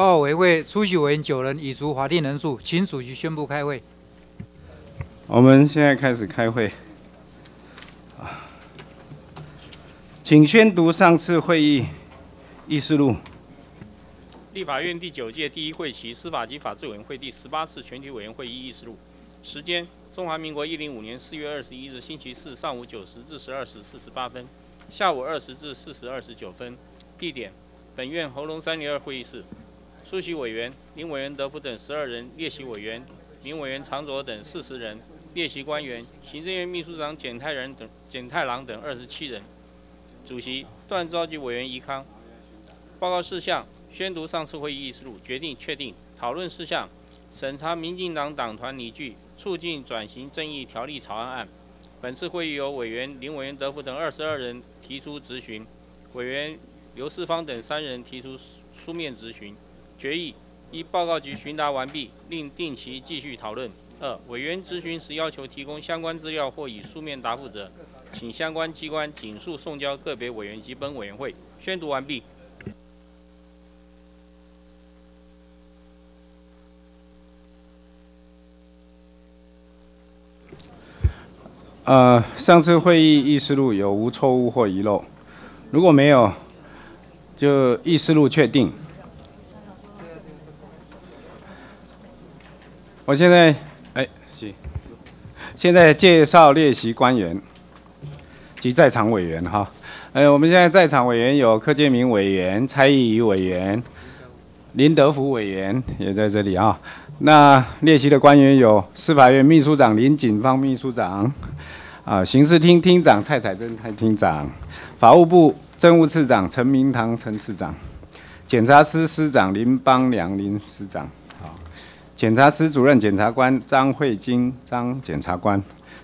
报告委员会出席委员九人，已足法定人数，请主席宣布开会。我们现在开始开会。请宣读上次会议议事录。立法院第九届第一会期司法及法制委员会第十八次全体委员会议议事录。时间：中华民国一零五年四月二十一日星期四上午九时至十二时四十八分，下午二十至四时二十九分。地点：本院喉咙三零二会议室。出席委员：林委员德福等十二人，列席委员：林委员常佐等四十人，列席官员：行政院秘书长简泰人等简太郎等二十七人。主席：段召集委员宜康。报告事项：宣读上次会议议事录，决定确定。讨论事项：审查民进党党团拟具促进转型正义条例草案案。本次会议由委员林委员德福等二十二人提出质询，委员刘世芳等三人提出书面质询。决议：一、报告及询答完毕，另定期继续讨论。二、委员咨询时要求提供相关资料或以书面答复者，请相关机关紧速送交个别委员及本委员会。宣读完毕。呃，上次会议议事录有无错误或遗漏？如果没有，就议事录确定。我现在，哎，行。现在介绍列席官员及在场委员哈。哎，我们现在在场委员有柯建明委员、蔡依瑜委员、林德福委员也在这里啊。那列席的官员有司法院秘书长林锦芳秘书长，啊，刑事厅厅长蔡彩珍蔡厅长，法务部政务次长陈明堂陈次长，检察司司长林邦良林司长。检察司主任检察官张慧晶张检察官，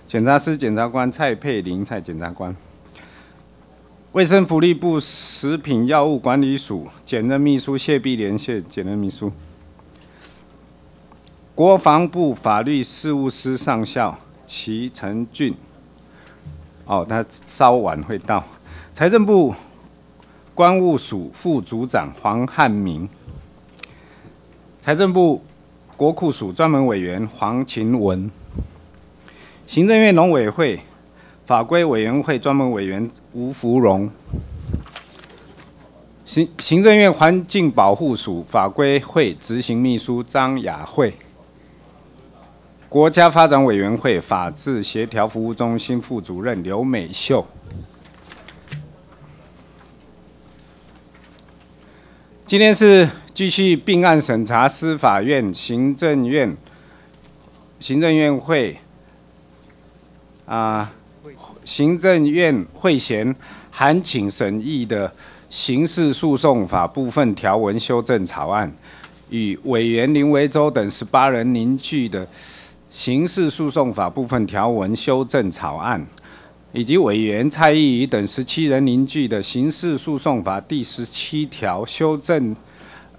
检察司检察官蔡佩玲蔡检察官，卫生福利部食品药物管理署检任秘书谢碧莲谢检任秘书，国防部法律事务司上校齐成俊，哦，他稍晚会到，财政部关务署副组长黄汉明，财政部。国库署专门委员黄勤文，行政院农委会法规委员会专门委员吴福荣，行行政院环境保护署法规会执行秘书张雅慧，国家发展委员会法制协调服务中心副主任刘美秀。今天是。继续并案审查，司法院、行政院、行政院会啊，行政院会衔函请审议的刑事诉讼法部分条文修正草案，与委员林维洲等十八人凝聚的刑事诉讼法部分条文修正草案，以及委员蔡依瑜等十七人凝聚的刑事诉讼法第十七条修正。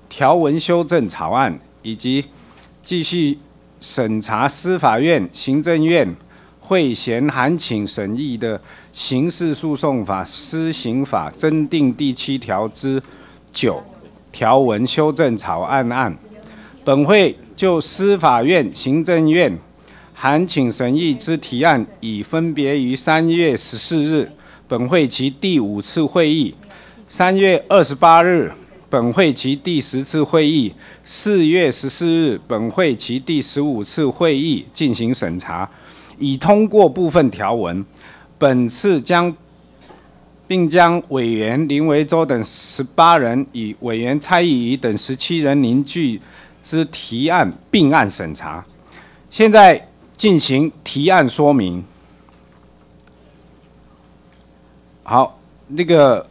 条文修正草案，以及继续审查司法院、行政院会衔函请审议的刑事诉讼法施行法增订第七条之九条文修正草案案，本会就司法院、行政院函请审议之提案，已分别于三月十四日本会其第五次会议，三月二十八日。本会期第十次会议，四月十四日，本会期第十五次会议进行审查，已通过部分条文。本次将并将委员林维洲等十八人与委员蔡依仪等十七人凝聚之提案并案审查。现在进行提案说明。好，那个。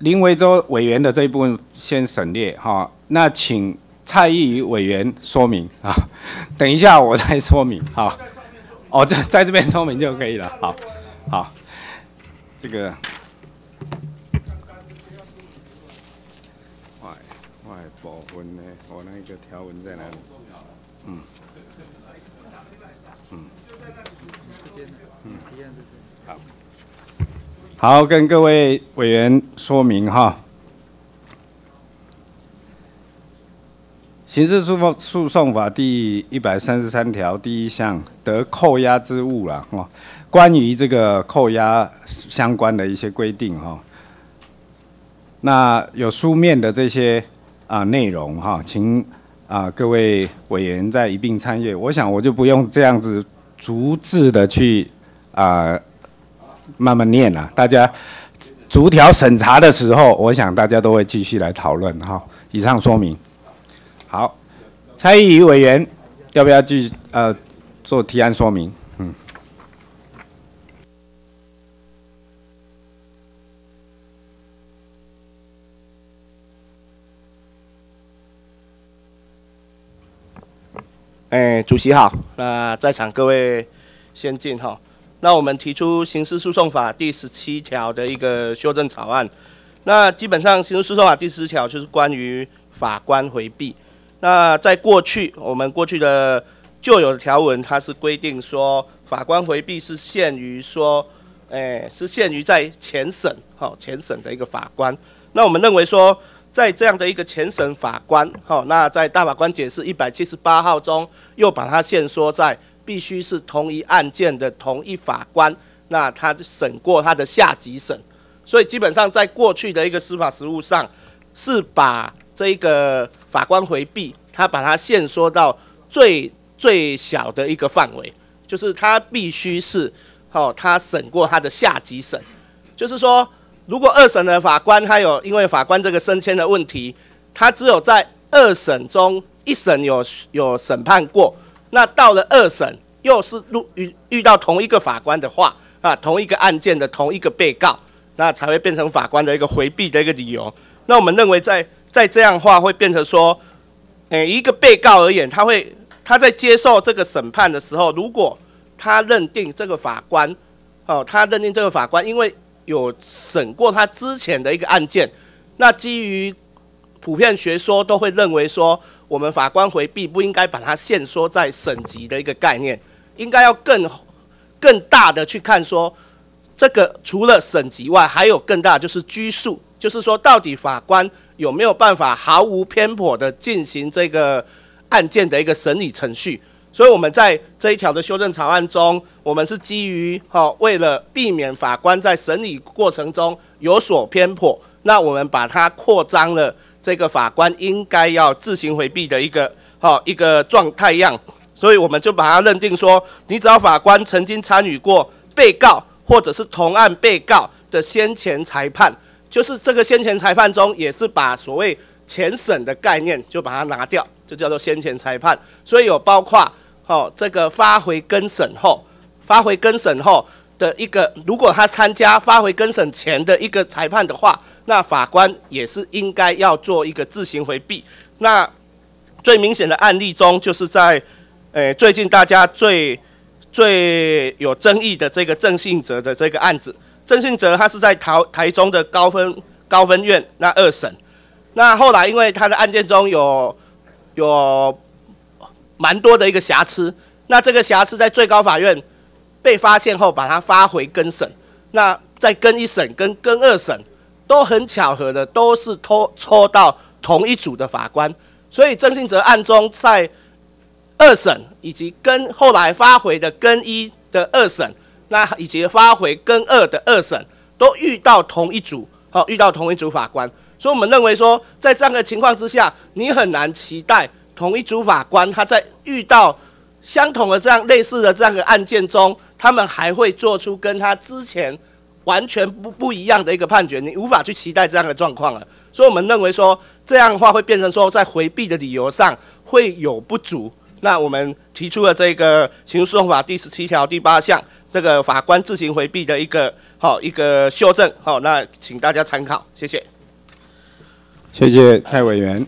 林维洲委员的这一部分先省略哈，那请蔡依瑜委员说明啊，等一下我再说明哈。哦，在在这边说明就可以了，好，好，这个外外部分呢，我那个条文在哪里？嗯，嗯，嗯，好。好，跟各位委员说明哈。刑事诉讼诉讼法第一百三十三条第一项得扣押之物了哦，关于这个扣押相关的一些规定哈，那有书面的这些啊内容哈，请啊各位委员再一并参阅。我想我就不用这样子逐字的去啊慢慢念了，大家逐条审查的时候，我想大家都会继续来讨论哈。以上说明。好，蔡依委员，要不要继续呃做提案说明？嗯。哎，主席好，那在场各位先进哈，那我们提出刑事诉讼法第十七条的一个修正草案，那基本上刑事诉讼法第十条就是关于法官回避。那在过去，我们过去的旧有的条文，它是规定说，法官回避是限于说，诶，是限于在前审，哈，前审的一个法官。那我们认为说，在这样的一个前审法官，哈，那在大法官解释一百七十八号中，又把它限缩在必须是同一案件的同一法官，那他审过他的下级审，所以基本上在过去的一个司法实务上，是把这个法官回避，他把它限缩到最最小的一个范围，就是他必须是，哦，他审过他的下级审，就是说，如果二审的法官他有因为法官这个升迁的问题，他只有在二审中一审有有审判过，那到了二审又是遇遇到同一个法官的话，啊，同一个案件的同一个被告，那才会变成法官的一个回避的一个理由。那我们认为在在这样话会变成说，诶，一个被告而言，他会他在接受这个审判的时候，如果他认定这个法官，哦，他认定这个法官因为有审过他之前的一个案件，那基于普遍学说都会认为说，我们法官回避不应该把它限缩在省级的一个概念，应该要更更大的去看说，这个除了省级外，还有更大就是拘束，就是说到底法官。有没有办法毫无偏颇的进行这个案件的一个审理程序？所以我们在这一条的修正草案中，我们是基于哈，为了避免法官在审理过程中有所偏颇，那我们把它扩张了这个法官应该要自行回避的一个好一个状态样，所以我们就把它认定说，你只要法官曾经参与过被告或者是同案被告的先前裁判。就是这个先前裁判中，也是把所谓前审的概念就把它拿掉，就叫做先前裁判。所以有包括哦，这个发回更审后，发回更审后的一个，如果他参加发回更审前的一个裁判的话，那法官也是应该要做一个自行回避。那最明显的案例中，就是在诶最近大家最最有争议的这个郑信哲的这个案子。郑信哲他是在台台中的高分高分院那二审，那后来因为他的案件中有有蛮多的一个瑕疵，那这个瑕疵在最高法院被发现后，把它发回更审，那在更一审跟更二审都很巧合的都是抽抽到同一组的法官，所以郑信哲案中在二审以及跟后来发回的更一的二审。那以及发回跟二的二审都遇到同一组，好遇到同一组法官，所以我们认为说，在这样的情况之下，你很难期待同一组法官他在遇到相同的这样类似的这样的案件中，他们还会做出跟他之前完全不不一样的一个判决，你无法去期待这样的状况了。所以我们认为说，这样的话会变成说，在回避的理由上会有不足。那我们提出了这个刑事诉讼法第十七条第八项。这个法官自行回避的一个好一个修正好，那请大家参考，谢谢。谢谢蔡委员。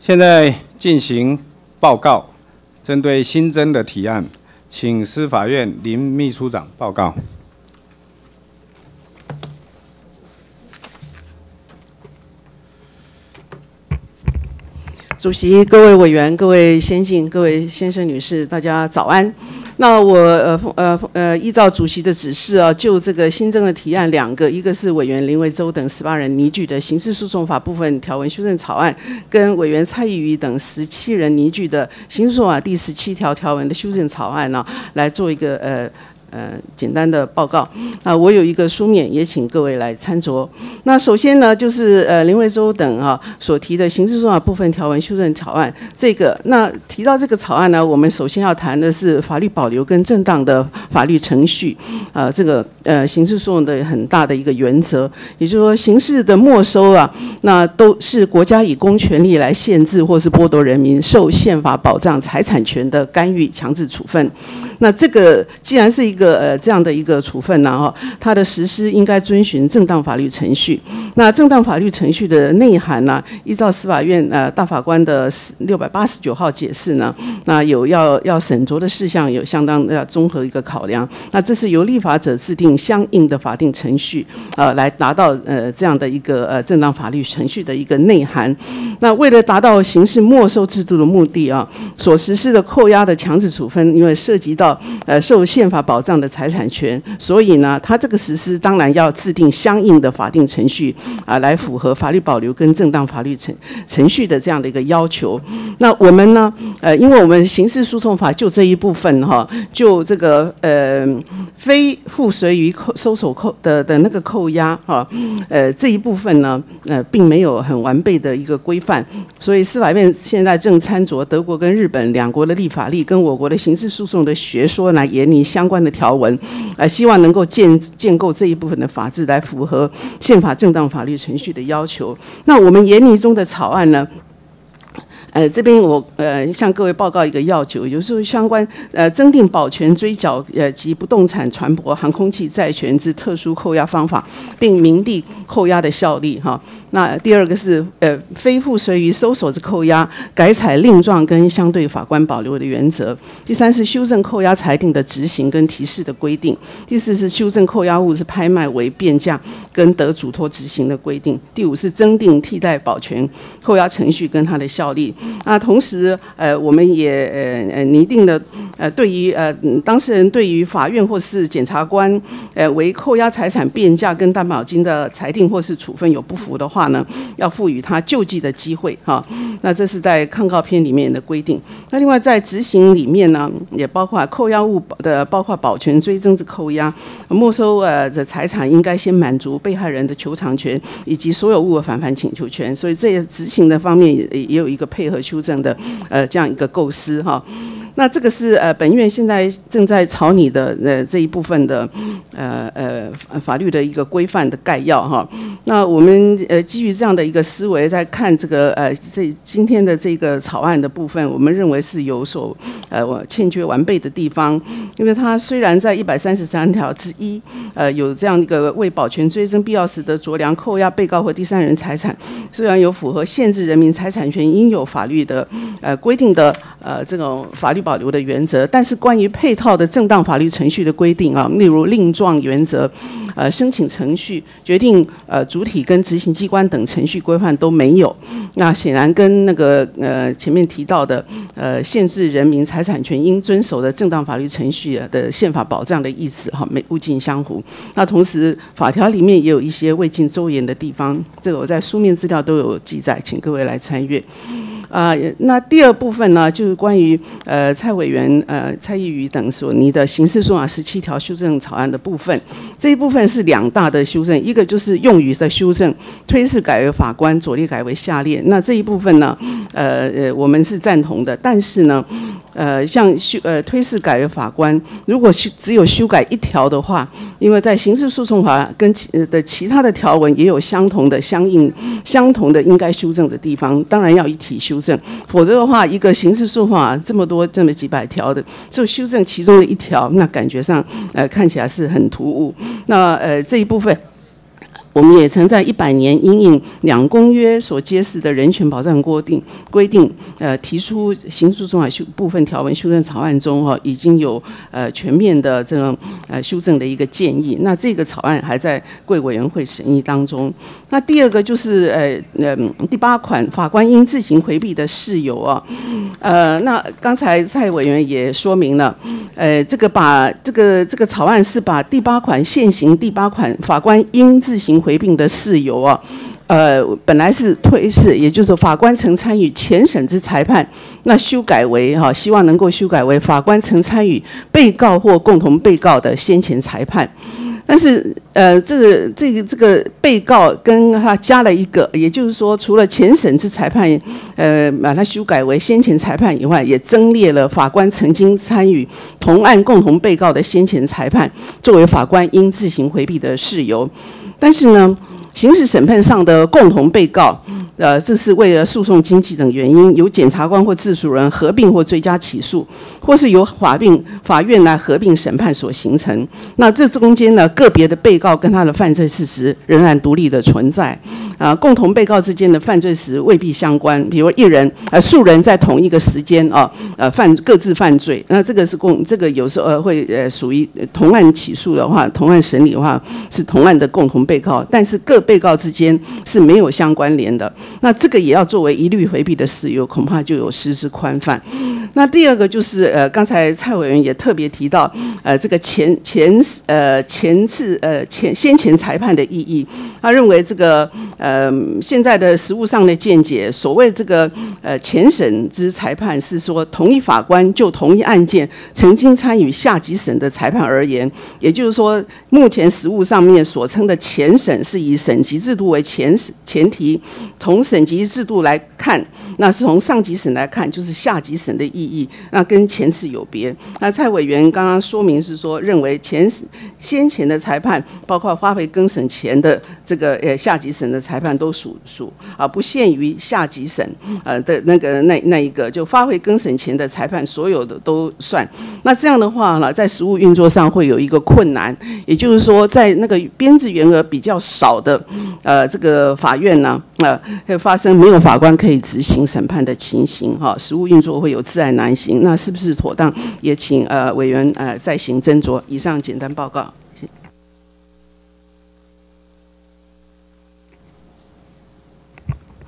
现在进行报告，针对新增的提案，请司法院林秘书长报告。主席、各位委员、各位先进、各位先生、女士，大家早安。那我呃呃呃依照主席的指示啊，就这个新增的提案两个，一个是委员林维洲等十八人拟具的刑事诉讼法部分条文修正草案，跟委员蔡依瑜等十七人拟具的刑事诉讼法第十七条条文的修正草案呢，来做一个呃。呃，简单的报告。啊，我有一个书面，也请各位来参酌。那首先呢，就是呃林维洲等啊所提的刑事诉讼法部分条文修正草案。这个，那提到这个草案呢，我们首先要谈的是法律保留跟正当的法律程序。啊，这个呃刑事诉讼的很大的一个原则，也就是说，刑事的没收啊，那都是国家以公权力来限制或是剥夺人民受宪法保障财产权的干预强制处分。那这个既然是一个个呃这样的一个处分呢，哈，它的实施应该遵循正当法律程序。那正当法律程序的内涵呢，依照司法院呃大法官的六百八十九号解释呢，那有要要审酌的事项有相当要综合一个考量。那这是由立法者制定相应的法定程序，呃，来达到呃这样的一个呃正当法律程序的一个内涵。那为了达到刑事没收制度的目的啊，所实施的扣押的强制处分，因为涉及到呃，受宪法保障的财产权，所以呢，它这个实施当然要制定相应的法定程序啊，来符合法律保留跟正当法律程程序的这样的一个要求。那我们呢，呃，因为我们刑事诉讼法就这一部分哈，就这个呃，非附随于扣收手扣的的那个扣押哈，呃，这一部分呢，呃，并没有很完备的一个规范，所以司法院现在正参酌德国跟日本两国的立法例跟我国的刑事诉讼的学。说来研拟相关的条条文，呃，希望能够建建构这一部分的法制，来符合宪法正当法律程序的要求。那我们研拟中的草案呢？呃，这边我呃向各位报告一个要求，就是相关呃增订保全追缴呃及不动产船舶、航空器债权之特殊扣押方法，并明定扣押的效力哈。那第二个是呃非附随于搜索之扣押，改采令状跟相对法官保留的原则。第三是修正扣押裁定的执行跟提示的规定。第四是修正扣押物是拍卖为变价跟得嘱托执行的规定。第五是增订替代保全扣押程序跟它的效力。那同时，呃，我们也呃呃拟定的，呃，对于呃当事人对于法院或是检察官，呃为扣押财产变价跟担保金的裁定或是处分有不服的话呢，要赋予他救济的机会哈。那这是在抗告篇里面的规定。那另外在执行里面呢，也包括扣押物的，包括保全追征之扣押、没收呃的财产，应该先满足被害人的求偿权以及所有物的返还请求权。所以这些执行的方面也也有一个配。和修正的呃这样一个构思哈。那这个是呃本院现在正在草拟的呃这一部分的呃呃法律的一个规范的概要哈。那我们呃基于这样的一个思维，在看这个呃这今天的这个草案的部分，我们认为是有所呃我欠缺完备的地方，因为它虽然在一百三十三条之一呃有这样一个为保全追征必要时的酌量扣押被告或第三人财产，虽然有符合限制人民财产权应有法律的呃规定的呃这种法律。保留的原则，但是关于配套的正当法律程序的规定啊，例如令状原则、呃申请程序、决定呃主体跟执行机关等程序规范都没有。那显然跟那个呃前面提到的呃限制人民财产权应遵守的正当法律程序的宪法保障的意思哈，没物尽相符。那同时法条里面也有一些未尽周延的地方，这个我在书面资料都有记载，请各位来参阅。啊，那第二部分呢，就是关于呃蔡委员呃蔡依瑜等所拟的刑事诉讼法十七条修正草案的部分，这一部分是两大的修正，一个就是用语的修正，推事改为法官，左列改为下列。那这一部分呢，呃呃我们是赞同的，但是呢。呃，像修呃推事改为法官，如果修只有修改一条的话，因为在刑事诉讼法跟其的其他的条文也有相同的相应相同的应该修正的地方，当然要一体修正，否则的话，一个刑事诉讼法这么多这么几百条的，就修正其中的一条，那感觉上呃看起来是很突兀。那呃这一部分。我们也曾在一百年因应两公约所揭示的人权保障规定规定，呃，提出刑事诉讼法修部分条文修正草案中哈，已经有呃全面的这个呃修正的一个建议。那这个草案还在贵委员会审议当中。那第二个就是呃呃第八款法官应自行回避的事由啊，呃，那刚才蔡委员也说明了，呃，这个把这个这个草案是把第八款现行第八款法官应自行回避的事由啊，呃，本来是推是，也就是法官曾参与前审之裁判，那修改为哈，希望能够修改为法官曾参与被告或共同被告的先前裁判。但是，呃，这个这个这个被告跟他加了一个，也就是说，除了前审之裁判，呃，把它修改为先前裁判以外，也增列了法官曾经参与同案共同被告的先前裁判，作为法官应自行回避的事由。但是呢，刑事审判上的共同被告。呃，这是为了诉讼经济等原因，由检察官或自诉人合并或追加起诉，或是由法并法院来合并审判所形成。那这中间呢，个别的被告跟他的犯罪事实仍然独立的存在。啊，共同被告之间的犯罪时未必相关，比如一人呃数人在同一个时间啊，呃犯各自犯罪，那这个是共这个有时候呃会呃属于同案起诉的话，同案审理的话是同案的共同被告，但是各被告之间是没有相关联的。那这个也要作为一律回避的事由，恐怕就有失之宽泛。那第二个就是呃，刚才蔡委员也特别提到，呃，这个前前呃前次呃前先前裁判的意义，他认为这个呃现在的实务上的见解，所谓这个呃前审之裁判是说，同一法官就同一案件曾经参与下级审的裁判而言，也就是说，目前实务上面所称的前审是以省级制度为前前提，从省级制度来看，那是从上级审来看，就是下级审的意。义那跟前次有别。那蔡委员刚刚说明是说，认为前先前的裁判，包括发回更审前的这个呃下级审的裁裁判都属属啊，不限于下级审呃的那个那那一个，就发回更审前的裁判，所有的都算。那这样的话呢，在实务运作上会有一个困难，也就是说，在那个编制员额比较少的呃这个法院呢，呃会发生没有法官可以执行审判的情形哈，实务运作会有自然。难行，那是不是妥当？也请呃委员呃再行斟酌。以上简单报告。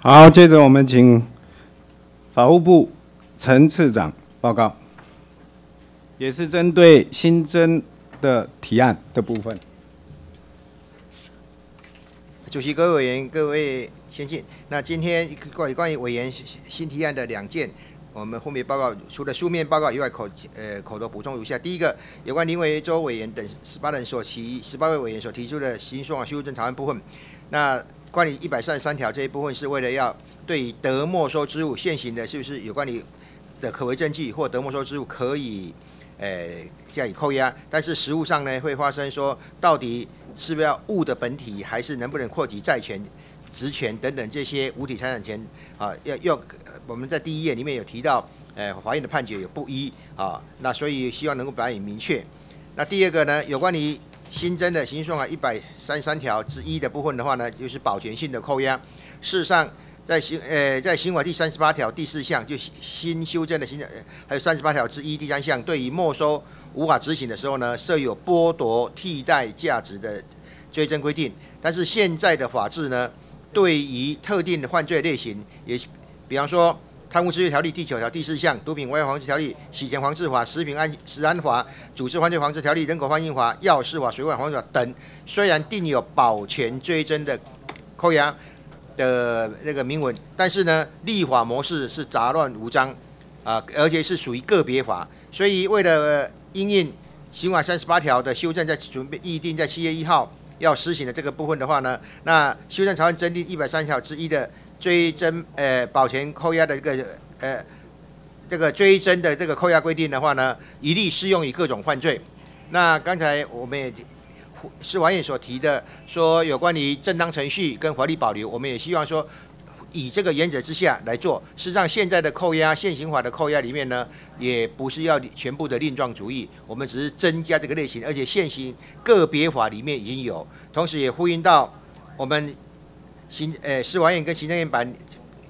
好，接着我们请法务部陈次长报告，也是针对新增的提案的部分。主席、各位委员、各位先进，那今天关于关于委员新提案的两件。我们后面报告除了书面报告以外，口呃口头补充如下：第一个，有关林维洲委员等十八人所提十八位委员所提出的刑诉法修正草案部分，那关于一百三十三条这一部分是为了要对于得没收之物现行的是不是有关于的可为证据或得没收之物可以呃加以扣押，但是实物上呢会发生说到底是不是要物的本体，还是能不能扩及债权、职权等等这些无体财产权啊要要。我们在第一页里面有提到，呃，法院的判决有不一啊，那所以希望能够表以明确。那第二个呢，有关于新增的刑诉法一百三十三条之一的部分的话呢，就是保全性的扣押。事实上，在刑呃在刑法第三十八条第四项，就新修正的刑还有三十八条之一第三项，对于没收无法执行的时候呢，设有剥夺替代价值的追征规定。但是现在的法制呢，对于特定的犯罪类型也。比方说，《贪污治罪条例》第九条第四项，《毒品危害防治条例》、《洗钱防治法》、《食品安全食安法》、《组织犯罪防治条例》、《人口贩运法》、《药事法》、《水管防治法》等，虽然定有保全追征的扣押的那个明文，但是呢，立法模式是杂乱无章啊，而且是属于个别法，所以为了应应刑法三十八条的修正，在准备议定在七月一号要施行的这个部分的话呢，那修正草案增订一百三十条之一的。追征呃保全扣押的这个呃这个追征的这个扣押规定的话呢，一律适用于各种犯罪。那刚才我们也是王院所提的，说有关于正当程序跟法律保留，我们也希望说以这个原则之下来做。事实上，现在的扣押现行法的扣押里面呢，也不是要全部的另状主义，我们只是增加这个类型，而且现行个别法里面已经有，同时也呼应到。我们行呃司法院跟行政院版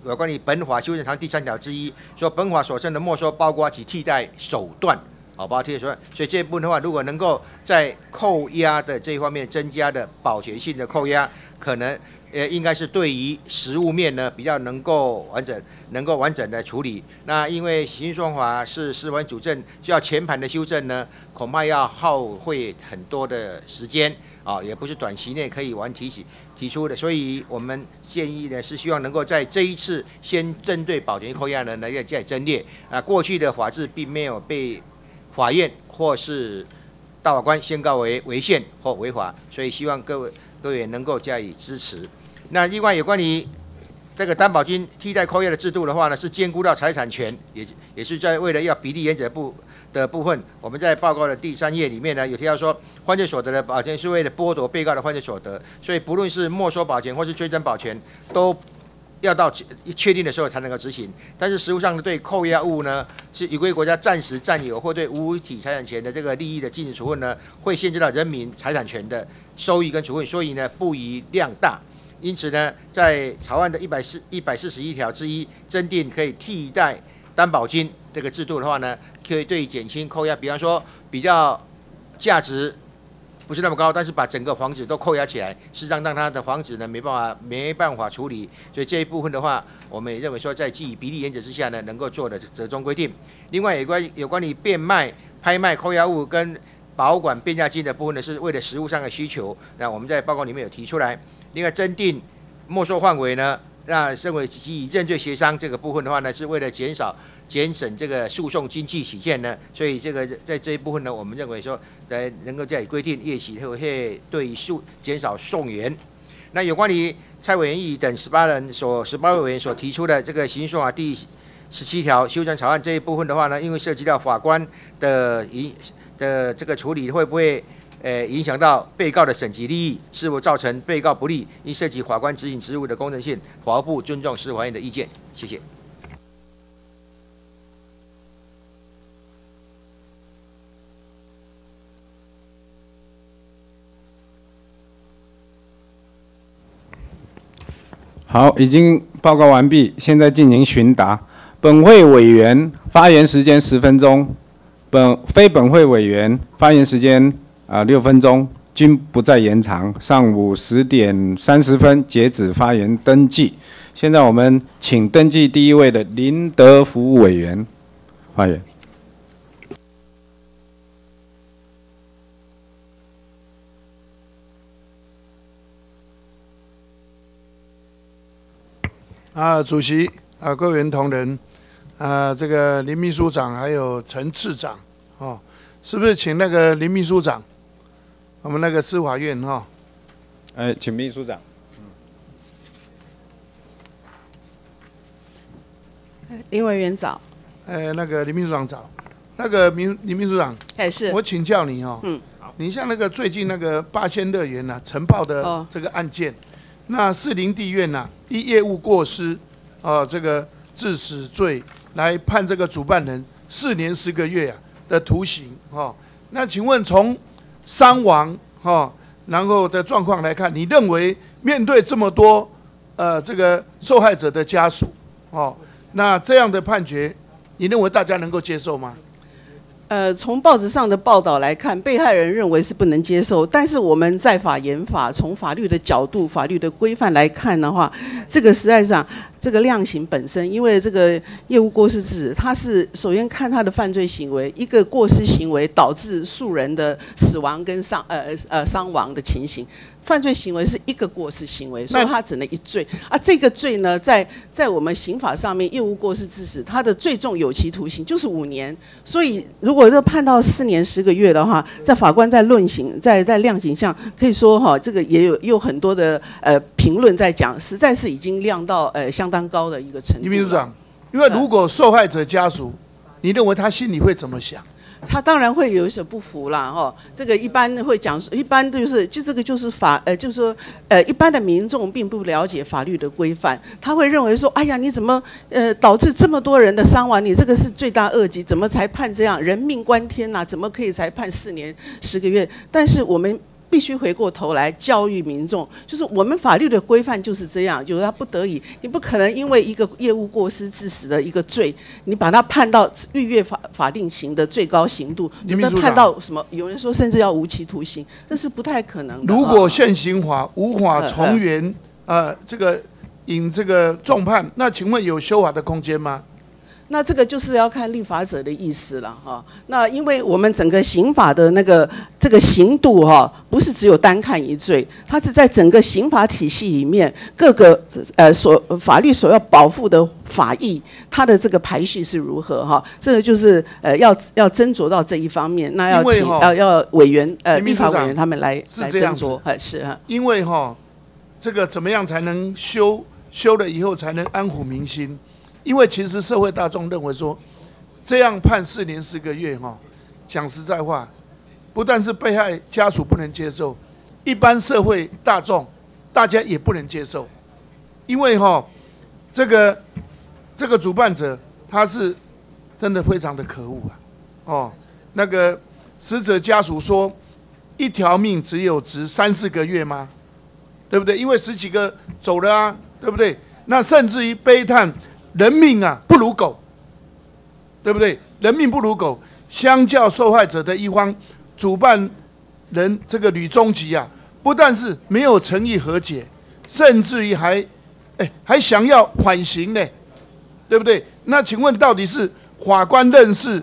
有关于本法修正条第三条之一，说本法所称的没收包括其替代手段，好，包括替代手段。所以这部分的话，如果能够在扣押的这一方面增加的保全性的扣押，可能呃应该是对于实物面呢比较能够完整，能够完整的处理。那因为刑事诉法是司法主政，需要全盘的修正呢，恐怕要耗费很多的时间。啊，也不是短期内可以完提起提出的，所以我们建议呢是希望能够在这一次先针对保全扣押人呢要加以增列啊，过去的法制并没有被法院或是大法官宣告为违宪或违法，所以希望各位各位能够加以支持。那另外有关于这个担保金替代扣押的制度的话呢，是兼顾到财产权，也也是在为了要比例原则不。的部分，我们在报告的第三页里面呢，有提到说，犯罪所得的保全是为了剥夺被告的犯罪所得，所以不论是没收保全或是追征保全，都要到确定的时候才能够执行。但是实务上，对扣押物呢，是已归国家暂时占有或对无体财产权的这个利益的禁止处分呢，会限制到人民财产权的收益跟处分，所以呢，不宜量大。因此呢，在草案的一百四一百四十一条之一，增订可以替代担保金这个制度的话呢。可以对减轻扣押，比方说比较价值不是那么高，但是把整个房子都扣押起来，实际上让他的房子呢没办法没办法处理，所以这一部分的话，我们也认为说在基于比例原则之下呢，能够做的折中规定。另外有关有关于变卖、拍卖扣押物跟保管变价金的部分呢，是为了实物上的需求，那我们在报告里面有提出来。另外增订没收范围呢，那认为基于认罪协商这个部分的话呢，是为了减少。减省这个诉讼经济起见呢，所以这个在这一部分呢，我们认为说，在能够加以规定，业企会对诉减少送员。那有关于蔡委员议等十八人所十八位委员所提出的这个刑诉法第十七条修正草案这一部分的话呢，因为涉及到法官的影的这个处理，会不会呃影响到被告的审级利益，是否造成被告不利，因涉及法官执行职务的公正性，法务部尊重司法院的意见。谢谢。好，已经报告完毕，现在进行询答。本会委员发言时间十分钟，本非本会委员发言时间啊六分钟，均不再延长。上午十点三十分截止发言登记。现在我们请登记第一位的林德福委员发言。啊，主席啊，各位同仁啊，这个林秘书长还有陈次长，哦，是不是请那个林秘书长？我们那个司法院哈，哎，请秘书长。林委员早。哎，那个林秘书长早。那个林林秘书长，哎是。我请教你哦，嗯，你像那个最近那个八仙乐园呐，晨报的这个案件。那士林地院呐，依业务过失，啊，这个致死罪来判这个主办人四年十个月啊的徒刑，哈。那请问从伤亡哈，然后的状况来看，你认为面对这么多呃这个受害者的家属，哦，那这样的判决，你认为大家能够接受吗？呃，从报纸上的报道来看，被害人认为是不能接受。但是我们在法研法，从法律的角度、法律的规范来看的话，这个实在上，这个量刑本身，因为这个业务过失致死，他是首先看他的犯罪行为，一个过失行为导致数人的死亡跟伤呃呃伤亡的情形。犯罪行为是一个过失行为，所以他只能一罪啊。这个罪呢，在在我们刑法上面，业务过失致死，他的最重有期徒刑就是五年。所以如果说判到四年十个月的话，在法官在论刑，在在量刑上，可以说哈，这个也有有很多的呃评论在讲，实在是已经亮到呃相当高的一个程度。秘书长，因为如果受害者家属，你认为他心里会怎么想？他当然会有一些不服啦，哈，这个一般会讲，一般就是就这个就是法，呃，就是说，呃，一般的民众并不了解法律的规范，他会认为说，哎呀，你怎么，呃，导致这么多人的伤亡，你这个是罪大恶极，怎么才判这样？人命关天呐，怎么可以才判四年十个月？但是我们。必须回过头来教育民众，就是我们法律的规范就是这样，就是他不得已，你不可能因为一个业务过失致死的一个罪，你把他判到逾越法法定刑的最高刑度，你们判到什么？有人说甚至要无期徒刑，这是不太可能的。如果现行法无法从严，呃，这个引这个重判，那请问有修法的空间吗？那这个就是要看立法者的意思了哈。那因为我们整个刑法的那个这个刑度哈，不是只有单看一罪，它是在整个刑法体系里面各个呃所法律所要保护的法益，它的这个排序是如何哈？这个就是呃要要斟酌到这一方面，那要请要要委员呃立法委员他们来来斟酌，还是哈？因为哈，这个怎么样才能修修了以后才能安抚民心？因为其实社会大众认为说，这样判四年四个月哈，讲实在话，不但是被害家属不能接受，一般社会大众大家也不能接受，因为哈，这个这个主办者他是真的非常的可恶啊，哦，那个死者家属说，一条命只有值三四个月吗？对不对？因为十几个走了啊，对不对？那甚至于悲叹。人命啊，不如狗，对不对？人命不如狗。相较受害者的一方，主办人这个吕中吉啊，不但是没有诚意和解，甚至于还，哎，还想要缓刑呢，对不对？那请问，到底是法官认识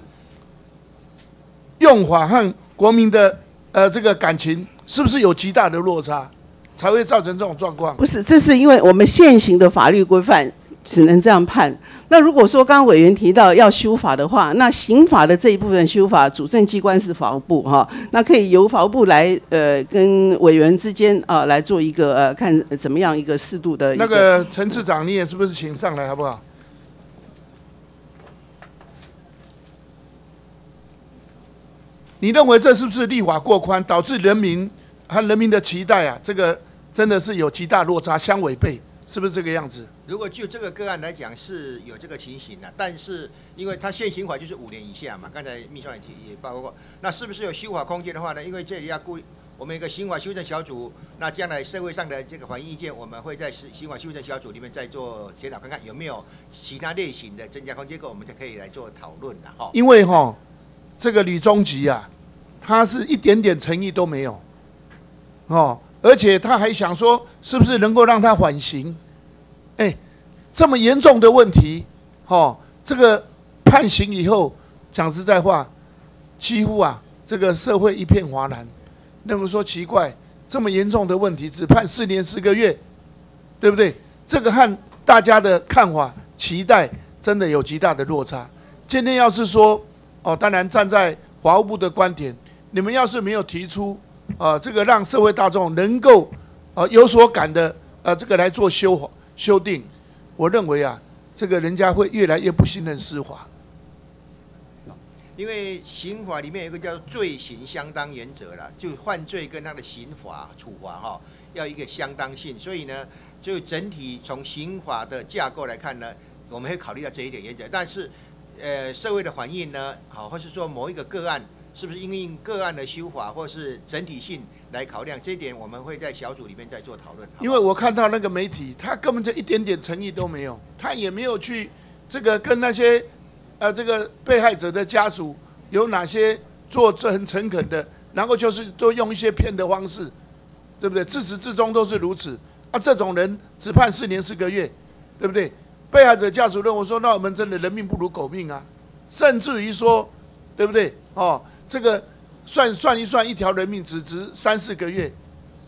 用法和国民的呃这个感情，是不是有极大的落差，才会造成这种状况？不是，这是因为我们现行的法律规范。只能这样判。那如果说刚刚委员提到要修法的话，那刑法的这一部分修法，主政机关是法务部哈，那可以由法务部来呃跟委员之间啊来做一个呃看怎么样一个适度的。那个陈次长，你也是不是请上来好不好？你认为这是不是立法过宽，导致人民和人民的期待啊？这个真的是有极大落差，相违背。是不是这个样子？如果就这个个案来讲，是有这个情形的。但是，因为他现行法就是五年以下嘛，刚才秘书长也也报告过。那是不是有修法空间的话呢？因为这里要顾我们一个刑法修正小组，那将来社会上的这个反映意见，我们会在刑刑法修正小组里面再做检讨，看看有没有其他类型的增加空间，我们就可以来做讨论的哈。因为哈，这个吕中吉啊，他是一点点诚意都没有，哦。而且他还想说，是不是能够让他缓刑？哎，这么严重的问题，哦，这个判刑以后，讲实在话，几乎啊，这个社会一片哗然。那么说奇怪，这么严重的问题，只判四年四个月，对不对？这个和大家的看法、期待，真的有极大的落差。今天要是说，哦，当然站在法务部的观点，你们要是没有提出。啊，这个让社会大众能够呃有所感的呃，这个来做修修订，我认为啊，这个人家会越来越不信任司法。因为刑法里面有一个叫罪刑相当原则了，就犯罪跟他的刑罚处罚哈，要一个相当性。所以呢，就整体从刑法的架构来看呢，我们会考虑到这一点原则。但是，呃，社会的反应呢，好，或是说某一个个案。是不是因为个案的修法，或是整体性来考量？这一点我们会在小组里面再做讨论。因为我看到那个媒体，他根本就一点点诚意都没有，他也没有去这个跟那些呃这个被害者的家属有哪些做这很诚恳的，然后就是都用一些骗的方式，对不对？自始至终都是如此。啊，这种人只判四年四个月，对不对？被害者家属认为说，那我们真的人命不如狗命啊，甚至于说，对不对？哦。这个算算一算，一条人命只值三四个月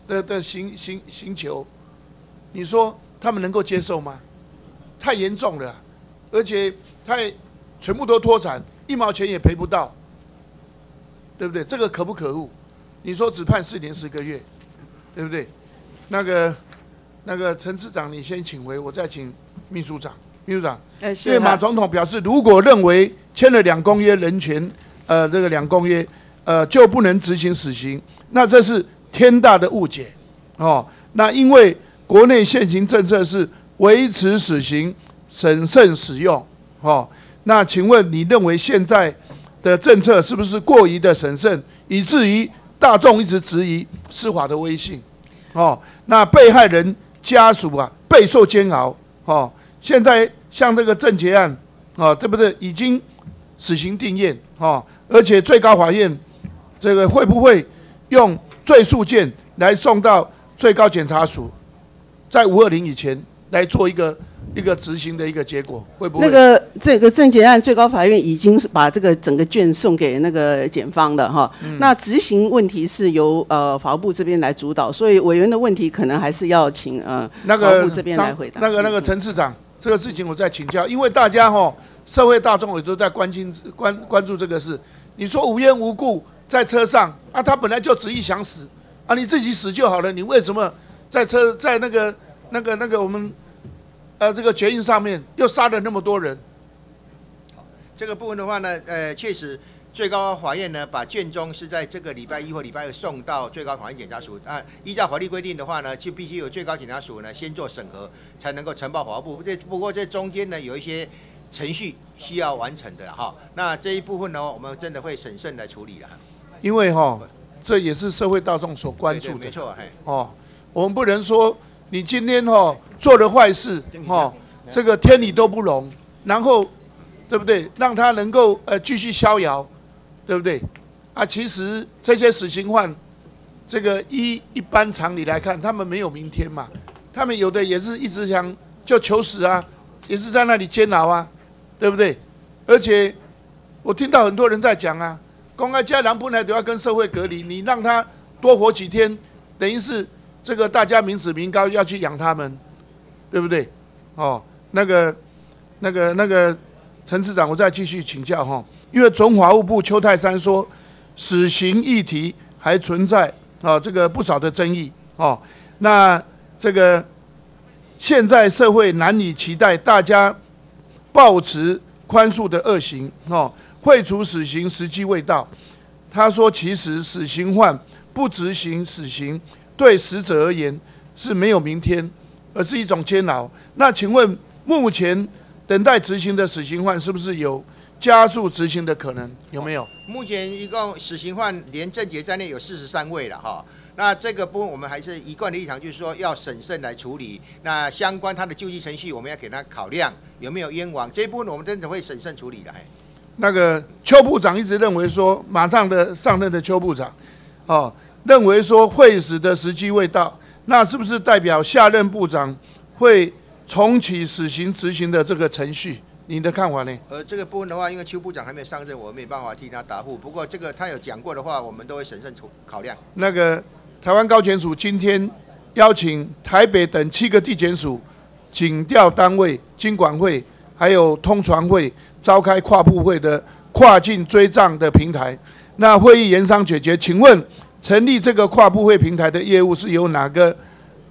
的的刑刑刑求，你说他们能够接受吗？太严重了，而且太全部都脱产，一毛钱也赔不到，对不对？这个可不可恶？你说只判四年十个月，对不对？那个那个陈市长，你先请回，我再请秘书长。秘书长，因为马总统表示，如果认为签了两公约人权。呃，这个两公约，呃，就不能执行死刑，那这是天大的误解，哦。那因为国内现行政策是维持死刑，审慎使用，哦。那请问你认为现在的政策是不是过于的审慎，以至于大众一直质疑司法的威信，哦，那被害人家属啊备受煎熬，哦，现在像这个郑捷案，哦，对不对？已经死刑定验，哦，而且最高法院这个会不会用罪诉件来送到最高检察署，在五二零以前来做一个？一个执行的一个结果会不会？那个这个证件案，最高法院已经是把这个整个卷送给那个检方的哈。那执行问题是由呃法务部这边来主导，所以委员的问题可能还是要请呃那个法务这边来回答。那个那个陈市长，这个事情我再请教，因为大家哈社会大众也都在关心关关注这个事。你说无缘无故在车上啊，他本来就执意想死啊，你自己死就好了，你为什么在车在那个那个那个我们？呃，这个决议上面又杀了那么多人，这个部分的话呢，呃，确实最高法院呢把卷宗是在这个礼拜一或礼拜二送到最高法院检察署啊。依照法律规定的话呢，就必须有最高检察署呢先做审核，才能够呈报法务部。这不过这中间呢有一些程序需要完成的哈。那这一部分呢，我们真的会审慎来处理的。因为哈，这也是社会大众所关注的。没错，哦，我们不能说。你今天哈做了坏事哈，这个天理都不容，然后对不对？让他能够呃继续逍遥，对不对？啊，其实这些死刑犯，这个一一般常理来看，他们没有明天嘛。他们有的也是一直想就求死啊，也是在那里煎熬啊，对不对？而且我听到很多人在讲啊，公开家人本来都要跟社会隔离，你让他多活几天，等于是。这个大家民脂民膏要去养他们，对不对？哦，那个、那个、那个陈市长，我再继续请教哈。因为总法务部邱泰山说，死刑议题还存在啊，这个不少的争议哦。那这个现在社会难以期待大家抱持宽恕的恶行哦，废除死刑时机未到。他说，其实死刑犯不执行死刑。对死者而言是没有明天，而是一种煎熬。那请问，目前等待执行的死刑犯是不是有加速执行的可能？有没有？目前一共死刑犯连郑杰在内有四十三位了哈。那这个部分我们还是一贯的立场，就是说要审慎来处理。那相关他的救济程序，我们要给他考量有没有冤枉。这一部分我们真的会审慎处理的。那个邱部长一直认为说，马上的上任的邱部长，哦。认为说会死的时机未到，那是不是代表下任部长会重启死刑执行的这个程序？你的看法呢？呃，这个部分的话，因为邱部长还没有上任，我没办法替他答复。不过这个他有讲过的话，我们都会审慎处考量。那个台湾高检署今天邀请台北等七个地检署、警调单位、经管会还有通传会召开跨部会的跨境追账的平台。那会议研商解决，请问？成立这个跨部会平台的业务是由哪个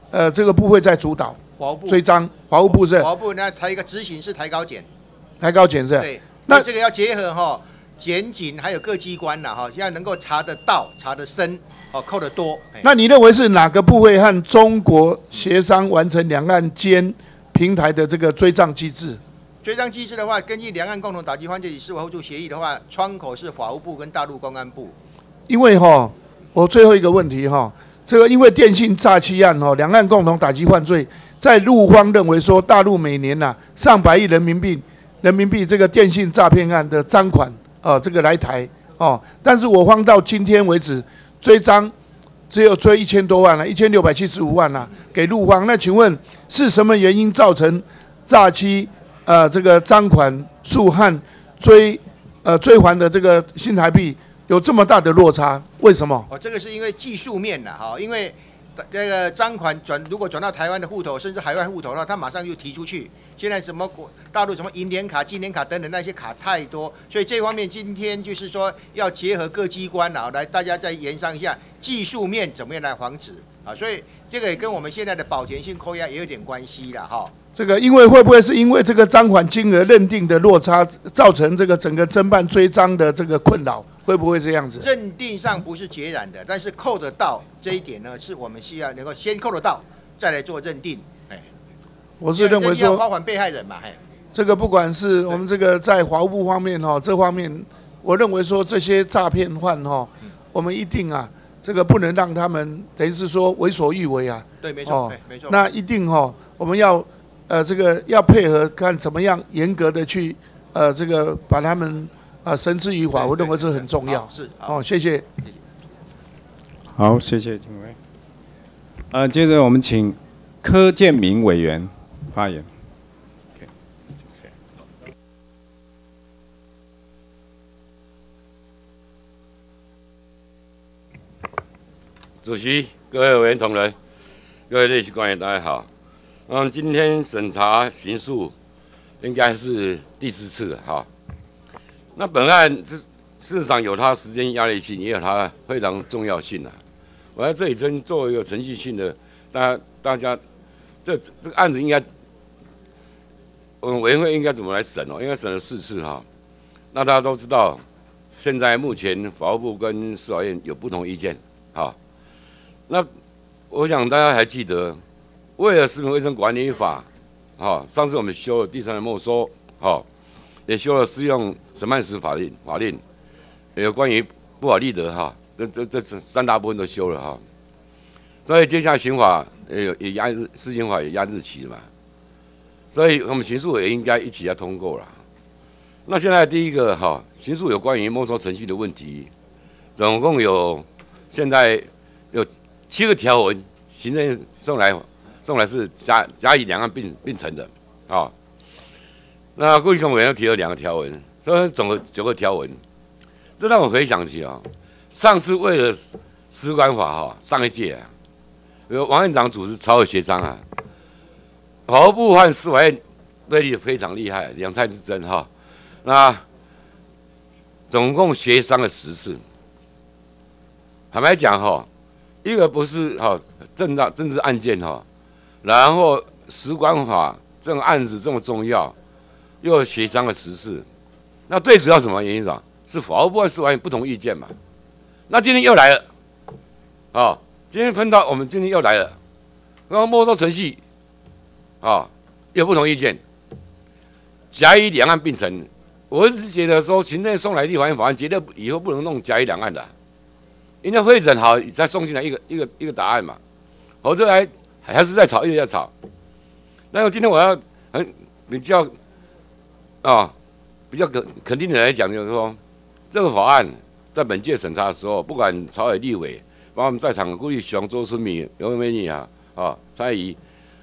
呃这个部会在主导？华务部。追章，华务部是。华务部那它一个执行是台高检。台高检是。对。那这个要结合哈检警还有各机关了哈，要能够查得到、查得深、哦扣得多。那你认为是哪个部会和中国协商完成两岸间平台的这个追账机制？追账机制的话，根据两岸共同打击犯罪与司法互助协议的话，窗口是法务部跟大陆公安部。因为哈。我最后一个问题哈，这个因为电信诈欺案哈，两岸共同打击犯罪，在陆方认为说大陆每年呐上百亿人民币人民币这个电信诈骗案的赃款啊，这个来台哦，但是我方到今天为止追赃只有追一千多万了，一千六百七十五万了给陆方，那请问是什么原因造成诈欺呃这个赃款数和追呃追还的这个新台币？有这么大的落差，为什么？哦，这个是因为技术面的哈，因为这个赃款转如果转到台湾的户头，甚至海外户头的话，他马上就提出去。现在什么国大陆什么银联卡、金联卡等等那些卡太多，所以这方面今天就是说要结合各机关啊，来大家再研商一下技术面怎么样来防止啊。所以这个也跟我们现在的保全性扣押也有点关系了哈。这个因为会不会是因为这个赃款金额认定的落差，造成这个整个侦办追赃的这个困扰？会不会这样子？认定上不是截然的，但是扣得到这一点呢，是我们需要能够先扣得到，再来做认定。哎，我是认为说，包还被害人嘛，哎，这个不管是我们这个在华务部方面哈，这方面，我认为说这些诈骗犯哈，我们一定啊，这个不能让他们等于是说为所欲为啊。对，没错，没错。那一定哈，我们要呃这个要配合看怎么样严格的去呃这个把他们啊绳之于法，我认为这很重要。是，哦，谢谢。好，谢谢警卫。呃，接着我们请柯建明委员发言。主席、各位委员同仁、各位列席官员，大家好。嗯，今天审查刑诉应该是第四次了哈。那本案是事实上有它时间压力性，也有它非常重要性啊。我在这里先做一个程序性的，大大家这这个案子应该，嗯，委员会应该怎么来审哦？应该审了四次哈。那大家都知道，现在目前法务部跟司法院有不同意见，哈。那我想大家还记得，为了食品卫生管理法，哈，上次我们修了第三的没收，哈，也修了适用审判时法令法令，有关于不法利得哈，这这这三大部分都修了哈。所以接下来刑法也也压日，施行法也压日期了嘛，所以我们刑诉也应该一起要通过了。那现在第一个哈，刑诉有关于没收程序的问题，总共有现在有。七个条文，行政送来送来是甲甲乙两岸并并成的，啊，那顾立雄委员提了两个条文，所以总共九个条文，这让我回想起啊，上次为了司官法哈，上一届啊，有王院长主持超额协商啊，法务部和司法院对立非常厉害，两菜之争哈，那总共协商了十次，坦白讲哈。一个不是哈政大政治案件哈，然后时管法这种案子这么重要，又协商了十次，那最主要什么原因？是是法务部和司法院不同意见嘛？那今天又来了，啊，今天碰到我们今天又来了，然后没收程序，啊，有不同意见，甲乙两岸并存，我是觉得说行政送来立法院法案，绝对以后不能弄甲乙两岸的。应该会审好再送进来一个一个一个答案嘛，否则还还是在吵，一直在吵。那么今天我要很比较啊比较肯肯定的来讲，就是说这个法案在本届审查的时候，不管朝野立委，包括我们在场的估计雄、周春米、刘美女啊啊蔡怡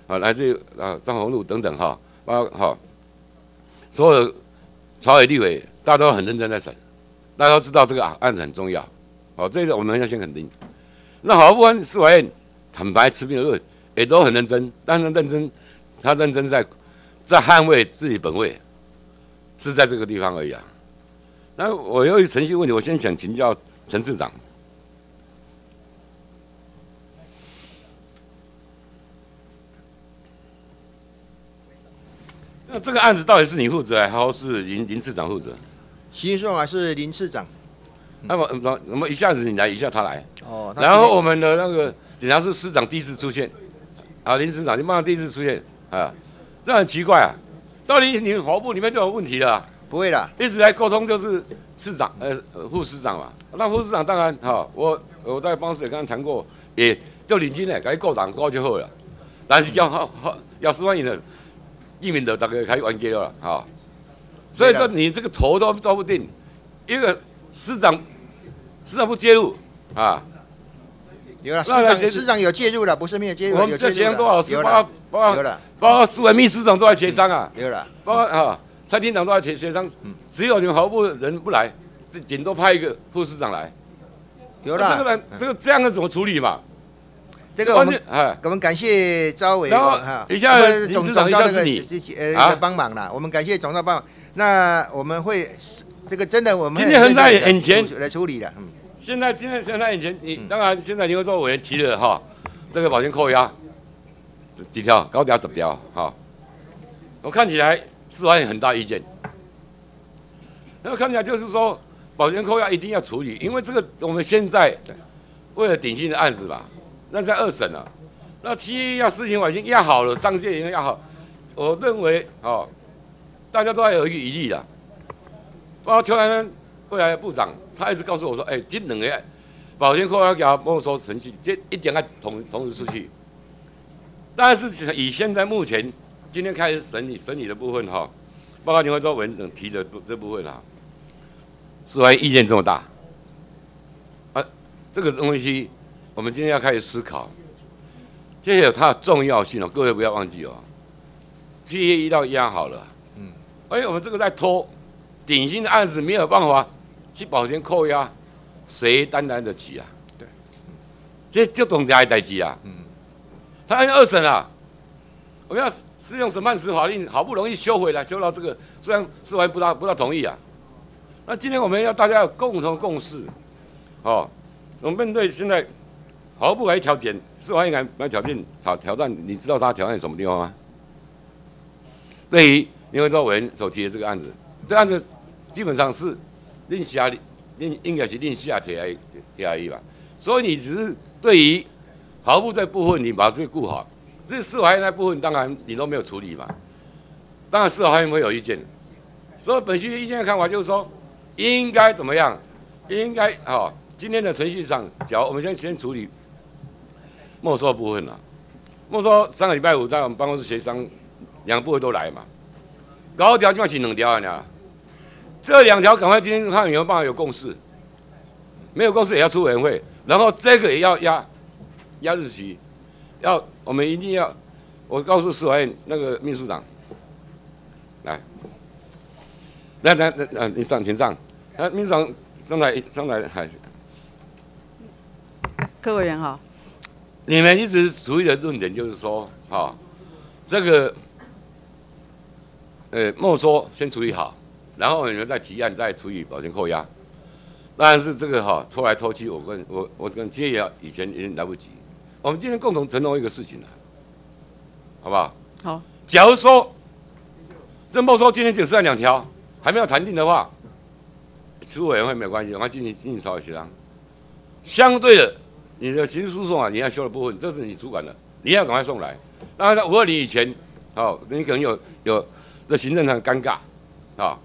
啊，来自于啊张宏禄等等哈，包括哈所有朝野立委，大家都很认真在审，大家都知道这个案子很重要。哦，这个我们要先肯定。那好，不管司法院坦白持平而论，也都很认真。但是认真，他认真在在捍卫自己本位，是在这个地方而已啊。那我由于程序问题，我先想请教陈市长。那这个案子到底是你负责，还是林林市长负责？刑事还是林市长？那么，那那么一下子你来，一下他来，哦，然后我们的那个检察司司长第一次出现，啊，林市长你马上第一次出现，啊，这很奇怪啊，到底你们法部里面就有问题了？不会的，一直来沟通就是市长，呃，副市长嘛，那副市长当然哈，我我在办公室也跟他谈过，也就领金嘞，该过档过就好了，但是要好好 要十万元的，一名的大概开完结了，哈，所以说你这个头都抓不定，一个。市长，市长不介入啊？有了，市长市长有介入了，不是没有介入。我们这协商多少次？包包有了，包括市委秘书长都在协商啊。有了，包括啊，蔡厅长都在协协商。只有你们法务部人不来，这顶多派一个副市长来。有了，这个人，这个这样的怎么处理嘛？这个我们哎，我们感谢招委哈，一下总市长一下是你呃帮忙了，我们感谢总召帮忙。那我们会。这个真的，我们今天很在眼前来处理的。嗯，现在今天现在以前，你当然现在你会做委员提了哈，这个保险扣押几条，高点十条哈。我看起来司法有很大意见，那看起来就是说保全扣押一定要处理，因为这个我们现在为了顶新的案子吧，那在二审了，那七要事情已经压好了，上线已经压好。我认为哦，大家都还有一个疑虑的。包括邱南未来的部长，他一直告诉我说：“哎，这两个保全扣押给他没收程序，这一点要同同时出去。但是以现在目前今天开始审理审理的部分哈，报告你会周文等提的这部分哈，司法意见这么大，啊，这个东西我们今天要开始思考，这有它的重要性哦，各位不要忘记哦，七月一到押好了，嗯，而且我们这个在拖，顶薪的案子没有办法去保全扣押，谁担当得起啊？对，这就董家的代志啊，嗯。他按二审啊，我们要适用审判时法令，好不容易修回来，修到这个，虽然司法不大不大同意啊。那今天我们要大家有共同共识，哦，我们面对现在毫不来调件，司法应该来挑战挑挑战，你知道他挑战什么地方吗？对于林文洲委员所提的这个案子，这案子基本上是令下令应应该是令下提来提来吧，所以你只是对于。毫不在部分，你把这个顾好，这司法院那部分当然你都没有处理嘛，当然司法院会有意见，所以本席的意见的看法就是说，应该怎么样？应该哦，今天的程序上，只要我们先先处理没收部分了，没收上个礼拜五在我们办公室协商，两个部分都来嘛，高条就要起两条啊，这两条赶快今天看有没有办法有共识，没有共识也要出委员会，然后这个也要压。压日期，要我们一定要，我告诉司法院那个秘书长，来，来来来，呃，你上请上，啊，秘书长上来上来，还，各位委员好，你们一直处理的论点就是说，哈，这个，呃，没收先处理好，然后你们再提案再处以保全扣押，但是这个哈拖来拖去，我跟我我跟接也以前已经来不及。我们今天共同承诺一个事情了，好不好？好。假如说郑茂说今天只剩两条，还没有谈定的话，出委员会没有关系，我们进行进行稍微协商。相对的，你的刑事诉讼啊，你要修的部分，这是你主管的，你要赶快送来。当然在五二零以前，哦，你可能有有这行政上尴尬，啊，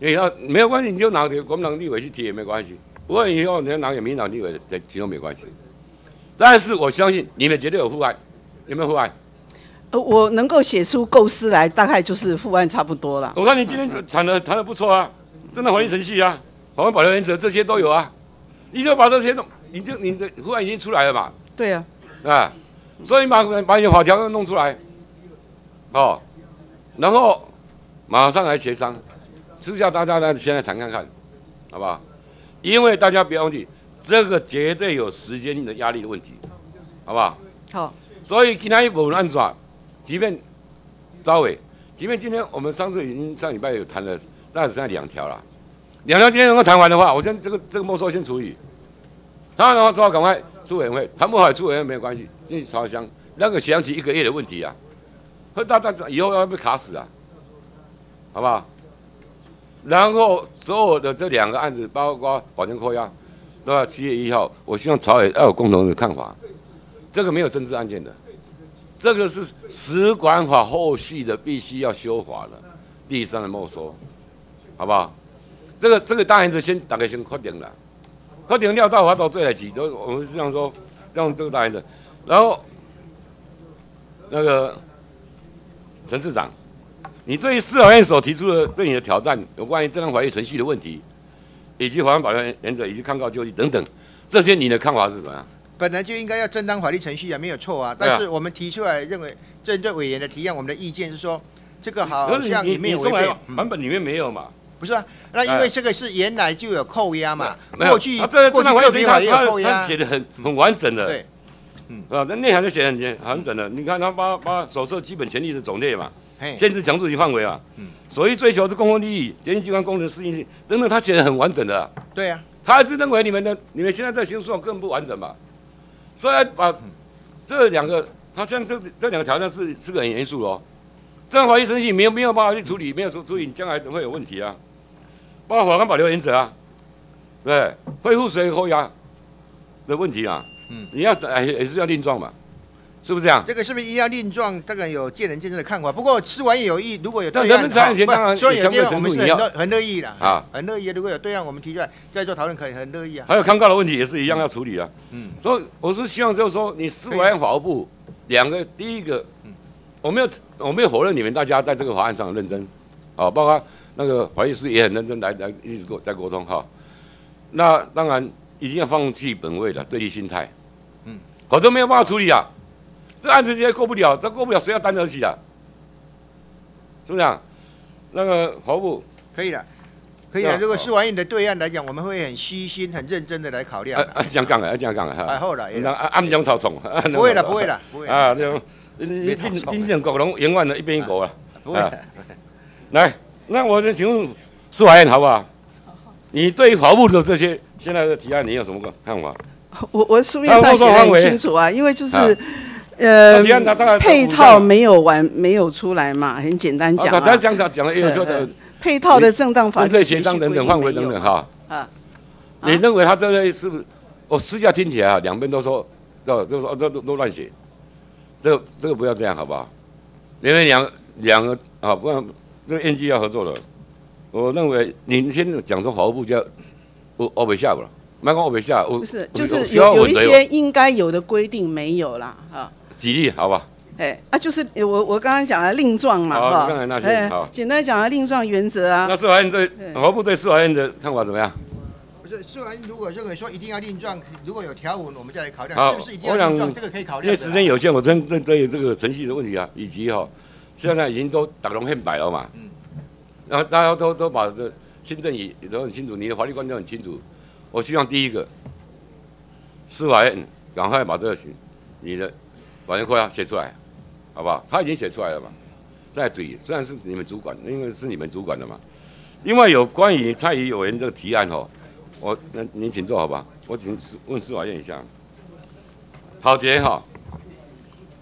你要没有关系，你就拿给国民党立委去提也没关系。不过以后，你要拿给民党立委的提都没关系。但是我相信你们绝对有副案，有没有副案？呃，我能够写出构思来，大概就是副案差不多了。我看你今天谈的谈的不错啊，真的法律程序啊，法官保留原则这些都有啊，你就把这些弄，你就你的副案已经出来了嘛？对啊，啊，所以把把你的法条弄出来，哦，然后马上来协商，私下大家来先来谈看看，好不好？因为大家不要忘记。这个绝对有时间的压力的问题，好不好？好。所以今天一部乱抓，即便招委，即便今天我们上次已经上礼拜有谈了，大概只剩下两条了。两条今天能够谈完的话，我先这个这个没收先处理。谈完的话，之后赶快出委员会，谈不好出委员会没有关系，你朝香那个协商期一个月的问题啊，和大大以后要被卡死啊，好不好？然后所有的这两个案子，包括保全扣押。都要七月一号，我希望朝野要有共同的看法。这个没有政治案件的，这个是使管法后续的必须要修法的，第三的没收，好不好？这个这个大原则先大概先确定了，确定料到法到最来急，就我们是这样说，让这个大原则。然后那个陈市长，你对于司法院所提出的对你的挑战，有关于正当法律程序的问题。以及法官保全原则，以及抗告救济等等，这些你的看法是怎么样？本来就应该要正当法律程序啊，没有错啊。但是我们提出来认为，针对委员的提案，我们的意见是说，这个好像里面有违背。版本里面没有嘛？不是啊，那因为这个是原来就有扣押嘛，过去过去个别法也有扣押。他写的很很完整的。对，嗯，啊，那内涵就写很很完整的。你看他把把手册基本权利的种类嘛。限制强制及范围啊，所以追求是公共利益、检察机关功能适应性等等，他写的很完整的。对啊，他还是认为你们的、你们现在在刑诉上更不完整嘛，所以把这两个，他现在这这两个条件是是个很严肃哦。这样法律程序没有没有办法去处理，没有说处理，将来会有问题啊。包括法官保留原则啊，对，恢复谁扣押的问题啊，嗯，你要也也是要另状嘛。是不是这样？这个是不是一样另状？当然有见仁见智的看法。不过吃完也有意，如果有但对岸，人民财产权好当然不所以有相很乐很乐意的啊，很乐意。如果有对案，我们提出来再做讨论，可以很乐意啊。还有康告的问题也是一样要处理啊。嗯，所以我是希望就是说，你司法院法务部两个，第一个，我没有我没有否认你们大家在这个法案上很认真，啊，包括那个法律师也很认真来来一直跟我在沟通哈。那当然已经要放弃本位了，对立心态，嗯，否则没有办法处理啊。这案子现在过不了，这过不了谁要担得起啊？是不是啊？那个法务部可以的，可以的。如果司法院的对案来讲，我们会很细心、很认真的来考量的。啊啊，这样讲啊，这样讲啊哈。哎，好了，那暗暗中逃冲，不会了，不会了，不会啦。啊，这种你金金正国龙永远的一边一国啊。不会啦。来，那我就请问司法院好不好？你对法务的这些现在的提案，你有什么看法？我我书面上写的很清楚啊，因为就是啊呃配套没有完没有出来嘛，很简单讲啊，他啊，讲讲讲了，也有说的配套的正当法律协商等等范围等等哈。啊，你认为他这个是不是？我私下听起来啊，两边都说，都都说都都都乱写，这个这个不要这样好不好？因为两两个啊，不然这个 NG 要合作了。我认为你先讲说法务部叫我我北下不了，麦克我北下，我不是就是有有一些应该有的规定没有啦，啊。举例好吧？哎啊，就是我我刚刚讲的令状嘛，好哈刚才那些哎好简单讲的令状原则啊那，司法院对法务部对司法院的看法怎么样？不是，司法院如果认为说一定要令状，如果有条文，我们再来考量是不是一定要我想令状，这个可以考因为。时间有限，我针对对这个程序的问题啊，以及哈、现在已经都打龙很白了嘛，嗯然后大家都都把这新政也都很清楚，你的法律观都很清楚。我希望第一个，司法院赶快把这个你的法院会要写出来，好不好？他已经写出来了嘛，再对，虽然是你们主管，因为是你们主管的嘛。另外有关于蔡宜委员这个提案哦，我那您请坐好吧，我请问司法院一下。好杰哈，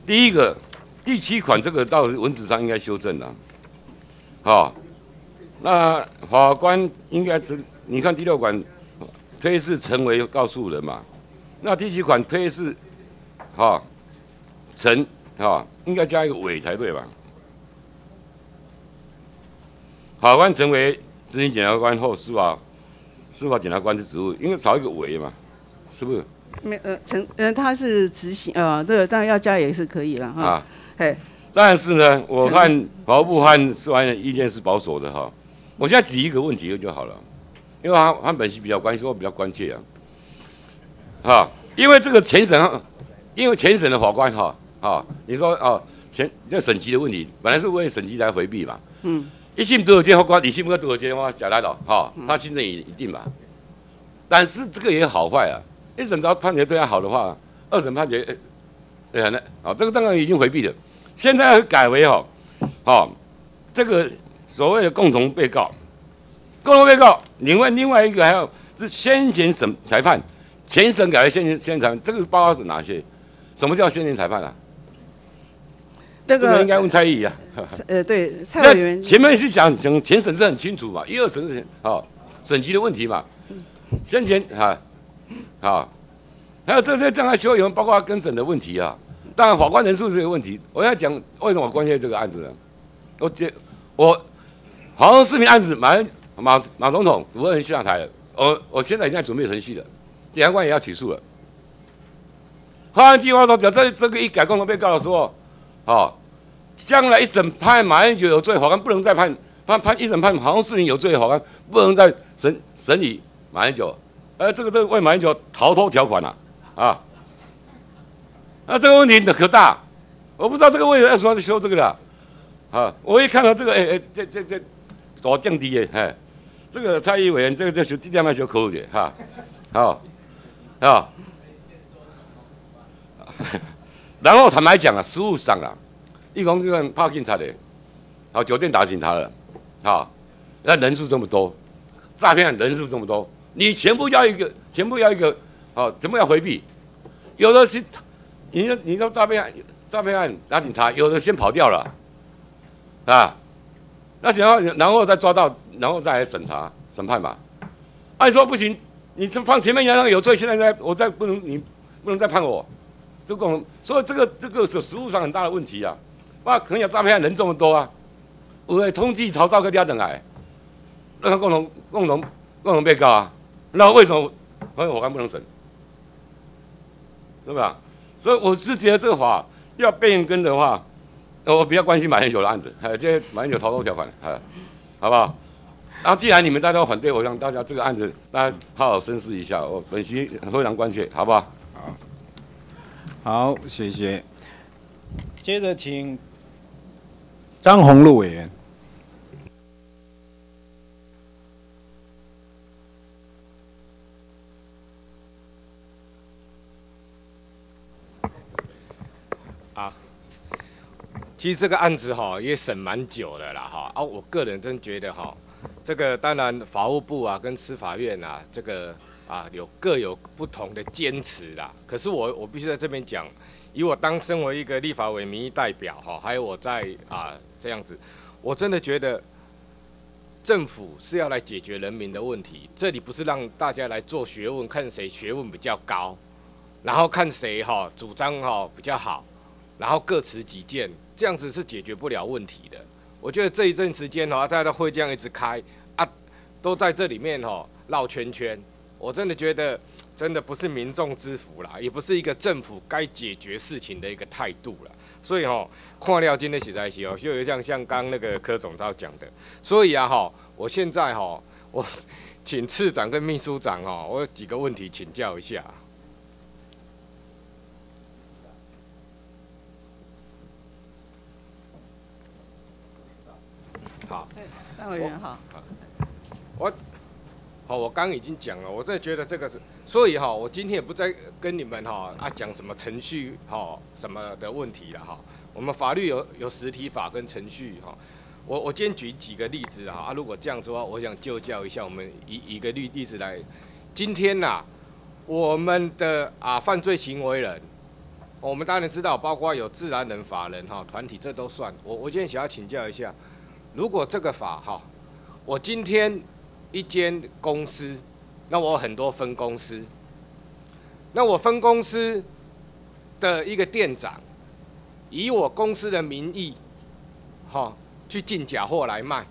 第一个第七款这个到文字上应该修正了，好、那法官应该只你看第六款推是成为告诉人嘛，那第七款推是哈、成哈、应该加一个伟才对吧？法官成为执行检察官后司法司法检察官的职务，应该少一个伟嘛，是不是？没呃成呃他是执行呃对，当然要加也是可以了哈，啊，哎但是呢，我看法务部和司法院的意见是保守的哈。我现在提一个问题就好了，因为他他本席比较关心，我比较关切啊。哈，因为这个前审，因为前审的法官哈啊，你说哦前这审级的问题，本来是为审级来回避嘛。嗯。一审多少间法官，二审个多少间话下来了哈，他信任也一定嘛。但是这个也好坏啊，一审只要判决对他好的话，二审判决呃对啊，那好，这个当然已经回避了。现在改为哈，好、这个所谓的共同被告，共同被告，另外另外一个还有是先前审裁判，前审改为先前先前裁判，这个包括是哪些？什么叫先前裁判啊？那个这个应该问蔡意啊。呃对 蔡那委员前面是讲讲前审是很清楚嘛，一二审审哦审级的问题嘛，先前啊啊，还有这些障碍修员，包括跟审的问题啊。当然法官人数是个问题，我要讲为什么我关切这个案子呢？我接我好像视频案子马马马总统五个人下台了，我我现在已经在准备程序了，检察官也要起诉了。法案计划说，假设这个一改共同被告的时候，哦，将来一审判马英九有罪，法官不能再判判判一审判黄世明有罪，法官不能再审审理马英九，哎，这个这个为马英九逃脱条款了啊，啊，那这个问题可大，我不知道这个为什么要修这个的，啊，我一看到这个，哎、哎、这这这多降低耶，哎，这个蔡议委员这个这修这点要修口点哈，好，啊。然后坦白讲啊，实务上啊，一共就算怕警察的，好酒店打警察了，好，那人数这么多，诈骗人数这么多，你全部要一个，全部要一个，好，全部要回避，有的是，你说你说诈骗案，诈骗案打警察，有的先跑掉了，啊，那然后然后再抓到，然后再来审查审判嘛，按说不行，你这判前面原来有罪，现在在我再不能你不能再判我。这共，所以这个这个是实务上很大的问题啊。哇，可能有诈骗人这么多啊，我通缉逃照个第二等来，那共同共同共同被告啊，那为什么我我还不能审？是吧？所以我是觉得这个法要变更的话，我比较关心马英九的案子，还有这些马英九逃脱条款，哎，好不好？那既然你们大家反对，我想大家这个案子大家好好深思一下，我本席非常关切，好不好？好，谢谢。接着请张宏禄委员。啊，其实这个案子哈也审蛮久了啦哈啊，我个人真觉得哈，这个当然法务部啊跟司法院啊这个啊有各有不同的坚持啦。可是我我必须在这边讲，以我当身为一个立法委民意代表哈，还有我在啊这样子，我真的觉得政府是要来解决人民的问题，这里不是让大家来做学问，看谁学问比较高，然后看谁哈主张哈比较好。然后各持己见，这样子是解决不了问题的。我觉得这一阵时间哈，大家会这样一直开啊，都在这里面哈绕圈圈。我真的觉得，真的不是民众之福啦，也不是一个政府该解决事情的一个态度了。所以哈，看了今天写在一起哦，就有像像刚那个柯总召讲的。所以啊哈，我现在哈，我请次长跟秘书长哦，我有几个问题请教一下。好，张委员好。好，我刚已经讲了，我真的觉得这个是，所以哈，我今天也不再跟你们哈啊讲什么程序哈什么的问题了哈。我们法律有有实体法跟程序哈。我我今天举几个例子哈啊，如果这样说，我想就教一下我们一一个例例子来。今天呐，我们的啊犯罪行为人，我们当然知道，包括有自然人、法人哈团体，这都算。我我今天想要请教一下。如果这个法哈，我今天一间公司，那我很多分公司，那我分公司的一个店长，以我公司的名义，哈，去进假货来卖，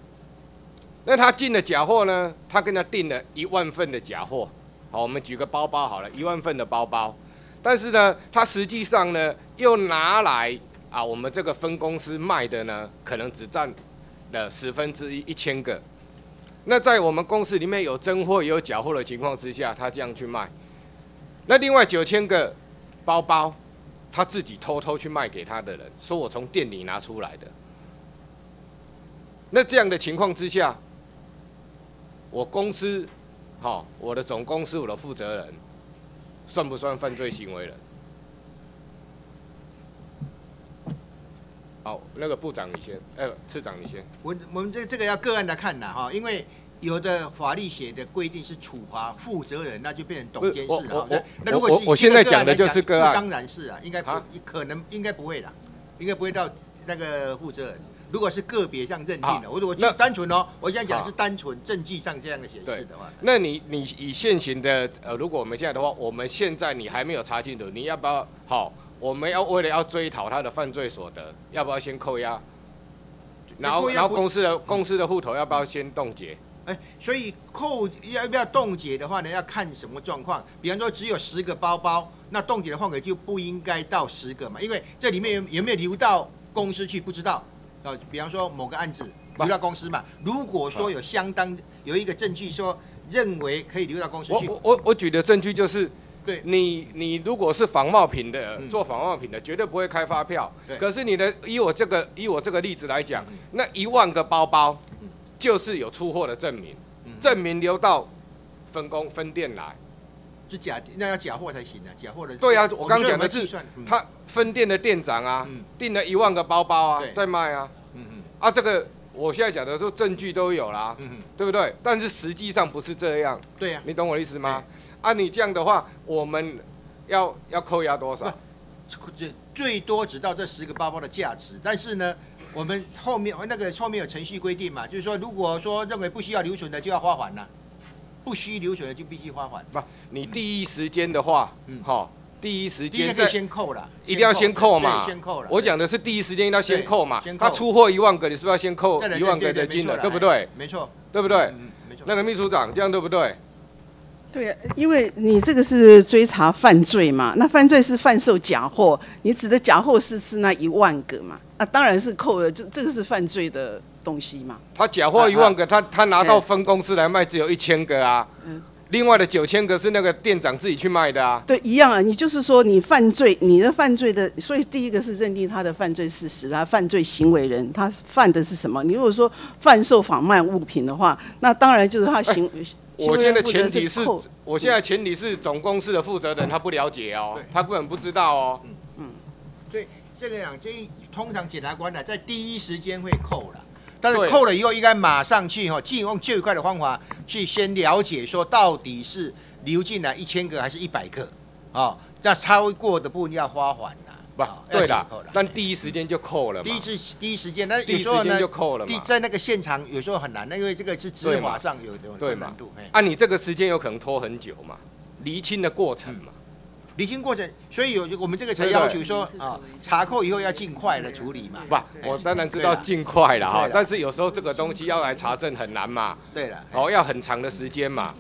那他进了假货呢，他跟他订了一万份的假货，好，我们举个包包好了，一万份的包包，但是呢，他实际上呢，又拿来啊，我们这个分公司卖的呢，可能只占。了十分之一一千个，那在我们公司里面有真货也有假货的情况之下，他这样去卖。那另外九千个包包，他自己偷偷去卖给他的人，说我从店里拿出来的。那这样的情况之下，我公司，好，我的总公司我的负责人，算不算犯罪行为人？好，那个部长你先，呃，次长你先。我我们这这个要个案来看的哈，因为有的法律写的规定是处罚负责人，那就变成董监事了。那如果是我现在讲的就是个案，当然是啊，应该不可能应该不会的，应该不会到那个负责人。如果是个别这样认定的，我我就单纯哦，我现在讲的是单纯证据上这样的显示的话。那你你以现行的呃，如果我们现在的话，我们现在你还没有查清楚，你要不要好？我们要为了要追讨他的犯罪所得，要不要先扣押？然后，然后公司的公司的户头要不要先冻结？哎，所以扣要不要冻结的话呢，要看什么状况。比方说，只有十个包包，那冻结的话，可就不应该到十个嘛，因为这里面有有没有流到公司去不知道。啊，比方说某个案子流到公司嘛，如果说有相当有一个证据说认为可以流到公司去，我我我举的证据就是。对你，你如果是仿冒品的，做仿冒品的，绝对不会开发票。可是你的，以我这个，以我这个例子来讲，那一万个包包，就是有出货的证明，证明流到分工分店来，是假，那要假货才行啊，假货的。对啊，我刚讲的是，他分店的店长啊，订了一万个包包啊，在卖啊。嗯嗯。啊，这个我现在讲的，都证据都有啦，嗯嗯，对不对？但是实际上不是这样。对呀。你懂我的意思吗？按你这样的话，我们要要扣押多少？最最多只到这十个包包的价值。但是呢，我们后面那个后面有程序规定嘛，就是说，如果说认为不需要留存的，就要花还了；不需留存的就必须花还。不，你第一时间的话，嗯，好。第一时间在先扣了，一定要先扣嘛先扣了。我讲的是第一时间要先扣嘛他出货一万个，你是不是要先扣一万个的金额，对不对？没错，对不对？嗯，没错。那个秘书长这样对不对？对，因为你这个是追查犯罪嘛，那犯罪是贩售假货，你指的假货是是那一万个嘛？那当然是扣了，这这个是犯罪的东西嘛。他假货一万个，他他拿到哎分公司来卖只有一千个啊，另外的九千个是那个店长自己去卖的啊。对，一样啊。你就是说你犯罪，你的犯罪的，所以第一个是认定他的犯罪事实，啊犯罪行为人他犯的是什么？你如果说贩售仿卖物品的话，那当然就是他行。行我现在前提是，我现在前提是总公司的负责人他不了解哦，他根本不知道哦。所以这个两，这一通常检察官呢，在第一时间会扣了，但是扣了以后，应该马上去哈，尽用最快的方法去先了解说到底是流进来一千个还是一百个，哦，那超过的部分要花还啦，不对的但第一时间就扣了嘛。第。一次第一时间，但是第一时间有时候呢，就扣了嘛。第在那个现场有时候很难，因为这个是执法上有有对难度，哎，啊，你这个时间有可能拖很久嘛，厘清的过程嘛。离清过程，所以有我们这个才要求说啊，查扣以后要尽快的处理嘛，不，我当然知道尽快了哈，但是有时候这个东西要来查证很难嘛，对了，哦，要很长的时间嘛，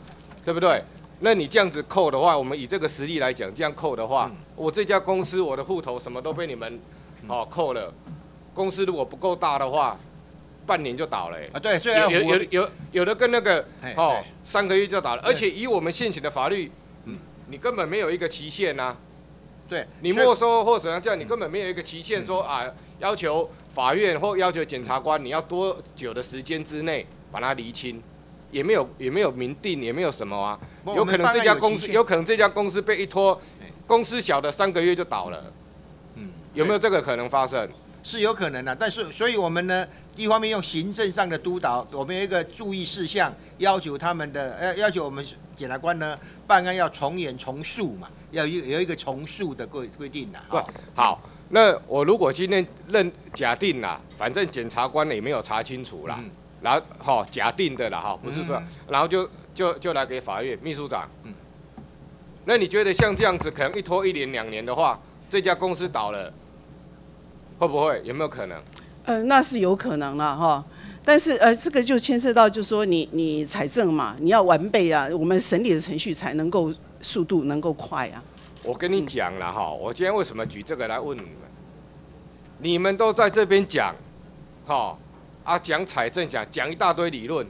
对不对？那你这样子扣的话，我们以这个实力来讲，这样扣的话，我这家公司我的户头什么都被你们哦扣了，公司如果不够大的话，半年就倒了、欸。啊对，所以有有有有有的跟那个哎哦哎。三个月就倒了，而且以我们现行的法律，嗯你根本没有一个期限呐、对，你没收或怎样这样，你根本没有一个期限说啊，要求法院或要求检察官你要多久的时间之内把它厘清，也没有也没有明定，也没有什么啊，有可能这家公司有有可能这家公司被一拖哎，公司小的三个月就倒了，嗯有没有这个可能发生？是有可能的，但是所以我们呢，一方面用行政上的督导，我们有一个注意事项，要求他们的呃要求我们检察官呢办案要从严从速嘛，要有有一个从速的规规定的不啊。好，那我如果今天认假定啦，反正检察官也没有查清楚啦，嗯然后哈、假定的啦哈，不是说，然后就就就来给法院秘书长，嗯那你觉得像这样子，可能一拖一年两年的话，这家公司倒了，会不会有没有可能？呃，那是有可能了哈。但是呃，这个就牵涉到，就是说你你财政嘛，你要完备啊，我们审理的程序才能够速度能够快啊。我跟你讲了哈，我今天为什么举这个来问你们？你们都在这边讲，哈啊讲财政讲讲一大堆理论，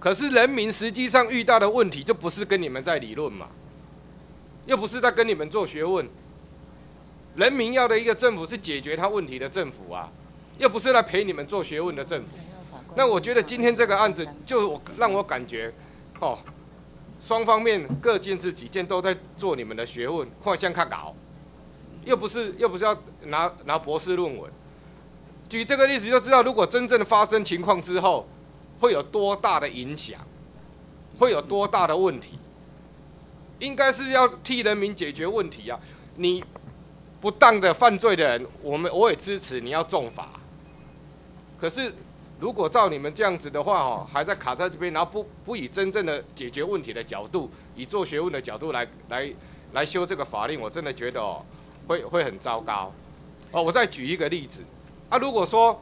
可是人民实际上遇到的问题就不是跟你们在理论嘛，又不是在跟你们做学问。人民要的一个政府是解决他问题的政府啊，又不是来陪你们做学问的政府。那我觉得今天这个案子，就我让我感觉，哦，双方面各坚持己见，都在做你们的学问，互相看搞，又不是又不是要拿拿博士论文。举这个例子就知道，如果真正发生情况之后，会有多大的影响，会有多大的问题。应该是要替人民解决问题啊！你不当的犯罪的人，我们我也支持你要重罚。可是如果照你们这样子的话，哦，还在卡在这边，然后不不以真正的解决问题的角度，以做学问的角度来来来修这个法令，我真的觉得哦，会会很糟糕。哦，我再举一个例子，啊，如果说，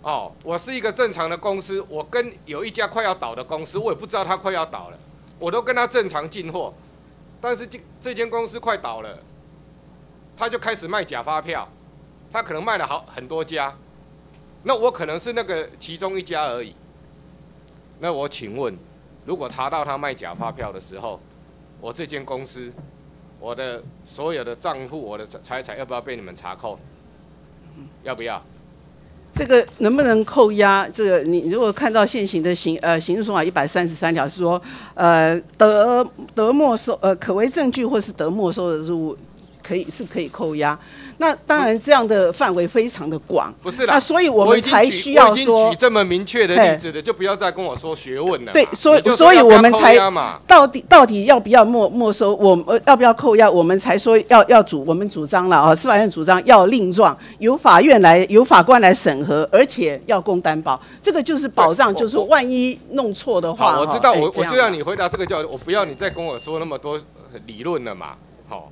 哦，我是一个正常的公司，我跟有一家快要倒的公司，我也不知道它快要倒了，我都跟他正常进货，但是这这间公司快倒了，他就开始卖假发票，他可能卖了好很多家。那我可能是那个其中一家而已。那我请问，如果查到他卖假发票的时候，我这间公司，我的所有的账户、我的财产要不要被你们查扣？要不要？这个能不能扣押？这个你如果看到现行的刑呃刑事诉讼法一百三十三条是说，呃得得没收呃可为证据或是得没收的事物，可以是可以扣押。那当然这样的范围非常的广，不是啦，那所以我们才需要我已经说举这么明确的例子的，就不要再跟我说学问了。对，所以所以我们才。到底到底要不要没没收，我们呃要不要扣押，我们才说要要主我们主张了啊，司法院主张要令状，由法院来由法官来审核，而且要供担保，这个就是保障，就是万一弄错的话，好，我知道，哈我我就要你回答这个叫，我不要你再跟我说那么多呃理论了嘛。好，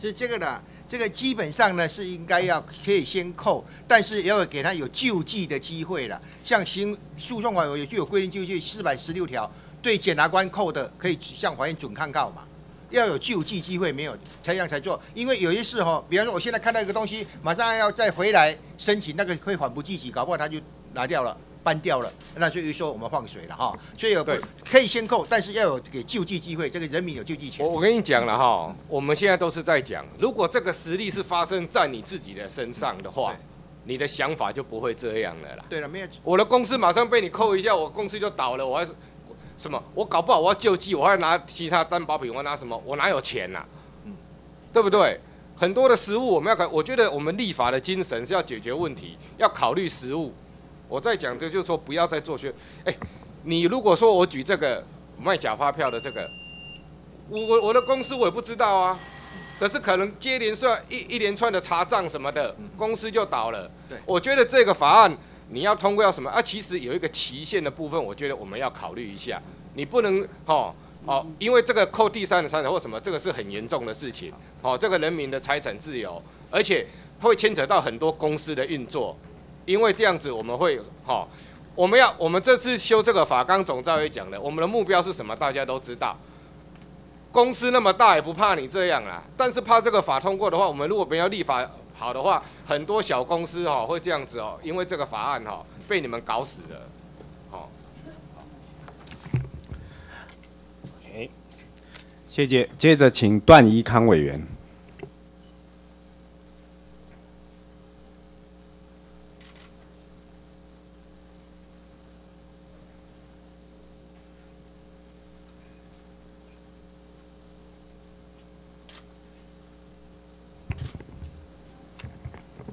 所以这个呢，这个基本上呢是应该要可以先扣，但是要给他有救济的机会了。像刑诉讼法有就有规定，就是四百十六条，对检察官扣的可以向法院准抗告嘛。要有救济机会没有，才这样才做。因为有些事哈，比方说我现在看到一个东西，马上要再回来申请，那个会缓不济急，搞不好他就拿掉了。搬掉了，那所以说我们放水了哈，所以有可以先扣，但是要有给救济机会，这个人民有救济权。我我跟你讲了哈，我们现在都是在讲，如果这个实力是发生在你自己的身上的话，你的想法就不会这样了啦。对了，没有，我的公司马上被你扣一下，我公司就倒了，我还是什么？我搞不好我要救济，我还拿其他担保品，我拿什么？我哪有钱呐？嗯，对不对？很多的实物我们要考，我觉得我们立法的精神是要解决问题，要考虑实物。我在讲这就是说不要再做学，哎，你如果说我举这个卖假发票的这个，我我我的公司我也不知道啊，可是可能接连算一一连串的查账什么的，公司就倒了。对，我觉得这个法案你要通过要什么啊？其实有一个期限的部分，我觉得我们要考虑一下，你不能哦哦，因为这个扣第三的财产或什么，这个是很严重的事情，哦，这个人民的财产自由，而且会牵扯到很多公司的运作。因为这样子，我们会哈，我们要我们这次修这个法，刚总召也讲了，我们的目标是什么？大家都知道，公司那么大也不怕你这样啦，但是怕这个法通过的话，我们如果没有立法好的话，很多小公司哈会这样子哦，因为这个法案哈被你们搞死了，好。OK，谢谢，接着请段宜康委员。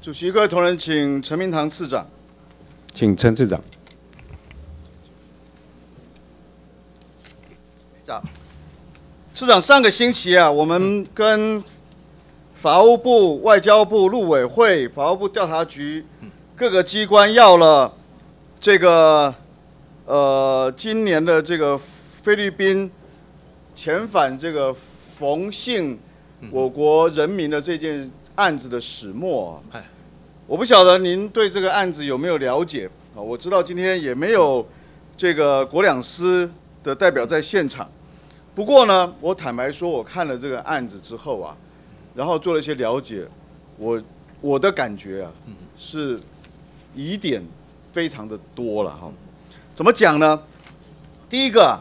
主席，各位同仁，请陈明堂次长，请陈次长。长，市长，上个星期啊，我们跟法务部、外交部、陆委会、法务部调查局各个机关要了这个呃，今年的这个菲律宾遣返这个冯姓我国人民的这件案子的始末。我不晓得您对这个案子有没有了解啊？我知道今天也没有这个国两司的代表在现场。不过呢，我坦白说，我看了这个案子之后啊，然后做了一些了解，我我的感觉啊，是疑点非常的多了哈。怎么讲呢？第一个，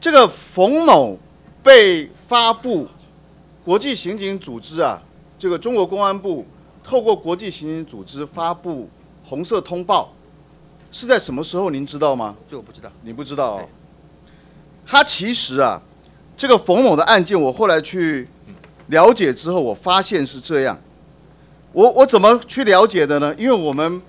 这个冯某被发布国际刑警组织啊，这个中国公安部。透过国际刑警组织发布红色通报，是在什么时候？您知道吗？这我不知道。你不知道？他其实啊，这个冯某的案件，我后来去了解之后，我发现是这样。我我怎么去了解的呢？因为我们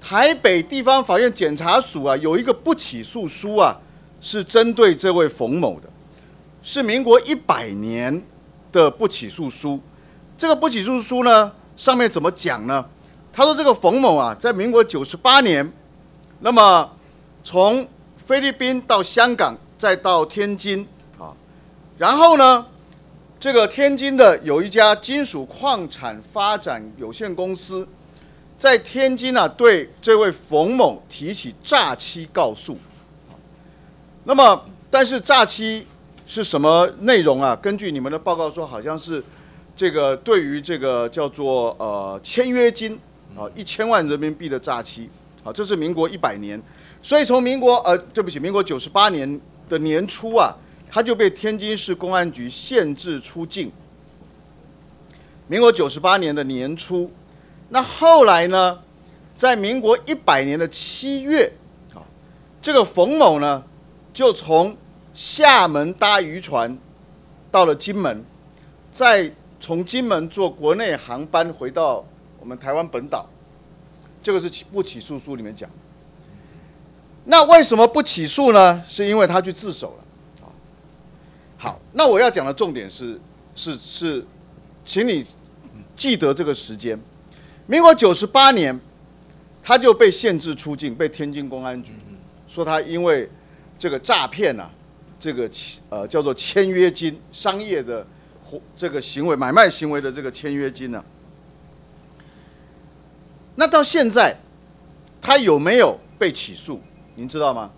台北地方法院检察署啊，有一个不起诉书啊，是针对这位冯某的，是民国一百年的不起诉书。这个不起诉书呢，上面怎么讲呢？他说这个冯某啊，在民国九十八年，那么从菲律宾到香港，再到天津啊，然后呢，这个天津的有一家金属矿产发展有限公司，在天津呢，对这位冯某提起诈欺告诉。那么，但是诈欺是什么内容啊？根据你们的报告说，好像是。这个对于这个叫做呃签约金啊一千万人民币的诈欺，好，这是民国一百年，所以从民国呃对不起，民国九十八年的年初啊，他就被天津市公安局限制出境。民国九十八年的年初，那后来呢，在民国一百年的七月，啊，这个冯某呢，就从厦门搭渔船到了金门，在从金门坐国内航班回到我们台湾本岛，这个是起不起诉书里面讲。那为什么不起诉呢？是因为他去自首了。好，那我要讲的重点是是是，请你记得这个时间，民国九十八年，他就被限制出境，被天津公安局说他因为这个诈骗啊，这个呃叫做签约金，商业的这个行为买卖行为的这个签约金呢。那到现在，他有没有被起诉？您知道吗？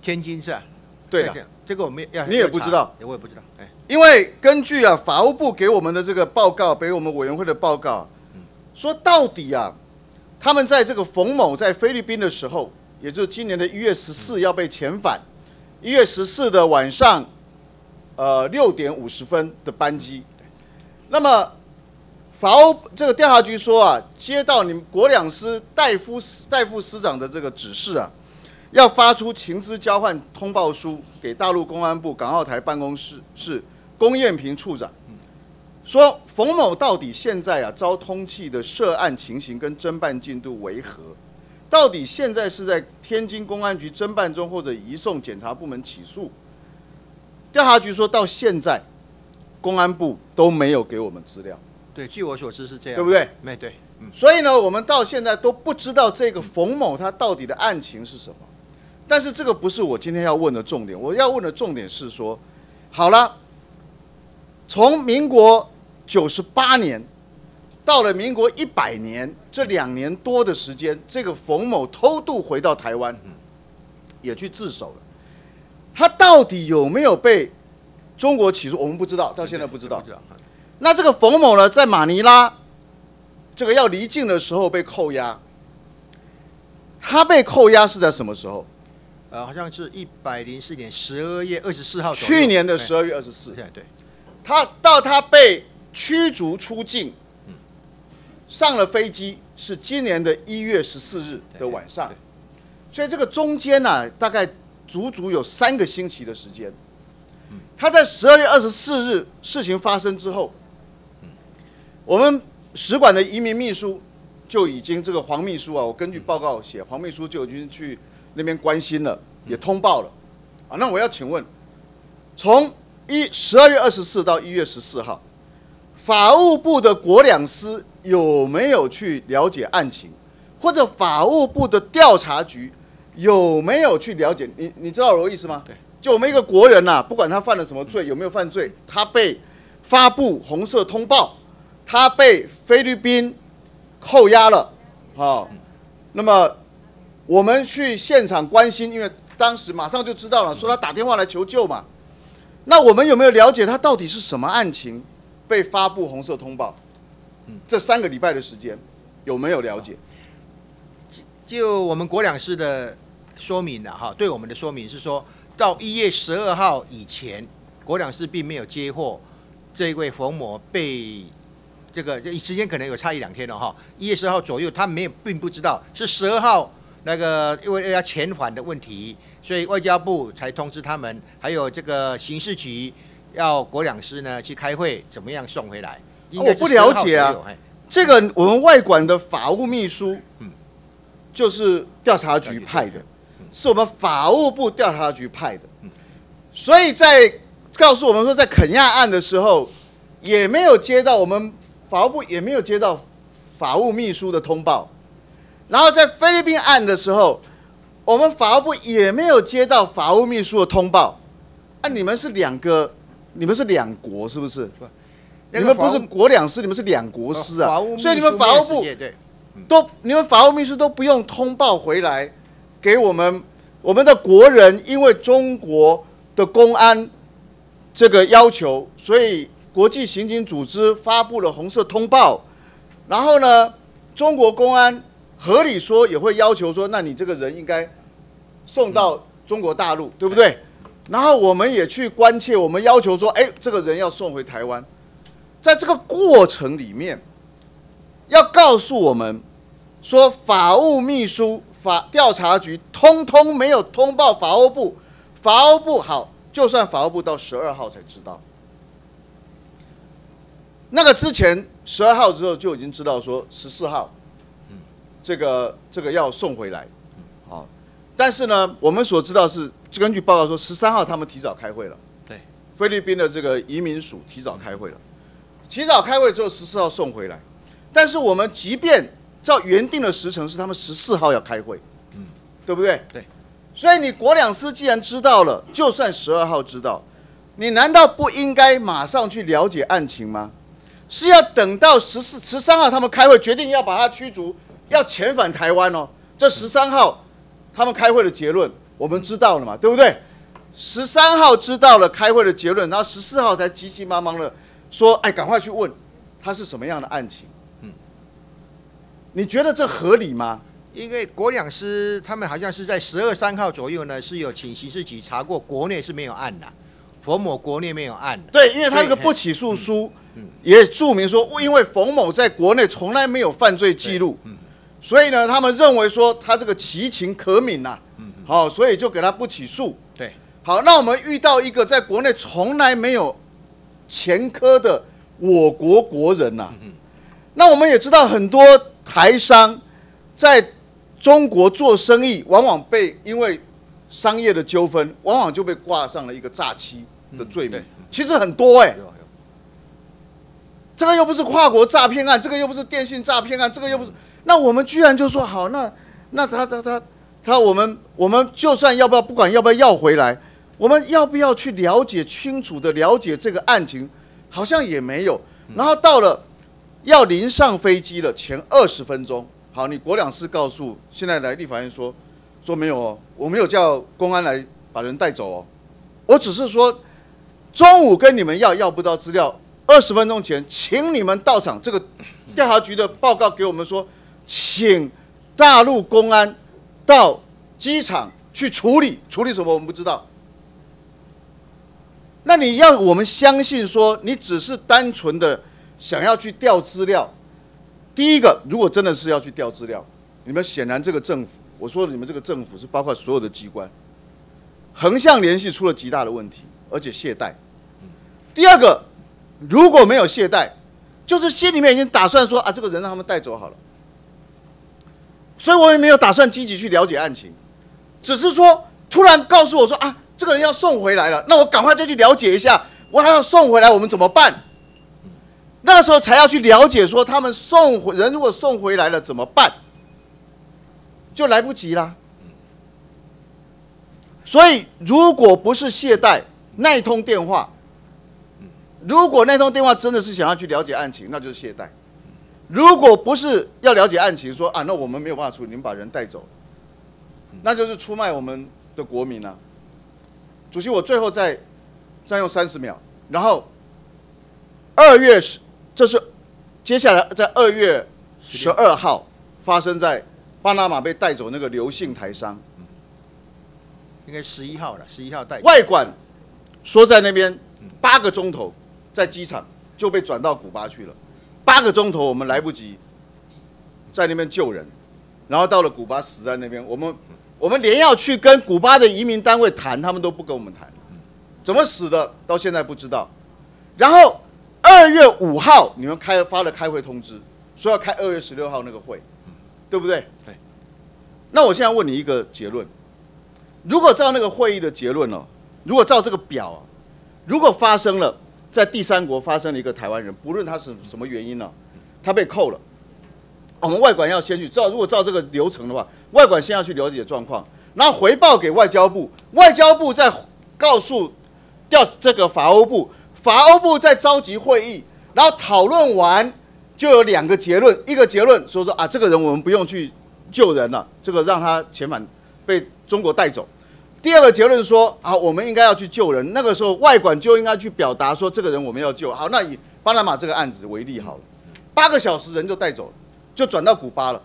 天津是啊，对的，这个我们要你也不知道，我也不知道。哎，因为根据啊法务部给我们的这个报告，给我们委员会的报告，说到底啊，他们在这个冯某在菲律宾的时候，也就是今年的一月十四要被遣返，一月十四的晚上，呃六点五十分的班机，那么。法务这个调查局说啊，接到你们国两司代夫代副司长的这个指示啊，要发出情资交换通报书给大陆公安部港澳台办公室是龚艳平处长，说冯某到底现在啊遭通缉的涉案情形跟侦办进度为何？到底现在是在天津公安局侦办中，或者移送检察部门起诉？调查局说到现在，公安部都没有给我们资料。对，据我所知是这样，对不对？没对，嗯。所以呢，我们到现在都不知道这个冯某他到底的案情是什么。但是这个不是我今天要问的重点，我要问的重点是说，好了，从民国九十八年到了民国一百年这两年多的时间，这个冯某偷渡回到台湾，也去自首了。他到底有没有被中国起诉？我们不知道，到现在不知道。那这个冯某呢，在马尼拉，这个要离境的时候被扣押。他被扣押是在什么时候？呃，好像是一百零四年十二月二十四号。去年的十二月二十四。对对。他到他被驱逐出境，上了飞机是今年的一月十四日的晚上。所以这个中间呢，大概足足有三个星期的时间。他在十二月二十四日事情发生之后。我们使馆的移民秘书就已经这个黄秘书啊，我根据报告写，黄秘书就已经去那边关心了，也通报了。啊，那我要请问，从一十二月二十四到一月十四号，法务部的国两司有没有去了解案情，或者法务部的调查局有没有去了解？你你知道我的意思吗？对，就我们一个国人呐，不管他犯了什么罪，有没有犯罪，他被发布红色通报。他被菲律宾扣押了，好，那么我们去现场关心，因为当时马上就知道了，说他打电话来求救嘛。那我们有没有了解他到底是什么案情，被发布红色通报？这三个礼拜的时间有没有了解？就我们国两市的说明了哈，对我们的说明是说到一月十二号以前，国两师并没有接获这位冯某被。这个这时间可能有差一两天了哈，一月十号左右，他没有并不知道是十二号那个因为要遣返的问题，所以外交部才通知他们，还有这个刑事局要国两师呢去开会，怎么样送回来？我不了解啊，这个我们外管的法务秘书，嗯，就是调查局派的，是我们法务部调查局派的，所以在告诉我们说在肯亚案的时候，也没有接到我们。法务部也没有接到法务秘书的通报，然后在菲律宾案的时候，我们法务部也没有接到法务秘书的通报。啊，你们是两个，你们是两国是不是？你们不是国两司，你们是两国司啊。所以你们法务部都，你们法务秘书都不用通报回来给我们我们的国人，因为中国的公安这个要求，所以。国际刑警组织发布了红色通报，然后呢，中国公安合理说也会要求说，那你这个人应该送到中国大陆，对不对？然后我们也去关切，我们要求说，哎，这个人要送回台湾。在这个过程里面，要告诉我们说，法务秘书、法调查局通通没有通报法务部，法务部好，就算法务部到十二号才知道。那个之前十二号之后就已经知道说十四号，这个这个要送回来，好，但是呢，我们所知道是根据报告说十三号他们提早开会了，对，菲律宾的这个移民署提早开会了，提早开会之后十四号送回来，但是我们即便照原定的时程是他们十四号要开会，嗯，对不对？对，所以你国两司既然知道了，就算十二号知道，你难道不应该马上去了解案情吗？是要等到十四、十三号他们开会决定要把他驱逐，要遣返台湾哦。这十三号他们开会的结论我们知道了嘛，对不对？十三号知道了开会的结论，然后十四号才急急忙忙的说：“哎，赶快去问他是什么样的案情。”嗯，你觉得这合理吗？因为国两司他们好像是在十二三号左右呢，是有请刑事局查过国内是没有案的，冯某国内没有案。对，因为他那个不起诉书。也注明说，因为冯某在国内从来没有犯罪记录，所以呢，他们认为说他这个其情可悯呐，好，所以就给他不起诉。对，好，那我们遇到一个在国内从来没有前科的我国国人呐，那我们也知道很多台商在中国做生意，往往被因为商业的纠纷，往往就被挂上了一个诈欺的罪名，其实很多哎。这个又不是跨国诈骗案，这个又不是电信诈骗案，这个又不是，那我们居然就说好，那那他他他他，我们我们就算要不要，不管要不要要回来，我们要不要去了解清楚的了解这个案情，好像也没有。然后到了要临上飞机了前二十分钟，好，你国两司告诉现在来立法院说说没有哦，我没有叫公安来把人带走哦，我只是说中午跟你们要要不到资料。二十分钟前，请你们到场。这个调查局的报告给我们说，请大陆公安到机场去处理，处理什么我们不知道。那你要我们相信说，你只是单纯的想要去调资料。第一个，如果真的是要去调资料，你们显然这个政府，我说的你们这个政府是包括所有的机关，横向联系出了极大的问题，而且懈怠。第二个。如果没有懈怠，就是心里面已经打算说啊，这个人让他们带走好了。所以我也没有打算积极去了解案情，只是说突然告诉我说啊，这个人要送回来了，那我赶快就去了解一下，我还要送回来，我们怎么办？那时候才要去了解说他们送回人如果送回来了怎么办？就来不及啦。所以如果不是懈怠，那一通电话。如果那通电话真的是想要去了解案情，那就是懈怠；如果不是要了解案情，说啊，那我们没有办法处理，你们把人带走，那就是出卖我们的国民啊！主席，我最后再再用三十秒，然后二月十，这是接下来在二月十二号发生在巴拿马被带走那个刘姓台商，应该十一号了，十一号带外管说在那边八个钟头。在机场就被转到古巴去了，八个钟头我们来不及在那边救人，然后到了古巴死在那边。我们我们连要去跟古巴的移民单位谈，他们都不跟我们谈，怎么死的到现在不知道。然后二月五号你们开发了开会通知，说要开二月十六号那个会，对不对？对。那我现在问你一个结论：如果照那个会议的结论哦，如果照这个表，啊如果发生了。在第三国发生了一个台湾人，不论他是什么原因呢，他被扣了。我们外管要先去照，如果照这个流程的话，外管先要去了解状况，然后回报给外交部，外交部再告诉调这个法务部，法欧部在召集会议，然后讨论完就有两个结论，一个结论说说啊，这个人我们不用去救人了，这个让他遣返被中国带走。第二个结论说啊，我们应该要去救人。那个时候外管就应该去表达说，这个人我们要救。好，那以巴拿马这个案子为例好了，八个小时人就带走了，就转到古巴了。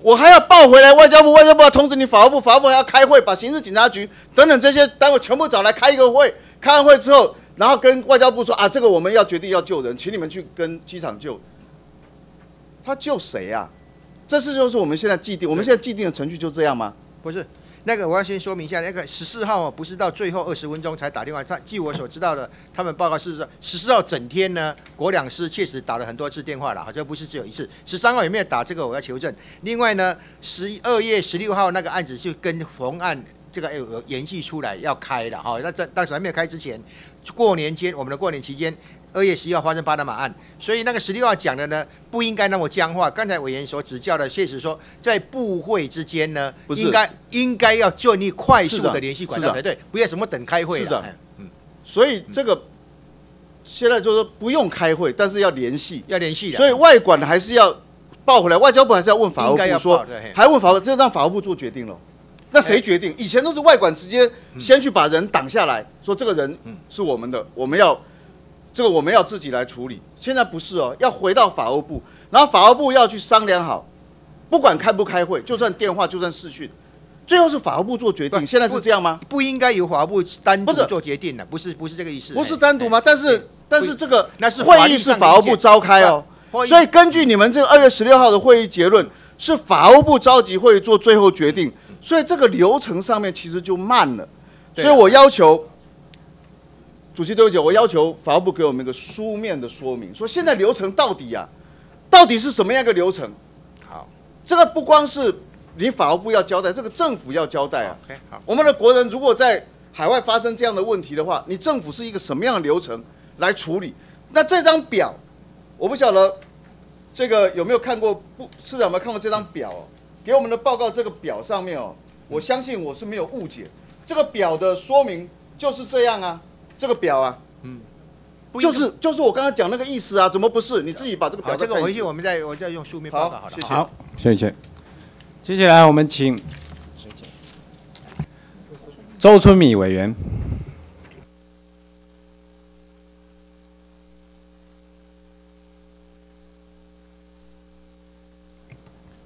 我还要报回来外交部，外交部要通知你法务部，法务部还要开会，把刑事警察局等等这些单位全部找来开一个会。开完会之后，然后跟外交部说啊，这个我们要决定要救人，请你们去跟机场救。他救谁啊？这是就是我们现在既定，我们现在既定的程序就这样吗？不是。那个我要先说明一下，那个十四号不是到最后二十分钟才打电话。他据我所知道的，他们报告是说十四号整天呢，国两师确实打了很多次电话了，好像不是只有一次。十三号有没有打这个？我要求证。另外呢，十二月十六号那个案子就跟冯案这个有延续出来要开了哈。那在当时还没有开之前，过年间我们的过年期间，二月十一号发生巴拿马案，所以那个十六号讲的呢，不应该那么僵化。刚才委员所指教的，确实说在部会之间呢，应该应该要建立快速的联系管道才对，不要什么等开会。是的，嗯，所以这个现在就是说不用开会，但是要联系，要联系的。所以外管还是要报回来，外交部还是要问法务部说，还问法务，就让法务部做决定了。那谁决定？以前都是外管直接先去把人挡下来，说这个人是我们的，我们要。这个我们要自己来处理，现在不是哦，要回到法务部，然后法务部要去商量好，不管开不开会，就算电话，就算视讯，最后是法务部做决定。现在是这样吗？不应该由法务部单独做决定的，不是不是这个意思。不是单独吗？但是但是这个那是会议是法务部召开哦，所以根据你们这个二月十六号的会议结论，是法务部召集会议做最后决定，所以这个流程上面其实就慢了，所以我要求。主席，对不起，我要求法务部给我们一个书面的说明，说现在流程到底呀，到底是什么样一个流程？好，这个不光是你法务部要交代，这个政府要交代啊。OK，好，我们的国人如果在海外发生这样的问题的话，你政府是一个什么样的流程来处理？那这张表，我不晓得这个有没有看过，不，市长有没有看过这张表？给我们的报告这个表上面哦，我相信我是没有误解，这个表的说明就是这样啊。这个表啊，嗯，就是就是我刚刚讲那个意思啊，怎么不是？你自己把这个表这个回去，我们再我再用书面报告好了。好，谢谢。接下来我们请周春米委员。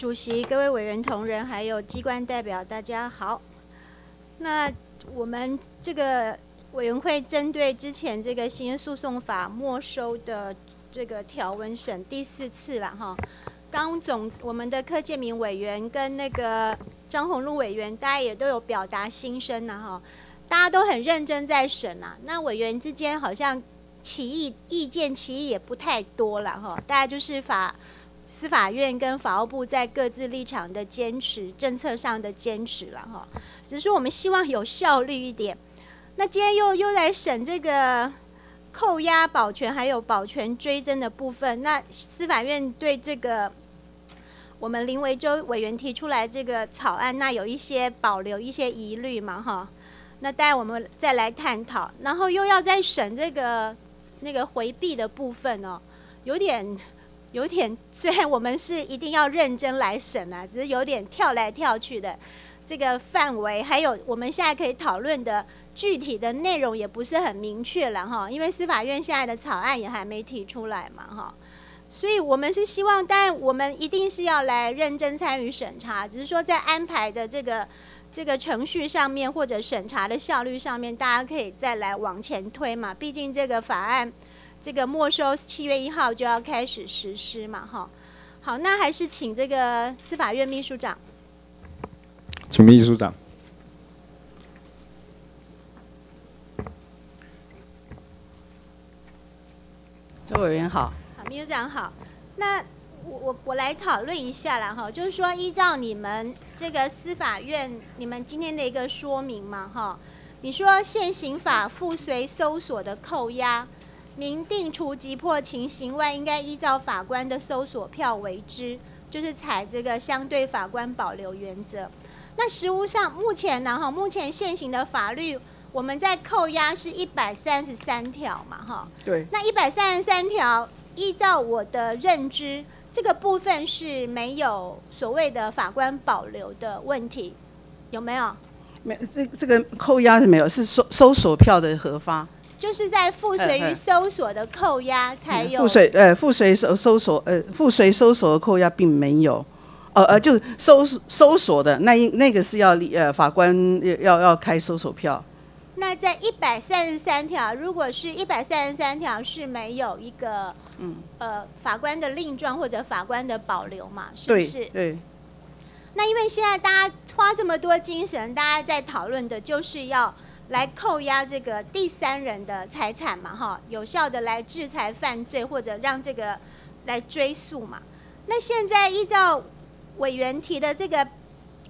主席、各位委员同仁，还有机关代表，大家好。那我们这个。委员会针对之前这个刑事诉讼法没收的这个条文审第四次了哈，刚总我们的柯建明委员跟那个张宏禄委员，大家也都有表达心声呐哈，大家都很认真在审呐，那委员之间好像歧义意见歧义也不太多了哈，大家就是法司法院跟法务部在各自立场的坚持，政策上的坚持了哈，只是我们希望有效率一点。那今天又又来审这个扣押保全还有保全追征的部分。那司法院对这个我们林维洲委员提出来这个草案，那有一些保留一些疑虑嘛，哈。那待我们再来探讨。然后又要再审这个那个回避的部分哦，有点有点，虽然我们是一定要认真来审啊，只是有点跳来跳去的这个范围，还有我们现在可以讨论的。具体的内容也不是很明确了哈，因为司法院现在的草案也还没提出来嘛哈，所以我们是希望，当然我们一定是要来认真参与审查，只是说在安排的这个这个程序上面或者审查的效率上面，大家可以再来往前推嘛。毕竟这个法案这个没收七月一号就要开始实施嘛哈。好，那还是请这个司法院秘书长，请秘书长。周委员好，好，秘书长好。那我我我来讨论一下啦哈，就是说依照你们这个司法院你们今天的一个说明嘛哈，你说现行法附随搜索的扣押，明定除急迫情形外，应该依照法官的搜索票为之，就是采这个相对法官保留原则。那实务上目前呢哈，目前现行的法律。我们在扣押是一百三十三条嘛，哈，对。那一百三十三条，依照我的认知，这个部分是没有所谓的法官保留的问题，有没有？没，这这个扣押是没有，是搜搜索票的核发。就是在附随于搜索的扣押才有。附随呃附随搜搜索呃附随搜索的扣押并没有，呃呃就搜搜索的那一那个是要呃法官要要要开搜索票。那在一百三十三条，如果是一百三十三条是没有一个，嗯，呃，法官的令状或者法官的保留嘛，是不是？对。那因为现在大家花这么多精神，大家在讨论的就是要来扣押这个第三人的财产嘛，哈，有效的来制裁犯罪或者让这个来追诉嘛。那现在依照委员提的这个。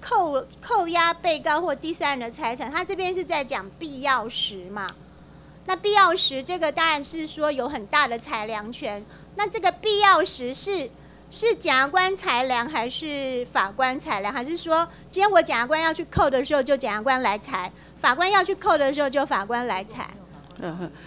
扣扣押被告或第三人的财产，他这边是在讲必要时嘛？那必要时这个当然是说有很大的裁量权。那这个必要时是是检察官裁量还是法官裁量？还是说今天我检察官要去扣的时候就检察官来裁，法官要去扣的时候就法官来裁？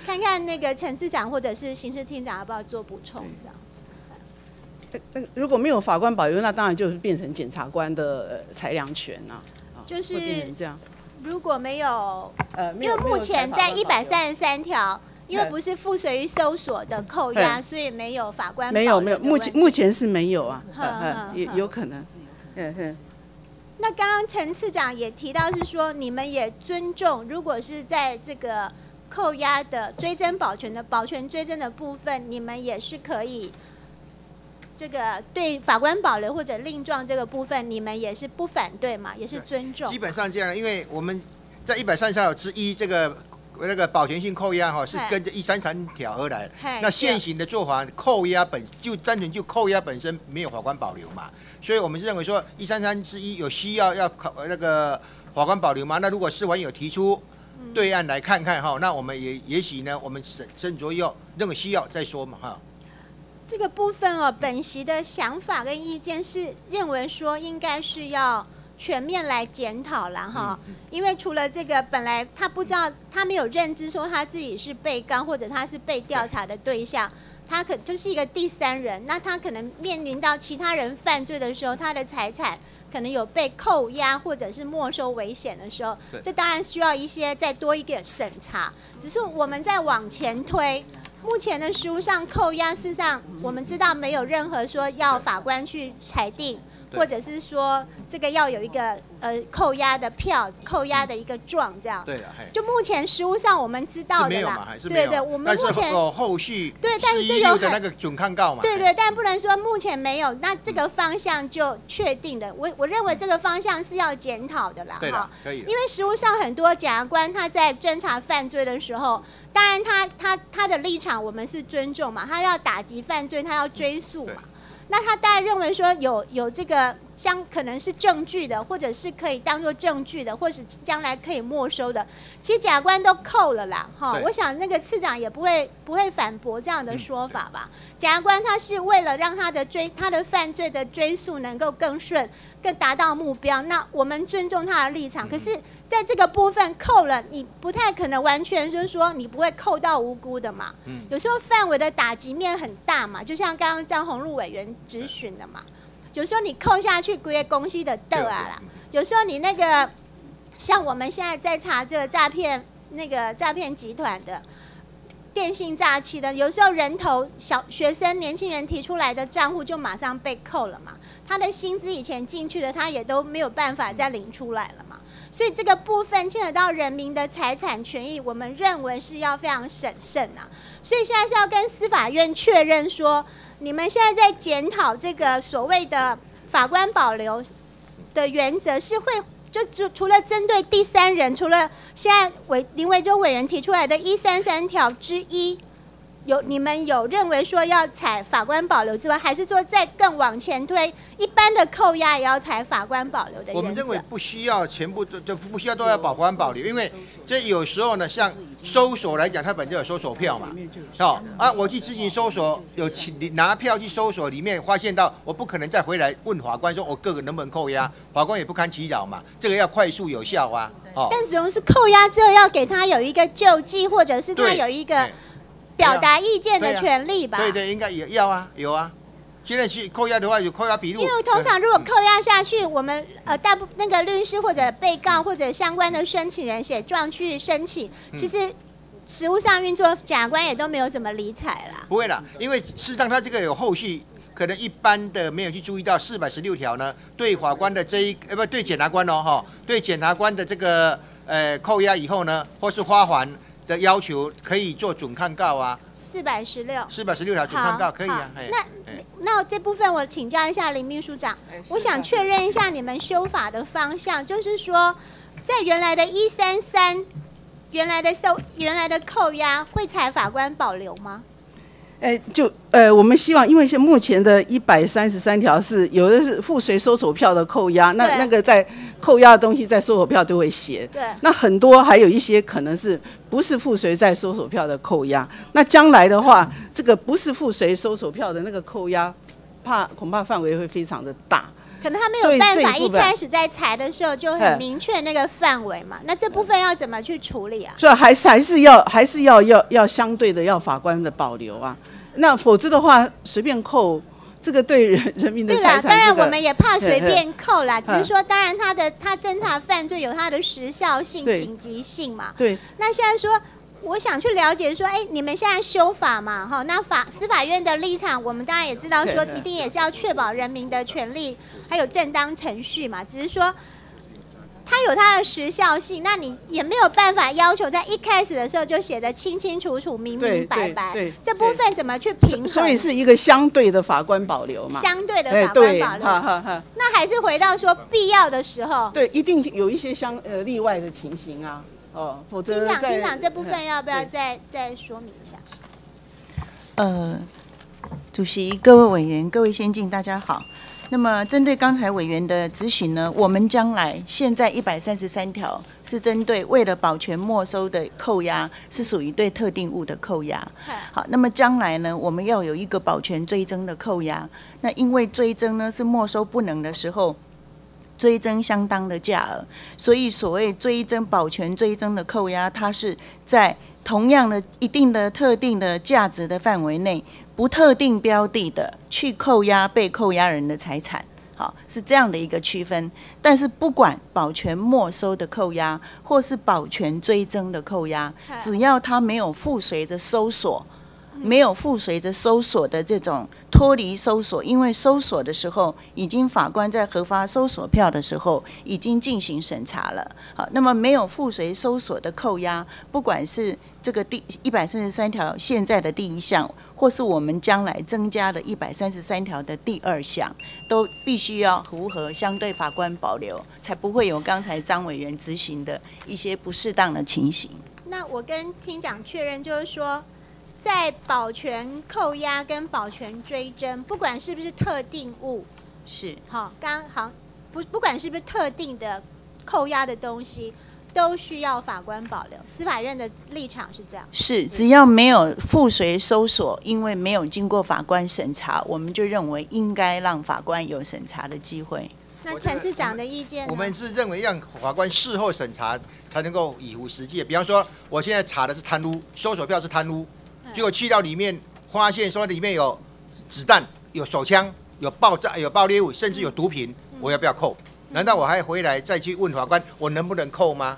看看那个陈次长或者是刑事厅长要不要做补充？这样。那如果没有法官保留，那当然就是变成检察官的裁量权了。就是这样。如果没有，呃，因为目前在一百三十三条，因为不是附随于搜索的扣押，所以没有法官没有没有，目前目前是没有啊，也有可能，嗯哼。那刚刚陈次长也提到是说，你们也尊重，如果是在这个扣押的追征保全的保全追征的部分，你们也是可以。这个对法官保留或者令状这个部分，你们也是不反对嘛？也是尊重。基本上这样，因为我们在一百三十条之一这个那个保全性扣押哈，是跟着一三三条而来。那现行的做法，扣押本就单纯就扣押本身没有法官保留嘛，所以我们认为说一三三之一有需要要考那个法官保留吗？那如果司法院有提出对案来看看哈，那我们也也许呢，我们审审酌要认为需要再说嘛哈。这个部分哦，本席的想法跟意见是认为说，应该是要全面来检讨了哈。因为除了这个，本来他不知道，他没有认知说他自己是被告或者他是被调查的对象，他可就是一个第三人。那他可能面临到其他人犯罪的时候，他的财产可能有被扣押或者是没收危险的时候，这当然需要一些再多一个审查。只是我们在往前推。目前的实务上扣押，事实上我们知道没有任何说要法官去裁定，或者是说这个要有一个呃扣押的票、扣押的一个状这样。对就目前实务上我们知道的啦，对对，我们目前有后续对，但是这有的那个准抗告嘛。对对，但不能说目前没有，那这个方向就确定了。我我认为这个方向是要检讨的啦，哈，可以。因为实务上很多检察官他在侦查犯罪的时候。当然，他他他的立场我们是尊重嘛，他要打击犯罪，他要追诉嘛。那他当然认为说有有这个相可能是证据的，或者是可以当做证据的，或是将来可以没收的。其实检察官都扣了啦，哈。我想那个次长也不会不会反驳这样的说法吧。检察官他是为了让他的追他的犯罪的追诉能够更顺。更达到目标，那我们尊重他的立场。可是，在这个部分扣了，你不太可能完全就是说你不会扣到无辜的嘛。嗯。有时候范围的打击面很大嘛，就像刚刚张宏禄委员质询的嘛。有时候你扣下去，归公司的豆啊啦。有时候你那个，像我们现在在查这个诈骗那个诈骗集团的电信诈欺的，有时候人头小学生、年轻人提出来的账户就马上被扣了嘛。他的薪资以前进去的，他也都没有办法再领出来了嘛。所以这个部分牵扯到人民的财产权益，我们认为是要非常审慎啊。所以现在是要跟司法院确认说，你们现在在检讨这个所谓的法官保留的原则，是会就除除了针对第三人，除了现在委林维洲委员提出来的一三三条之一。有你们有认为说要采法官保留之外，还是说再更往前推，一般的扣押也要采法官保留的我们认为不需要全部都就不需要都要法官保留，因为这有时候呢，像搜索来讲，它本身有搜索票嘛，哦啊，我去执行搜索，有拿票去搜索里面发现到，我不可能再回来问法官说我个个能不能扣押，法官也不堪其扰嘛，这个要快速有效啊。哦，但只能是扣押之后要给他有一个救济，或者是他有一个。表达意见的权利吧。对对，应该也要啊，有啊。现在去扣押的话，有扣押笔录。因为通常如果扣押下去，我们呃大部那个律师或者被告或者相关的申请人写状去申请，其实实务上运作，检察官也都没有怎么理睬啦。不会啦，因为事实上他这个有后续，可能一般的没有去注意到四百十六条呢，对法官的这一呃不对检察官哦哈，对检察官的这个呃扣押以后呢，或是发还。的要求可以做准抗告啊，四百十六，四百十六条准抗告可以啊。那那这部分我请教一下林秘书长，我想确认一下你们修法的方向，就是说，在原来的一三三，原来的收原来的扣押会采法官保留吗？哎，就呃，我们希望，因为现目前的一百三十三条是有的是附随收索票的扣押，那那个在扣押的东西在收索票都会写。对。那很多还有一些可能是不是附随在收索票的扣押？那将来的话，这个不是附随收索票的那个扣押，怕恐怕范围会非常的大。可能他没有办法一开始在裁的时候就很明确那个范围嘛，那这部分要怎么去处理啊？所以还是还是要还是要要要相对的要法官的保留啊。那否则的话，随便扣这个对人人民的财产，当然我们也怕随便 扣啦。只是说，当然他的他侦查犯罪有他的时效性、紧急性嘛。对。那现在说，我想去了解说，哎，你们现在修法嘛，哈，那法司法院的立场，我们当然也知道，说一定也是要确保人民的权利还有正当程序嘛。只是说。它有它的时效性，那你也没有办法要求在一开始的时候就写的清清楚楚、明明白白。这部分怎么去平衡？所以是一个相对的法官保留嘛？相对的法官保留。那还是回到说必要的时候。对，一定有一些相呃例外的情形啊。哦，否则。厅长，厅长，这部分要不要再再说明一下？呃，主席、各位委员、各位先进，大家好。那么，针对刚才委员的咨询呢，我们将来现在一百三十三条是针对为了保全没收的扣押，是属于对特定物的扣押。好，那么将来呢，我们要有一个保全追征的扣押。那因为追征呢是没收不能的时候，追征相当的价额，所以所谓追征保全追征的扣押，它是在同样的一定的特定的价值的范围内。不特定标的的去扣押被扣押人的财产，好是这样的一个区分。但是不管保全没收的扣押，或是保全追征的扣押，只要它没有附随着搜索。没有附随着搜索的这种脱离搜索，因为搜索的时候，已经法官在核发搜索票的时候已经进行审查了。好，那么没有附随搜索的扣押，不管是这个第一百三十三条现在的第一项，或是我们将来增加的一百三十三条的第二项，都必须要符合相对法官保留，才不会有刚才张委员执行的一些不适当的情形。那我跟厅长确认，就是说。在保全扣押跟保全追征，不管是不是特定物，是好，刚好不不管是不是特定的扣押的东西，都需要法官保留。司法院的立场是这样，是只要没有附随搜索，因为没有经过法官审查，我们就认为应该让法官有审查的机会。那陈市长的意见，我们是认为让法官事后审查才能够以无实际。比方说，我现在查的是贪污，搜索票是贪污。结果去到里面，发现说里面有子弹、有手枪、有爆炸、有爆裂物，甚至有毒品，我要不要扣？难道我还回来再去问法官，我能不能扣吗？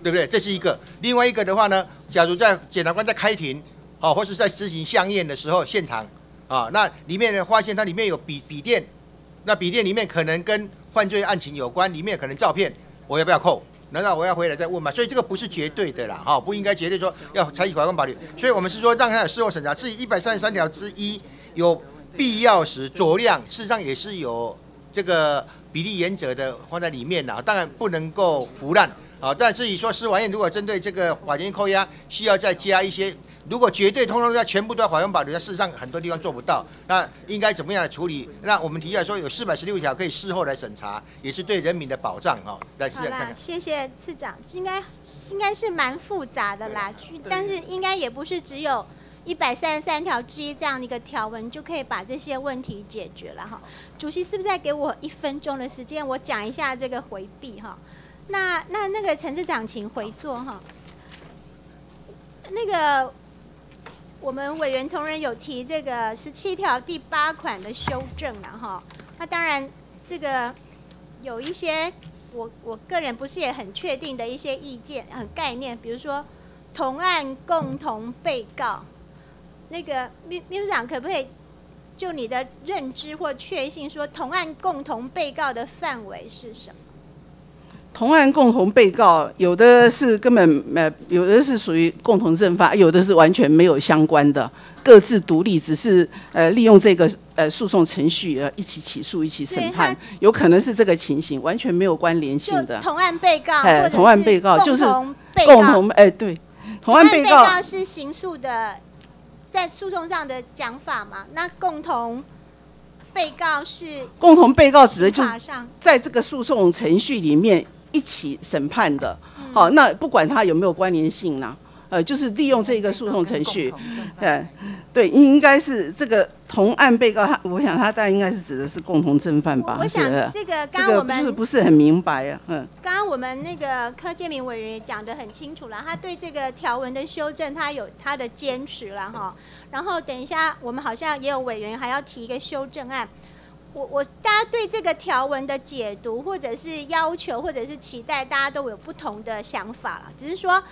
对不对？这是一个。另外一个的话呢，假如在检察官在开庭，哦，或是在执行相验的时候，现场啊，那里面呢发现它里面有笔笔电，那笔电里面可能跟犯罪案情有关，里面可能照片，我要不要扣？难道我要回来再问吗？所以这个不是绝对的啦，哈，不应该绝对说要采取法官保留。所以我们是说让他有事后审查。是以一百三十三条之一，有必要时酌量，事实上也是有这个比例原则的放在里面啦。当然不能够胡乱啊。但至于说司法院如果针对这个法庭扣押，需要再加一些。如果绝对通通要全部都要法院保留，事实上很多地方做不到。那应该怎么样来处理？那我们提出来说，有四百十六条可以事后来审查，也是对人民的保障哦。来，谢谢，谢谢次长，应该应该是蛮复杂的啦，但是应该也不是只有一百三十三条之一这样的一个条文就可以把这些问题解决了哈。主席是不是再给我一分钟的时间，我讲一下这个回避哈？那那那个陈次长，请回座哈。那个。我们委员同仁有提这个十七条第八款的修正了哈，那当然这个有一些我我个人不是也很确定的一些意见、很概念，比如说同案共同被告，那个秘秘书长可不可以就你的认知或确信说同案共同被告的范围是什么？同案共同被告，有的是根本呃，有的是属于共同正法，有的是完全没有相关的，各自独立，只是呃利用这个呃诉讼程序呃一起起诉、一起审判，有可能是这个情形，完全没有关联性的。同案被告，同案被告就是共同哎对，同案被告是刑诉的。在诉讼上的讲法嘛。那共同被告是共同被告指的就是在这个诉讼程序里面一起审判的。好，那不管他有没有关联性呢？呃，就是利用这个诉讼程序，对，对，应应该是这个同案被告，他我想他大概应该是指的是共同正犯吧？我想这个这刚刚我们是不是很明白啊，嗯。刚刚我们那个柯建明委员也讲得很清楚了，他对这个条文的修正，他有他的坚持了哈。然后等一下，我们好像也有委员还要提一个修正案。我我大家对这个条文的解读，或者是要求，或者是期待，大家都有不同的想法了。只是说，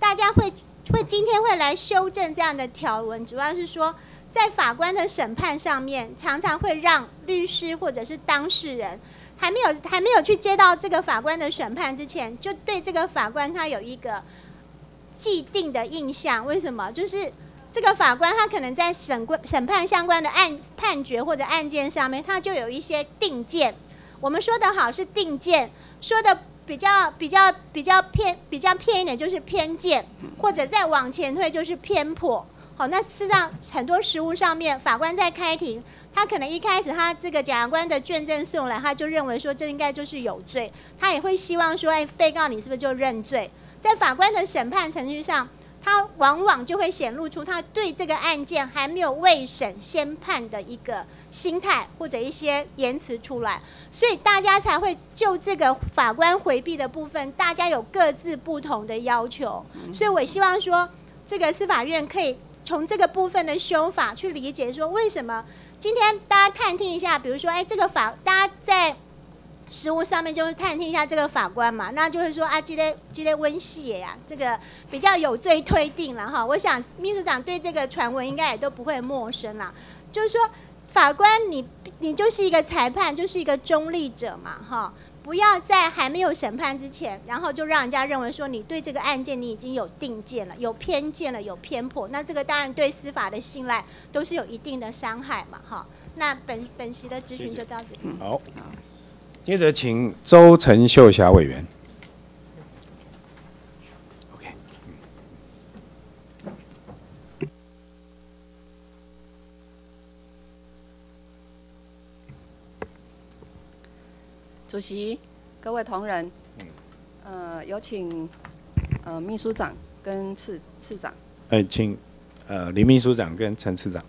大家会会今天会来修正这样的条文，主要是说，在法官的审判上面，常常会让律师或者是当事人。还没有还没有去接到这个法官的审判之前，就对这个法官他有一个既定的印象。为什么？就是这个法官他可能在审官审判相关的案判决或者案件上面，他就有一些定见。我们说的好是定见，说的比较比较比较偏比较偏一点就是偏见，或者再往前推就是偏颇。好，那事实上很多实务上面，法官在开庭。他可能一开始他这个检察官的卷证送来，他就认为说这应该就是有罪，他也会希望说，哎，被告你是不是就认罪？在法官的审判程序上，他往往就会显露出他对这个案件还没有未审先判的一个心态或者一些言辞出来，所以大家才会就这个法官回避的部分，大家有各自不同的要求。所以我希望说，这个司法院可以从这个部分的修法去理解说，为什么。今天大家探听一下，比如说，哎，这个法，大家在实物上面就是探听一下这个法官嘛，那就是说啊，今天今天温系呀，这个比较有罪推定了哈。我想秘书长对这个传闻应该也都不会陌生啦。就是说，法官你你就是一个裁判，就是一个中立者嘛，哈。不要在还没有审判之前，然后就让人家认为说你对这个案件你已经有定见了、有偏见了、有偏颇，那这个当然对司法的信赖都是有一定的伤害嘛，哈。那本本席的咨询就到这里。好，接着请周成秀霞委员。主席，各位同仁，呃，有请呃秘书长跟次次长。哎，请呃林秘书长跟陈次长。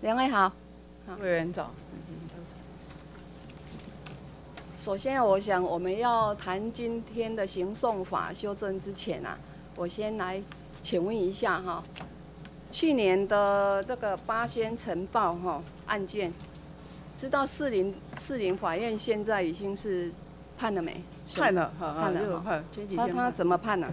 两位好，委员长。首先，我想我们要谈今天的行讼法修正之前啊，我先来请问一下哈，去年的这个八仙城报哈案件。知道士林士林法院现在已经是判了没？判了，判了。判了。他他怎么判呢？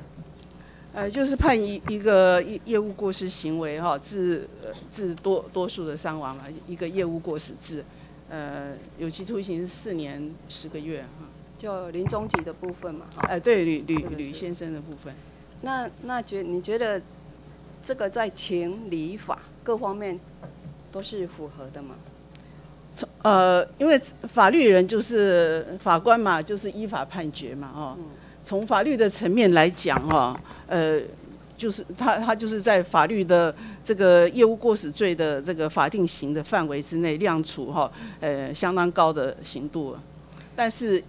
呃，就是判一一个业业务过失行为哈，致致多多数的伤亡了，一个业务过失致，呃，有期徒刑是四年十个月哈。就林中吉的部分嘛。哎，对吕吕吕先生的部分。那那觉你觉得这个在情理法各方面都是符合的吗？呃，因为法律人就是法官嘛，就是依法判决嘛，哦，从法律的层面来讲，哈，呃，就是他他就是在法律的这个业务过失罪的这个法定刑的范围之内量处哈，呃，相当高的刑度。但是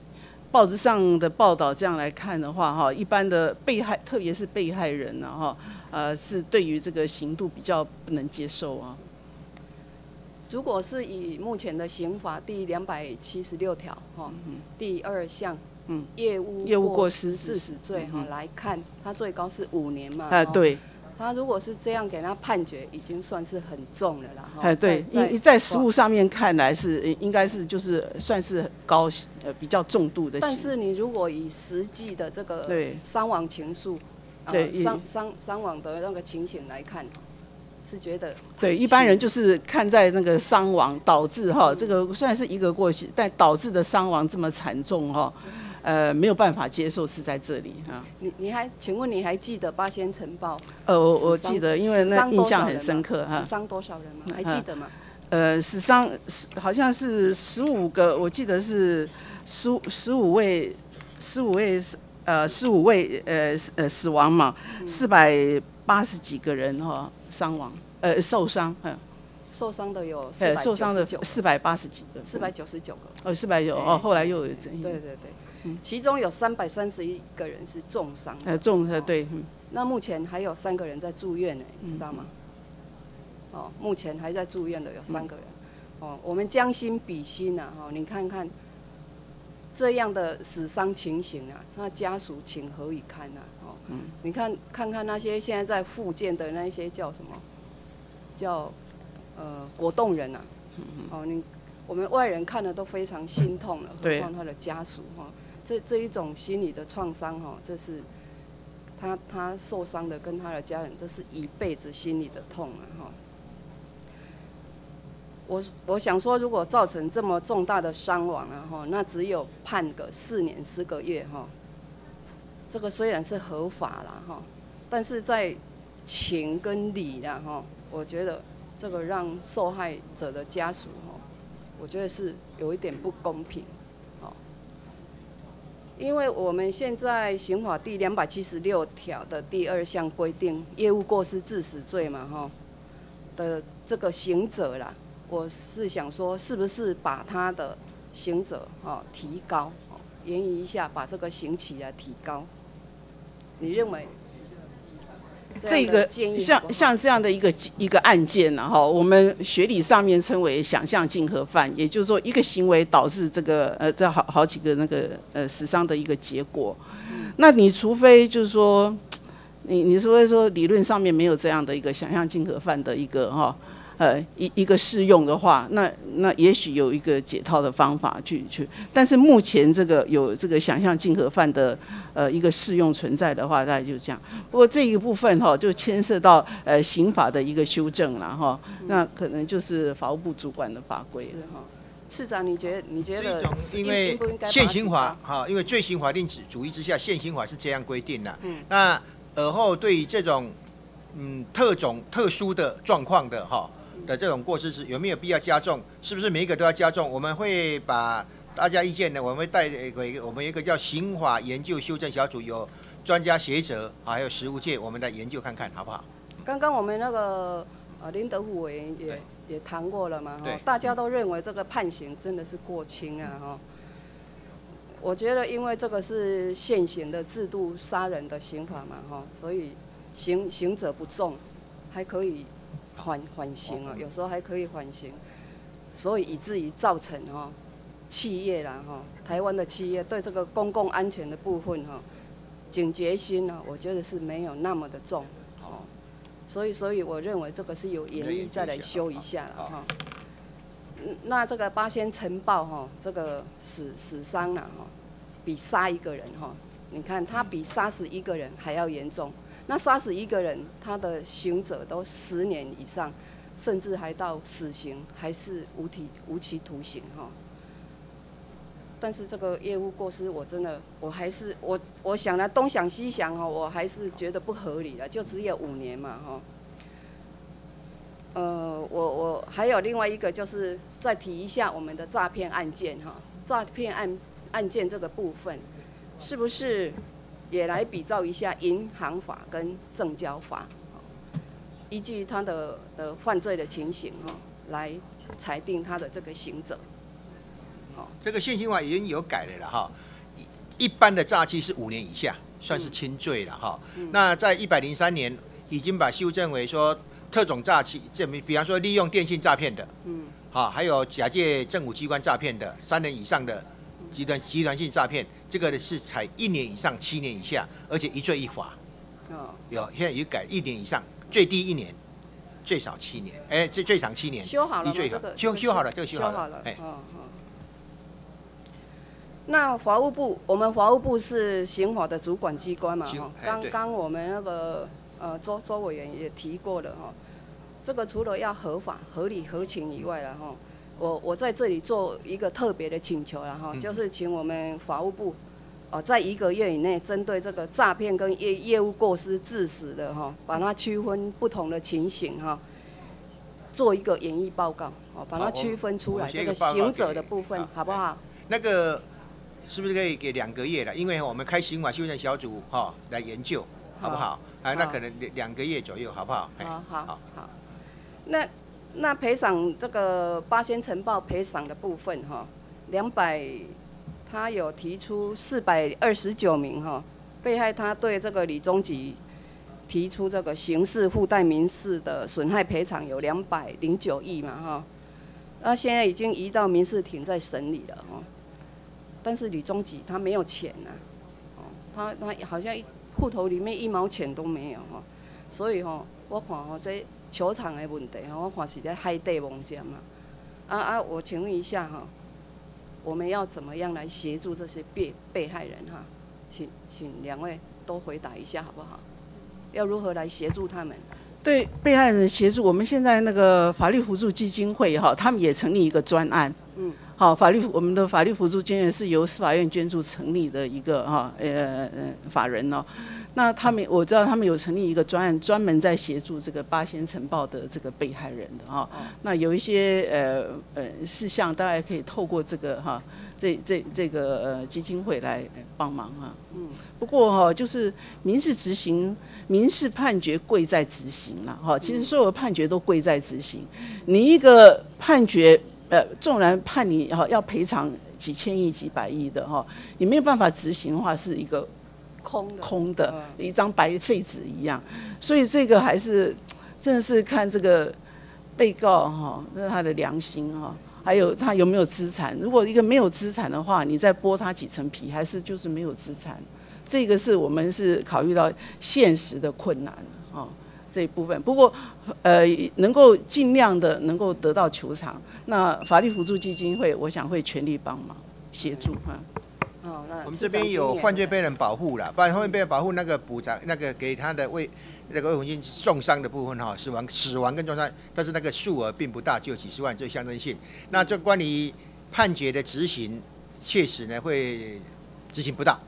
报纸上的报道这样来看的话，哈，一般的被害，特别是被害人呢，哈，呃，是对于这个刑度比较不能接受啊。如果是以目前的刑法第两百七十六条哈，第二项，嗯，业务业务过失致死罪哈来看，他最高是五年嘛。啊，对。他如果是这样给他判决，已经算是很重了啦。哎，对，你在实物上面看来是应该是就是算是高呃比较重度的。但是你如果以实际的这个伤亡情数，对伤伤伤亡的那个情形来看。是觉得对一般人就是看在那个伤亡导致哈，这个虽然是一个过失，但导致的伤亡这么惨重哈，呃没有办法接受是在这里哈。你你还请问你还记得八仙城堡？呃我我记得，因为那印象很深刻哈。死伤多少人吗？还记得吗？呃死伤好像是十五个，我记得是十五十五位十五位呃十五位呃呃死亡嘛，四百八十几个人哈伤亡呃受伤，嗯，受伤的有呃受伤的四百八十几个，四百九十九个，哦四百九哦，后来又有争议，对对对，其中有三百三十一个人是重伤，呃重呃对，那目前还有三个人在住院呢，知道吗？哦，目前还在住院的有三个人。哦，我们将心比心呐，哈，你看看这样的死伤情形啊，那家属情何以堪呐？哦，你看看看那些现在在复健的那些叫什么？叫呃果冻人呐。哦，你我们外人看了都非常心痛了，何况他的家属哈？这这一种心理的创伤哈，这是他他受伤的跟他的家人，这是一辈子心里的痛啊，哈。我我想说，如果造成这么重大的伤亡啊，哈，那只有判个四年四个月哈。这个虽然是合法了哈，但是在情跟理啦哈，我觉得这个让受害者的家属哈，我觉得是有一点不公平，因为我们现在刑法第两百七十六条的第二项规定，业务过失致死罪嘛哈的这个刑责啦。我是想说，是不是把他的刑责哈提高，延移一下，把这个刑期来提高？你认为？这个像像这样的一个一个案件呢，哈，我们学理上面称为想象竞合犯，也就是说，一个行为导致这个呃这好好几个那个呃死伤的一个结果。那你除非就是说，你你除非说理论上面没有这样的一个想象竞合犯的一个哈。呃，一一个适用的话，那那也许有一个解套的方法去去，但是目前这个有这个想象竞合犯的呃一个适用存在的话，大概就这样。不过这一部分哈，就牵涉到呃刑法的一个修正了哈，那可能就是法务部主管的法规了哈。市长，你觉得你觉得因为现行法哈，因为罪行法定主义之下，现行法是这样规定的。嗯。那而后对于这种嗯特种特殊的状况的哈。的这种过失是有没有必要加重？是不是每一个都要加重？我们会把大家意见呢，我们会带给我们一个叫刑法研究修正小组，有专家学者啊，还有实务界，我们来研究看看好不好？刚刚我们那个呃林德虎委员也也谈过了嘛，哈，大家都认为这个判刑真的是过轻啊，哈。我觉得因为这个是现行的制度杀人的刑法嘛，哈，所以刑刑责不重，还可以。缓缓刑啊，有时候还可以缓刑，所以以至于造成哈企业啦哈，台湾的企业对这个公共安全的部分哈警觉心呢，我觉得是没有那么的重哦，所以所以我认为这个是有严厉再来修一下了哈。那这个八仙城报哈，这个死死伤了哈，比杀一个人哈，你看他比杀死一个人还要严重。那杀死一个人，他的刑者都十年以上，甚至还到死刑，还是无体无期徒刑哈。但是这个业务过失，我真的，我还是我我想了东想西想哈，我还是觉得不合理了，就只有五年嘛哈。呃，我我还有另外一个，就是再提一下我们的诈骗案件哈，诈骗案案件这个部分，是不是？也来比照一下银行法跟证交法，依据他的的犯罪的情形哈，来裁定他的这个刑责。好，这个现行法已经有改了了哈，一一般的诈欺是五年以下，算是轻罪了哈。那在一百零三年已经把修正为说特种诈欺，这比比方说利用电信诈骗的，嗯，好，还有假借政府机关诈骗的，三人以上的。集团集团性诈骗，这个是采一年以上七年以下，而且一罪一罚。哦，有现在有改一年以上，最低一年，最少七年，哎，最最长七年。修好了这个修修好了，这个修好了。哎，那法务部，我们法务部是刑法的主管机关嘛？哈，刚刚我们那个呃周周委员也提过了哈，这个除了要合法、合理、合情以外了哈。我我在这里做一个特别的请求了哈，就是请我们法务部，哦，在一个月以内，针对这个诈骗跟业业务过失致死的哈，把它区分不同的情形哈，做一个演绎报告，哦，把它区分出来这个行者的部分，好不好？那个是不是可以给两个月了？因为我们开刑法修正小组哈来研究，好不好？啊，那可能两两个月左右，好不好？好好好。那那赔偿这个八仙晨报赔偿的部分哈，两百，他有提出四百二十九名哈被害，他对这个李宗吉提出这个刑事附带民事的损害赔偿有两百零九亿嘛哈，那现在已经移到民事庭在审理了哈，但是李宗吉他没有钱呐，哦，他他好像户头里面一毛钱都没有哈，所以哈，我看哈这。球场的问题哈，我看是在海底梦江嘛。啊啊，我请问一下哈，我们要怎么样来协助这些被被害人哈？请请两位都回答一下好不好？要如何来协助他们？对被害人协助，我们现在那个法律辅助基金会哈，他们也成立一个专案。嗯。好，法律我们的法律辅助金源是由司法院捐助成立的一个哈呃呃法人哦。那他们我知道他们有成立一个专案，专门在协助这个八仙城报的这个被害人的哈。那有一些呃呃事项，大家可以透过这个哈这这这个呃基金会来帮忙哈。嗯。不过哈，就是民事执行，民事判决贵在执行了哈。其实所有的判决都贵在执行。你一个判决呃，纵然判你哈要赔偿几千亿、几百亿的哈，你没有办法执行的话，是一个。空的，空的一张白废纸一样，所以这个还是真的是看这个被告哈，那是他的良心哈，还有他有没有资产。如果一个没有资产的话，你再剥他几层皮，还是就是没有资产。这个是我们是考虑到现实的困难啊这一部分。不过呃，能够尽量的能够得到球场，那法律辅助基金会我想会全力帮忙协助哈。我们这边有犯罪被人保护了，不然犯罪被人保护那个补偿那个给他的为那个慰抚金重伤的部分哈，死亡死亡跟重伤，但是那个数额并不大，只有几十万，就象征性。那这关于判决的执行，确实呢会执行不到，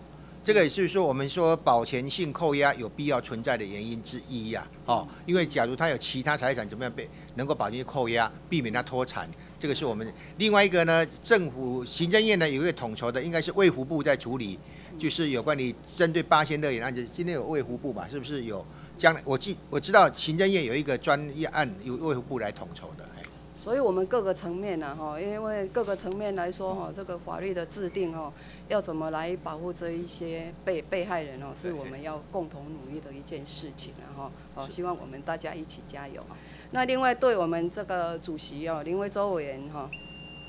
这个也是说我们说保全性扣押有必要存在的原因之一呀。哦，因为假如他有其他财产怎么样被能够保全扣押，避免他脱产。这个是我们另外一个呢，政府行政院呢有一个统筹的，应该是卫福部在处理，就是有关于针对八仙乐园案子，今天有卫福部吧？是不是有？将来我记我知道行政院有一个专业案由卫福部来统筹的。所以我们各个层面呢，哈，因为各个层面来说，哈，这个法律的制定，哦，要怎么来保护这一些被被害人，哦，是我们要共同努力的一件事情，然后，哦，希望我们大家一起加油。那另外对我们这个主席哦林维洲委员哈，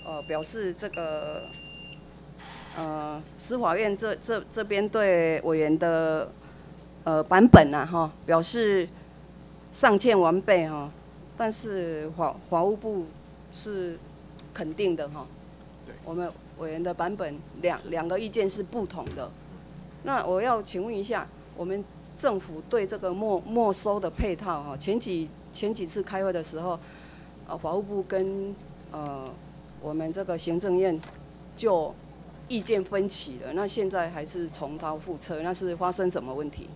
呃表示这个，呃司法院这这这边对委员的呃版本呐哈表示尚欠完备哈，但是法法务部是肯定的哈，对，我们委员的版本两两个意见是不同的，那我要请问一下，我们政府对这个没没收的配套哈前几。前几次开会的时候，呃，法务部跟呃我们这个行政院就意见分歧了。那现在还是重蹈覆辙，那是发生什么问题？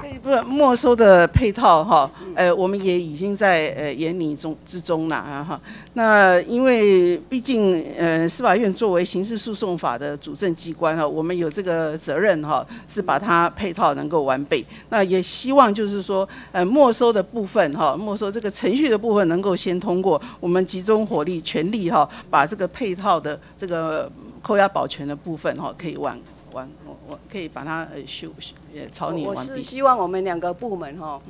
这一部分没收的配套哈，呃，我们也已经在呃眼里中之中了啊哈。那因为毕竟呃司法院作为刑事诉讼法的主政机关哈，我们有这个责任哈，是把它配套能够完备。那也希望就是说呃没收的部分哈，没收这个程序的部分能够先通过，我们集中火力全力哈，把这个配套的这个扣押保全的部分哈可以完。完，我我可以把它呃修修，也草拟完毕。我是希望我们两个部门哈，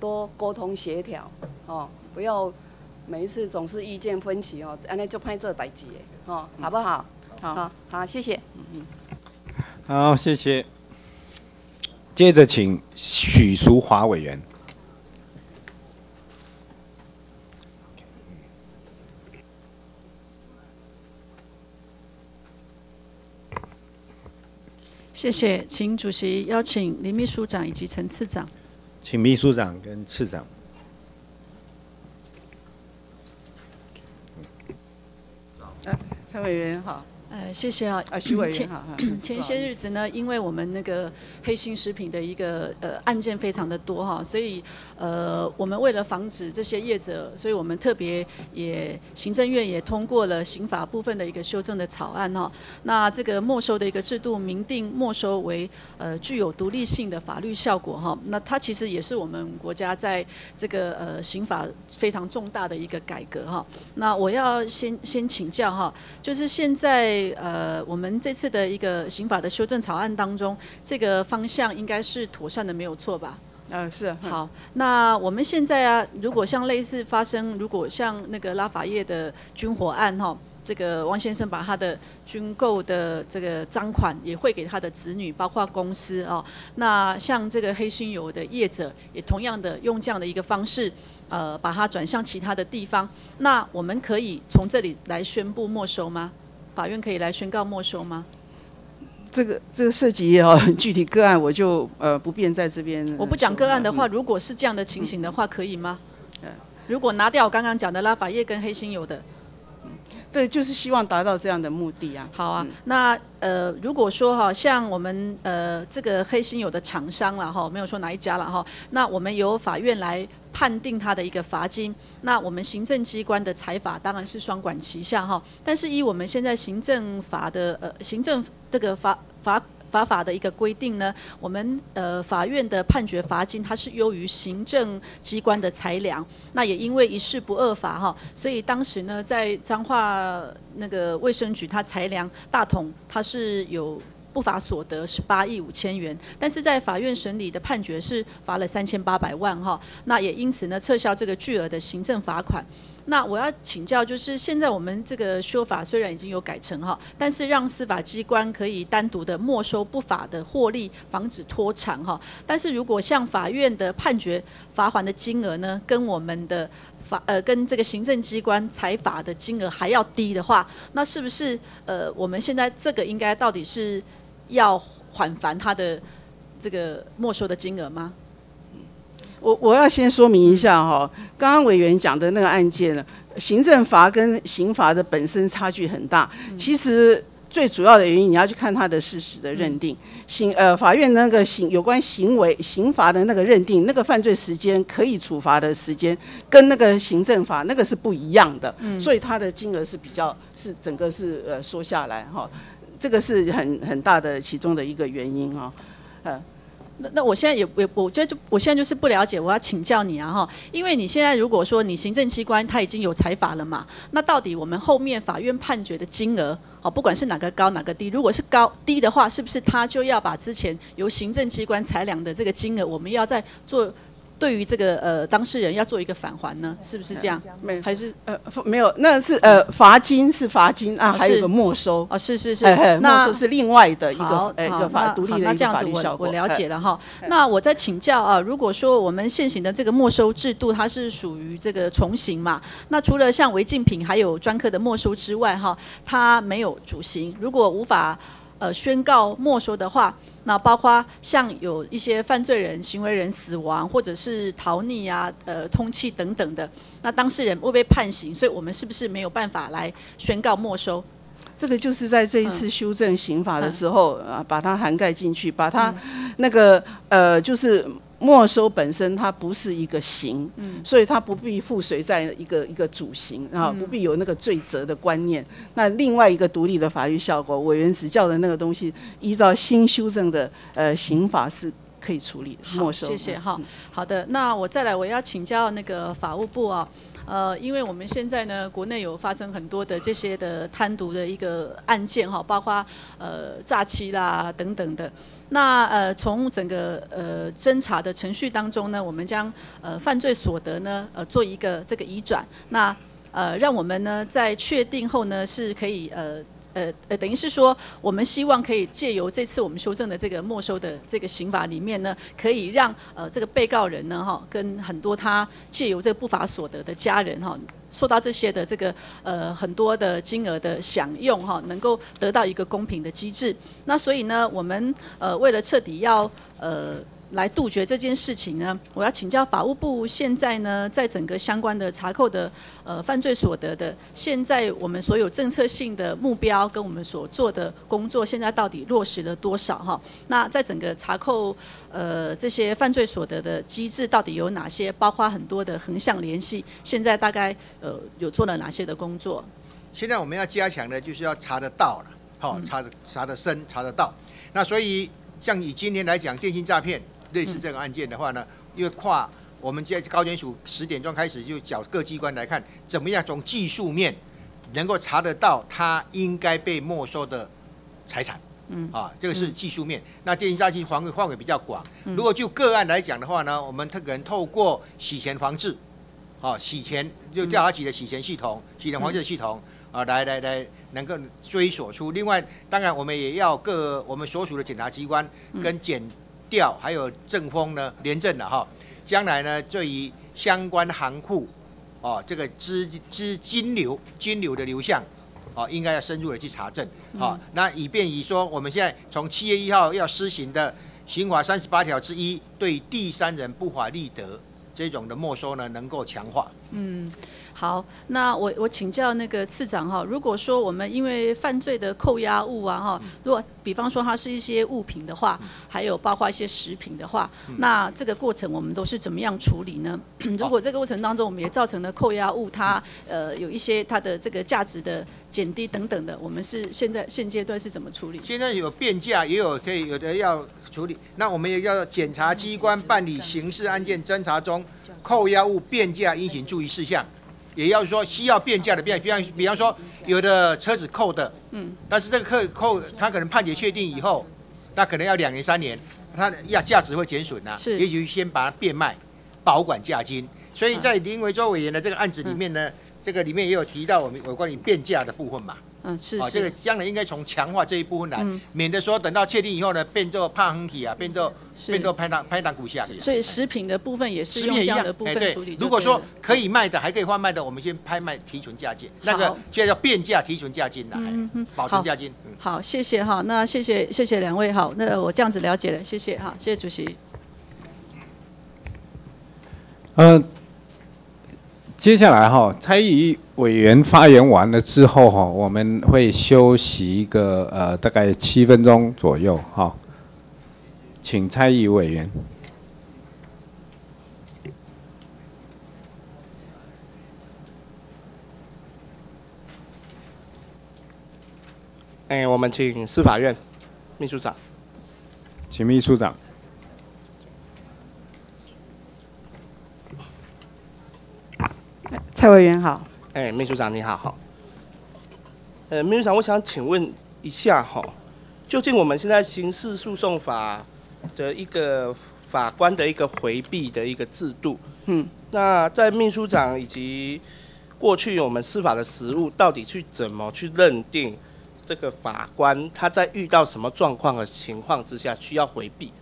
多沟通协调，哦，不要每一次总是意见分歧哦，安尼就拍这代志的，哦，好不好？好，好，谢谢。嗯嗯。好，谢谢。接着请许淑华委员。谢谢，请主席邀请林秘书长以及陈次长。请秘书长跟次长。哎，陈委员好。呃，谢谢啊，啊，徐委前员哈，哈 前些日子呢，因为我们那个黑心食品的一个呃案件非常的多哈，所以呃，我们为了防止这些业者，所以我们特别也行政院也通过了刑法部分的一个修正的草案哈。那这个没收的一个制度，明定没收为呃具有独立性的法律效果哈。那它其实也是我们国家在这个呃刑法非常重大的一个改革哈。那我要先先请教哈，就是现在呃我们这次的一个刑法的修正草案当中，这个方向应该是妥善的，没有错吧？呃，是好，那我们现在啊，如果像类似发生，如果像那个拉法叶的军火案哈，这个王先生把他的军购的这个赃款也汇给他的子女，包括公司哦。那像这个黑心油的业者，也同样的用这样的一个方式，呃，把它转向其他的地方。那我们可以从这里来宣布没收吗？法院可以来宣告没收吗？这个这个涉及哦 具体个案，我就呃不便在这边。我不讲个案的话，如果是这样的情形的话，可以吗？如果拿掉我刚刚讲的拉法叶跟黑心油的，对，就是希望达到这样的目的啊。好啊，那呃，如果说哈，像我们呃这个黑心有的厂商了哈，没有说哪一家了哈，那我们由法院来判定他的一个罚金，那我们行政机关的裁罚当然是双管齐下哈。但是以我们现在行政法的呃行政这个罚罚。法法的一个规定呢，我们呃法院的判决罚金它是优于行政机关的裁量，那也因为一事不二法哈，所以当时呢在彰化那个卫生局它裁量大同它是有不法所得是八亿五千元，但是在法院审理的判决是罚了三千八百万哈，那也因此呢撤销这个巨额的行政罚款。那我要请教，就是现在我们这个修法虽然已经有改成哈，但是让司法机关可以单独的没收不法的获利，防止脱产哈。但是如果像法院的判决罚还的金额呢，跟我们的法呃跟这个行政机关裁罚的金额还要低的话，那是不是呃我们现在这个应该到底是要缓罚他的这个没收的金额吗？我我要先说明一下哈，刚刚委员讲的那个案件呢，行政罚跟刑罚的本身差距很大。其实最主要的原因，你要去看他的事实的认定。刑呃，法院那个刑有关行为刑罚的那个认定，那个犯罪时间可以处罚的时间，跟那个行政法那个是不一样的。所以它的金额是比较是整个是呃缩下来哈，这个是很很大的其中的一个原因哈，呃。那那我现在也也，我觉得就我现在就是不了解，我要请教你啊哈，因为你现在如果说你行政机关他已经有裁罚了嘛，那到底我们后面法院判决的金额，哦，不管是哪个高哪个低，如果是高低的话，是不是他就要把之前由行政机关裁量的这个金额，我们要再做？对于这个呃当事人要做一个返还呢，是不是这样？没还是呃没有，那是呃罚金是罚金啊，还有个没收哦，是是是，没收是另外的一个呃一个法独立的一个法律效果。我了解了哈。哎那我再请教啊，如果说我们现行的这个没收制度，它是属于这个重刑嘛？那除了像违禁品还有专科的没收之外哈，它没有主刑。如果无法呃宣告没收的话，那包括像有一些犯罪人、行为人死亡，或者是逃匿啊、呃通缉等等的，那当事人会被判刑，所以我们是不是没有办法来宣告没收？这个就是在这一次修正刑法的时候啊，把它涵盖进去，把它那个呃就是。没收本身它不是一个刑，嗯所以它不必附随在一个一个主刑啊，不必有那个罪责的观念。那另外一个独立的法律效果，委员指教的那个东西，依照新修正的呃刑法是可以处理的没，收。谢谢哈。好的，那我再来，我要请教那个法务部啊。呃，因为我们现在呢，国内有发生很多的这些的贪渎的一个案件哈，包括呃诈欺啦等等的。那呃，从整个呃侦查的程序当中呢，我们将呃犯罪所得呢呃做一个这个移转，那呃让我们呢在确定后呢是可以呃。呃呃，等于是说，我们希望可以借由这次我们修正的这个没收的这个刑法里面呢，可以让呃这个被告人呢哈，跟很多他借由这个不法所得的家人哈，受到这些的这个呃很多的金额的享用哈，能够得到一个公平的机制。那所以呢，我们呃为了彻底要呃来杜绝这件事情呢？我要请教法务部，现在呢，在整个相关的查扣的呃犯罪所得的，现在我们所有政策性的目标跟我们所做的工作，现在到底落实了多少哈？那在整个查扣呃这些犯罪所得的机制到底有哪些？包括很多的横向联系，现在大概呃有做了哪些的工作？现在我们要加强的就是要查得到了，好查的查得深，查得到。那所以像以今天来讲，电信诈骗。类似这个案件的话呢，因为跨我们在高检署十点钟开始就找各机关来看，怎么样从技术面能够查得到他应该被没收的财产。嗯，啊，这个是技术面。那电信诈欺防范围比较广。如果就个案来讲的话呢，我们可能透过洗钱防治，啊，洗钱就调查局的洗钱系统、洗钱防治系统啊，来来来，能够追索出。另外，当然我们也要各我们所属的检察机关跟检。调还有正风呢，廉政的哈，将来呢，对于相关行库，哦，这个资资金流金流的流向，哦，应该要深入的去查证，好，那以便于说，我们现在从七月一号要施行的刑法三十八条之一，对第三人不法利得这种的没收呢，能够强化。嗯。好，那我我请教那个次长哈，如果说我们因为犯罪的扣押物啊哈，如果比方说它是一些物品的话，还有包括一些食品的话，那这个过程我们都是怎么样处理呢？如果这个过程当中我们也造成了扣押物它呃有一些它的这个价值的减低等等的，我们是现在现阶段是怎么处理？现在有变价，也有可以有的要处理，那我们也要检察机关办理刑事案件侦查中扣押物变价应行注意事项。也要说需要变价的变，比方比方说有的车子扣的，嗯，但是这个扣扣他可能判决确定以后，那可能要两年三年，它要价值会减损呐，是，也许先把它变卖，保管价金。所以在林维洲委员的这个案子里面呢，这个里面也有提到我们有关于变价的部分嘛。嗯，是啊，这个将来应该从强化这一部分来，免得说等到确定以后呢，变做怕横体啊，变做变做拍档拍档股下。所以食品的部分也是用这样的部分处理。如果说可以卖的，还可以换卖的，我们先拍卖提存价金，那个现在叫变价提存价金的，保存价金。好，谢谢哈，那谢谢谢谢两位好，那我这样子了解了，谢谢哈，谢谢主席。嗯。接下来哈，参议委员发言完了之后哈，我们会休息一个呃大概七分钟左右哈，请参议委员。哎，我们请司法院秘书长，请秘书长。蔡委员好，哎，秘书长你好，好。呃，秘书长，我想请问一下哈，究竟我们现在刑事诉讼法的一个法官的一个回避的一个制度，嗯，那在秘书长以及过去我们司法的实务，到底去怎么去认定这个法官他在遇到什么状况的情况之下需要回避？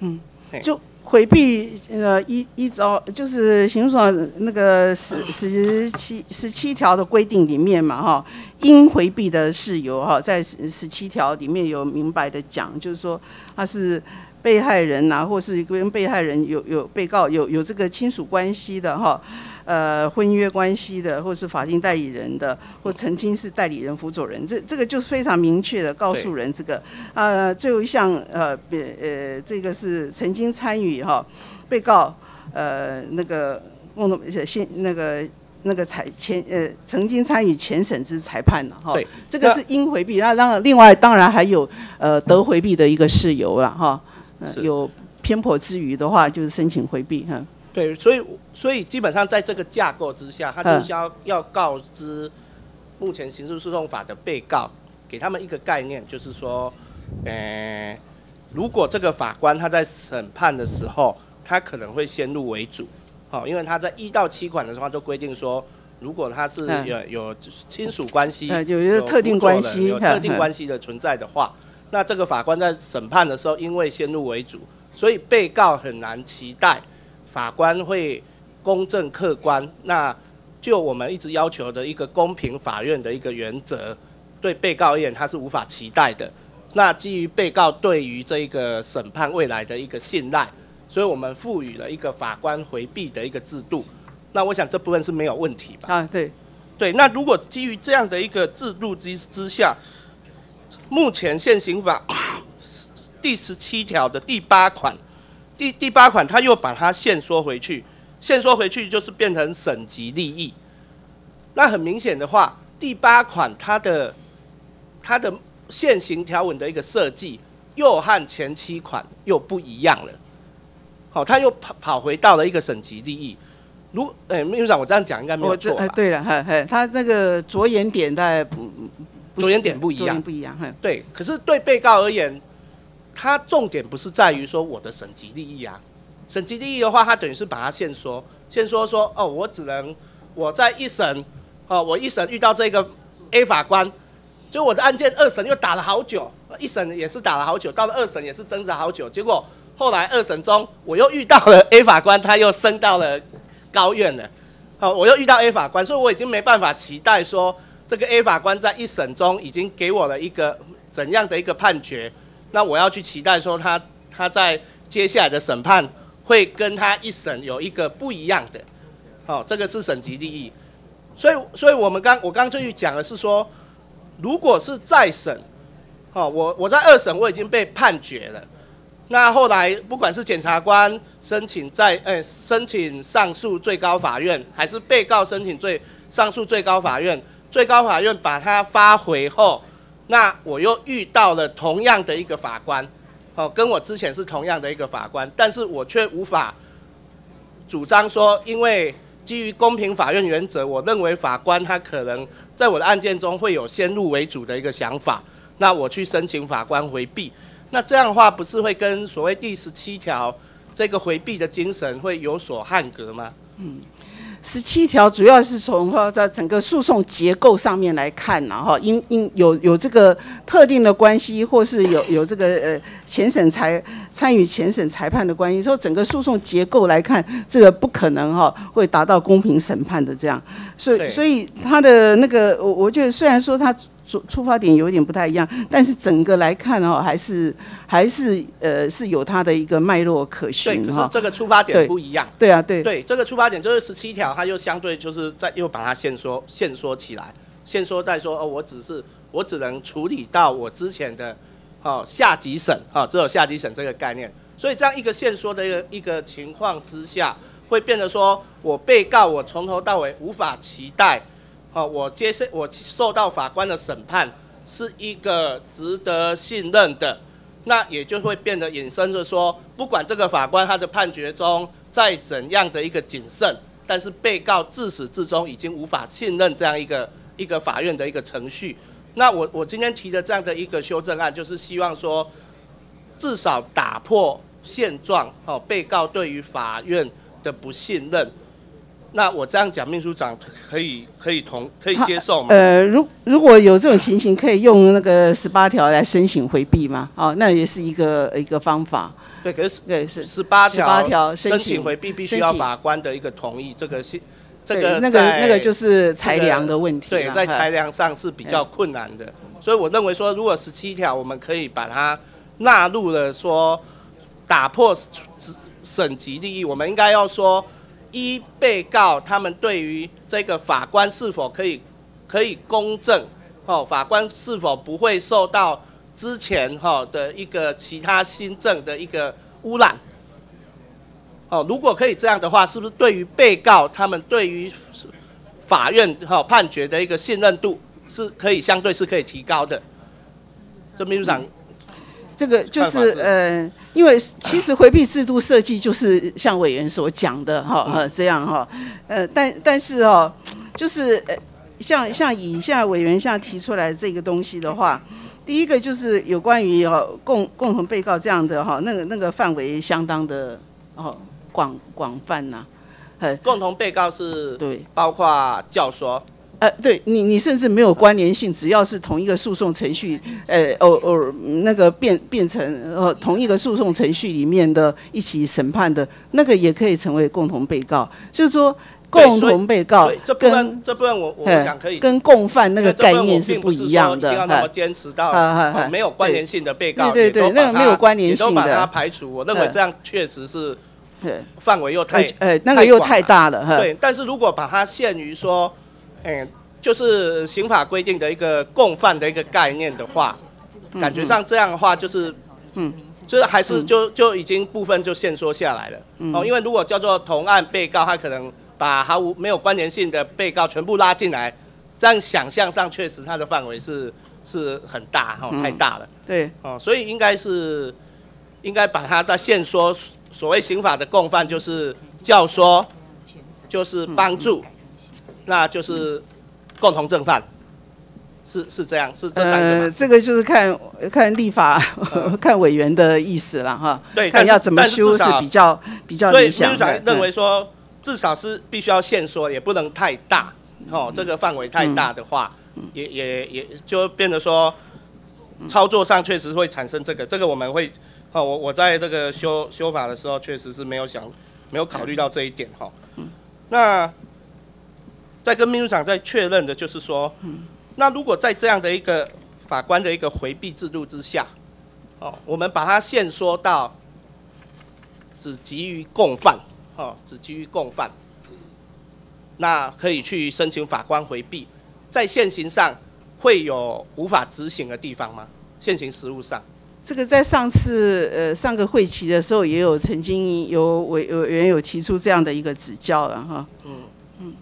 嗯，就。回避呃一一招就是刑法那个十十七十七条的规定里面嘛哈，应回避的事由哈，在十七条里面有明白的讲，就是说他是被害人呐，或是跟被害人有有被告有有这个亲属关系的哈。呃，婚约关系的，或是法定代理人的，或曾经是代理人、辅佐人，这这个就是非常明确的告诉人这个。呃，最后一项，呃，呃，这个是曾经参与哈，被告呃那个共同先那个那个裁前呃曾经参与前审之裁判了哈。这个是应回避。那当然，另外当然还有呃得回避的一个事由了哈。有偏颇之余的话，就是申请回避哈。对，所以所以基本上在这个架构之下，他就是要要告知目前刑事诉讼法的被告，给他们一个概念，就是说，呃，如果这个法官他在审判的时候，他可能会先入为主，好，因为他在一到七款的时候就规定说，如果他是有有亲属关系，有一个特定关系，有特定关系的存在的话，那这个法官在审判的时候，因为先入为主，所以被告很难期待。法官会公正客观，那就我们一直要求的一个公平法院的一个原则，对被告而言他是无法期待的。那基于被告对于这一个审判未来的一个信赖，所以我们赋予了一个法官回避的一个制度。那我想这部分是没有问题吧？啊，对，对。那如果基于这样的一个制度之之下，目前现行法 第十七条的第八款，第第八款他又把它限缩回去，限缩回去就是变成省级利益。那很明显的话，第八款它的它的现行条文的一个设计，又和前七款又不一样了。好，他又跑跑回到了一个省级利益。如，哎，秘书长，我这样讲应该没有错吧？对了，嘿，嘿，他那个着眼点在不，着眼点不一样，不一样，嘿。对，可是对被告而言，他重点不是在于说我的省级利益啊，省级利益的话，他等于是把它限缩，限缩说，哦，我只能我在一审，哦，我一审遇到这个 A 法官，就我的案件二审又打了好久，一审也是打了好久，到了二审也是争执好久，结果后来二审中我又遇到了 A 法官，他又升到了。高院了，好，我又遇到 A 法官，所以我已经没办法期待说这个 A 法官在一审中已经给我了一个怎样的一个判决，那我要去期待说他他在接下来的审判会跟他一审有一个不一样的，好，这个是省级利益，所以所以我们刚我刚就去讲的是说，如果是再审，好，我我在二审我已经被判决了。那后来，不管是检察官申请在，呃，申请上诉最高法院，还是被告申请最上诉最高法院，最高法院把它发回后，那我又遇到了同样的一个法官，哦，跟我之前是同样的一个法官，但是我却无法主张说，因为基于公平法院原则，我认为法官他可能在我的案件中会有先入为主的一个想法，那我去申请法官回避。那这样的话，不是会跟所谓第十七条这个回避的精神会有所汉格吗？嗯，十七条主要是从哈在整个诉讼结构上面来看呢，哈，因因有有这个特定的关系，或是有有这个呃前审裁参与前审裁判的关系，说整个诉讼结构来看，这个不可能哈会达到公平审判的这样，所以所以他的那个我我觉得虽然说他。出出发点有点不太一样，但是整个来看哦，还是还是呃是有它的一个脉络可循对，可是这个出发点不一样。对啊，对。对，这个出发点就是十七条，它又相对就是在又把它限缩限缩起来，限缩再说哦，我只是我只能处理到我之前的哦下级审哦，只有下级省这个概念。所以这样一个限缩的一个一个情况之下，会变得说我被告我从头到尾无法期待。哦，我接受我受到法官的审判是一个值得信任的，那也就会变得引申着说，不管这个法官他的判决中再怎样的一个谨慎，但是被告自始至终已经无法信任这样一个一个法院的一个程序。那我我今天提的这样的一个修正案，就是希望说，至少打破现状，哦，被告对于法院的不信任。那我这样讲，秘书长可以可以同可以接受吗？呃，如如果有这种情形，可以用那个十八条来申请回避吗？哦，那也是一个一个方法。对，可是对是十八条，十八条申请回避必须要法官的一个同意，这个是这个那个那个就是裁量的问题。对，在裁量上是比较困难的，所以我认为说，如果十七条我们可以把它纳入了说打破省级利益，我们应该要说。一被告他们对于这个法官是否可以可以公正，哦，法官是否不会受到之前哈的一个其他新政的一个污染，哦，如果可以这样的话，是不是对于被告他们对于法院哈判决的一个信任度是可以相对是可以提高的？这秘书长。这个就是呃，因为其实回避制度设计就是像委员所讲的哈，呃这样哈，呃但但是哦，就是呃像像以下委员像提出来这个东西的话，第一个就是有关于哦共共同被告这样的哈，那个那个范围相当的哦广广泛呐，呃。共同被告是对。包括教唆。呃，对你，你甚至没有关联性，只要是同一个诉讼程序，呃，哦哦，那个变变成呃同一个诉讼程序里面的一起审判的那个，也可以成为共同被告。就是说，共同被告这部分这部分我我想可以跟共犯那个概念是不一样的。一定要那么坚持到没有关联性的被告，对对对，那个没有关联性的，都把它排除。我认为这样确实是，范围又太呃那个又太大了。对，但是如果把它限于说，嗯，就是刑法规定的一个共犯的一个概念的话，感觉上这样的话就是，嗯，就是还是就就已经部分就限缩下来了。哦，因为如果叫做同案被告，他可能。把毫无没有关联性的被告全部拉进来，这样想象上确实它的范围是是很大哈，太大了。对，哦，所以应该是应该把它在限缩，所谓刑法的共犯就是教唆，就是帮助，那就是共同正犯，是是这样，是这三个呃，这个就是看看立法 看委员的意思了哈。对，看要怎么修是比较比较理想的。认为说。至少是必须要限缩，也不能太大，哦，这个范围太大的话，也也也就变得说，操作上确实会产生这个，这个我们会，哦，我我在这个修修法的时候，确实是没有想，没有考虑到这一点，哈。那在跟秘书长在确认的就是说，那如果在这样的一个法官的一个回避制度之下，哦，我们把它限缩到只给予共犯。哦，只基于共犯，那可以去申请法官回避，在现行上会有无法执行的地方吗？现行实务上，这个在上次呃上个会期的时候，也有曾经有委委员有提出这样的一个指教了哈。嗯嗯。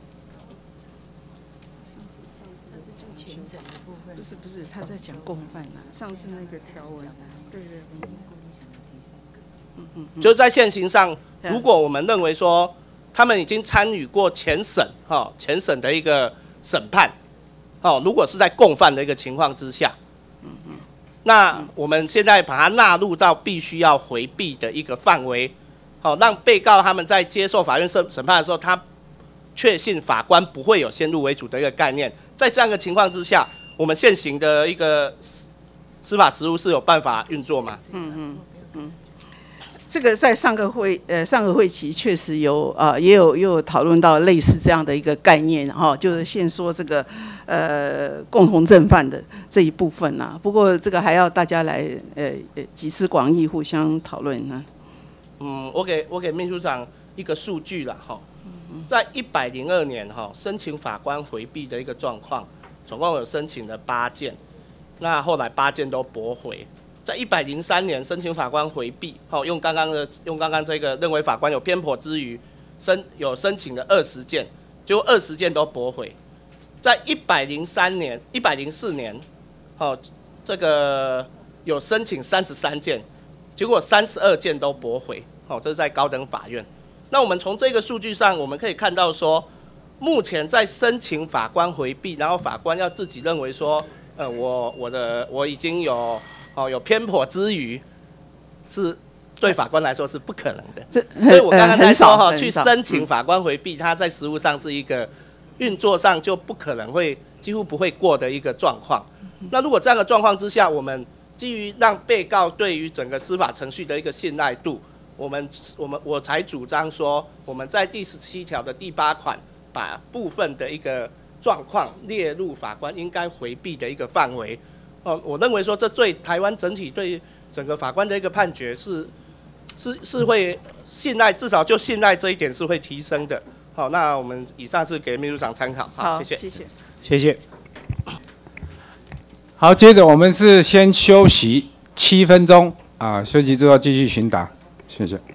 不是不是，他在讲共犯啊。上次那个条文，对对。嗯嗯。就在现行上。如果我们认为说他们已经参与过前审哈前审的一个审判，哦，如果是在共犯的一个情况之下，那我们现在把它纳入到必须要回避的一个范围，好，让被告他们在接受法院审审判的时候，他确信法官不会有先入为主的一个概念，在这样的情况之下，我们现行的一个司法实务是有办法运作吗？嗯嗯嗯。这个在上个会呃上个会期确实有啊也有也有讨论到类似这样的一个概念哈，就是先说这个呃共同正犯的这一部分呐。不过这个还要大家来呃集思广益，互相讨论呢。嗯，我给我给秘书长一个数据了哈，在一百零二年哈申请法官回避的一个状况，总共有申请了八件，那后来八件都驳回。在一百零三年申请法官回避，好用刚刚的用刚刚这个认为法官有偏颇之余，申有申请的二十件，就二十件都驳回。在一百零三年、一百零四年，好这个有申请三十三件，结果三十二件都驳回。好，这是在高等法院。那我们从这个数据上，我们可以看到说，目前在申请法官回避，然后法官要自己认为说，呃，我我的我已经有。哦，有偏颇之余，是对法官来说是不可能的。所以我刚刚在说哈，去申请法官回避，他在实务上是一个运作上就不可能会几乎不会过的一个状况。那如果这样的状况之下，我们基于让被告对于整个司法程序的一个信赖度，我们我们我才主张说，我们在第十七条的第八款，把部分的一个状况列入法官应该回避的一个范围。哦，我认为说这对台湾整体对整个法官的一个判决是是是会信赖，至少就信赖这一点是会提升的。好，那我们以上是给秘书长参考。好，谢谢，谢谢，谢谢。好，接着我们是先休息七分钟啊，休息之后继续询答，谢谢。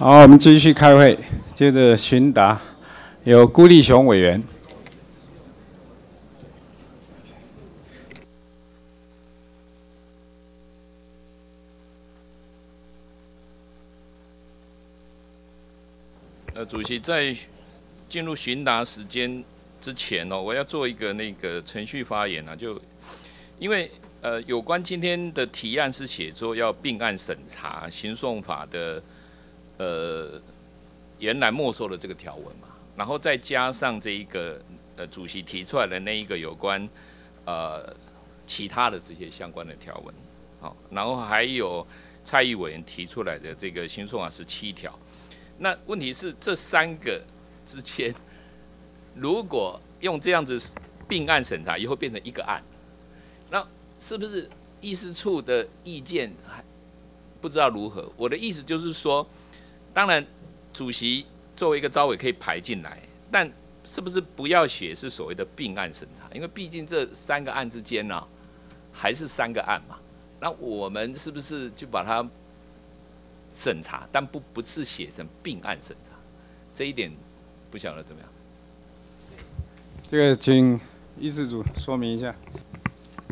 好，我们继续开会，接着询答，有辜立雄委员。呃，主席在进入询答时间之前哦，我要做一个那个程序发言啊，就因为呃，有关今天的提案是写作要并案审查刑诉法的呃原来没收的这个条文嘛，然后再加上这一个呃主席提出来的那一个有关呃其他的这些相关的条文，好，然后还有蔡议委员提出来的这个刑诉法十七条。那问题是这三个之间，如果用这样子并案审查，以后变成一个案，那是不是议事处的意见还不知道如何？我的意思就是说，当然主席作为一个招委可以排进来，但是不是不要写是所谓的并案审查？因为毕竟这三个案之间呢，还是三个案嘛。那我们是不是就把它？审查，但不不是写成并案审查，这一点不晓得怎么样。这个请议事组说明一下。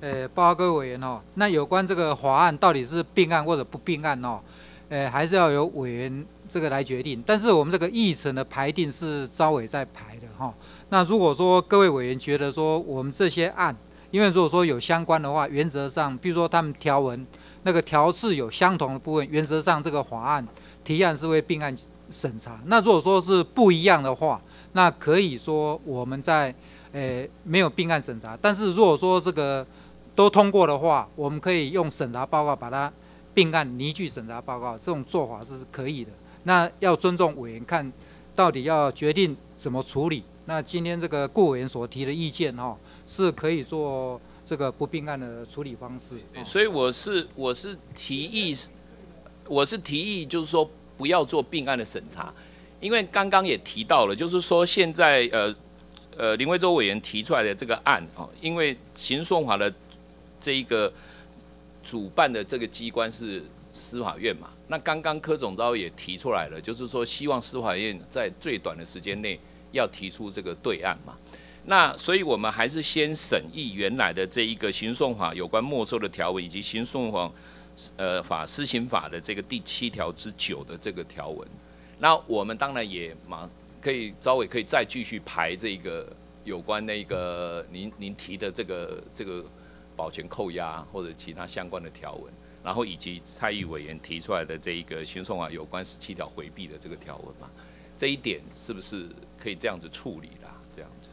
呃，报告各位委员哦，那有关这个法案到底是并案或者不并案哦，呃，还是要由委员这个来决定。但是我们这个议程的排定是招委在排的哈。那如果说各位委员觉得说我们这些案，因为如果说有相关的话，原则上，比如说他们条文。那个条次有相同的部分，原则上这个法案提案是会并案审查。那如果说是不一样的话，那可以说我们在呃没有并案审查。但是如果说这个都通过的话，我们可以用审查报告把它并案拟具审查报告，这种做法是可以的。那要尊重委员看到底要决定怎么处理。那今天这个顾委员所提的意见哈，是可以做。这个不并案的处理方式，所以我是我是提议，我是提议就是说不要做并案的审查，因为刚刚也提到了，就是说现在呃呃林维洲委员提出来的这个案哦，因为刑诉法的这一个主办的这个机关是司法院嘛，那刚刚柯总召也提出来了，就是说希望司法院在最短的时间内要提出这个对案嘛。那所以，我们还是先审议原来的这一个刑诉法有关没收的条文，以及刑诉法呃法施行法的这个第七条之九的这个条文。那我们当然也马可以招委可以再继续排这个有关那个您您提的这个这个保全扣押或者其他相关的条文，然后以及蔡议委员提出来的这一个刑诉法有关十七条回避的这个条文嘛，这一点是不是可以这样子处理？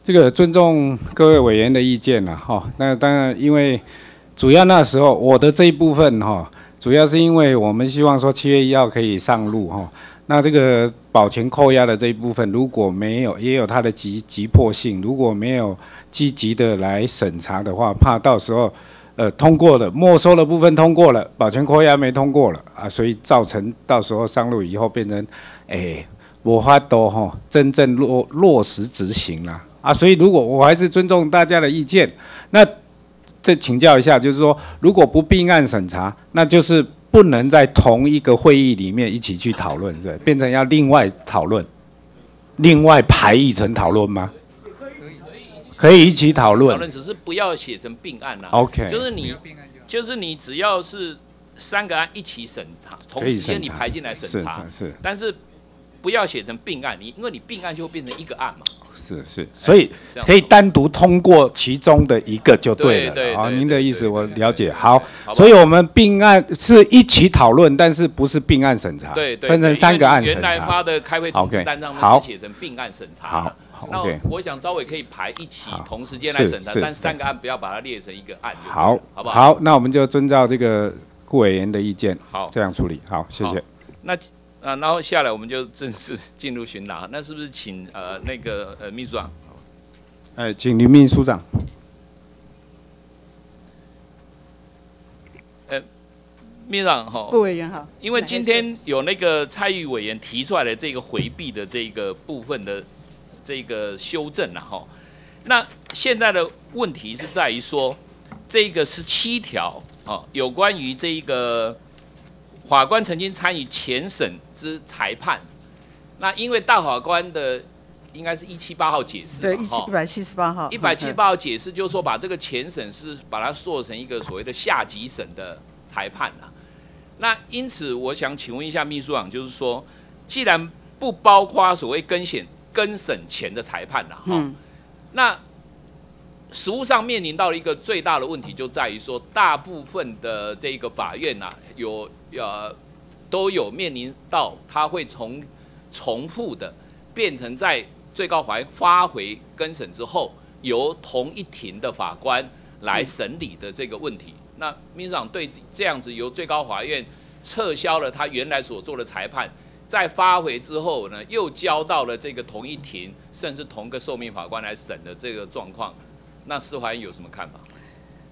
这个尊重各位委员的意见了哈。那当然，因为主要那时候我的这一部分哈，主要是因为我们希望说七月一号可以上路哈。那这个保全扣押的这一部分，如果没有也有它的急急迫性，如果没有积极的来审查的话，怕到时候呃通过了没收的部分通过了，保全扣押没通过了啊，所以造成到时候上路以后变成哎无法都哈真正落落实执行了。啊，所以如果我还是尊重大家的意见，那再请教一下，就是说，如果不并案审查，那就是不能在同一个会议里面一起去讨论，对，变成要另外讨论，另外排议程讨论吗？可以，一起讨论。讨论只是不要写成并案啦。OK，就是你，就是你只要是三个案一起审查，同时间你排进来审查，是是，但是不要写成并案，你因为你并案就会变成一个案嘛。是是，所以可以单独通过其中的一个就对了。好，您的意思我了解。好，所以我们并案是一起讨论，但是不是并案审查？对对，分成三个案审查。原来发的开会通知单上面写成并案审查。好，那我想招委可以排一起同时间来审查，但三个案不要把它列成一个案。好，好不好？好，那我们就遵照这个顾委员的意见，好，这样处理。好，谢谢。那。啊，然后下来我们就正式进入询答。那是不是请呃那个呃秘书长？哎，请林秘书长。呃，秘书长好。顾委员好。因为今天有那个蔡玉委员提出来的这个回避的这个部分的这个修正了哈。那现在的问题是在于说，这个十七条啊，有关于这一个。法官曾经参与前审之裁判。那因为大法官的应该是一七八号解释，对，一七一百七十八号，一百七十八号解释就是说把这个前审是把它做成一个所谓的下级审的裁判啊。那因此我想请问一下秘书长，就是说，既然不包括所谓更审更审前的裁判了哈，那实务上面临到了一个最大的问题，就在于说，大部分的这个法院呐，有呃都有面临到他会从重复的变成在最高法院发回跟审之后，由同一庭的法官来审理的这个问题。那秘书长对这样子由最高法院撤销了他原来所做的裁判。在发回之后呢，又交到了这个同一庭，甚至同个受命法官来审的这个状况，那司法院有什么看法？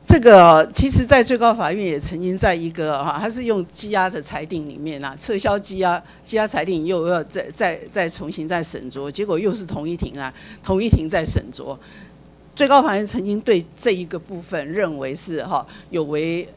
这个其实，在最高法院也曾经在一个哈，他是用羁押的裁定里面啊，撤销羁押，羁押裁定又要再再再重新再审酌，结果又是同一庭啊，同一庭在审酌。最高法院曾经对这一个部分认为是哈有违。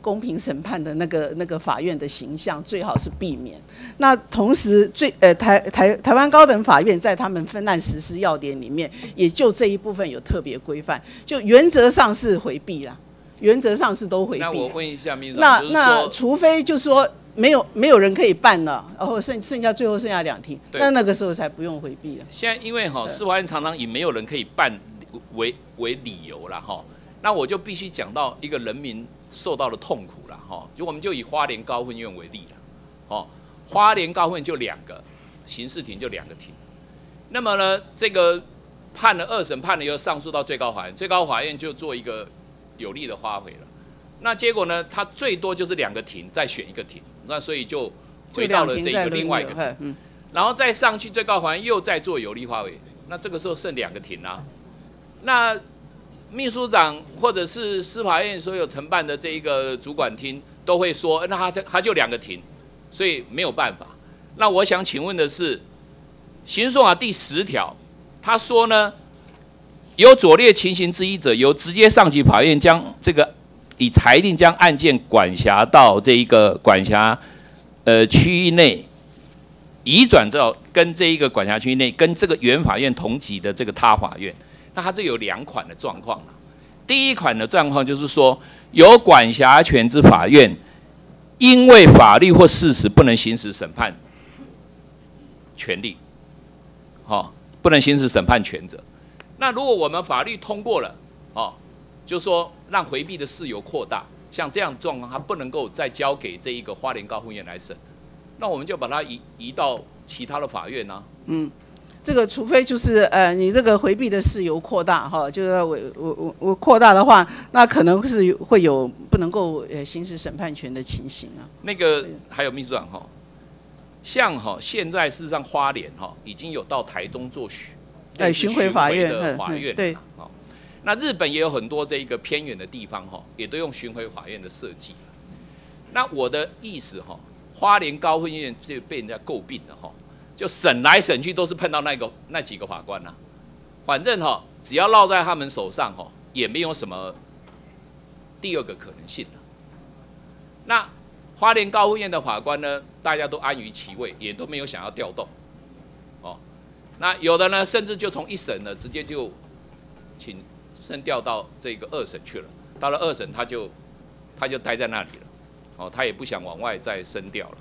公平审判的那个那个法院的形象最好是避免。那同时，最呃台台台湾高等法院在他们分案实施要点里面，也就这一部分有特别规范，就原则上是回避啦，原则上是都回避。那我问一下秘书那那除非就是说没有没有人可以办了，然后剩剩下最后剩下两庭，那那个时候才不用回避了。现在因为哈司法院常常以没有人可以办为为理由了哈，那我就必须讲到一个人民。受到了痛苦了哈，就我们就以花莲高分院为例了，哦，花莲高分就两个刑事庭就两个庭，那么呢，这个判了二审判了以后上诉到最高法院，最高法院就做一个有利的发挥了，那结果呢，他最多就是两个庭再选一个庭，那所以就回到了这个另外一个庭，然后再上去最高法院又再做有利发挥，那这个时候剩两个庭啦，那。秘书长或者是司法院所有承办的这一个主管厅都会说，那他他就两个庭，所以没有办法。那我想请问的是，刑诉法第十条，他说呢，有左列情形之一者，由直接上级法院将这个以裁定将案件管辖到这一个管辖呃区域内，移转到跟这一个管辖区域内跟这个原法院同级的这个他法院。那它这有两款的状况第一款的状况就是说，有管辖权之法院，因为法律或事实不能行使审判权利，好，不能行使审判权者。那如果我们法律通过了，哦，就说让回避的事由扩大，像这样状况，它不能够再交给这一个花莲高分院来审，那我们就把它移移到其他的法院呢？嗯。这个除非就是呃，你这个回避的事由扩大哈，就是我我我我扩大的话，那可能是会有不能够呃行使审判权的情形啊。那个还有秘书长哈，像哈现在事实上花莲哈已经有到台东做巡，哎巡回法院的法院对，好，那日本也有很多这一个偏远的地方哈，也都用巡回法院的设计。那我的意思哈，花莲高分院就被人家诟病了哈。就审来审去都是碰到那个那几个法官呐，反正哈只要落在他们手上哈，也没有什么第二个可能性了。那花莲高院的法官呢，大家都安于其位，也都没有想要调动。哦，那有的呢，甚至就从一审呢，直接就请升调到这个二审去了。到了二审，他就他就待在那里了。哦，他也不想往外再升调了。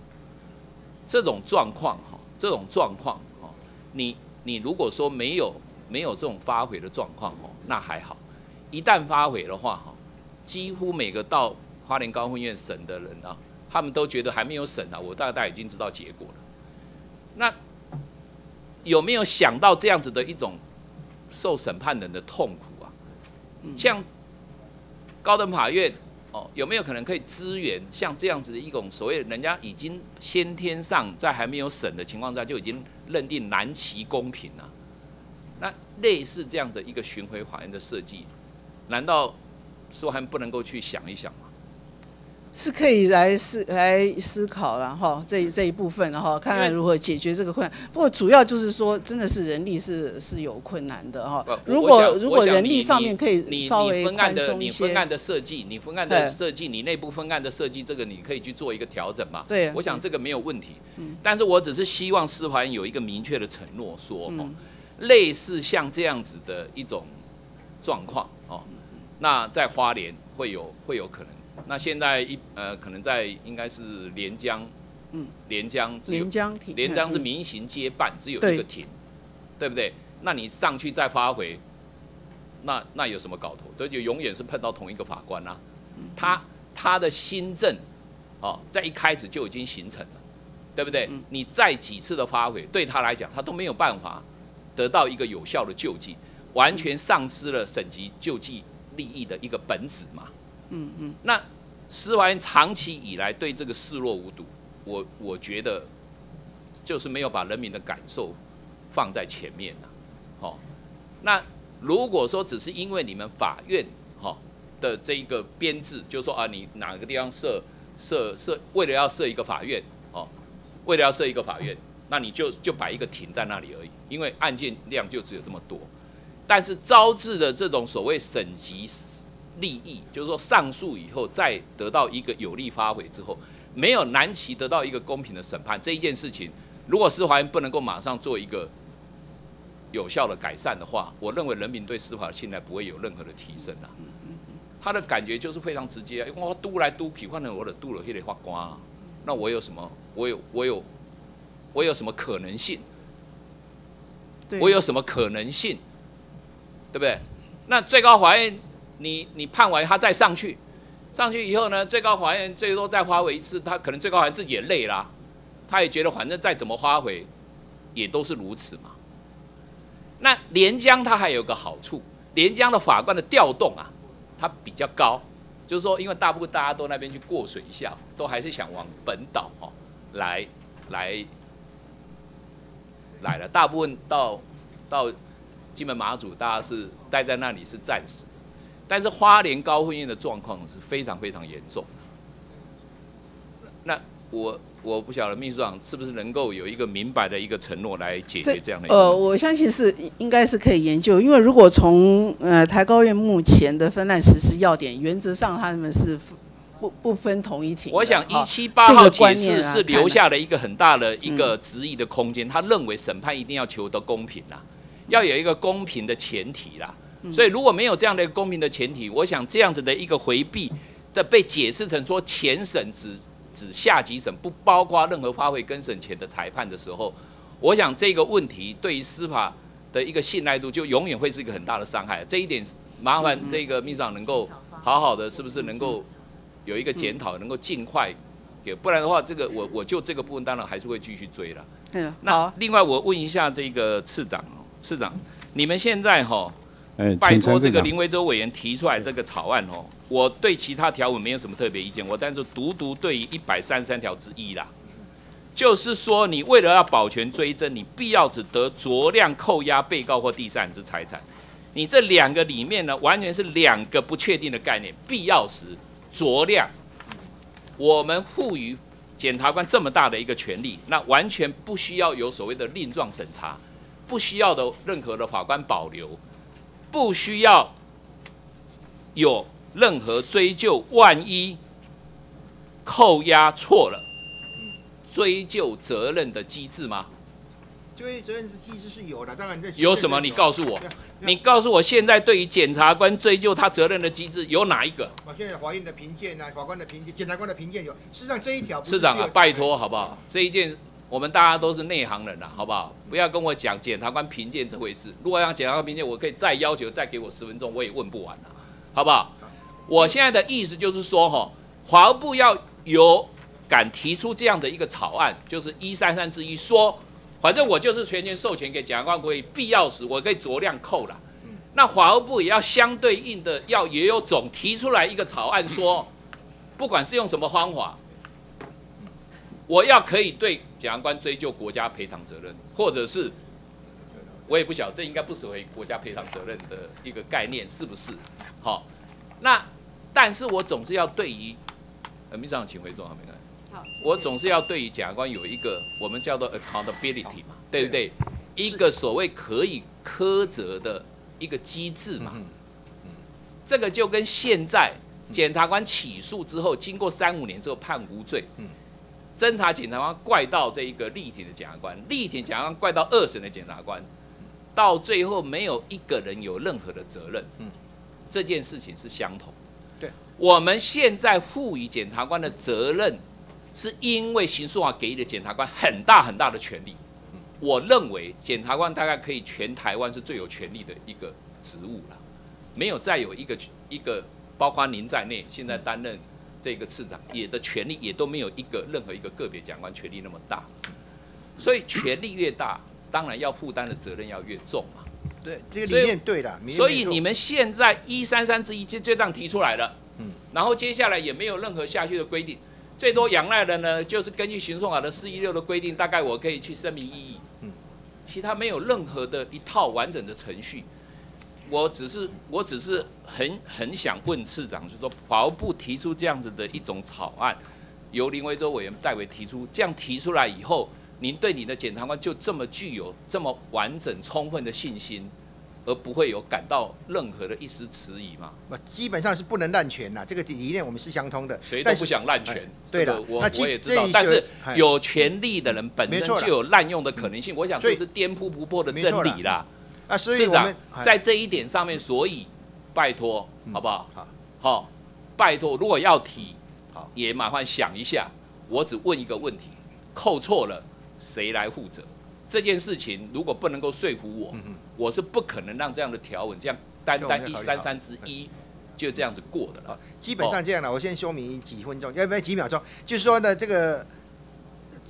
这种状况哈。这种状况，哦，你你如果说没有没有这种发回的状况，哦，那还好。一旦发回的话，哈，几乎每个到花莲高分院审的人啊，他们都觉得还没有审啊，我大概已经知道结果了。那有没有想到这样子的一种受审判人的痛苦啊？像高等法院。有没有可能可以支援像这样子的一种所谓人家已经先天上在还没有审的情况下就已经认定难其公平了？那类似这样的一个巡回法院的设计，难道说还不能够去想一想吗？是可以来思来思考了哈，这这一部分然后看看如何解决这个困难。不过主要就是说，真的是人力是是有困难的哈。如果如果人力上面可以稍微宽松一些，你分案的设计，你分案的设计，你内部分案的设计，这个你可以去做一个调整嘛。对，我想这个没有问题。嗯，但是我只是希望司法院有一个明确的承诺，说哦，类似像这样子的一种状况哦，那在花莲会有会有可能。那现在一呃，可能在应该是连江，嗯，连江，连江亭，连江是民行街办，只有一个亭，对不对？那你上去再发回，那那有什么搞头？对，就永远是碰到同一个法官啊。他他的新政，哦，在一开始就已经形成了，对不对？你再几次的发回，对他来讲，他都没有办法得到一个有效的救济，完全丧失了省级救济利益的一个本质嘛。嗯嗯，那。司法院长期以来对这个视若无睹，我我觉得就是没有把人民的感受放在前面呐。好，那如果说只是因为你们法院哈的这一个编制，就说啊，你哪个地方设设设，为了要设一个法院哦，为了要设一个法院，那你就就摆一个庭在那里而已，因为案件量就只有这么多，但是招致的这种所谓省级。利益就是说，上诉以后再得到一个有利发挥之后，没有难期得到一个公平的审判这一件事情，如果司法院不能够马上做一个有效的改善的话，我认为人民对司法的信赖不会有任何的提升啊。他的感觉就是非常直接，我嘟来嘟去，反正我的嘟了就得发光，那我有什么？我有我有我有什么可能性？我有什么可能性？对不对？那最高法院。你你判完他再上去，上去以后呢，最高法院最多再发回一次，他可能最高法院自己也累啦，他也觉得反正再怎么发回，也都是如此嘛。那连江它还有个好处，连江的法官的调动啊，它比较高，就是说因为大部分大家都那边去过水一下，都还是想往本岛哦来来来了，大部分到到金门马祖，大家是待在那里是暂时。但是花莲高婚姻的状况是非常非常严重。那我我不晓得秘书长是不是能够有一个明白的一个承诺来解决这样的？呃，我相信是应该是可以研究，因为如果从呃台高院目前的分案实施要点，原则上他们是不不分同一庭。我想一七八号解释是留下了一个很大的一个质疑的空间，他认为审判一定要求得公平啦，要有一个公平的前提啦。所以如果没有这样的一个公平的前提，我想这样子的一个回避的被解释成说前审只指下级审，不包括任何发挥跟审前的裁判的时候，我想这个问题对于司法的一个信赖度就永远会是一个很大的伤害。这一点麻烦这个秘书长能够好好的，是不是能够有一个检讨，能够尽快给，不然的话，这个我我就这个部分当然还是会继续追了。嗯，那另外我问一下这个次长哦，次长，你们现在哈？拜托这个林维洲委员提出来这个草案哦，我对其他条文没有什么特别意见，我但是独独对于一百三十三条之一啦，就是说你为了要保全追征，你必要时得酌量扣押被告或第三人之财产，你这两个里面呢，完全是两个不确定的概念，必要时酌量，我们赋予检察官这么大的一个权利，那完全不需要有所谓的令状审查，不需要的任何的法官保留。不需要有任何追究，万一扣押错了，追究责任的机制吗？追责任的机制是有的，当然这有什么？你告诉我，你告诉我，现在对于检察官追究他责任的机制有哪一个？我，现在法院的评鉴啊，法官的评鉴，检察官的评鉴有。事实上这一条，市长啊，拜托好不好？这一件。我们大家都是内行人呐，好不好？不要跟我讲检察官评鉴这回事。如果让检察官评鉴，我可以再要求再给我十分钟，我也问不完了，好不好？我现在的意思就是说，哈，法务部要有敢提出这样的一个草案，就是一三三之一，说反正我就是全权授权给检察官，可以必要时我可以酌量扣了。那法务部也要相对应的要也有总提出来一个草案，说不管是用什么方法。我要可以对检察官追究国家赔偿责任，或者是我也不晓得，这应该不属于国家赔偿责任的一个概念，是不是？好，那但是我总是要对于呃，秘书长请回座，好没关系。好，我总是要对于检察官有一个我们叫做 accountability 嘛，对不对？一个所谓可以苛责的一个机制嘛。这个就跟现在检察官起诉之后，经过三五年之后判无罪，侦查检察官怪到这一个立体的检察官，立体检察官怪到二审的检察官，到最后没有一个人有任何的责任。这件事情是相同。对，我们现在赋予检察官的责任，是因为刑诉法给予的检察官很大很大的权利。我认为检察官大概可以全台湾是最有权力的一个职务了。没有再有一个一个，包括您在内，现在担任这个次长，也的权力也都没有一个任何一个个别讲官权力那么大，所以权力越大，当然要负担的责任要越重嘛。对，这个理念对的。所以你们现在一三三之一就就这样提出来了，嗯，然后接下来也没有任何下去的规定，最多仰赖的呢，就是根据刑诉法的四一六的规定，大概我可以去声明异议，嗯，其他没有任何的一套完整的程序。我只是，我只是很很想问次长，就是说，法务部提出这样子的一种草案，由林维洲委员代为提出，这样提出来以后，您对你的检察官就这么具有这么完整充分的信心，而不会有感到任何的一丝迟疑吗？那基本上是不能滥权呐，这个理念我们是相通的。谁都不想滥权，对的，我我也知道，但是有权利的人本身就有滥用的可能性，我想这是颠扑不破的真理啦。啊，所以我们在这一点上面，所以拜托，好不好？好，好，拜托，如果要提，好，也麻烦想一下。我只问一个问题：扣错了，谁来负责？这件事情如果不能够说服我，我是不可能让这样的条文这样单单一三三之一就这样子过的了。基本上这样了，我先说明几分钟，要不要几秒钟？就是说呢，这个。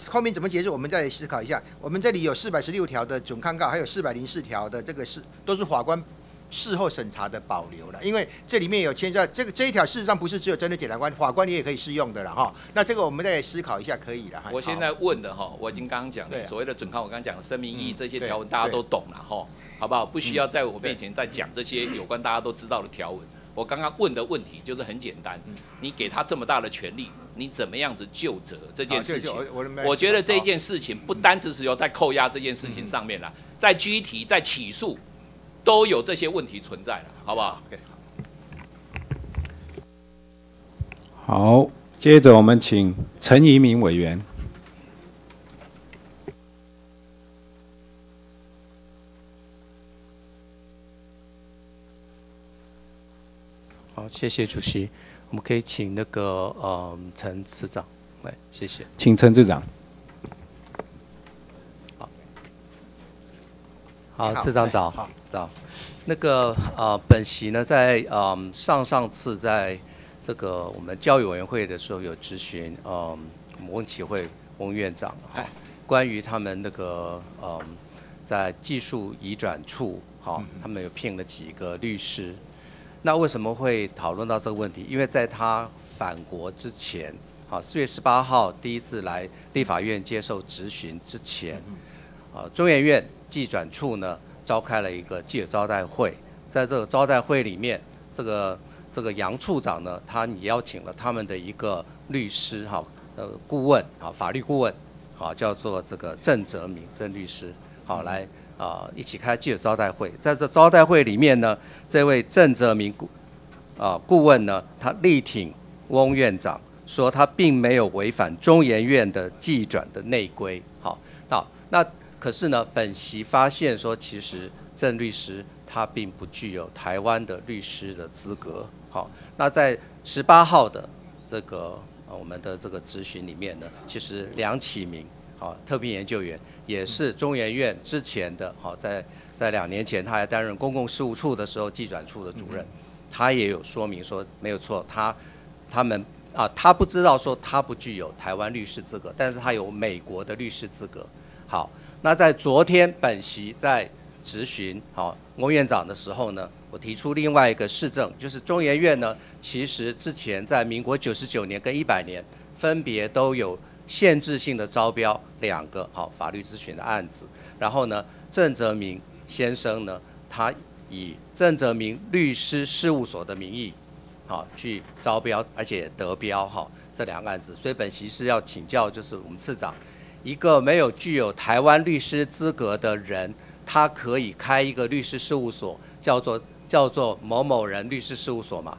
后面怎么解释？我们再思考一下。我们这里有四百十六条的准抗告，还有四百零四条的这个是都是法官事后审查的保留了。因为这里面有牵涉这个这一条，事实上不是只有针对检察官，法官你也可以适用的了哈。那这个我们再思考一下，可以了。我现在问的哈，我已经刚刚讲的所谓的准抗，我刚刚讲的声明意义这些条文大家都懂了哈，好不好？不需要在我面前再讲这些有关大家都知道的条文。我刚刚问的问题就是很简单，你给他这么大的权利，你怎么样子就责这件事情？我觉得这件事情不单只是有在扣押这件事情上面了，在拘提、在起诉，都有这些问题存在了，好不好？好，接着我们请陈怡明委员。好，谢谢主席。我们可以请那个呃陈次长来，谢谢。请陈次长。好，好，次长早，早。那个呃，本席呢，在呃上上次在这个我们教育委员会的时候有咨询呃我们翁启慧翁院长哈，关于他们那个呃在技术移转处好，他们有聘了几个律师。那为什么会讨论到这个问题？因为在他返国之前，好，四月十八号第一次来立法院接受质询之前，啊，中研院技转处呢召开了一个记者招待会，在这个招待会里面，这个这个杨处长呢，他也邀请了他们的一个律师哈，呃，顾问啊，法律顾问，好，叫做这个郑泽明郑律师，好来。啊，一起开记者招待会，在这招待会里面呢，这位郑泽明顾啊顾问呢，他力挺翁院长，说他并没有违反中研院的技转的内规。好，那那可是呢，本席发现说，其实郑律师他并不具有台湾的律师的资格。好，那在十八号的这个我们的这个咨询里面呢，其实梁启明。好，特聘研究员也是中研院之前的，好在在两年前他还担任公共事务处的时候，技转处的主任，他也有说明说没有错，他他们啊，他不知道说他不具有台湾律师资格，但是他有美国的律师资格。好，那在昨天本席在质询好翁院长的时候呢，我提出另外一个市政，就是中研院呢，其实之前在民国九十九年跟一百年分别都有。限制性的招标两个好法律咨询的案子，然后呢，郑泽明先生呢，他以郑泽明律师事务所的名义，好去招标，而且得标哈，这两个案子，所以本席是要请教，就是我们次长，一个没有具有台湾律师资格的人，他可以开一个律师事务所，叫做叫做某某人律师事务所吗？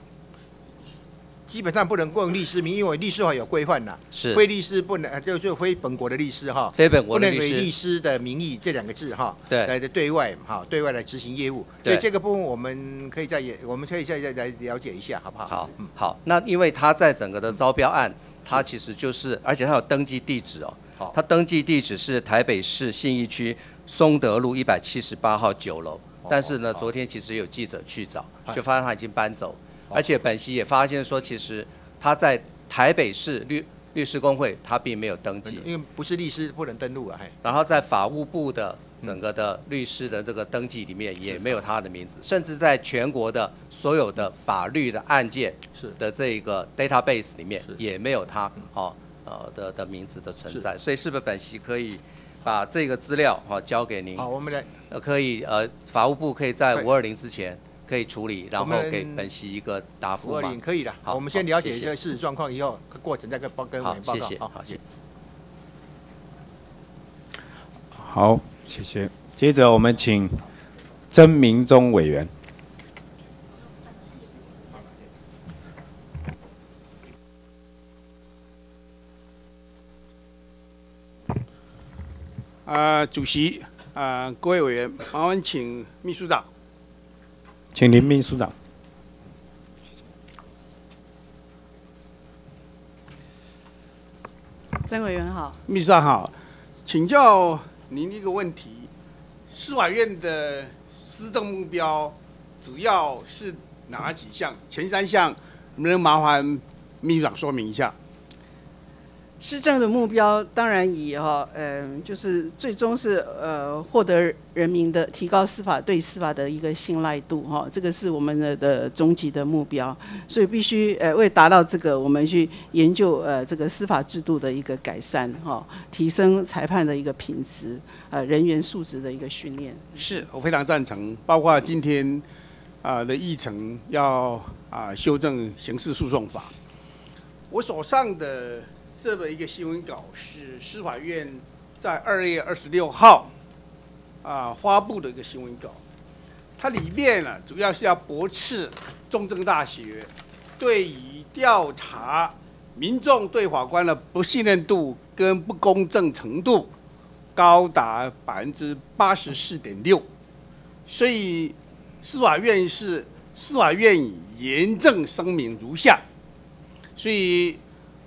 基本上不能用律师名，因为律师法有规范呐。是。非律师不能，就就非本国的律师哈。非本国的律师。不能以律师的名义这两个字哈。对。来的对外哈，对外来执行业务。对。这个部分我们可以再也，我们可以再再来了解一下，好不好？好，嗯，好。那因为他在整个的招标案，他其实就是，而且他有登记地址哦。好。他登记地址是台北市信义区松德路一百七十八号九楼，但是呢，昨天其实有记者去找，就发现他已经搬走，而且本席也发现说，其实。他在台北市律律师工会，他并没有登记，因为不是律师不能登录啊。然后在法务部的整个的律师的这个登记里面也没有他的名字，甚至在全国的所有的法律的案件的这个 database 里面也没有他哦呃的的名字的存在。所以是不是本席可以把这个资料哈交给您？好，我们来呃可以呃法务部可以在五二零之前。可以处理，然后给本席一个答复吗？可以的。好，我们先了解一下事实状况，以后过程再跟报跟我们报告。好，谢谢。好，谢谢。好，谢谢。接着我们请曾明忠委员。啊，主席啊，各位委员，麻烦请秘书长。请林秘书长。曾委员好，秘书长好，请教您一个问题：司法院的施政目标主要是哪几项？前三项能不能麻烦秘书长说明一下？施政的目标当然以哈，嗯，就是最终是呃获得人民的提高司法对司法的一个信赖度哈，这个是我们的的终极的目标，所以必须呃为达到这个，我们去研究呃这个司法制度的一个改善哈，提升裁判的一个品质，呃人员素质的一个训练。是我非常赞成，包括今天啊的议程要啊修正刑事诉讼法，我手上的。这么一个新闻稿是司法院在二月二十六号啊发布的一个新闻稿，它里面呢主要是要驳斥中正大学对于调查民众对法官的不信任度跟不公正程度高达百分之八十四点六，所以司法院是司法院严正声明如下，所以。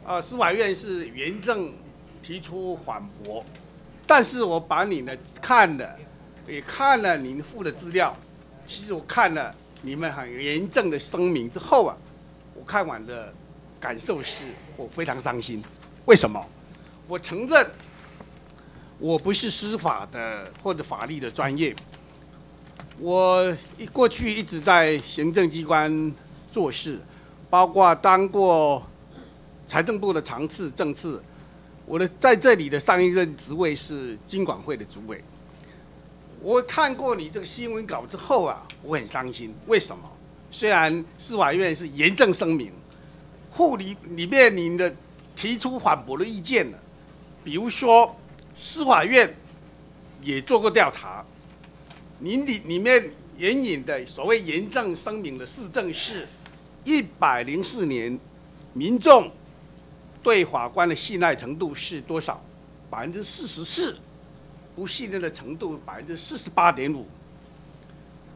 呃，司法院是严正提出反驳，但是我把你呢看了，也看了您附的资料，其实我看了你们很严正的声明之后啊，我看完的感受是我非常伤心。为什么？我承认我不是司法的或者法律的专业，我一过去一直在行政机关做事，包括当过。财政部的常次、政次，我的在这里的上一任职位是经管会的主委。我看过你这个新闻稿之后啊，我很伤心。为什么？虽然司法院是严正声明，护理里面您的提出反驳的意见了，比如说司法院也做过调查，您里里面援引的所谓严正声明的市政是，一百零四年民众。对法官的信赖程度是多少？百分之四十四，不信任的程度百分之四十八点五。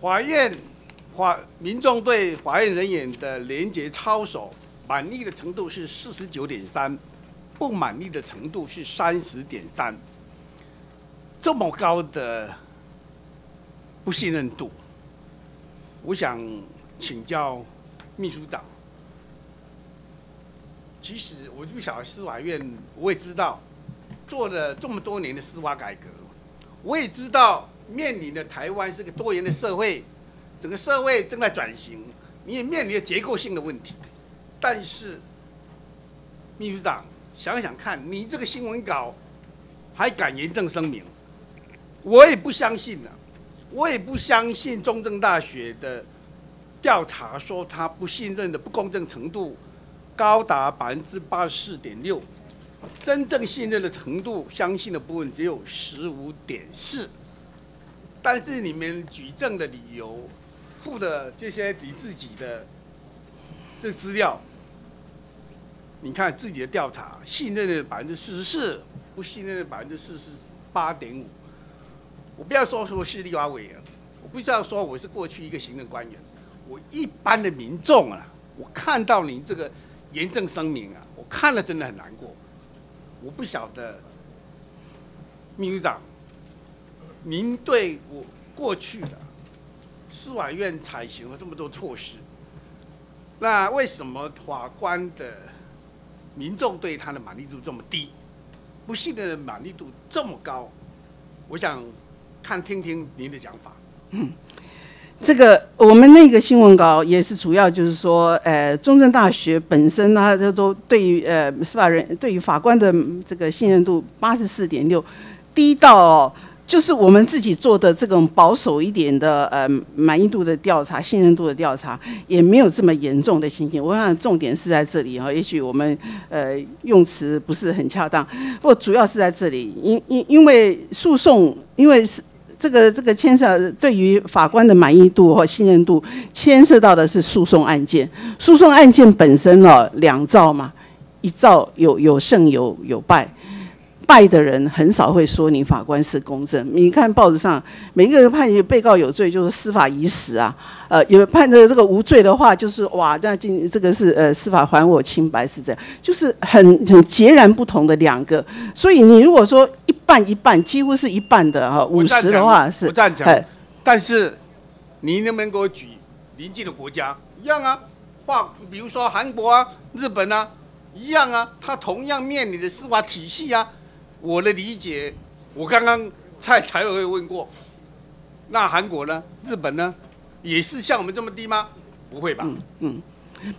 法院法民众对法院人员的廉洁操守满意的程度是四十九点三，不满意的程度是三十点三。这么高的不信任度，我想请教秘书长。其实我不晓得司法院，我也知道做了这么多年的司法改革，我也知道面临的台湾是个多元的社会，整个社会正在转型，你也面临结构性的问题。但是秘书长想想看，你这个新闻稿还敢严正声明，我也不相信了，我也不相信中正大学的调查说他不信任的不公正程度。高达百分之八十四点六，真正信任的程度，相信的部分只有十五点四。但是你们举证的理由，附的这些你自己的这资料，你看自己的调查，信任的百分之四十四，不信任的百分之四十八点五。我不要说说是立法委员，我不需要说我是过去一个行政官员，我一般的民众啊，我看到你这个严正声明啊，我看了真的很难过。我不晓得，秘书长，您对我过去的司法院采行了这么多措施，那为什么法官的民众对他的满意度这么低，不信任的满意度这么高？我想。看，听听您的讲法。这个我们那个新闻稿也是主要就是说，呃，中正大学本身呢，它都对于呃司法人对于法官的这个信任度八十四点六，低到就是我们自己做的这种保守一点的呃满意度的调查、信任度的调查，也没有这么严重的情形。我想重点是在这里哈，也许我们呃用词不是很恰当，不过主要是在这里，因因因为诉讼，因为是。这个这个牵涉对于法官的满意度和信任度，牵涉到的是诉讼案件。诉讼案件本身哦，两造嘛，一造有有胜有有败。败的人很少会说你法官是公正。你看报纸上，每一个人判被告有罪，就是司法已死啊。呃，有判的这个无罪的话，就是哇，那今这个是呃司法还我清白是这样，就是很很截然不同的两个。所以你如果说一半一半，几乎是一半的哈，五十的话是。不赞成。但是，你能不能给我举邻近的国家一样啊？话比如说韩国啊、日本啊，一样啊，他同样面临的司法体系啊。我的理解，我刚刚在财委会问过，那韩国呢？日本呢？也是像我们这么低吗？不会吧？嗯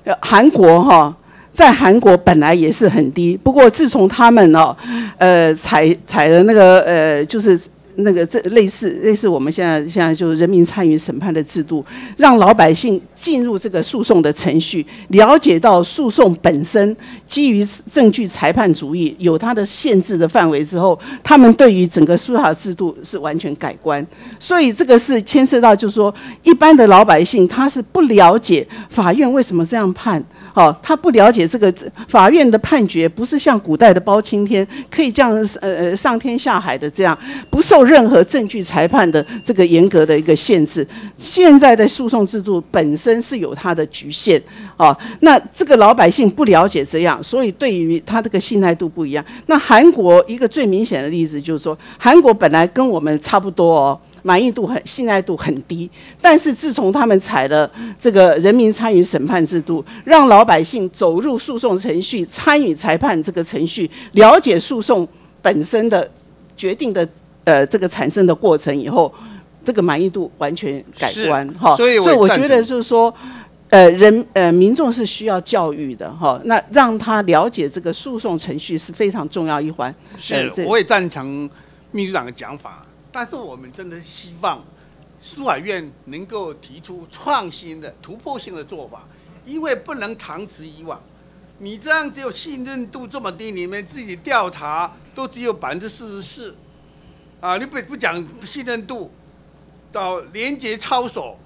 嗯，韩国哈，在韩国本来也是很低，不过自从他们哦，呃，采采的那个呃，就是。那个这类似类似我们现在现在就是人民参与审判的制度，让老百姓进入这个诉讼的程序，了解到诉讼本身基于证据裁判主义有它的限制的范围之后，他们对于整个司法制度是完全改观。所以这个是牵涉到就是说，一般的老百姓他是不了解法院为什么这样判。哦，他不了解这个法院的判决，不是像古代的包青天可以这样呃呃上天下海的这样，不受任何证据裁判的这个严格的一个限制。现在的诉讼制度本身是有它的局限，哦，那这个老百姓不了解这样，所以对于他这个信赖度不一样。那韩国一个最明显的例子就是说，韩国本来跟我们差不多哦。满意度很，信赖度很低。但是自从他们采了这个人民参与审判制度，让老百姓走入诉讼程序，参与裁判这个程序，了解诉讼本身的决定的呃这个产生的过程以后，这个满意度完全改观哈。所以我觉得就是说，呃人呃民众是需要教育的哈。那让他了解这个诉讼程序是非常重要一环。是，我也赞成秘书长的讲法。但是我们真的希望司法院能够提出创新的、突破性的做法，因为不能长此以往。你这样只有信任度这么低，你们自己调查都只有百分之四十四，啊，你不不讲信任度，到廉洁操守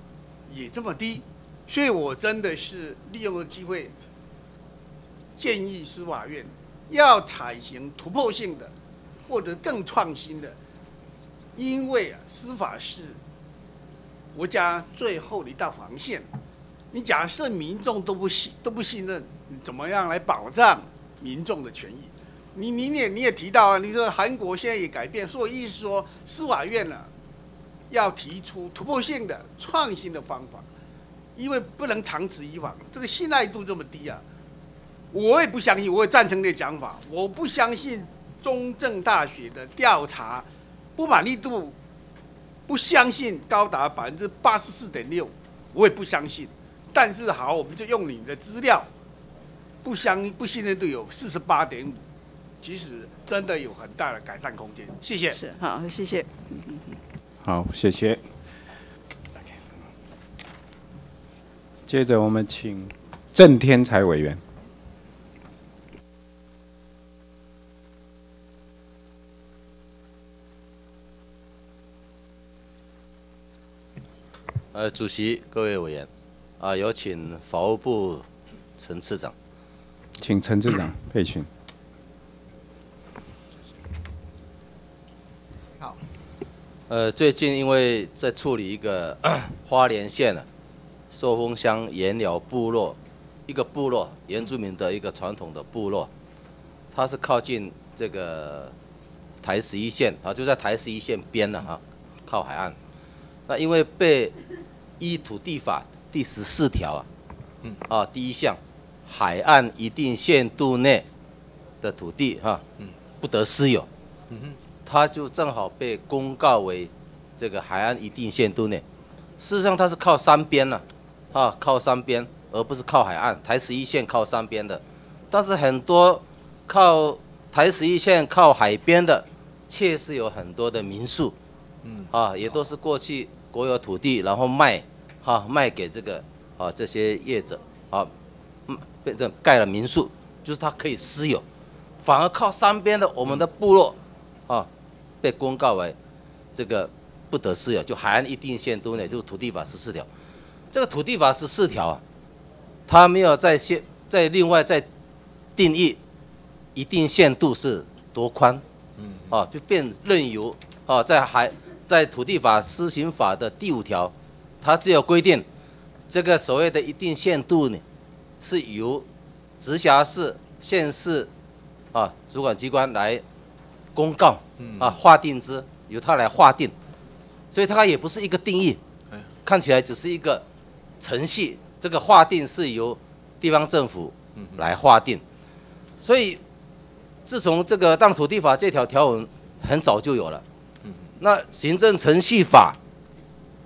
也这么低，所以我真的是利用个机会建议司法院要采行突破性的或者更创新的。因为啊，司法是国家最后的一道防线。你假设民众都不信都不信任，你怎么样来保障民众的权益？你你也你也提到啊，你说韩国现在也改变，所以意思说司法院呢要提出突破性的创新的方法，因为不能长此以往，这个信赖度这么低啊，我也不相信，我也赞成你的讲法，我不相信中正大学的调查。不满意度不相信高达百分之八十四点六，我也不相信。但是好，我们就用你的资料，不相不信任度有四十八点五，其实真的有很大的改善空间。谢谢。是好，谢谢。好，谢谢。接着我们请郑天才委员。呃，主席、各位委员，啊，有请法务部陈次长，请陈次长配询。好。呃，最近因为在处理一个 花莲县的寿丰乡岩寮部落，一个部落原住民的一个传统的部落，它是靠近这个台十一线啊，就在台十一线边的哈，靠海岸。那因为被依土地法第十四条啊，啊第一项，海岸一定限度内的土地哈，不得私有，嗯哼，它就正好被公告为这个海岸一定限度内。事实上它是靠山边了，啊靠山边，而不是靠海岸。台十一线靠山边的，但是很多靠台十一线靠海边的，确实有很多的民宿，嗯啊也都是过去国有土地，然后卖。哈，卖给这个啊这些业者啊，嗯，变成盖了民宿，就是它可以私有，反而靠山边的我们的部落啊，被公告为这个不得私有，就海岸一定限度内，就是土地法十四条。这个土地法十四条啊，他没有在限，在另外再定义一定限度是多宽，嗯，啊，就变任由啊，在海在土地法施行法的第五条。它只有规定，这个所谓的一定限度呢，是由直辖市、县市啊主管机关来公告啊划定之，由他来划定，所以它也不是一个定义，看起来只是一个程序。这个划定是由地方政府来划定，所以自从这个《当土地法》这条条文很早就有了，那行政程序法。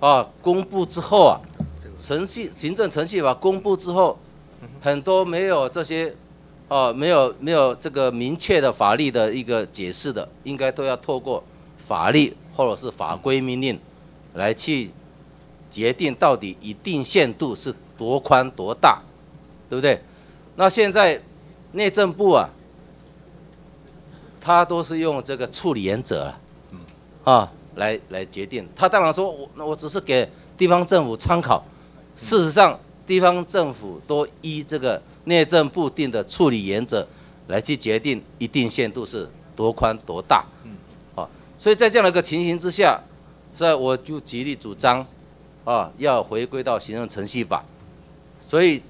啊，公布之后啊，程序行政程序法公布之后，很多没有这些，哦，没有没有这个明确的法律的一个解释的，应该都要透过法律或者是法规命令来去决定到底一定限度是多宽多大，对不对？那现在内政部啊，他都是用这个处理原则了，啊。来来决定，他当然说，我那我只是给地方政府参考。事实上，地方政府都依这个内政部定的处理原则来去决定一定限度是多宽多大。嗯，好，所以在这样的一个情形之下，所以我就极力主张，啊，要回归到行政程序法。所以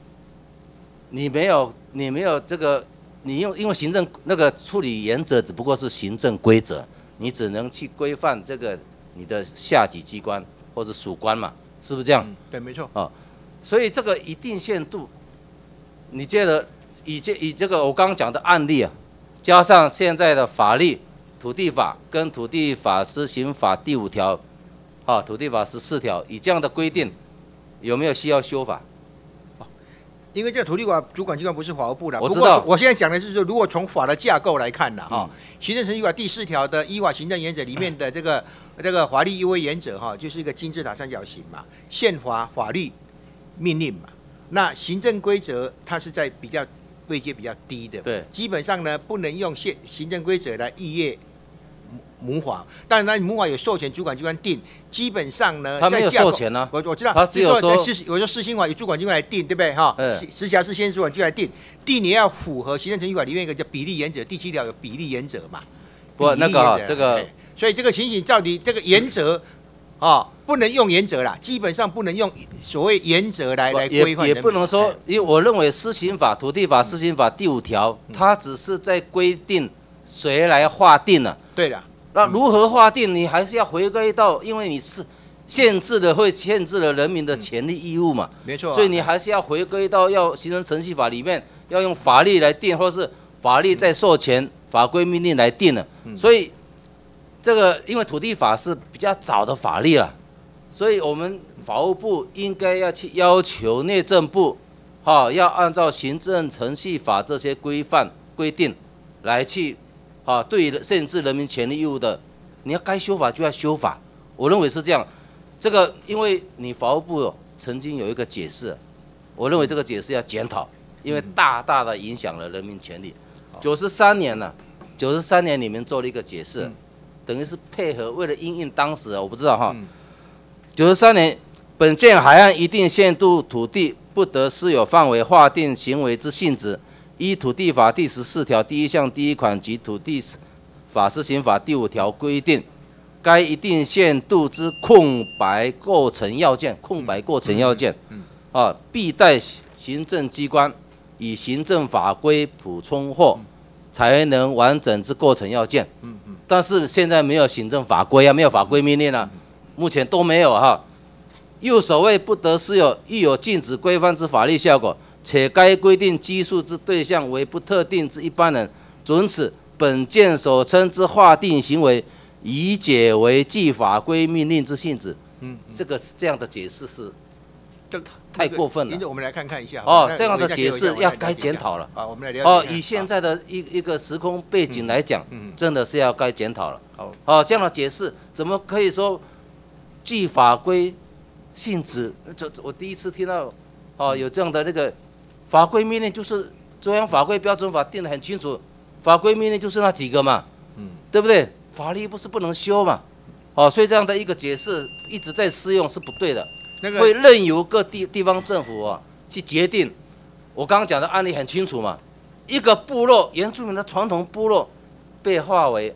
你没有你没有这个，你用因为行政那个处理原则只不过是行政规则。你只能去规范这个你的下级机关或者属官嘛，是不是这样？对，没错。啊，所以这个一定限度，你接着以这以这个我刚刚讲的案例啊，加上现在的法律，土地法跟土地法施行法第五条，啊，土地法十四条，以这样的规定，有没有需要修法？因为这土地法主管机关不是法务部的，我知道。我现在讲的是说，如果从法的架构来看呢，哈，行政程序法第四条的依法行政原则里面的这个 这个法律依为原则，哈，就是一个金字塔三角形嘛，宪法、法律、命令嘛。那行政规则它是在比较位阶比较低的，对，基本上呢不能用宪行政规则来逾越。母法，但是呢，母法有授权主管机关定，基本上呢，他没有授权呢。我我知道，他只有说，我说施行法由主管机关来定，对不对？哈，直辖市先主管机关来定，定你要符合行政程序法里面一个叫比例原则，第七条有比例原则嘛？不，那个这个，所以这个情形到底这个原则啊，不能用原则啦，基本上不能用所谓原则来来规范。也不能说，因为我认为施行法土地法施行法第五条，它只是在规定谁来划定了。对的。那如何划定？你还是要回归到，因为你是限制的，会限制了人民的权利义务嘛？没错。所以你还是要回归到要行政程序法里面，要用法律来定，或是法律在授权法规命令来定的。所以这个因为土地法是比较早的法律了，所以我们法务部应该要去要求内政部，哈，要按照行政程序法这些规范规定来去。啊，对于限制人民权利义务的，你要该修法就要修法，我认为是这样。这个，因为你法务部曾经有一个解释，我认为这个解释要检讨，因为大大的影响了人民权利。九十三年了，九十三年你们做了一个解释，等于是配合为了应应当时，我不知道哈。九十三年本件海岸一定限度土地不得私有范围划定行为之性质，依土地法第十四条第一项第一款及土地法施行法第五条规定，该一定限度之空白构成要件，空白构成要件，啊，必待行政机关以行政法规补充或，才能完整之构成要件。但是现在没有行政法规啊，没有法规命令啊，目前都没有哈。又所谓不得私有，亦有禁止规范之法律效果，且该规定基数之对象为不特定之一般人，准此本件所称之划定行为，以解为具法规命令之性质。嗯，这个是这样的解释是，太过分了。我们来看看一下。哦，这样的解释要该检讨了。啊，我们来了解。哦，以现在的一一个时空背景来讲，真的是要该检讨了。好，哦，这样的解释怎么可以说具法规？性质，这我第一次听到，哦，有这样的那个法规命令，就是中央法规标准法定的很清楚，法规命令就是那几个嘛，嗯，对不对？法律不是不能修嘛，哦，所以这样的一个解释一直在适用是不对的，那个会任由各地地方政府啊去决定。我刚刚讲的案例很清楚嘛，一个部落原住民的传统部落被划为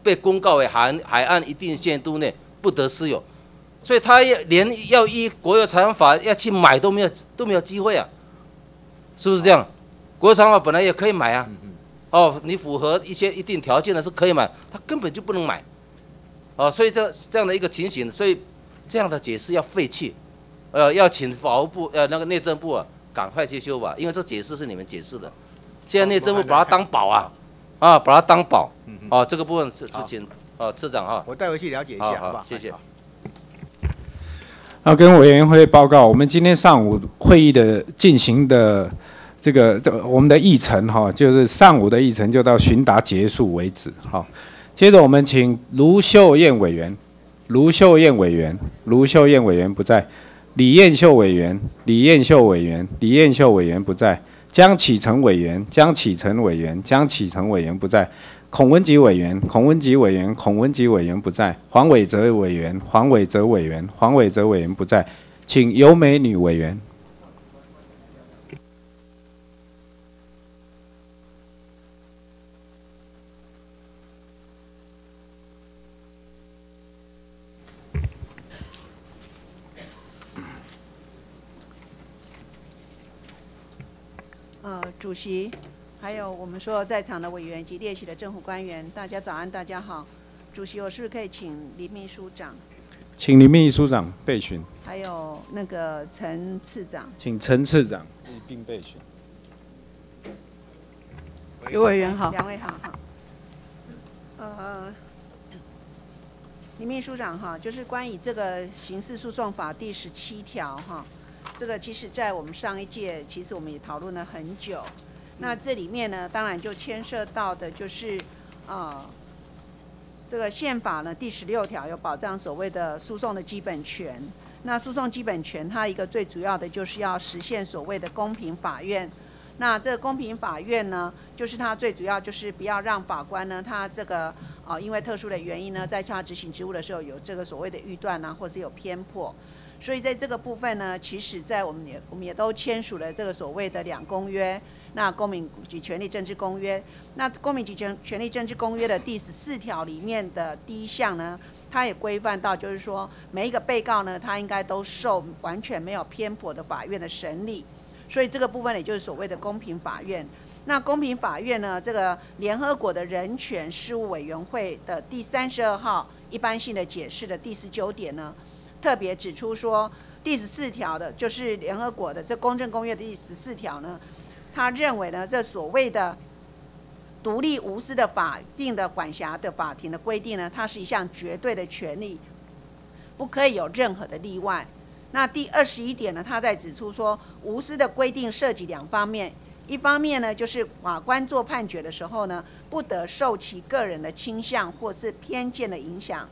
被公告为海海岸一定限度内不得私有。所以他要连要依国有财产法要去买都没有都没有机会啊，是不是这样？国产法本来也可以买啊，哦，你符合一些一定条件的是可以买，他根本就不能买，哦，所以这这样的一个情形，所以这样的解释要废弃，呃，要请法务部呃那个内政部啊赶快去修吧，因为这解释是你们解释的，现在内政部把它当宝啊，啊，把它当宝，哦，这个部分是就请哦次长啊，我带回去了解一下，好吧？谢谢。那跟委员会报告，我们今天上午会议的进行的这个这我们的议程哈，就是上午的议程就到询答结束为止哈。接着我们请卢秀燕委员，卢秀燕委员，卢秀燕委员不在，李彦秀委员，李彦秀委员，李彦秀委员不在，江启成委员，江启成委员，江启成委员不在。孔文吉委员，孔文吉委员，孔文吉委员不在；黄伟哲委员，黄伟哲委员，黄伟哲委员不在，请尤美女委员。呃，主席。还有我们所有在场的委员及列席的政府官员，大家早安，大家好。主席，我是不是可以请林秘书长？请林秘书长备询。还有那个陈次长。请陈次长一并备询。刘委员好。两位好。呃，林秘书长哈，就是关于这个刑事诉讼法第十七条哈，这个其实在我们上一届，其实我们也讨论了很久。那这里面呢，当然就牵涉到的就是，呃，这个宪法呢第十六条有保障所谓的诉讼的基本权。那诉讼基本权它一个最主要的就是要实现所谓的公平法院。那这个公平法院呢，就是它最主要就是不要让法官呢他这个啊因为特殊的原因呢，在他执行职务的时候有这个所谓的预断啊，或是有偏颇。所以在这个部分呢，其实在我们也我们也都签署了这个所谓的两公约。那《公民及权利政治公约》，那《公民及权权利政治公约》的第十四条里面的第一项呢，它也规范到，就是说每一个被告呢，他应该都受完全没有偏颇的法院的审理，所以这个部分也就是所谓的公平法院。那公平法院呢，这个联合国的人权事务委员会的第三十二号一般性的解释的第十九点呢，特别指出说，第十四条的，就是联合国的这公正公约的第十四条呢。他认为呢，这所谓的独立无私的法定的管辖的法庭的规定呢，它是一项绝对的权利，不可以有任何的例外。那第二十一点呢，他在指出说，无私的规定涉及两方面，一方面呢，就是法官做判决的时候呢，不得受其个人的倾向或是偏见的影响，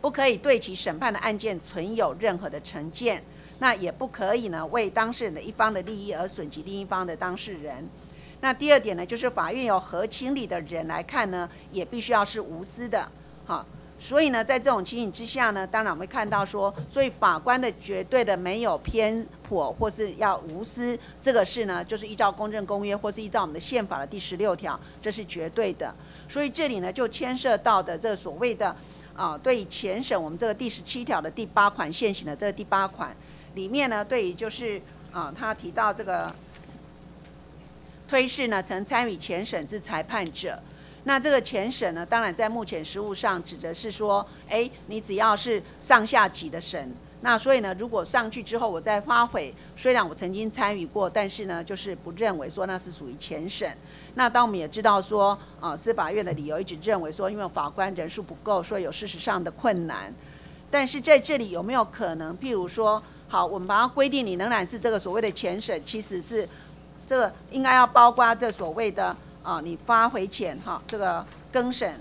不可以对其审判的案件存有任何的成见。那也不可以呢，为当事人的一方的利益而损及另一方的当事人。那第二点呢，就是法院有合情理的人来看呢，也必须要是无私的。好，所以呢，在这种情形之下呢，当然我们会看到说，所以法官的绝对的没有偏颇或是要无私，这个是呢，就是依照公正公约或是依照我们的宪法的第十六条，这是绝对的。所以这里呢，就牵涉到的这所谓的啊，对前审我们这个第十七条的第八款现行的这个第八款里面呢，对于就是啊，他提到这个推事呢，曾参与前审之裁判者。那这个前审呢，当然在目前实务上指的是说，哎，你只要是上下级的审，那所以呢，如果上去之后我再发回，虽然我曾经参与过，但是呢，就是不认为说那是属于前审。那当我们也知道说，啊，司法院的理由一直认为说，因为法官人数不够，所以有事实上的困难。但是在这里有没有可能，譬如说，好，我们把它规定你仍然是这个所谓的前审，其实是这个应该要包括这所谓的。啊，你发回前哈，这个更审，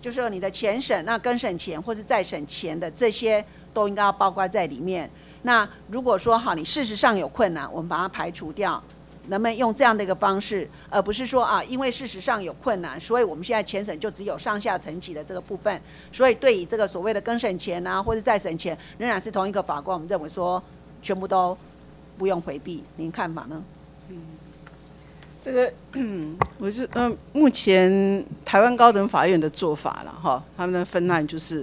就是说你的前审、那更审前或是再审前的这些，都应该要包括在里面。那如果说哈，你事实上有困难，我们把它排除掉，能不能用这样的一个方式，而不是说啊，因为事实上有困难，所以我们现在前审就只有上下层级的这个部分，所以对于这个所谓的更审前啊，或者再审前，仍然是同一个法官，我们认为说全部都不用回避，您看法呢？这个，我是嗯，目前台湾高等法院的做法了哈，他们的分案就是，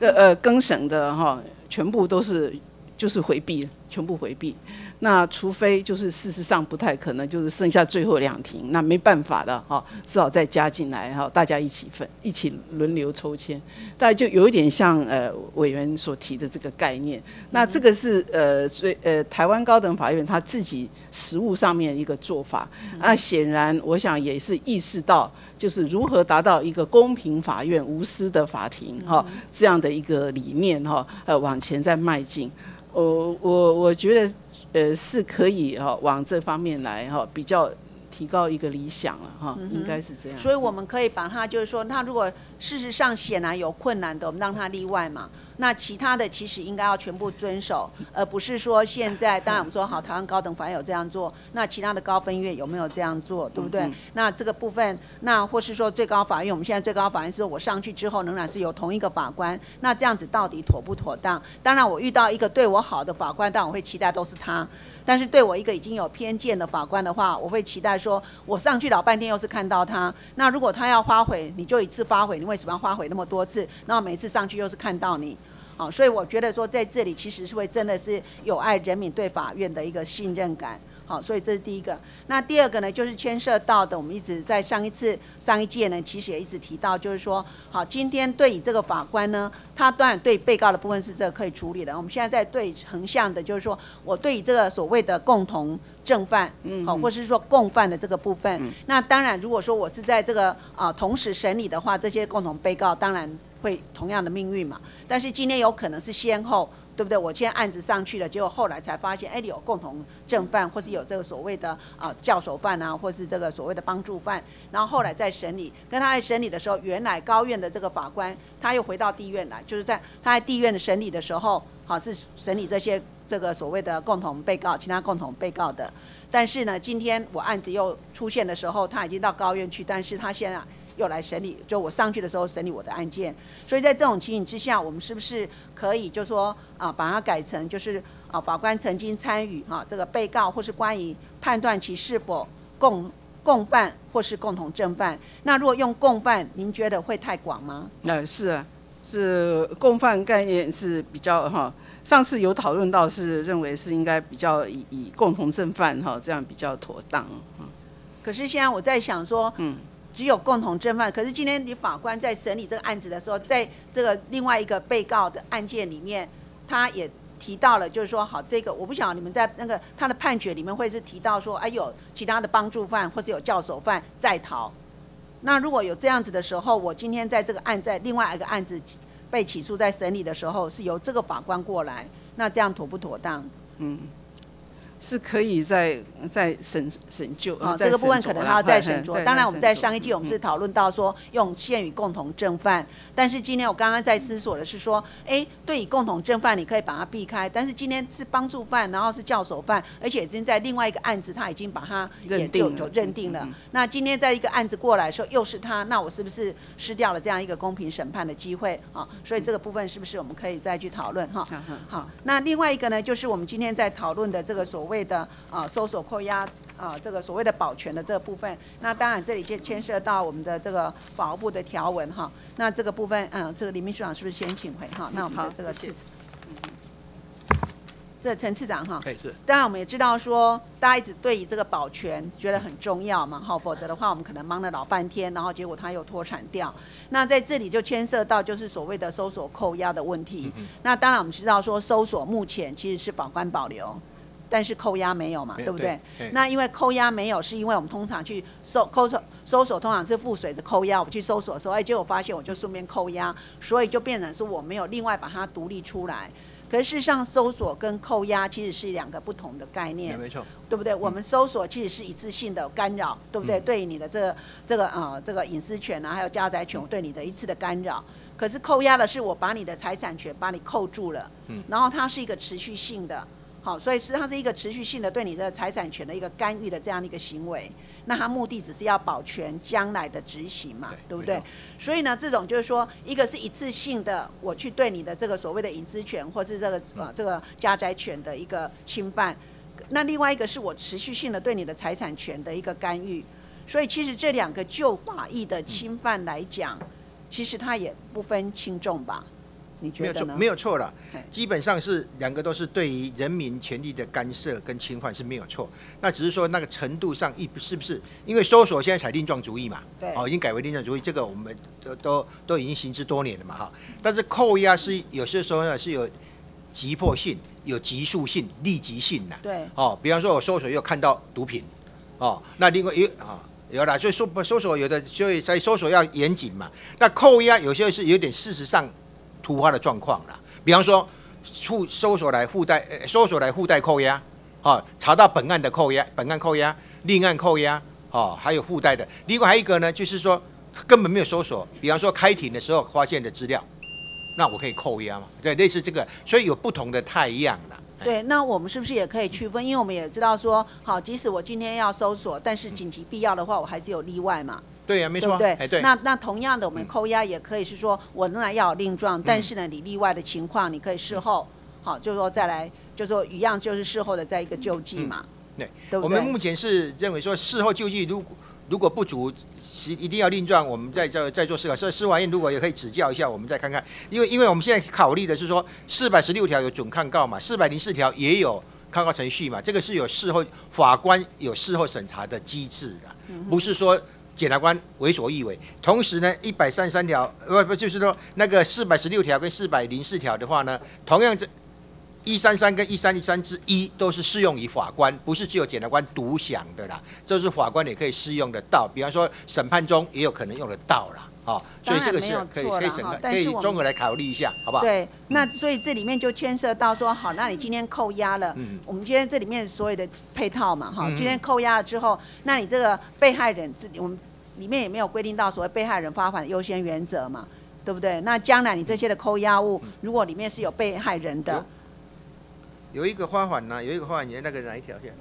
呃呃，更审的哈，全部都是就是回避，全部回避。那除非就是事实上不太可能，就是剩下最后两庭，那没办法的哈，只好再加进来哈，大家一起分，一起轮流抽签，大概就有一点像呃委员所提的这个概念。那这个是呃最呃台湾高等法院他自己实务上面一个做法。那显然我想也是意识到，就是如何达到一个公平法院、无私的法庭哈这样的一个理念哈，呃往前在迈进。我我我觉得。呃，是可以哈往这方面来哈，比较提高一个理想了哈，应该是这样。所以我们可以把它就是说，那如果事实上显然有困难的，我们让他例外嘛。那其他的其实应该要全部遵守，而不是说现在当然我们说好，台湾高等法院有这样做，那其他的高分院有没有这样做，对不对？那这个部分，那或是说最高法院，我们现在最高法院是我上去之后仍然是有同一个法官，那这样子到底妥不妥当？当然我遇到一个对我好的法官，但我会期待都是他；但是对我一个已经有偏见的法官的话，我会期待说我上去老半天又是看到他。那如果他要发回，你就一次发回，你为什么要花回那么多次？那每次上去又是看到你。啊，所以我觉得说在这里其实是会真的是有碍人民对法院的一个信任感。好，所以这是第一个。那第二个呢，就是牵涉到的，我们一直在上一次上一届呢，其实也一直提到，就是说，好，今天对于这个法官呢，他当然对被告的部分是这个可以处理的。我们现在在对横向的，就是说我对于这个所谓的共同正犯，嗯，好，或是说共犯的这个部分，那当然如果说我是在这个啊同时审理的话，这些共同被告当然。会同样的命运嘛？但是今天有可能是先后，对不对？我先案子上去了，结果后来才发现，哎，有共同正犯，或是有这个所谓的啊教唆犯啊，或是这个所谓的帮助犯，然后后来在审理，跟他在审理的时候，原来高院的这个法官他又回到地院来，就是在他在地院的审理的时候，好是审理这些这个所谓的共同被告，其他共同被告的。但是呢，今天我案子又出现的时候，他已经到高院去，但是他现在。又来审理，就我上去的时候审理我的案件，所以在这种情形之下，我们是不是可以就说啊，把它改成就是啊，法官曾经参与啊，这个被告或是关于判断其是否共共犯或是共同正犯。那如果用共犯，您觉得会太广吗？那是啊，是共犯概念是比较哈，上次有讨论到是认为是应该比较以以共同正犯哈这样比较妥当。可是现在我在想说，嗯。只有共同正犯，可是今天你法官在审理这个案子的时候，在这个另外一个被告的案件里面，他也提到了，就是说，好，这个我不晓得你们在那个他的判决里面会是提到说，哎，有其他的帮助犯或是有教唆犯在逃。那如果有这样子的时候，我今天在这个案在另外一个案子被起诉在审理的时候，是由这个法官过来，那这样妥不妥当？嗯。是可以再再审审究啊，再这个部分可能还要再审酌。当然，我们在上一季我们是讨论到说用现与共同正犯，但是今天我刚刚在思索的是说，哎，对于共同正犯你可以把它避开，但是今天是帮助犯，然后是教唆犯，而且已经在另外一个案子他已经把它也认定就就认定了。那今天在一个案子过来的时候又是他，那我是不是失掉了这样一个公平审判的机会啊？所以这个部分是不是我们可以再去讨论哈？好，那另外一个呢，就是我们今天在讨论的这个所谓的啊搜索扣押啊这个所谓的保全的这个部分，那当然这里就牵涉到我们的这个法务部的条文哈。那这个部分，嗯，这个李秘书长是不是先请回哈？那我们的这个谢谢次，这陈次长哈，哎是当然我们也知道说，大家一直对于这个保全觉得很重要嘛，哈，否则的话我们可能忙了老半天，然后结果他又脱产掉。那在这里就牵涉到就是所谓的搜索扣押的问题。那当然我们知道说，搜索目前其实是法官保留。但是扣押没有嘛，有对不对？那因为扣押没有，是因为我们通常去搜扣搜搜索，通常是附随着扣押。我去搜索的时候，哎，结果发现我就顺便扣押，所以就变成说我没有另外把它独立出来。可是事实上，搜索跟扣押其实是两个不同的概念，没错，对不对？我们搜索其实是一次性的干扰，对不对？对你的这个这个呃这个隐私权啊，还有加载权对你的一次的干扰。可是扣押的是我把你的财产权把你扣住了，嗯然后它是一个持续性的，好，所以实际上是一个持续性的对你的财产权的一个干预的这样的一个行为。那它目的只是要保全将来的执行嘛，对不对？所以呢，这种就是说，一个是一次性的，我去对你的这个所谓的隐私权或是这个呃这个家宅权的一个侵犯，那另外一个是我持续性的对你的财产权的一个干预。所以其实这两个就法益的侵犯来讲，其实它也不分轻重吧？你没有错，觉得呢？没有错了。基本上是两个都是对于人民权利的干涉跟侵犯是没有错，那只是说那个程度上一是不是？因为搜索现在采令状主义嘛，对哦，已经改为令状主义，这个我们都都都已经行之多年了嘛，哈。但是扣押是有些时候呢是有急迫性、有急速性、立即性的。对，哦，比方说我搜索又看到毒品，哦，那另外一啊、有啦，所以搜不搜索有的，所以在搜索要严谨嘛。那扣押有些是有点事实上突发的状况啦，比方说附搜索来附带，呃搜索来附带扣押，哦，查到本案的扣押，本案扣押，另案扣押，哦，还有附带的。另外还有一个呢，就是说根本没有搜索，比方说开庭的时候发现的资料，那我可以扣押嘛？对，类似这个，所以有不同的太阳啦。对，那我们是不是也可以区分？因为我们也知道说，好，即使我今天要搜索，但是紧急必要的话，我还是有例外嘛。对呀、没错啊，对不对？哎，对。那那同样的，我们扣押也可以是说，我仍然要有令状，但是呢，你例外的情况，你可以事后，好，就是说再来，就是说一样，就是事后的再一个救济嘛。对我们目前是认为说事后救济如果如果不足，是一定要另状，我们再再再做思考。所以司法院如果也可以指教一下，我们再看看，因为因为我们现在考虑的是说四百十六条有准抗告嘛，四百零四条也有抗告程序嘛，这个是有事后法官有事后审查的机制的，不是说。检察官为所欲为，同时呢，一百三十三条，呃，不就是说那个四百十六条跟四百零四条的话呢，同样这一三三跟一三一三之一都是适用于法官，不是只有检察官独享的啦，这是法官也可以适用得到。比方说审判中也有可能用得到啦，哦，所以这个是可以可以审可以综合来考虑一下，好不好？对，那所以这里面就牵涉到说，好，那你今天扣押了，嗯。我们今天这里面所有的配套嘛，哈，嗯。今天扣押了之后，那你这个被害人自己，我们里面也没有规定到所谓被害人发还的优先原则嘛，对不对？那将来你这些的扣押物，如果里面是有被害人的，有。一个花环呢，有一个花环，你那个哪一条线？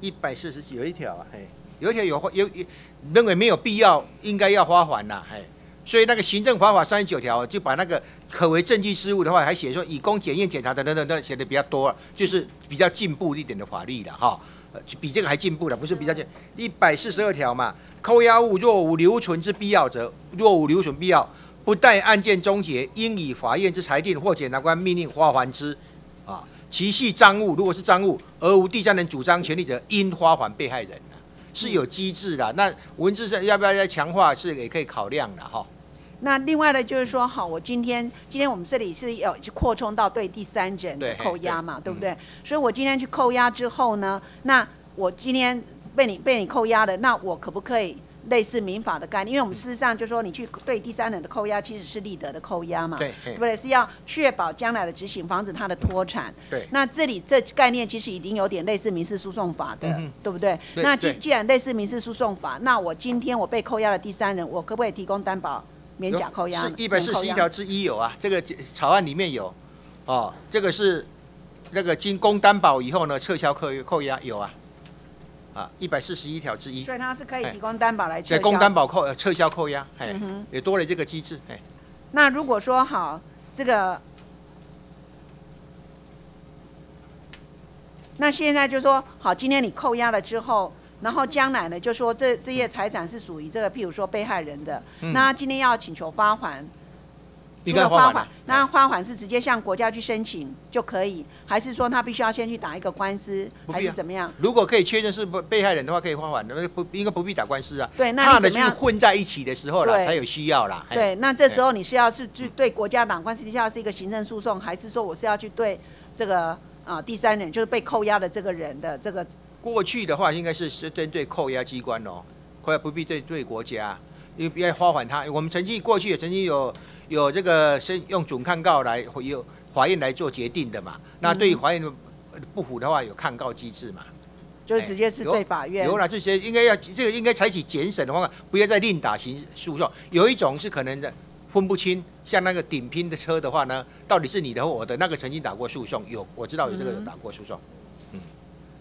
一百四十几有一条啊，嘿，有一条有有有认为没有必要，应该要花环呐，嘿，所以那个行政法法三十九条就把那个可为证据事务的话，还写说以供检验检查等等等等，写的比较多了，就是比较进步一点的法律了哈，呃比这个还进步了，不是比较进。一百四十二条嘛，扣押物若无留存之必要者，若无留存必要，不待案件终结，应以法院之裁定或检察官命令发还之，啊。其系赃物，如果是赃物，而无第三人主张权利者，应发还被害人是有机制的。那文字上要不要再强化，是也可以考量的哈。那另外呢，就是说，好，我今天今天我们这里是有去扩充到对第三人的扣押嘛，对不对？所以我今天去扣押之后呢，那我今天被你被你扣押了，那我可不可以类似民法的概念，因为我们事实上就说你去对第三人的扣押，其实是立德的扣押嘛，对对不对？是要确保将来的执行，防止他的脱产。对。那这里这概念其实已经有点类似民事诉讼法的，嗯对不对？对对那既既然类似民事诉讼法，那我今天我被扣押的第三人，我可不可以提供担保免假扣押？是一百四十一条之一有啊，这个草案里面有，哦，这个是那个经公担保以后呢，撤销扣扣押有啊，啊，一百四十一条之一。所以他是可以提供担保来撤销。在公担保扣呃撤销扣押，哎嗯，也多了这个机制，哎，那如果说好，这个，那现在就说好，今天你扣押了之后，然后将来呢，就说这这些财产是属于这个，譬如说被害人的，嗯那今天要请求发还，应除了发还那发还是直接向国家去申请就可以，还是说他必须要先去打一个官司，还是怎么样？如果可以确认是不被害人的话，可以花完的，不应该不必打官司啊。对那怎么样混在一起的时候啦，才有需要啦。哎对，那这时候你是要是去对国家打官司，是要是一个行政诉讼，还是说我是要去对这个啊第三人，就是被扣押的这个人的这个过去的话，应该是是针对扣押机关哦，扣押不必对对国家，因为不要花还他。我们曾经过去也曾经有有这个是用准抗告来有法院来做决定的嘛。那对于法院不符的话，有抗告机制嘛。就是直接是对法院。有了这些应该要这个应该采取减审的方法，不要再另打刑诉讼。有一种是可能的分不清，像那个顶拼的车的话呢，到底是你的或我的，那个曾经打过诉讼，有我知道有这个有打过诉讼。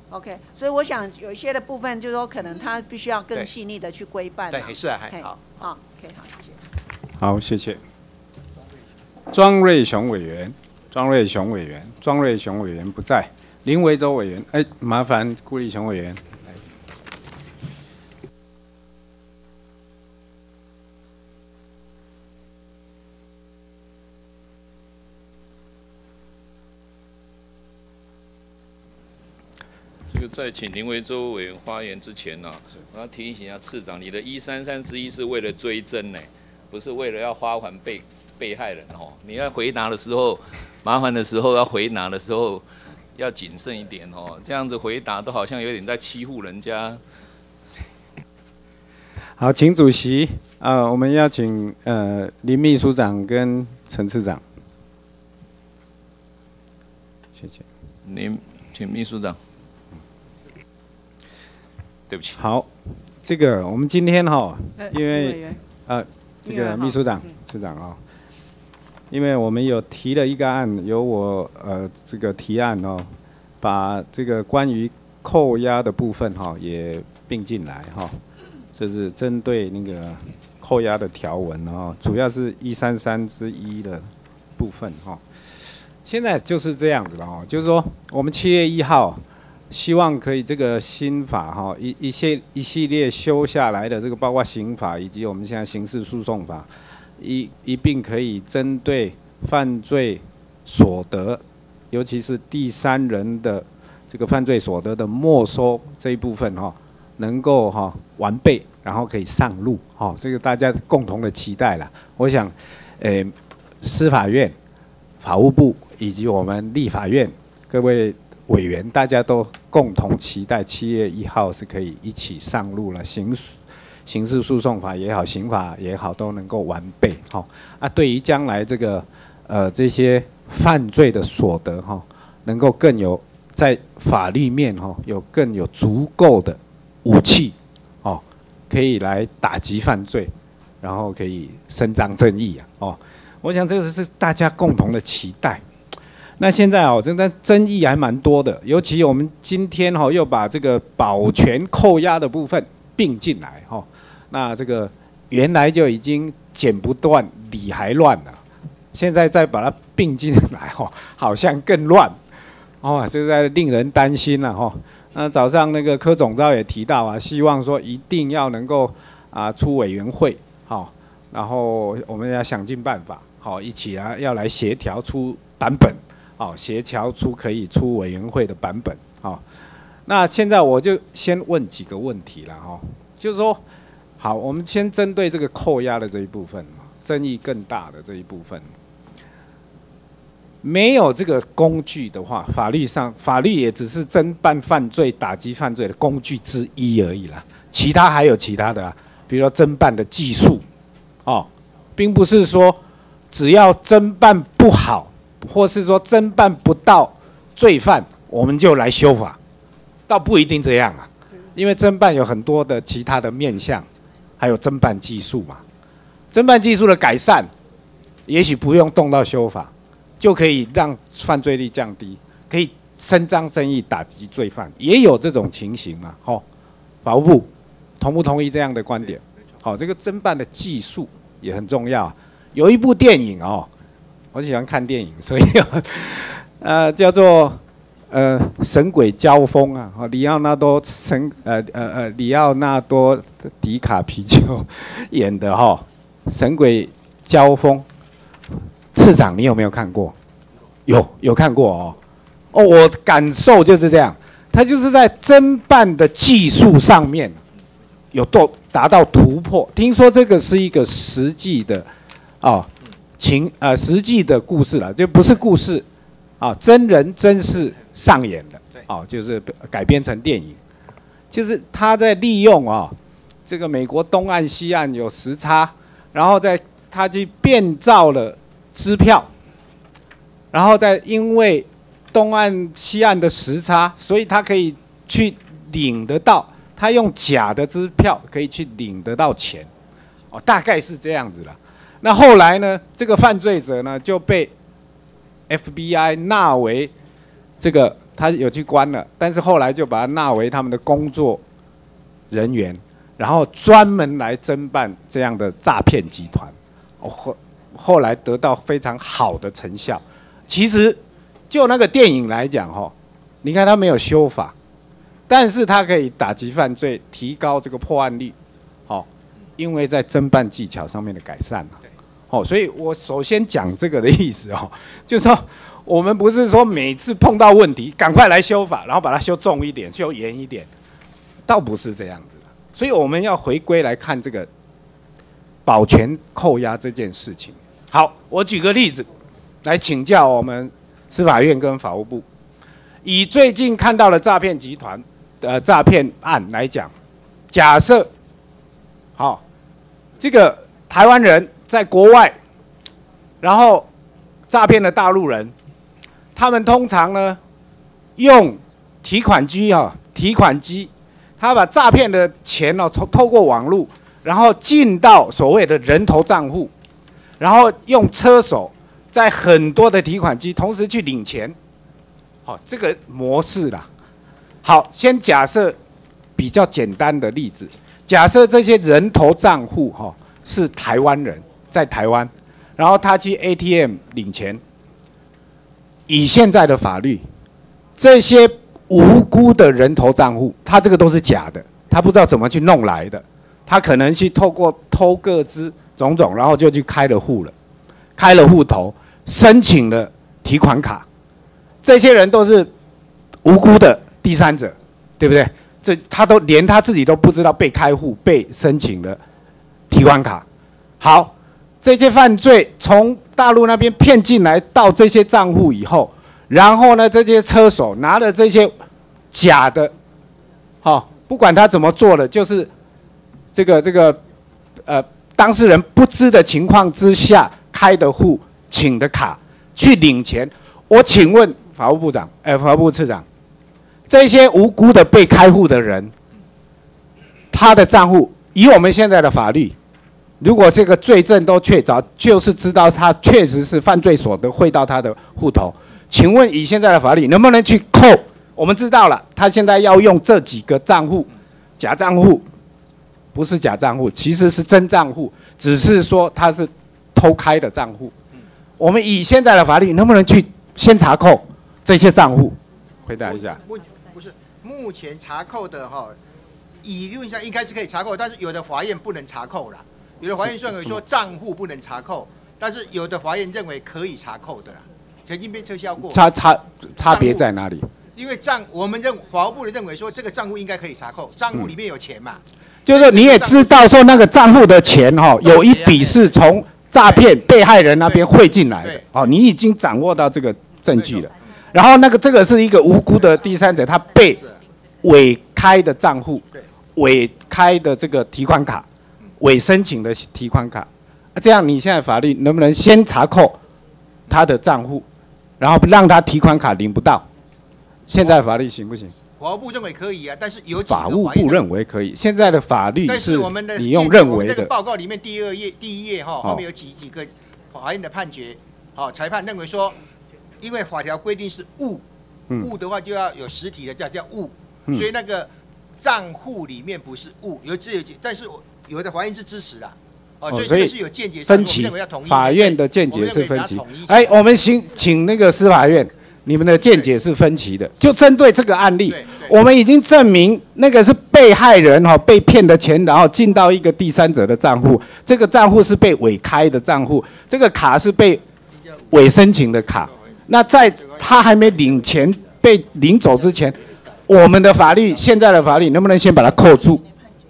OK，所以我想有一些的部分，就是说可能他必须要更细腻的去规范嘛。对是啊还好好，OK，好，谢谢。好，谢谢。庄瑞雄委员，庄瑞雄委员，庄瑞雄委员不在。林维洲委员，哎，麻烦顾立雄委员。这个在请林维洲委员发言之前呢、我要提醒一下次长，你的一三三之一是为了追征呢，不是为了要发还被被害人哦。你要回答的时候，麻烦的时候要回答的时候要谨慎一点哦，这样子回答都好像有点在欺负人家。好，请主席，呃，我们邀请呃林秘书长跟陈次长，谢谢。您请秘书长。对不起。好，这个我们今天哈呃，因为员呃，这个秘书长、次长啊，因为我们有提了一个案，由我呃这个提案哦，把这个关于扣押的部分哈也并进来哈，这是针对那个扣押的条文哦，主要是一三三之一的部分哈。现在就是这样子了哦，就是说我们七月一号。希望可以这个新法哈一一系一系列修下来的这个，包括刑法以及我们现在刑事诉讼法，一一并可以针对犯罪所得，尤其是第三人的这个犯罪所得的没收这一部分哈，能够哈完备，然后可以上路哈，这个大家共同的期待了。我想，诶，司法院、法务部以及我们立法院各位。委员大家都共同期待七月一号是可以一起上路了，刑刑事诉讼法也好，刑法也好，都能够完备。好、啊，对于将来这个呃这些犯罪的所得哈、能够更有在法律面哈、有更有足够的武器哦，可以来打击犯罪，然后可以伸张正义啊哦，我想这个是大家共同的期待。那现在哦，真的争议还蛮多的，尤其我们今天哈、又把这个保全扣押的部分并进来哈、那这个原来就已经剪不断理还乱了，现在再把它并进来哈、好像更乱，哦，这在令人担心了哈、那早上那个柯总召也提到啊，希望说一定要能够啊出委员会，好、然后我们要想尽办法，好、一起啊要来协调出版本。好，协调出可以出委员会的版本。好，那现在我就先问几个问题了哈，就是说，好，我们先针对这个扣押的这一部分，争议更大的这一部分，没有这个工具的话，法律上法律也只是侦办犯罪、打击犯罪的工具之一而已啦，其他还有其他的、比如说侦办的技术，哦，并不是说只要侦办不好，或是说侦办不到罪犯，我们就来修法，倒不一定这样啊。因为侦办有很多的其他的面向，还有侦办技术嘛。侦办技术的改善，也许不用动到修法，就可以让犯罪率降低，可以伸张正义、打击罪犯，也有这种情形嘛。吼，法务部同不同意这样的观点？好，这个侦办的技术也很重要。有一部电影哦，我喜欢看电影，所以 呃叫做。呃，神鬼交锋啊！哦，里奥纳多神呃呃呃，里奥纳多迪卡皮丘 演的哈，神鬼交锋。次长，你有没有看过？有，有看过哦。哦，我感受就是这样，他就是在侦办的技术上面有多达到突破。听说这个是一个实际的哦情呃实际的故事了，就不是故事啊，真人真事。上演的，哦，就是改编成电影，就是他在利用啊，这个美国东岸西岸有时差，然后在他去变造了支票，然后再因为东岸西岸的时差，所以他可以去领得到，他用假的支票可以去领得到钱，哦，大概是这样子了。那后来呢，这个犯罪者呢就被 FBI 纳为。这个他有去关了，但是后来就把他纳为他们的工作人员，然后专门来侦办这样的诈骗集团，后后来得到非常好的成效。其实就那个电影来讲，哈，你看他没有修法，但是他可以打击犯罪，提高这个破案率，因为在侦办技巧上面的改善嘛，哦，所以我首先讲这个的意思哦，就是说。我们不是说每次碰到问题赶快来修法，然后把它修重一点、修严一点，倒不是这样子。所以我们要回归来看这个保全扣押这件事情。好，我举个例子来请教我们司法院跟法务部。以最近看到的诈骗集团的诈骗案来讲，假设好，这个台湾人在国外，然后诈骗了大陆人。他们通常呢，用提款机啊，提款机，他把诈骗的钱呢，从透过网络，然后进到所谓的人头账户，然后用车手在很多的提款机同时去领钱，好，这个模式啦。好，先假设比较简单的例子，假设这些人头账户哈是台湾人在台湾，然后他去 ATM 领钱。以现在的法律，这些无辜的人头账户，他这个都是假的，他不知道怎么去弄来的，他可能去透过偷个资种种，然后就去开了户了，开了户头，申请了提款卡，这些人都是无辜的第三者，对不对？这他都连他自己都不知道被开户、被申请了提款卡，好。这些犯罪从大陆那边骗进来到这些账户以后，然后呢，这些车手拿了这些假的，好，不管他怎么做的，就是这个这个呃当事人不知的情况之下开的户、请的卡去领钱。我请问法务部长，哎，法务部次长，这些无辜的被开户的人，他的账户以我们现在的法律。如果这个罪证都确凿，就是知道他确实是犯罪所得汇到他的户头。请问以现在的法律，能不能去扣？我们知道了，他现在要用这几个账户，假账户，不是假账户，其实是真账户，只是说他是偷开的账户。我们以现在的法律，能不能去先查扣这些账户？回答一下。目不是目前查扣的哈，理论上应该是可以查扣，但是有的法院不能查扣了。有的法院认为说账户不能查扣，但是有的法院认为可以查扣的啦，曾经被撤销过。差差差别在哪里？因为账我们认法务部的认为说这个账户应该可以查扣，账户里面有钱嘛。就是你也知道说那个账户的钱哈，有一笔是从诈骗被害人那边汇进来的，哦，你已经掌握到这个证据了。然后那个这个是一个无辜的第三者，他被伪开的账户，伪开的这个提款卡。伪申请的提款卡，这样你现在法律能不能先查扣他的账户，然后让他提款卡领不到？现在法律行不行？法务部认为可以啊，但是有法务部认为可以，现在的法律但是我们的你用认为的，报告里面第二页第一页哈，哦后面有几几个法院的判决，好、裁判认为说，因为法条规定是物，嗯。物的话就要有实体的叫叫物，嗯。所以那个账户里面不是物，有这有但是我有的法院是支持的，哦，所以分歧法院的见解是分歧。哎，我们请请那个司法院，你们的见解是分歧的，就针对这个案例，我们已经证明那个是被害人哈、被骗的钱，然后进到一个第三者的账户，这个账户是被伪开的账户，这个卡是被伪申请的卡。那在他还没领钱被领走之前，我们的法律现在的法律能不能先把他扣住，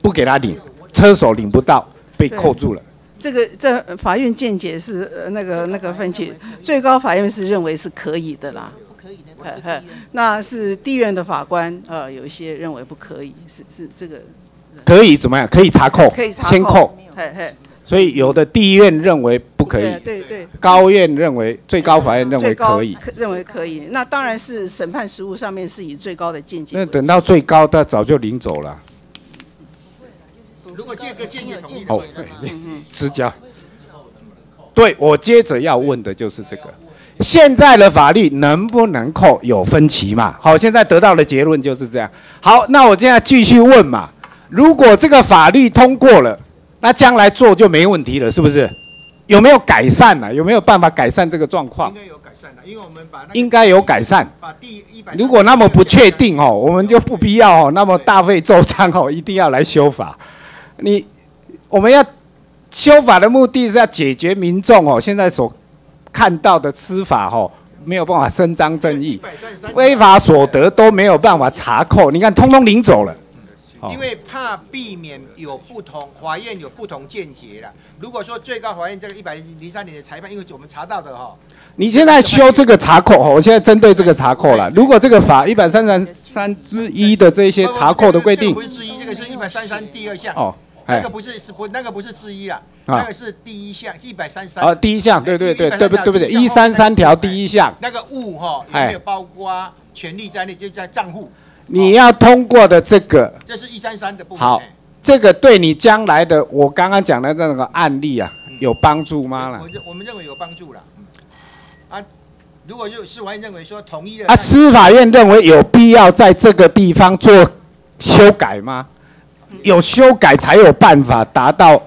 不给他领，车手领不到，被扣住了。这个这法院见解是呃那个那个分歧，最高法院是认为是可以的啦。呵呵那是地院的法官呃有一些认为不可以，是是这个可以怎么样？可以查扣，可以查先扣。嘿嘿，所以有的地院认为不可以对，对对，高院认为，最高法院认为可以。认为可以。那当然是审判实务上面是以最高的见解那等到最高，他早就领走了。如果这个见解统一哦的，直交。对，我接着要问的就是这个，现在的法律能不能扣有分歧嘛？好，现在得到的结论就是这样。好，那我现在继续问嘛，如果这个法律通过了，那将来做就没问题了，是不是？有没有改善呢、有没有办法改善这个状况？应该有改善的，因为我们把那个应该有改善。把第一百如果那么不确定哦，我们就不必要哦，那么大费周章哦，一定要来修法。你我们要修法的目的是要解决民众哦现在所看到的司法哦没有办法伸张正义，非法所得都没有办法查扣，你看通通领走了。哦因为怕避免有不同法院有不同见解啦。如果说最高法院这个一百零三年的裁判，因为我们查到的哈、你现在修这个查扣哦，我现在针对这个查扣了。如果这个法一百三十三之一的这些查扣的规定不是之一，这个是一百三十三第二项。哦，哎那个不是是不那个不是之一了，啊那个是第一项，一百三十三。啊，第一项，对对对对不对不对，一三三条第一项，那个物哈有哎没有包括权利在内？就在账户，你要通过的这个这是一三三的部分。好，这个对你将来的我刚刚讲的那个案例啊，有帮助吗？啦我认我们认为有帮助了。嗯啊，如果就司法院认为说同意的啊，司法院认为有必要在这个地方做修改吗？有修改才有办法达到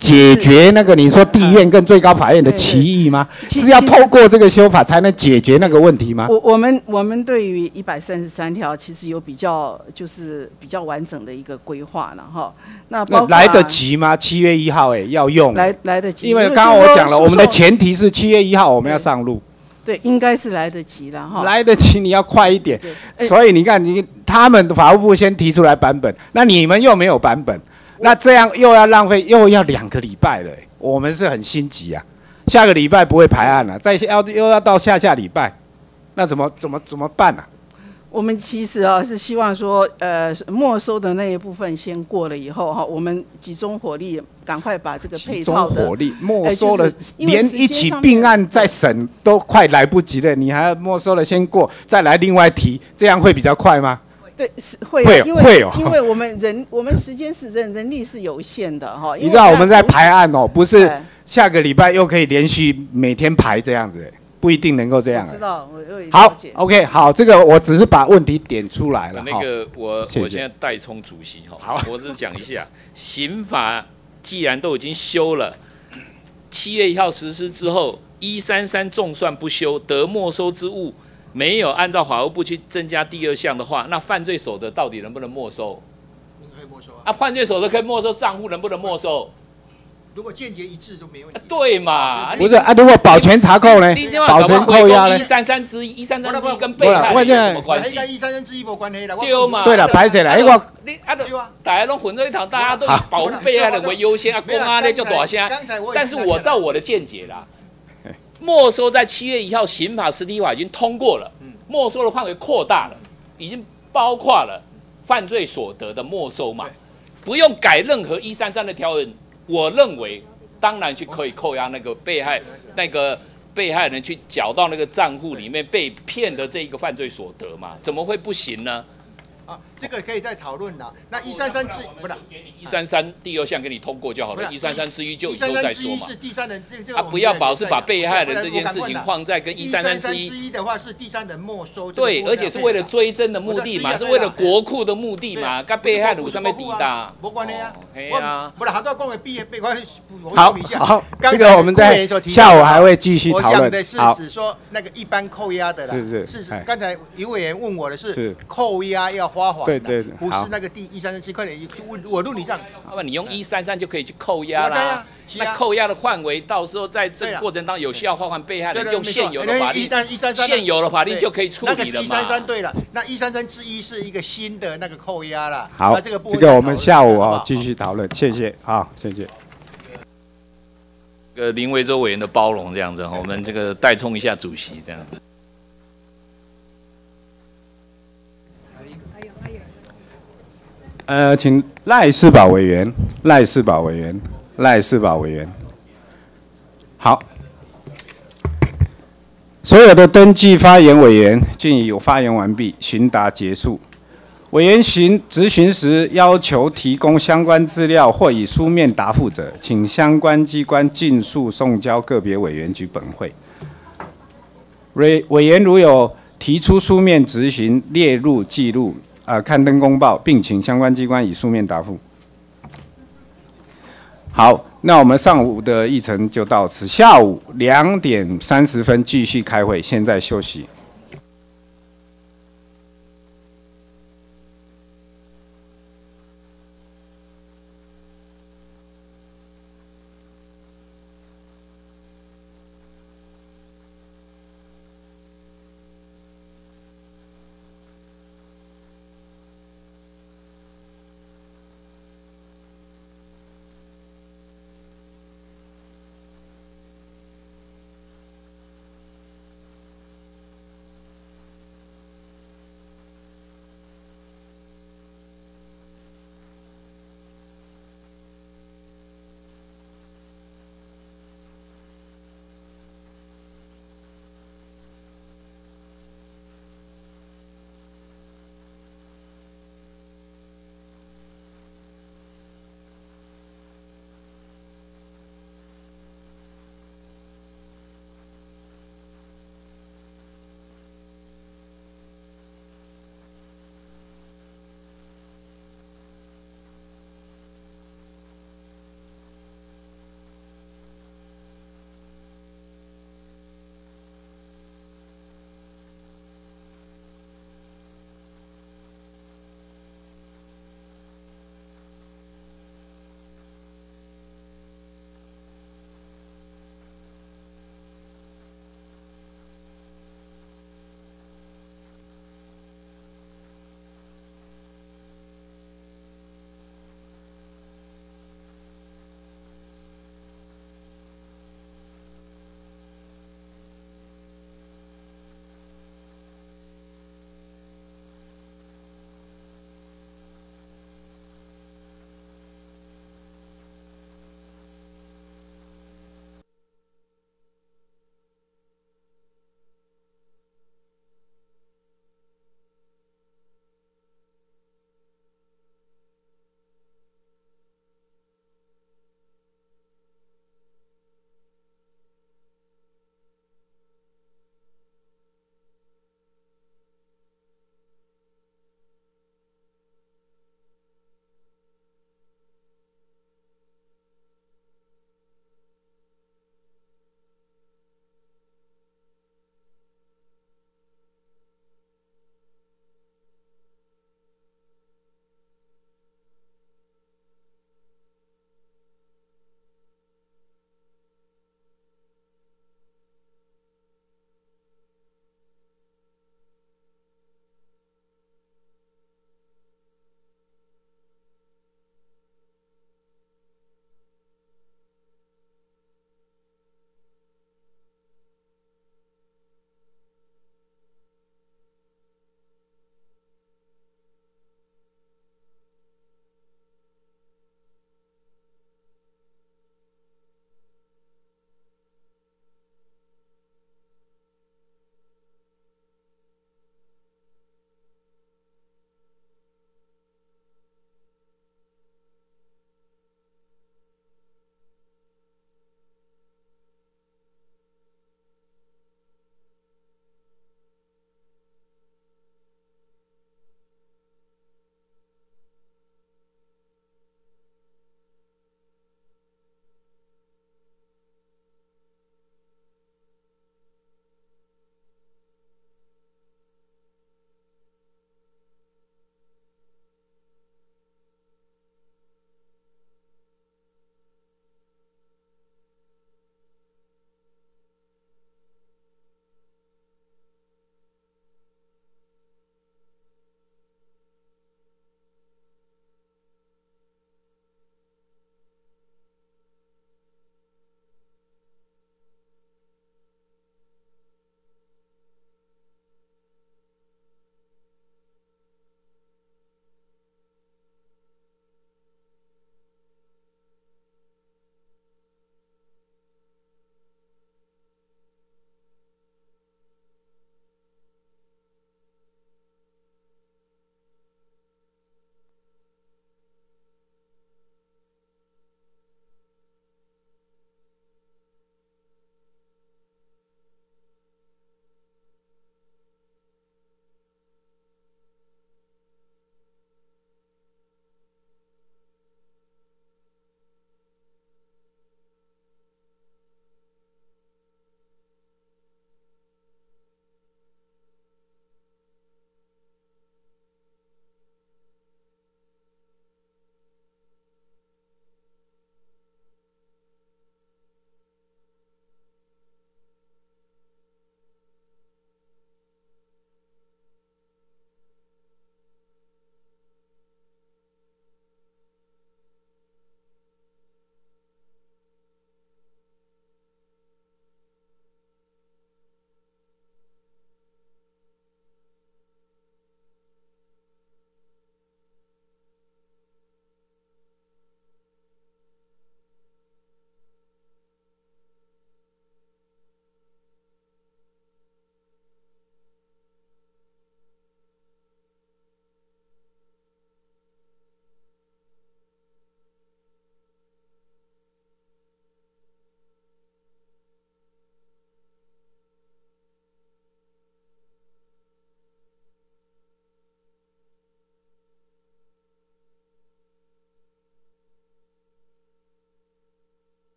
解决那个你说地院跟最高法院的歧义吗？是要透过这个修法才能解决那个问题吗？我我们我们对于一百三十三条其实有比较就是比较完整的一个规划了哈。那包来得及吗？七月一号哎，要用来来得及，因为刚刚我讲了，我们的前提是七月一号我们要上路。对应该是来得及了哈。来得及，你要快一点。哎所以你看，你他们法务部先提出来版本，那你们又没有版本，那这样又要浪费，又要两个礼拜了、欸我们是很心急啊。下个礼拜不会排案了、再要又要到下下礼拜，那怎么怎么怎么办啊？我们其实啊是希望说，呃，没收的那一部分先过了以后哈，我们集中火力，赶快把这个配中套的火力没呃收了，连一起并案再审都快来不及了，你还要没收了先过，再来另外提，这样会比较快吗？对是会啊会哦因为会哦因为我们人我们时间是人人力是有限的哈。因为你知道我们在排案哦，不是哎下个礼拜又可以连续每天排这样子，不一定能够这样我。知道，我我也了好解，OK，好，这个我只是把问题点出来了。那个我谢谢我现在代充主席哈好，我只是讲一下，刑法既然都已经修了，七月一号实施之后，一三三重算不修，得没收之物没有按照法务部去增加第二项的话，那犯罪所得到底能不能没收？可以没收啊。啊，犯罪所得可以没收，账户能不能没收？如果见解一致都没问题。对嘛？不是啊，如果保全查扣呢保全扣押呢一？三三之一，一三三之一跟被害人什么关系？一三三之一无关系啦。我对嘛？对了，拍谁了？因为你啊，大家都混在一堂，大家都以保护被害人为优先啊，公安呢就大声。但是我照我的见解啦，没收在七月一号刑法实体法已经通过了，没收的范围扩大了，已经包括了犯罪所得的没收嘛，不用改任何一三三的条文，我认为当然去可以扣押那个被害那个被害人去缴到那个账户里面被骗的这一个犯罪所得嘛，怎么会不行呢？啊，这个可以再讨论了。那一三三之不是一三三第二项给你通过就好了，一三三之一就一以后再说嘛。是第三人，这这啊，不要老是把被害人这件事情放在跟一三三之之一。一的话是第三人没收。对，而且是为了追征的目的嘛，是为了国库的目的嘛，跟被害人上面抵达。没关系啊，嘿啊，不是好这个我们在下午的还会继续讨论。我讲的是好。指说那个一般扣押的啦，是是。是刚才有委员问我的是是。扣押要花还的，对对对不是那个第一三三七，快点我我录你这样。那么你用一三三就可以去扣押啦那扣押的范围，到时候在这个过程当中有需要换换被害人，对对用现有的法律一三一三三，现有的法律就可以处那个理了是一三三。对了，那一三三之一是一个新的那个扣押了。好那这个部，这个我们下午啊继续讨论，谢谢，好，谢谢。呃，林维洲委员的包容这样子，我们这个代充一下主席这样子。呃，请赖世宝委员，赖世宝委员，赖世宝委员，好，所有的登记发言委员均已有发言完毕，询答结束。委员询质询时要求提供相关资料或以书面答复者，请相关机关尽速送交个别委员局本会。委委员如有提出书面质询，列入记录，呃，刊登公报，并请相关机关以书面答复。好，那我们上午的议程就到此，下午两点三十分继续开会，现在休息。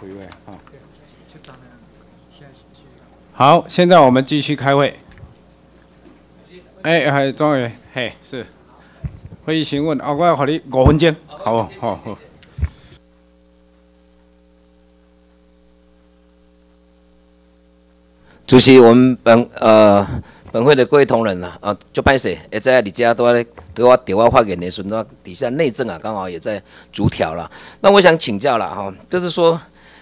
开会啊。好，现在我们继续开会。哎，还庄委，嘿，是会议询问，啊，我要给你五分钟，好，好，好。主席，我们本呃本会的各位同仁呐，啊，就拜谢，也在你家都在对我电话发言的时候，底下内政啊刚好也在逐条了。那我想请教了哈，就是说。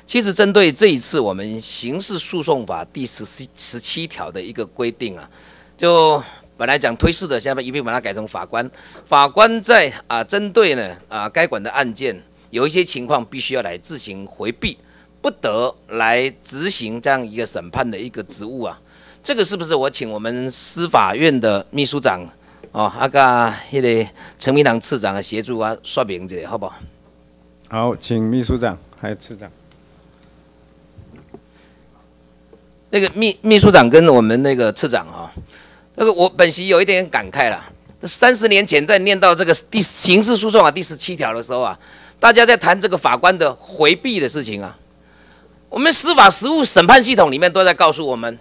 其实针对这一次我们刑事诉讼法第十七十七条的一个规定啊，就本来讲推事的，现在一并把它改成法官。法官在啊针对呢啊该管的案件，有一些情况必须要来自行回避，不得来执行这样一个审判的一个职务啊。这个是不是我请我们司法院的秘书长哦，阿个那个陈明堂次长啊协助啊说明一下，好不好？好，请秘书长还有次长。那个秘秘书长跟我们那个次长啊，那个我本席有一点感慨了。三十年前在念到这个第刑事诉讼法第十七条的时候啊，大家在谈这个法官的回避的事情啊。我们司法实务审判系统里面都在告诉我们，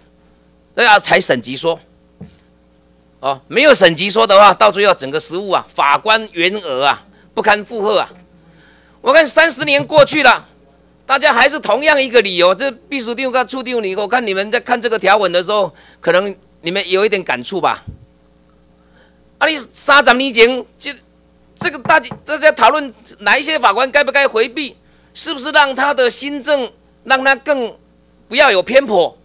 都要采审级说。哦，没有审级说的话，到最后整个实务啊，法官员额啊不堪负荷啊。我看三十年过去了。大家还是同样一个理由，这秘书长跟处长你，我看你们在看这个条文的时候，可能你们有一点感触吧。啊，你三十年前就这个大家大家讨论哪一些法官该不该回避，是不是让他的新政让他更不要有偏颇？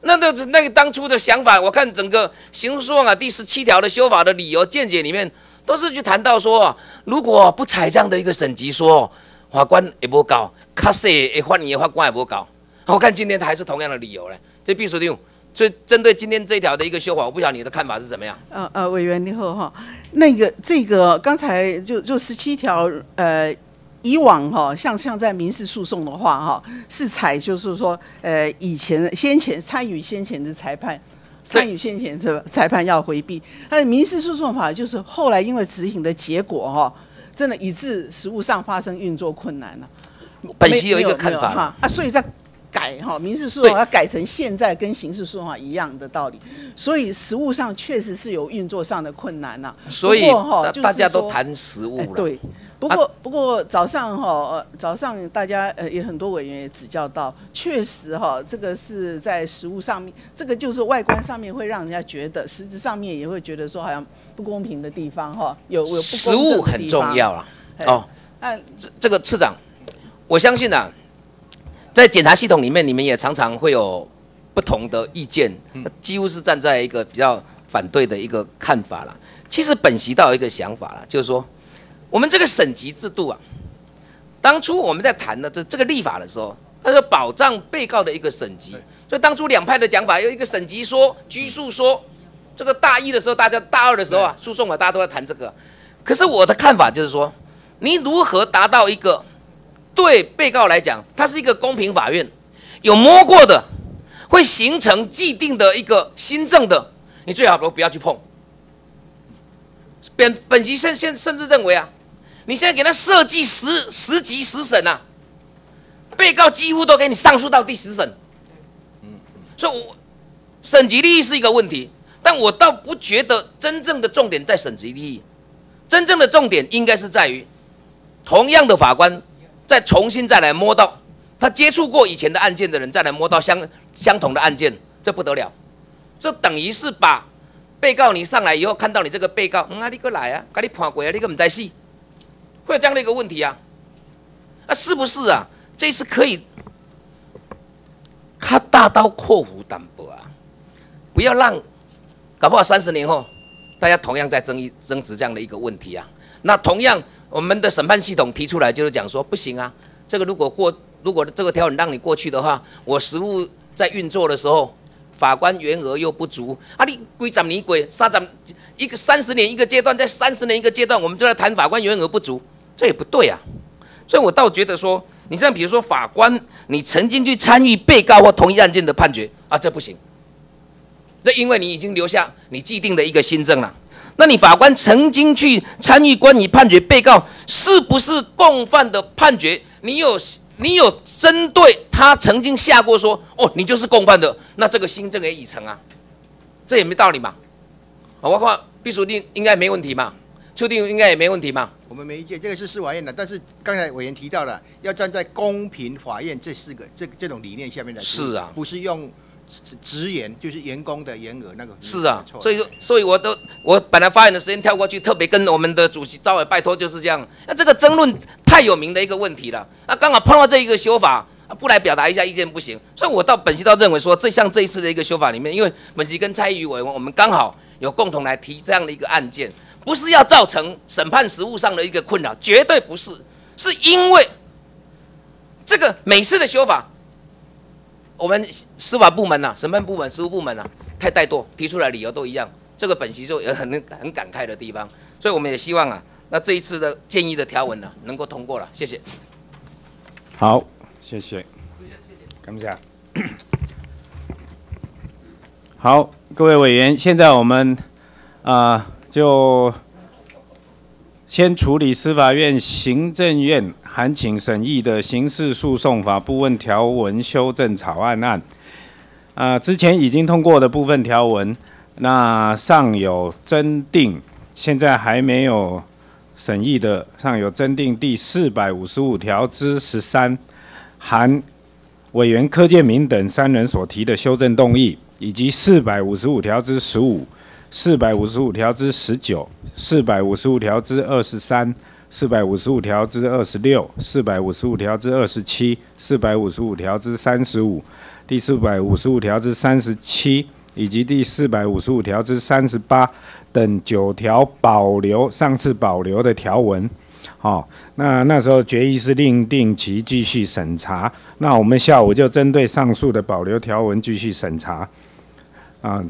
那个那个当初的想法，我看整个刑诉讼啊第十七条的修法的理由见解里面，都是去谈到说，如果不采这样的一个审级说。法官也不高，卡细的法院的法官也不高。我看今天还是同样的理由嘞。这秘书长，所以针对今天这条的一个修法，我不晓得你的看法是怎么样？呃呃，委员你好哈，那个这个刚才就就十七条，呃，以往哈，像像在民事诉讼的话哈，是采就是说，呃，以前先前参与先前的裁判，参与先前的裁判要回避。但是民事诉讼法就是后来因为执行的结果哈。真的以致实物上发生运作困难了。本席有一个看法哈啊，所以在改哈民事诉讼要改成现在跟刑事诉讼法一样的道理。所以实物上确实是有运作上的困难呐。所以哈，大家都谈实物了。对。不过不过早上哈早上大家呃也很多委员也指教到，确实哈这个是在实物上面，这个就是外观上面会让人家觉得，实质上面也会觉得说好像不公平的地方哈，有有不实物很重要了哦。这这个次长，我相信呐，在检查系统里面，你们也常常会有不同的意见，几乎是站在一个比较反对的一个看法了。其实本席倒有一个想法了，就是说。我们这个省级制度啊，当初我们在谈的这这个立法的时候，他说保障被告的一个省级，所以当初两派的讲法有一个省级说、拘束说。这个大一的时候，大家大二的时候啊，诉讼啊，大家都在谈这个。可是我的看法就是说，你如何达到一个对被告来讲，它是一个公平法院，有摸过的，会形成既定的一个新政的，你最好都不要去碰。本本席甚甚甚至认为啊。你现在给他设计十十级十审呐，被告几乎都给你上诉到第十审，所以我审级利益是一个问题，但我倒不觉得真正的重点在审级利益，真正的重点应该是在于同样的法官再重新再来摸到他接触过以前的案件的人再来摸到相相同的案件，这不得了，这等于是把被告你上来以后看到你这个被告，嗯啊你过来啊，给你判过啊，你个唔在死。会有这样的一个问题啊？那是不是啊？这次可以，他大刀阔斧淡薄啊，不要让，搞不好三十年后，大家同样在争议争执这样的一个问题啊。那同样，我们的审判系统提出来就是讲说，不行啊，这个如果过，如果这个条文让你过去的话，我实务在运作的时候，法官员额又不足啊，你规章你规三十一个三十年一个阶段，在三十年一个阶段，我们就在谈法官员额不足。这也不对啊，所以我倒觉得说，你像比如说法官，你曾经去参与被告或同一案件的判决啊，这不行。这因为你已经留下你既定的一个新政了。那你法官曾经去参与关于判决被告是不是共犯的判决，你有你有针对他曾经下过说，哦，你就是共犯的，那这个新政也已成啊，这也没道理嘛。啊，我看毕书定应该没问题嘛，邱定应该也没问题嘛。我们没意见，这个是司法院的，但是刚才委员提到了，要站在公平法院这四个这这种理念下面来。是啊，不是用直直言，就是员工的员额那个。是啊，所以所以我都我本来发言的时间跳过去，特别跟我们的主席赵伟拜托，就是这样。那这个争论太有名的一个问题了，那刚好碰到这一个修法，不来表达一下意见不行。所以我到本席倒认为说，这像这一次的一个修法里面，因为本席跟蔡依委员，我们刚好有共同来提这样的一个案件。不是要造成审判实务上的一个困扰，绝对不是，是因为这个每次的修法，我们司法部门呐、审判部门、实务部门呐，太怠惰，提出来理由都一样，这个本席就有很很感慨的地方，所以我们也希望啊，那这一次的建议的条文呢，能够通过了，谢谢。好，谢谢，感谢。好，各位委员，现在我们啊。就先处理司法院行政院函请审议的刑事诉讼法部分条文修正草案案。啊，之前已经通过的部分条文，那尚有增订，现在还没有审议的，尚有增订第四百五十五条之十三，含委员柯建明等三人所提的修正动议，以及四百五十五条之十五。四百五十五条之十九、四百五十五条之二十三、四百五十五条之二十六、四百五十五条之二十七、四百五十五条之三十五、第四百五十五条之三十七以及第四百五十五条之三十八等九条保留上次保留的条文。好，那那时候决议是另定期继续审查。那我们下午就针对上述的保留条文继续审查。啊。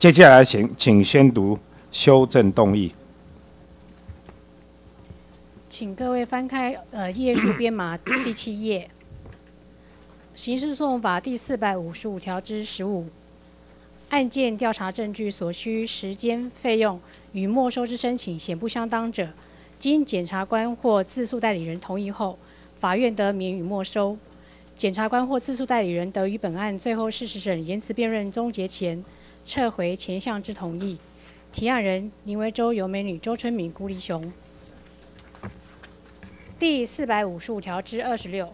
接下来，请请宣读修正动议。请各位翻开呃页数编码 第七页，《刑事诉讼法》第四百五十五条之十五，案件调查证据所需时间、费用与没收之申请显不相当者，经检察官或自诉代理人同意后，法院得免予没收。检察官或自诉代理人得于本案最后事实审言辞辩论终结前。撤回前项之同意，提案人林维洲、尤美女、周春敏、顾立雄。第四百五十五条之二十六，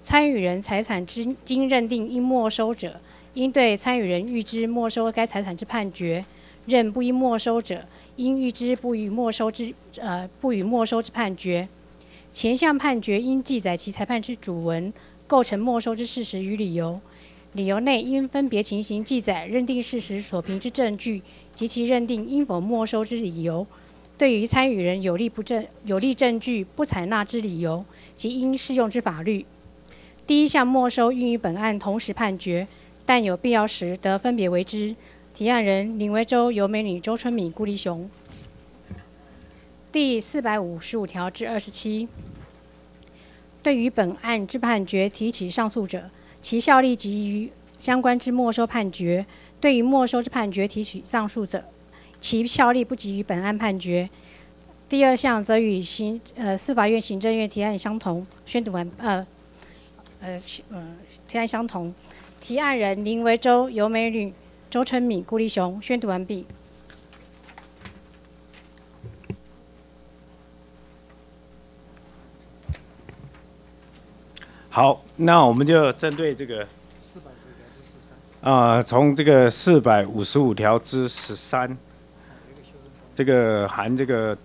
参与人财产之经认定应没收者，应对参与人预知没收该财产之判决；认不应没收者，应预知不予没收之呃不予没收之判决。前项判决应记载其裁判之主文，构成没收之事实与理由。理由内应分别情形记载认定事实所凭之证据及其认定应否没收之理由。对于参与人有利不证有利证据不采纳之理由及应适用之法律。第一项没收应与本案同时判决，但有必要时得分别为之。提案人林维洲、尤美女、周春敏、顾立雄。第四百五十五条至二十七，对于本案之判决提起上诉者。其效力及于相关之没收判决，对于没收之判决提起上诉者，其效力不及于本案判决。第二项则与行呃司法院行政院提案相同，宣读完呃呃呃提案相同。提案人林维洲、尤美女、周春敏、顾立雄，宣读完毕。好，那我们就针对这个啊，从这个四百五十五条之十三，这个含这个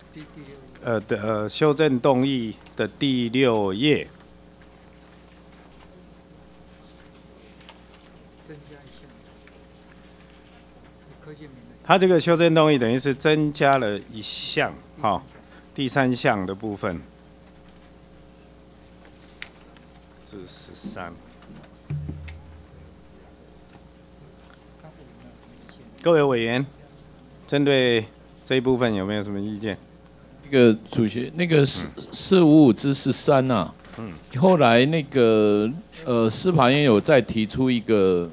呃的呃修正动议的第六页，他这个修正动议等于是增加了一项，哈，第三项的部分。十三，各位委员，针对这一部分有没有什么意见？那个主席，那个四四五五之十三呐，嗯，后来那个呃司法院有再提出一个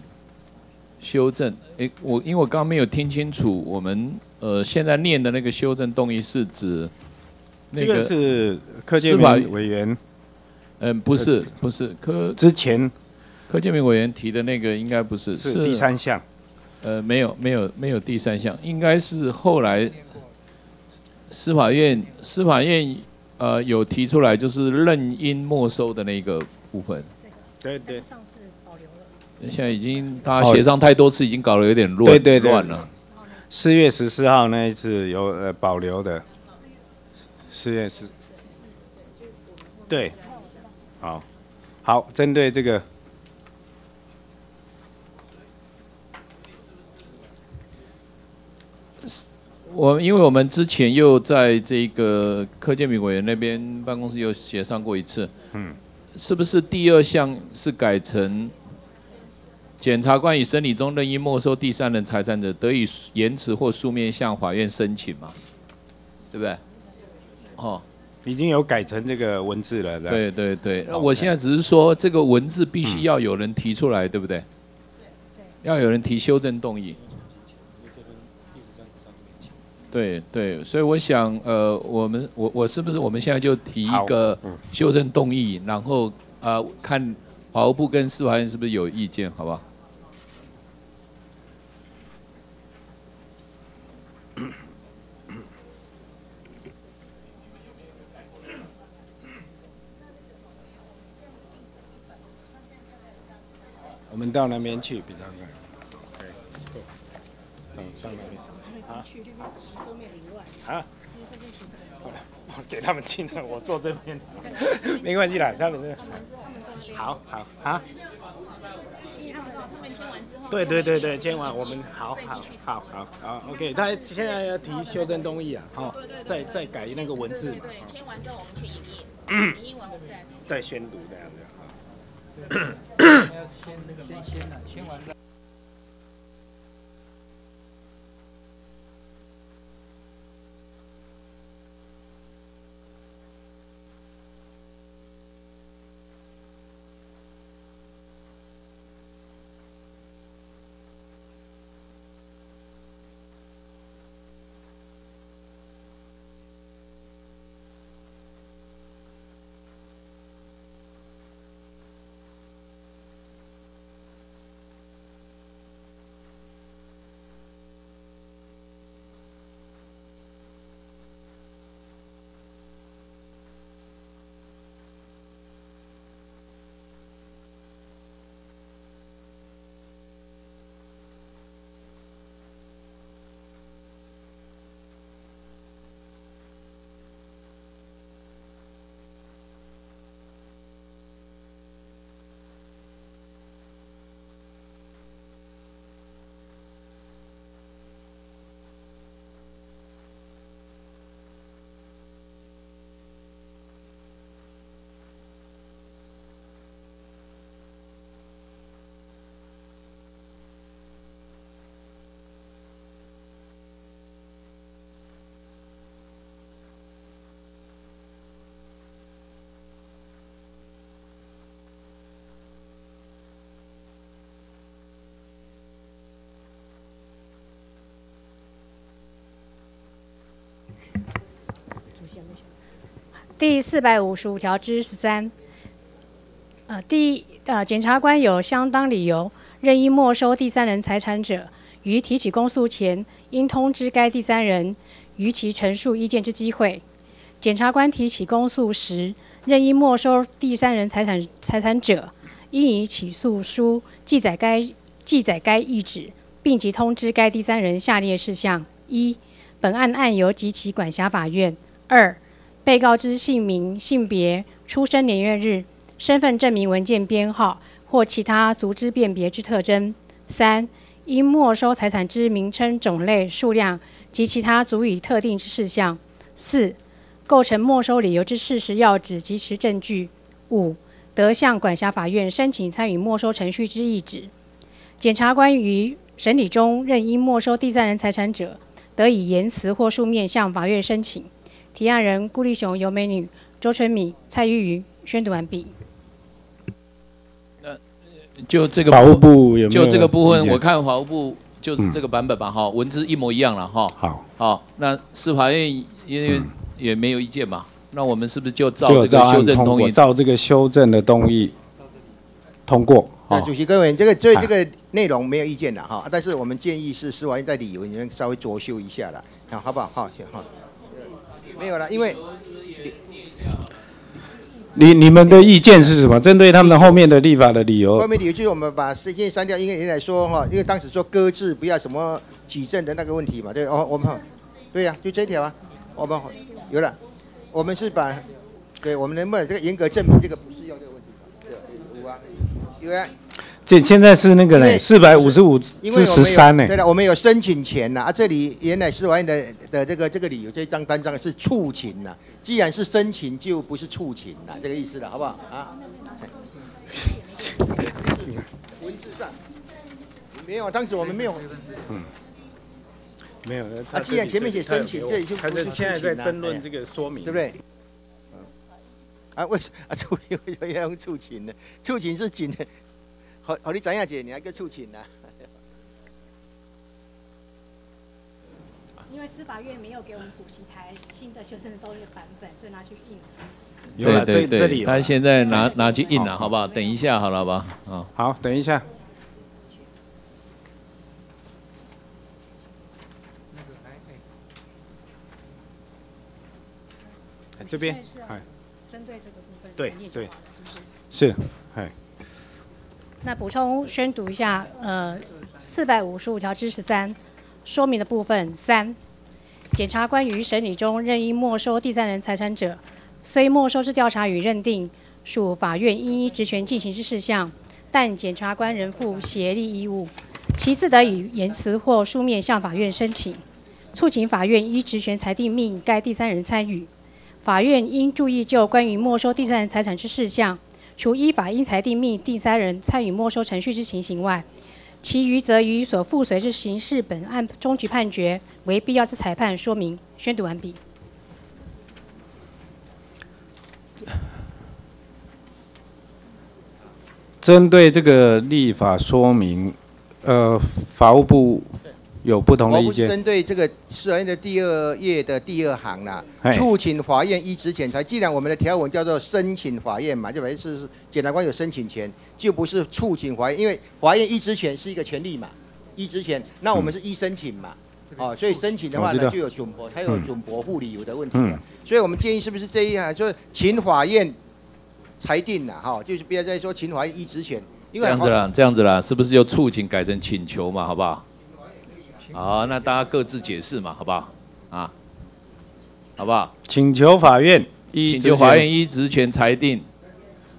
修正，哎，我因为我刚刚没有听清楚，我们呃现在念的那个修正动议是指那个是科建委委员。嗯，不是，不是柯之前柯建明委员提的那个应该不是，是第三项。呃，没有，没有，没有第三项，应该是后来司法院司法院呃有提出来，就是任因没收的那个部分。对对。上次保留现在已经大家协商太多次，已经搞得有点乱，对对对乱了。四月十四号那一次有呃保留的，四月十，对，好，好，针对这个。我因为我们之前又在这个柯建明委员那边办公室又协商过一次，嗯，是不是第二项是改成检察官以审理中任意没收第三人财产者，得以延迟或书面向法院申请嘛？对不对？哦，已经有改成这个文字了，对对对。那我现在只是说这个文字必须要有人提出来，对不对？要有人提修正动议。对对，所以我想，呃，我们我我是不是我们现在就提一个修正动议，然后呃看法务部跟司法院是不是有意见，好不好？我们到那边去比较快。嗯，上那边。啊。啊。给他们进来，我坐这边，没关系啦，他们这。好好啊。对对对对，签完我们好好好好好，OK。他现在要提修正动议啊，好，再再改那个文字嘛。对，签完之后我们去营业，营业完我们再再宣读这样子啊。要签那个先签了，签完再。第四百五十五条之十三，呃，第呃，检察官有相当理由任意没收第三人财产者，于提起公诉前，应通知该第三人，于其陈述意见之机会。检察官提起公诉时，任意没收第三人财产财产者，应以起诉书记载该记载该意旨，并即通知该第三人下列事项：一、本案案由及其管辖法院；二、被告之姓名、性别、出生年月日、身份证明文件编号或其他足之辨别之特征；三、应没收财产之名称、种类、数量及其他足以特定之事项；四、构成没收理由之事实要旨及其证据；五、得向管辖法院申请参与没收程序之意旨。检察官于审理中任因没收第三人财产者，得以言辞或书面向法院申请。提案人顾立雄、尤美女、周春米、蔡玉瑜宣读完毕。那就这个法务部有就这个部分，我看法务部就是这个版本吧，哈，文字一模一样了，哈。好，好，那司法院因为也没有意见嘛，那我们是不是就照这个修正通议？照这个修正的动议通过。那哦主席各位，这个对啊这个内容没有意见的哈，但是我们建议是司法院在理由里面稍微酌修一下了，好，好不好？好，行好。没有了，因为你你们的意见是什么？针对他们后面的立法的理由后，面理由就是我们把事件删掉，因为原来说哈，因为当时说搁置不要什么举证的那个问题嘛，对哦，我们对呀、就这一条啊，我们有了，我们是把对我们能不能这个严格证明这个不是用这个问题？对，有啊，有啊。这现在是那个因为呢，四百五十五至因为我们有十三呢对。了，我们有申请权呐，啊，这里原来是法院的的这个这个理由，这张单张是促请呐，既然是申请，就不是促请呐，这个意思了，好不好啊？文字上没有，当时我们没有。嗯，没有。他啊，既然前面写申请，这里就他不是这现在在争论哎这个说明，对不对？啊，为什啊促为什么要用促请呢？促请是请的，好好你怎样姐，你还个促请呢、因为司法院没有给我们主席台新的修正周日版本，所以拿去印。有了对对对，这这里他现在拿拿去印了，好好不好？等一下好了，吧？啊，好，等一下。这边哎针对这个部分对对是不是？是，哎，那补充宣读一下，呃，四百五十五条之十三说明的部分三，检察官于审理中任意没收第三人财产者，虽没收之调查与认定属法院应依职权进行之事项，但检察官仍负协力义务，其自得以言辞或书面向法院申请，促请法院依职权裁定命该第三人参与。法院应注意就关于没收第三人财产之事项，除依法应裁定命第三人参与没收程序之情形外，其余则于所附随之刑事本案终局判决为必要之裁判说明。宣读完毕。针对这个立法说明，呃，法务部有不同的我不是意见。针对这个释法院的第二页的第二行啦嘿，促请法院依职权裁。既然我们的条文叫做申请法院嘛，就表示是检察官有申请权，就不是促请法院，因为法院依职权是一个权利嘛，依职权，那我们是依申请嘛。哦，所以申请的话呢，就有准驳，它有嗯准驳护理由的问题嗯了。所以我们建议是不是这一行，就是请法院裁定了哈，就是不要再说请法院依职权，因为这样子啦，这样子啦，是不是就促请改成请求嘛？好不好？好，那大家各自解释嘛，好不好？啊，好不好？请求法院依请求法院依职权裁定。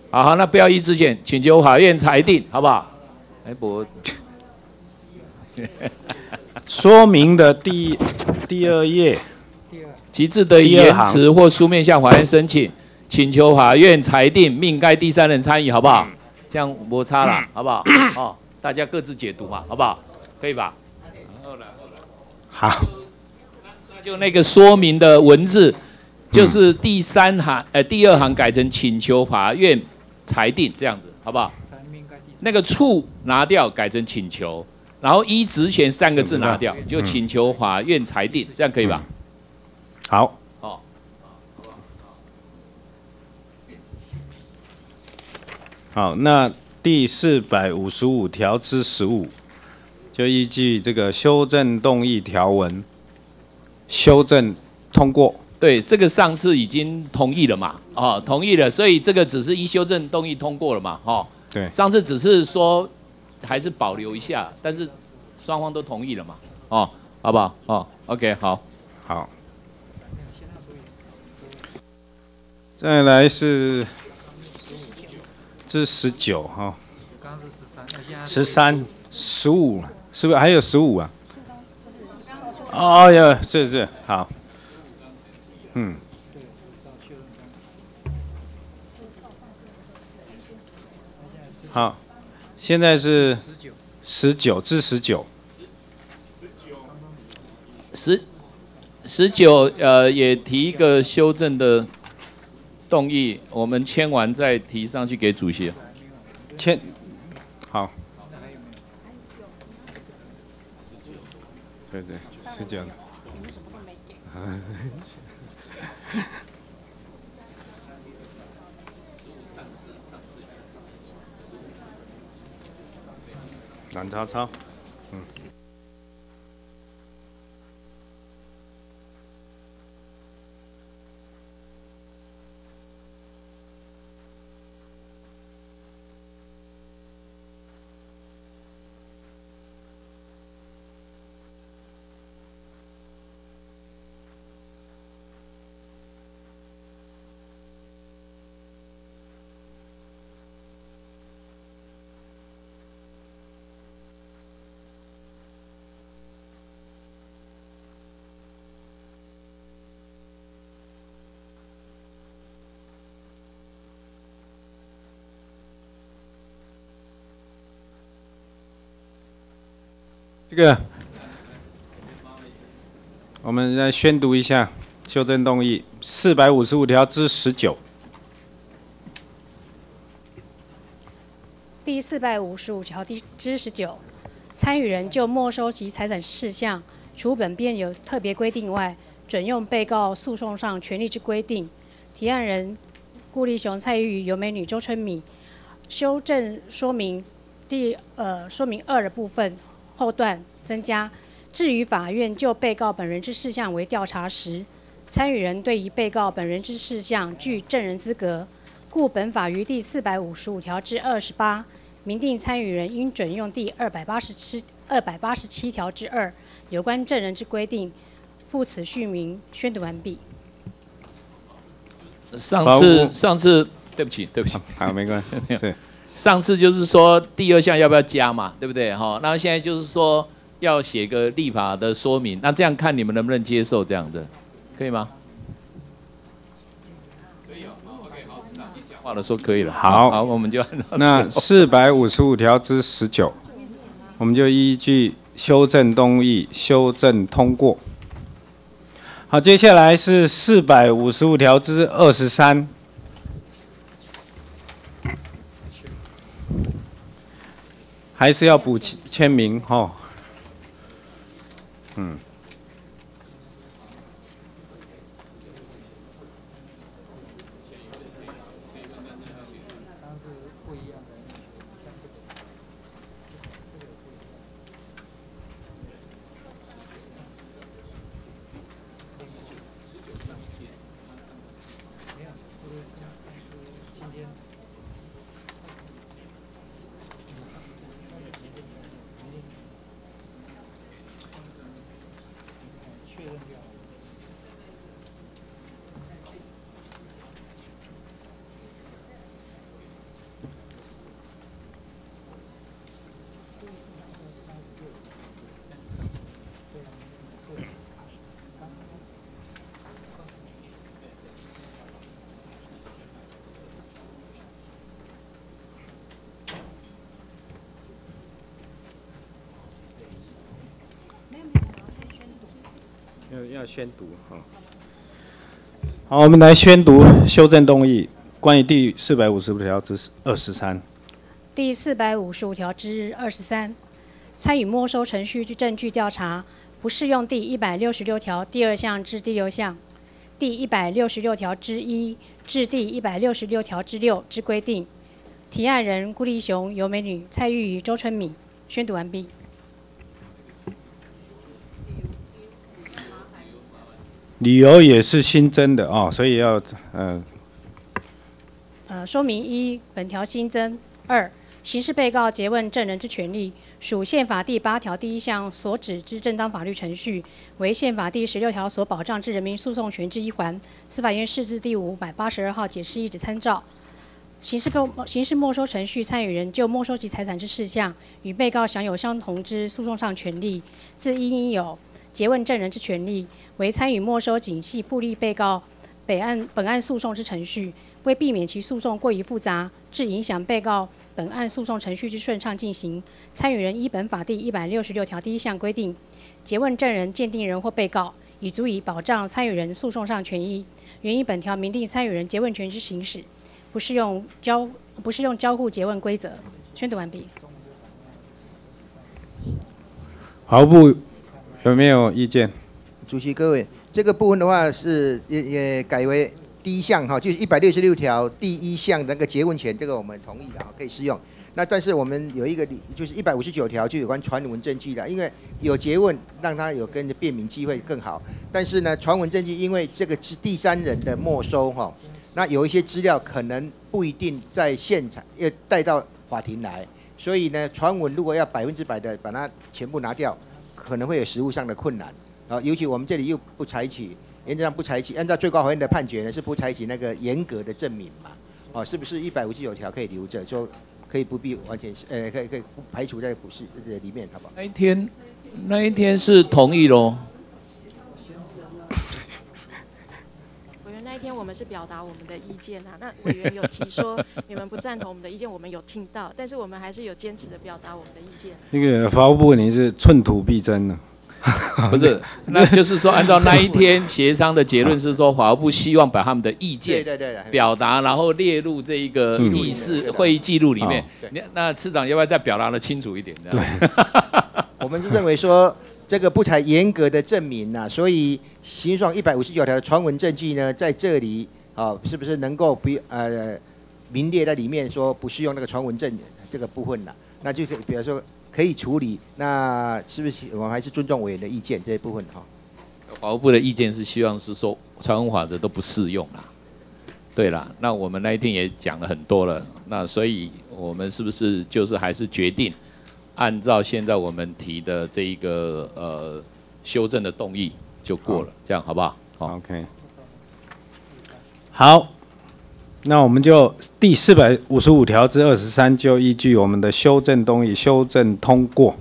好好，那不要依职权，请求法院裁定，好不好？哎，不，说明的第第二页，其自得以言第二行辞或书面向法院申请，请求法院裁定命该第三人参与，好不好？这样摩擦了，好不好？哦，大家各自解读嘛，好不好？可以吧？好，就那个说明的文字，就是第三行，呃，第二行改成请求法院裁定这样子，好不好？那个处拿掉，改成请求，然后依职权三个字拿掉，就请求法院裁定，这样可以吧？好，哦，好，那第四百五十五条之十五，就依据这个修正动议条文，修正通过。对，这个上次已经同意了嘛，哦，同意了，所以这个只是一修正动议通过了嘛，哦，对，上次只是说还是保留一下，但是双方都同意了嘛，哦，好不好？哦，OK，好，好。再来是这十九哈，刚刚是十三，十三、十五，是不是还有十五啊？哦哟，是是好，嗯，好，现在是十九至十九，十十九呃也提一个修正的动议，我们签完再提上去给主席。签好，对，对，是这样。男叉叉。这个，我们来宣读一下修正动议四百五十五条之十九。第四百五十五条第之十九，参与人就没收其财产事项，除本编有特别规定外，准用被告诉讼上权利之规定。提案人顾立雄、蔡玉宇、尤美女、周春米，修正说明第呃说明二的部分。后段增加，至于法院就被告本人之事项为调查时，参与人对于被告本人之事项具证人资格，故本法于第四百五十五条之二十八明定参与人应准用第二百八十七二百八十七条之二有关证人之规定，附此序名。宣读完毕。上次上次对不起对不起，好没关系。上次就是说第二项要不要加嘛，对不对？哈，那现在就是说要写个立法的说明，那这样看你们能不能接受这样的，可以吗？可以哦，OK，好，你讲话了说可以了。好，好，我们就那四百五十五条之十九，我们就依据修正动议修正通过。好，接下来是四百五十五条之二十三。还是要补签名哈，嗯。要要宣读哈。好，我们来宣读修正动议，关于第四百五十五条之二十三。第四百五十五条之二十三，参与没收程序之证据调查，不适用第一百六十六条第二项至第六项、第一百六十六条之一至第一百六十六条之六之规定。提案人顾立雄、尤美女、蔡玉宇、周春敏。宣读完毕。理由也是新增的啊，所以要呃。呃，说明一，本条新增二，刑事被告诘问证人之权利，属宪法第八条第一项所指之正当法律程序，为宪法第十六条所保障之人民诉讼权之一环。司法院释字第五百八十二号解释一旨参照。刑事没刑事没收程序参与人就没收其财产之事项，与被告享有相同之诉讼上权利，自应应有诘问证人之权利。为参与没收仅系复利被告本案本案诉讼之程序，为避免其诉讼过于复杂，致影响被告本案诉讼程序之顺畅进行，参与人依本法第一百六十六条第一项规定，诘问证人、鉴定人或被告，以足以保障参与人诉讼上权益。原因本条明定参与人诘问权之行使，不适用交不适用交互诘问规则。宣读完毕。毫不有没有意见？主席各位，这个部分的话是也也改为第一项哈，就是一百六十六条第一项那个结问权，这个我们同意的哈，可以适用。那但是我们有一个理，就是一百五十九条就有关传闻证据的，因为有诘问，让他有跟着辩明机会更好。但是呢，传闻证据因为这个是第三人的没收哈，那有一些资料可能不一定在现场要带到法庭来，所以呢，传闻如果要百分之百的把它全部拿掉，可能会有实务上的困难。啊，尤其我们这里又不采取，原则上不采取，按照最高法院的判决呢，是不采取那个严格的证明嘛。哦，是不是一百五十九条可以留着，就可以不必完全是，呃，可以可以排除在股市这里面，好不好？那一天，那一天是同意喽。委员那一天我们是表达我们的意见啊，那委员有提说你们不赞同我们的意见，我们有听到，但是我们还是有坚持的表达我们的意见。那个法务部，你是寸土必争呢？不是，那就是说，按照那一天协商的结论是说，法务部希望把他们的意见表达，然后列入这一个议事会议记录里面。那那次长要不要再表达的清楚一点？对，我们是认为说这个不采严格的证明呐，所以刑状一百五十九条的传闻证据呢，在这里啊，是不是能够不呃名列在里面说不适用那个传闻证这个部分呢？那就是比如说。可以处理，那是不是我们还是尊重委员的意见这一部分哈？法务部的意见是希望是说传闻法则都不适用啦。对啦，那我们那一天也讲了很多了，那所以我们是不是就是还是决定按照现在我们提的这一个呃修正的动议就过了，这样好不好？好，OK。好。那我们就第四百五十五条之二十三，就依据我们的修正动议修正通过。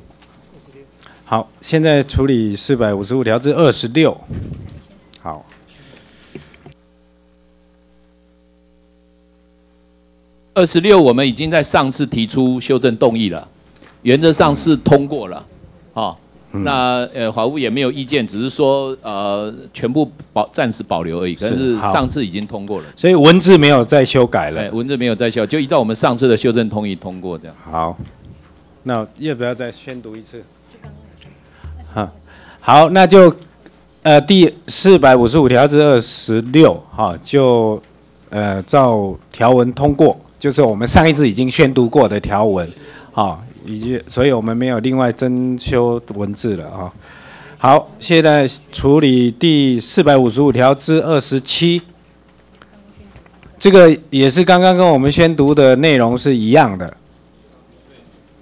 好，现在处理四百五十五条之二十六。好，二十六我们已经在上次提出修正动议了，原则上是通过了，啊。那呃，法务也没有意见，只是说呃，全部保暂时保留而已。可是上次已经通过了，所以文字没有再修改了。文字没有再修，就依照我们上次的修正同意通过这样。好，那要不要再宣读一次？好，好，那就呃第四百五十五条至二十六哈，就呃照条文通过，就是我们上一次已经宣读过的条文，好。以及，所以我们没有另外增修文字了啊。好，现在处理第四百五十五条之二十七，这个也是刚刚跟我们宣读的内容是一样的。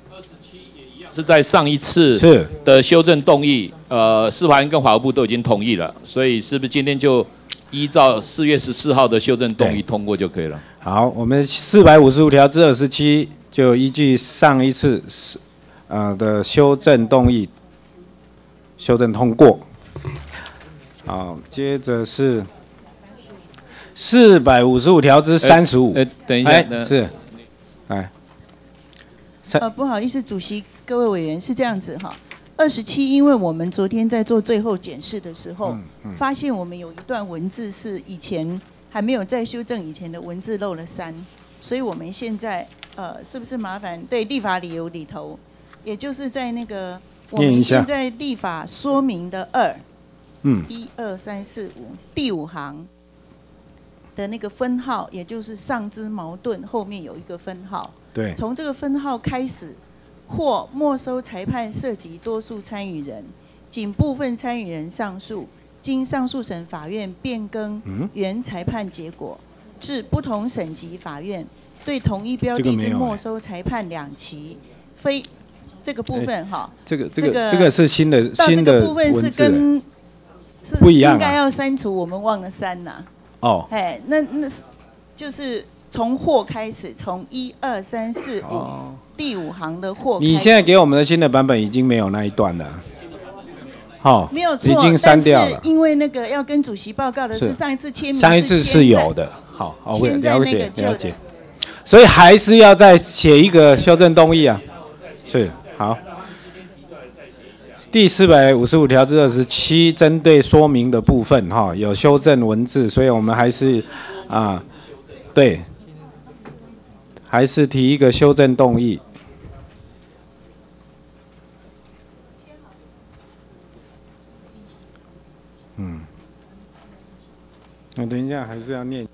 二十七也一样，是在上一次是的修正动议，呃，司法院跟法务部都已经同意了，所以是不是今天就依照四月十四号的修正动议通过就可以了？好，我们四百五十五条之二十七。就依据上一次是呃的修正动议，修正通过。好，接着是四百五十五条之三十五。呃，等一下，是，哎，呃，不好意思，主席，各位委员是这样子哈。二十七，因为我们昨天在做最后检视的时候，发现我们有一段文字是以前还没有在修正以前的文字漏了三，所以我们现在。呃，是不是麻烦？对，立法理由里头，也就是在那个我们现在立法说明的二，嗯，一二三四五第五行的那个分号，也就是上肢矛盾后面有一个分号，对，从这个分号开始，或没收裁判涉及多数参与人，仅部分参与人上诉，经上诉审法院变更原裁判结果，至不同省级法院。对同一标的之没收裁判两期，非这个部分哈，这个这个这个是新的新的部分是跟是不一样，应该要删除，我们忘了删呐。哦，哎，那那是就是从货开始，从一二三四五第五行的货。你现在给我们的新的版本已经没有那一段了，好，没有错，已经删掉了。因为那个要跟主席报告的是上一次签名，上一次是有的，好，好，了解了解。所以还是要再写一个修正动议啊，是好。第四百五十五条之二十七，针对说明的部分哈，有修正文字，所以我们还是啊，对，还是提一个修正动议。嗯，那等一下还是要念。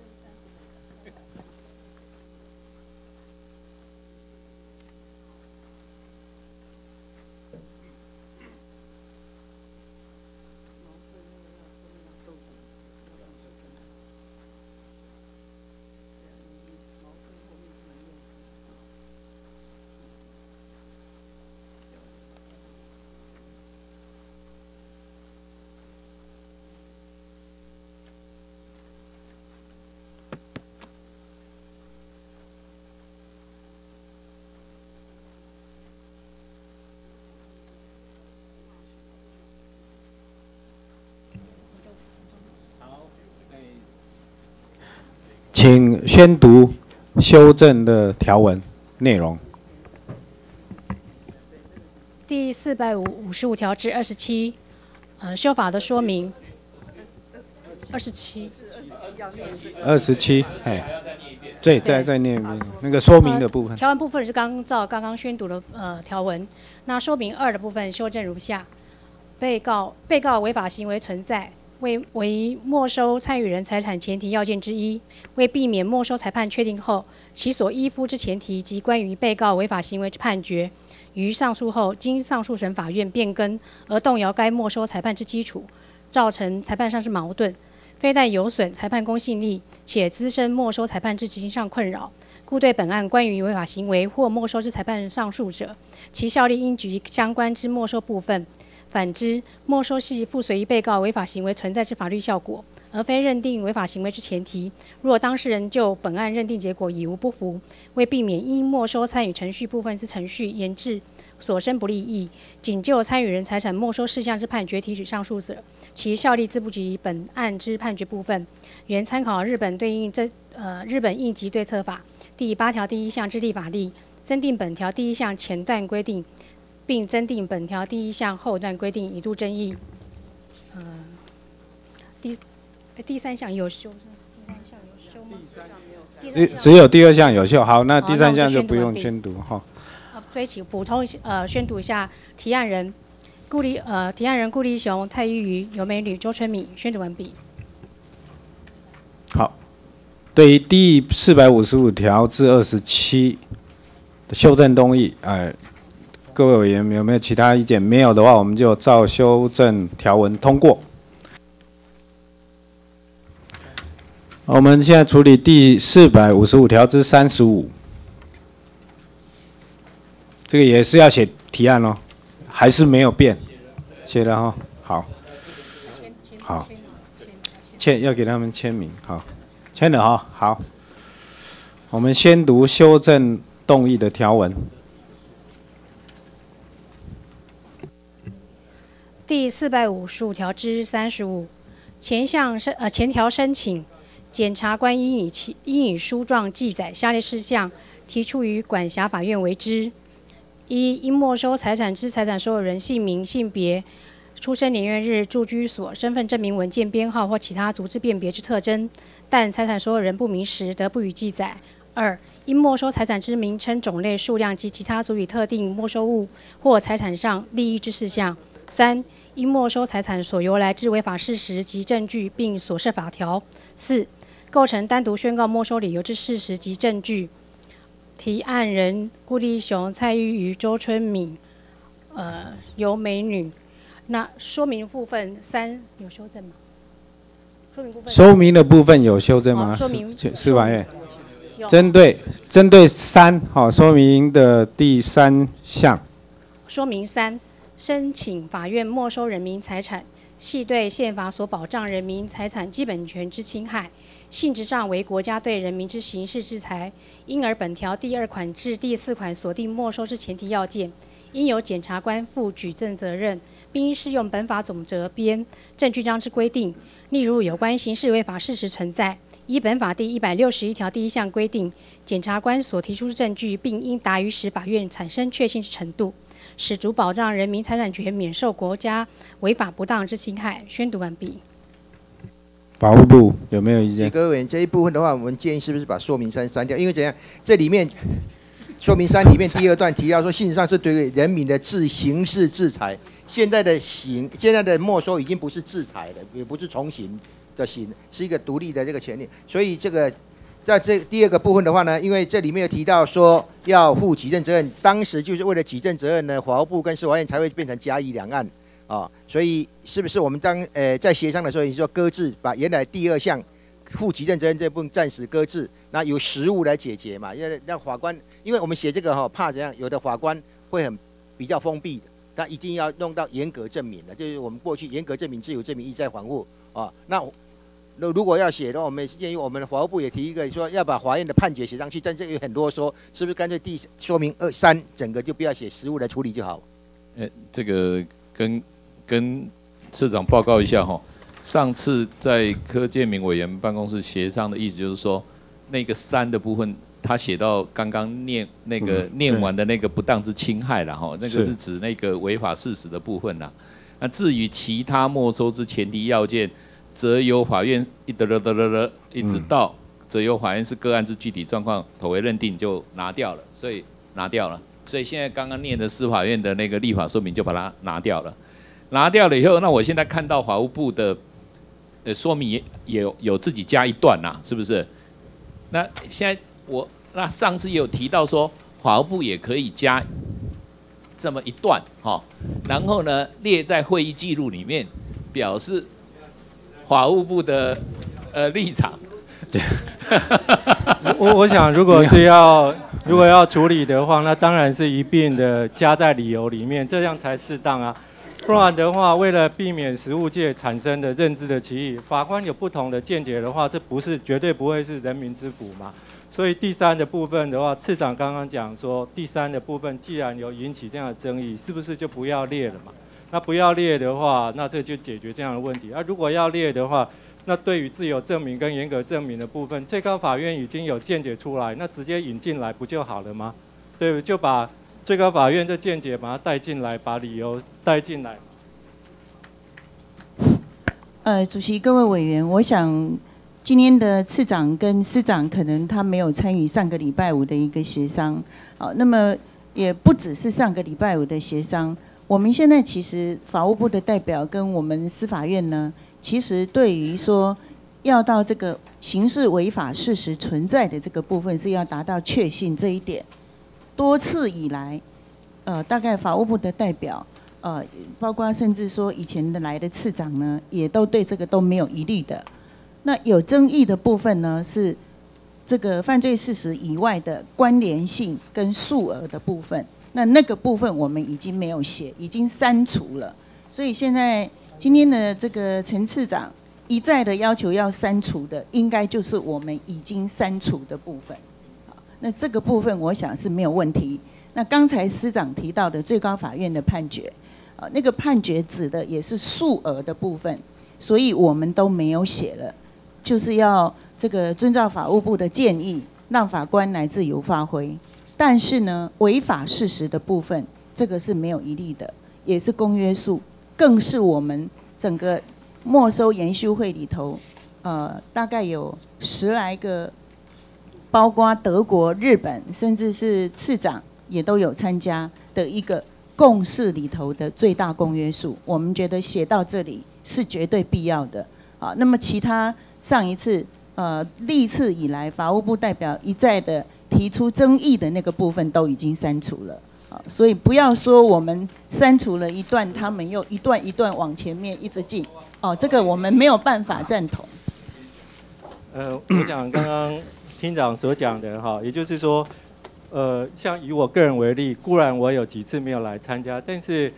请宣读修正的条文内容。第四百五五十五条至二十七，呃，修法的说明。二十七。二十七，哎，对，再再念一遍那个说明的部分。条文部分是刚照刚刚宣读的呃条文，那说明二的部分修正如下：被告被告违法行为存在。为为没收参与人财产前提要件之一，为避免没收裁判确定后，其所依附之前提及关于被告违法行为之判决，于上诉后经上诉审法院变更而动摇该没收裁判之基础，造成裁判上之矛盾，非但有损裁判公信力，且滋生没收裁判之执行上困扰，故对本案关于违法行为或没收之裁判上诉者，其效力应局相关之没收部分。反之，没收系附随于被告违法行为存在之法律效果，而非认定违法行为之前提。若当事人就本案认定结果已无不服，为避免因没收参与程序部分之程序延至所生不利益，仅就参与人财产没收事项之判决提起上诉者，其效力自不及本案之判决部分。原参考日本对应这呃日本应急对策法第八条第一项之立法例，增订本条第一项前段规定。并增订本条第一项后段规定，一度争议。嗯，第第三项有修，第三项有修吗？只只有第二项有效。好，那第三项就不用宣读哈。啊，对不起，补充呃，宣读一下提案人顾立呃，提案人顾立雄、蔡依瑜、尤美女、周春敏，宣读完毕。好，对于第四百五十五条至二十七的修正动议，哎。各位委员有没有其他意见？没有的话，我们就照修正条文通过。我们现在处理第四百五十五条之三十五，这个也是要写提案哦，还是没有变？写了哈，好，好，签要给他们签名，好，签了哈，好。我们先读修正动议的条文。第四百五十五条之三十五，前项申呃前条申请，检察官应以其应以书状记载下列事项，提出于管辖法院为之：一、应没收财产之财产所有人姓名、性别、出生年月日、住居所、身份证明文件编号或其他足之辨别之特征，但财产所有人不明时，得不予记载；二、应没收财产之名称、种类、数量及其他足以特定没收物或财产上利益之事项。三、因没收财产所由来之违法事实及证据，并所涉法条；四、构成单独宣告没收理由之事实及证据。提案人顾立雄、蔡玉瑜、周春敏，呃，尤美女。那说明部分三有修正吗？说明部分。说明的部分有修正吗？说明。司法院。针对针对三，好，说明的第三项。说明三。申请法院没收人民财产，系对宪法所保障人民财产基本权之侵害，性质上为国家对人民之刑事制裁。因而本条第二款至第四款锁定没收之前提要件，应由检察官负举证责任，并适用本法总则编证据章之规定。例如有关刑事违法事实存在，依本法第一百六十一条第一项规定，检察官所提出证据，并应达于使法院产生确信之程度。使足保障人民财产权免受国家违法不当之侵害。宣读完毕。法务部有没有意见？各位，这一部分的话，我们建议是不是把说明三删掉？因为怎样？这里面说明三里面第二段提到说，信实上是对人民的制刑事制裁。现在的刑，现在的没收已经不是制裁了，也不是从刑的刑，是一个独立的这个权利。所以这个。在这第二个部分的话呢，因为这里面有提到说要负举证责任，当时就是为了举证责任呢，法务部跟司法院才会变成甲乙两案啊，所以是不是我们当呃在协商的时候，也说搁置，把原来第二项负举证责任这部分暂时搁置，那由实务来解决嘛，因为让法官，因为我们写这个哈，怕怎样，有的法官会很比较封闭，他一定要弄到严格证明的，就是我们过去严格证明、自由证明、意在反复啊，那。那如果要写的话，我们也是建议我们的法务部也提一个，说要把法院的判决写上去。但这有很多说，是不是干脆第说明二三整个就不要写实物来处理就好？呃，这个跟跟社长报告一下哈。上次在柯建明委员办公室协商的意思就是说，那个三的部分，他写到刚刚念那个嗯念完的那个不当之侵害了哈，那个是是指那个违法事实的部分啦。那至于其他没收之前提要件，则由法院一得得得得得一直到，则由法院是个案之具体状况妥为认定就拿掉了，所以拿掉了。所以现在刚刚念的司法院的那个立法说明就把它拿掉了。拿掉了以后，那我现在看到法务部的呃说明也也有有自己加一段呐、是不是？那现在我那上次也有提到说，法务部也可以加这么一段哈、然后呢列在会议记录里面，表示法务部的呃立场。对 我我想，如果是要如果要处理的话，那当然是一并的加在理由里面，这样才适当啊。不然的话，为了避免实物界产生的认知的歧义，法官有不同的见解的话，这不是绝对不会是人民之福嘛。所以第三的部分的话，次长刚刚讲说，第三的部分既然有引起这样的争议，是不是就不要列了嘛？那不要列的话，那这就解决这样的问题。啊，如果要列的话，那对于自由证明跟严格证明的部分，最高法院已经有见解出来，那直接引进来不就好了吗？对不对？就把最高法院的见解把它带进来，把理由带进来。呃，主席、各位委员，我想今天的次长跟司长可能他没有参与上个礼拜五的一个协商，好，那么也不只是上个礼拜五的协商，我们现在其实法务部的代表跟我们司法院呢，其实对于说要到这个刑事违法事实存在的这个部分是要达到确信这一点，多次以来，呃，大概法务部的代表。呃，包括甚至说以前的来的次长呢，也都对这个都没有疑虑的。那有争议的部分呢，是这个犯罪事实以外的关联性跟数额的部分。那那个部分我们已经没有写，已经删除了。所以现在今天的这个陈次长一再的要求要删除的，应该就是我们已经删除的部分。那这个部分我想是没有问题。那刚才司长提到的最高法院的判决。啊，那个判决指的也是数额的部分，所以我们都没有写了，就是要这个遵照法务部的建议，让法官来自由发挥。但是呢，违法事实的部分，这个是没有疑虑的，也是公约数，更是我们整个没收研修会里头，呃，大概有十来个，包括德国、日本，甚至是次长也都有参加的一个。共识里头的最大公约数，我们觉得写到这里是绝对必要的。啊，那么其他上一次呃历次以来，法务部代表一再的提出争议的那个部分都已经删除了。啊，所以不要说我们删除了一段，他们又一段一段往前面一直进。哦，这个我们没有办法赞同。呃，我想刚刚厅长所讲的哈，也就是说。呃，像以我个人为例，固然我有几次没有来参加，但是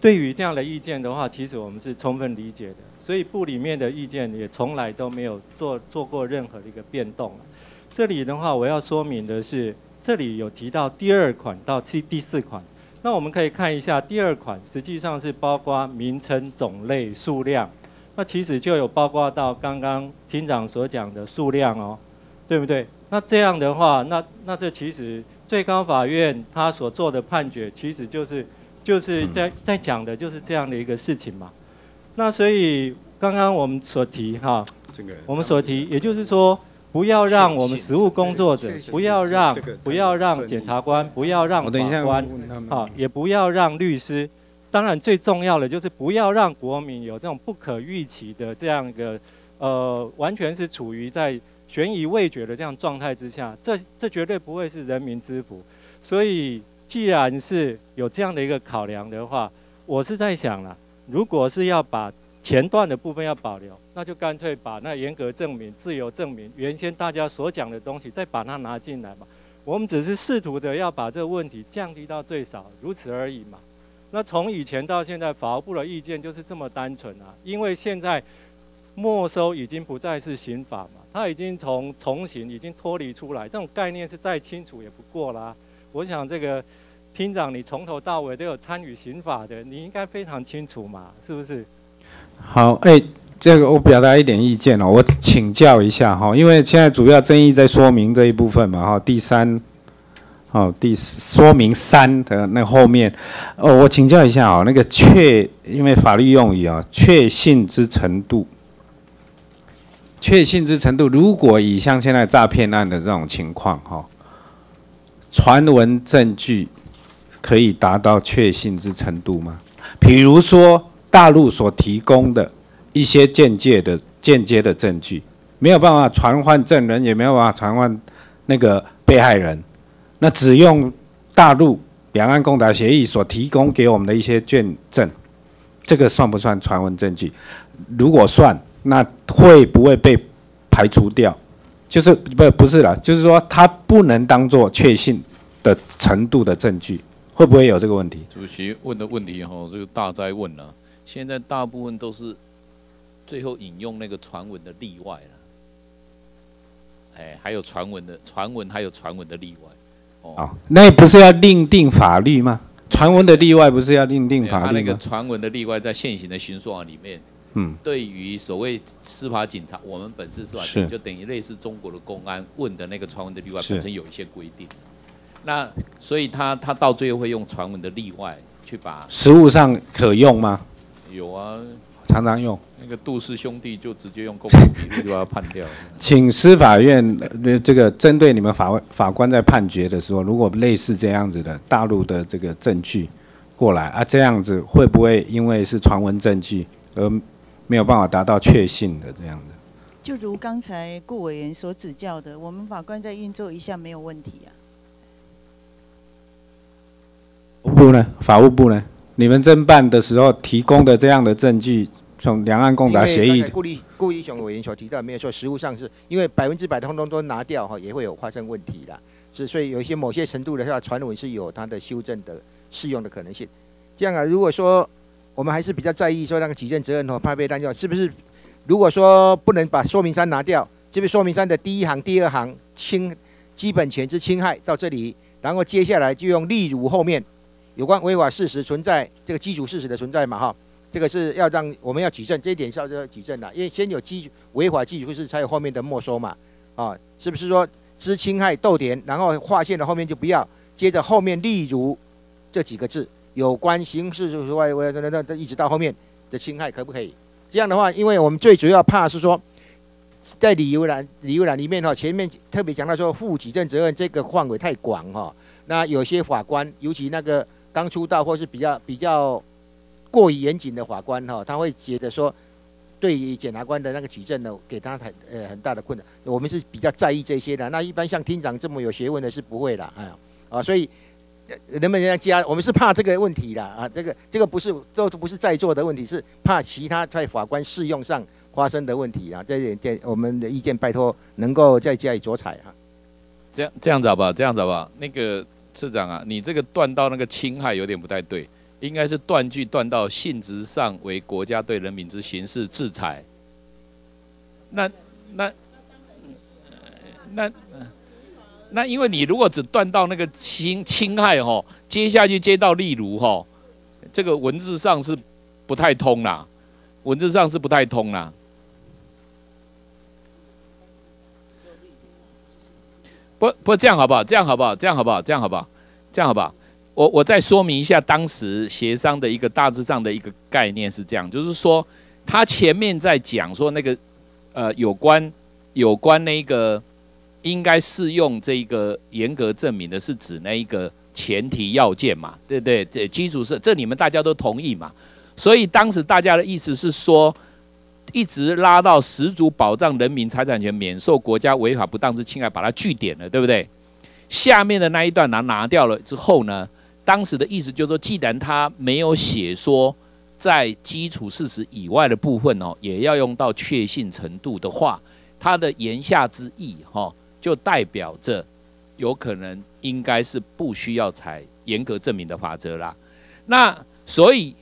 对于这样的意见的话，其实我们是充分理解的。所以部里面的意见也从来都没有做做过任何的一个变动。这里的话，我要说明的是，这里有提到第二款到第第四款，那我们可以看一下第二款，实际上是包括名称、种类、数量，那其实就有包括到刚刚厅长所讲的数量哦，对不对？那这样的话，那那这其实最高法院他所做的判决，其实就是就是在在讲的就是这样的一个事情嘛。那所以刚刚我们所提哈，这个我们所提，也就是说，不要让我们实务工作者，不要让不要让检察官，不要让法官，啊，也不要让律师。当然最重要的就是不要让国民有这种不可预期的这样一个呃，完全是处于在。悬疑未决的这样状态之下，这这绝对不会是人民之福。所以，既然是有这样的一个考量的话，我是在想了，如果是要把前段的部分要保留，那就干脆把那严格证明、自由证明原先大家所讲的东西再把它拿进来嘛。我们只是试图的要把这个问题降低到最少，如此而已嘛。那从以前到现在，法务部的意见就是这么单纯啊，因为现在。没收已经不再是刑法嘛，它已经从从刑已经脱离出来，这种概念是再清楚也不过啦。我想这个厅长你从头到尾都有参与刑法的，你应该非常清楚嘛，是不是？好，哎，这个我表达一点意见哦，我请教一下哈，因为现在主要争议在说明这一部分嘛哈，第三，哦，第说明三的那后面，哦，我请教一下哦，那个确，因为法律用语啊，确信之程度，确信之程度，如果以像现在诈骗案的这种情况哈，传闻证据可以达到确信之程度吗？比如说大陆所提供的。一些间接的间接的证据没有办法传唤证人，也没有办法传唤那个被害人。那只用大陆两岸共达协议所提供给我们的一些卷证，这个算不算传闻证据？如果算，那会不会被排除掉？就是不不是了，就是说它不能当做确信的程度的证据，会不会有这个问题？主席问的问题哈，这个大灾问了。现在大部分都是。最后引用那个传闻的例外了，哎，还有传闻的传闻，还有传闻的例外。哦，那不是要另定法律吗？传闻的例外不是要另定法律吗？他那个传闻的例外在现行的刑诉法里面，嗯，对于所谓司法警察，我们本市司法警就等于类似中国的公安问的那个传闻的例外，本身有一些规定。那所以他他到最后会用传闻的例外去把实物上可用吗？有啊。常常用那个杜氏兄弟就直接用公平比例就把他判掉。请司法院这个针对你们法法官在判决的时候，如果类似这样子的大陆的这个证据过来啊，这样子会不会因为是传闻证据而没有办法达到确信的这样子？就如刚才顾委员所指教的，我们法官再运作一下没有问题啊。部呢？法务部呢？你们侦办的时候提供的这样的证据？从两岸共达协议，顾立顾立雄委员所提到，没有说实物上是因为百分之百通通都拿掉哈，也会有发生问题的。是所以有一些某些程度的话，传闻是有它的修正的适用的可能性。这样啊，如果说我们还是比较在意说那个举证责任和怕被滥用，是不是？如果说不能把说明三拿掉，这边说明三的第一行、第二行侵基本权之侵害到这里，然后接下来就用例如后面有关违法事实存在这个基础事实的存在嘛哈。这个是要让我们要举证，这一点是要举证的，因为先有基违法基础事实，才有后面的没收嘛，啊，是不是说知侵害逗点，然后划线的后面就不要，接着后面例如这几个字，有关刑事外外那那那一直到后面的侵害可不可以？这样的话，因为我们最主要怕是说，在理由栏理由栏里面哈，前面特别讲到说负举证责任这个范围太广哈，那有些法官，尤其那个刚出道或是比较比较。过于严谨的法官哈，他会觉得说，对于检察官的那个举证呢，给他很呃很大的困难。我们是比较在意这些的。那一般像厅长这么有学问的，是不会的，哎啊，所以能不能加？我们是怕这个问题的啊，这个这个不是都不是在座的问题，是怕其他在法官适用上发生的问题啊。这点这我们的意见，拜托能够再加以酌采哈。这样这样子好不好？这样子好不好？那个市长啊，你这个断到那个侵害有点不太对。应该是断句断到性质上为国家对人民之刑事制裁。那那那那，因为你如果只断到那个侵侵害哈，接下去接到例如哈，这个文字上是不太通啦，文字上是不太通啦。不不，这样好不好？这样好不好？这样好不好？这样好不好？这样好不好？我我再说明一下当时协商的一个大致上的一个概念是这样，就是说他前面在讲说那个呃有关有关那个应该适用这一个严格证明的是指那一个前提要件嘛，对不对？对，基础是这你们大家都同意嘛，所以当时大家的意思是说，一直拉到十足保障人民财产权免受国家违法不当之侵害，把它据点了，对不对？下面的那一段拿拿掉了之后呢？当时的意思就是说，既然他没有写说在基础事实以外的部分哦，也要用到确信程度的话，他的言下之意哈，就代表着有可能应该是不需要采严格证明的法则啦。那所以，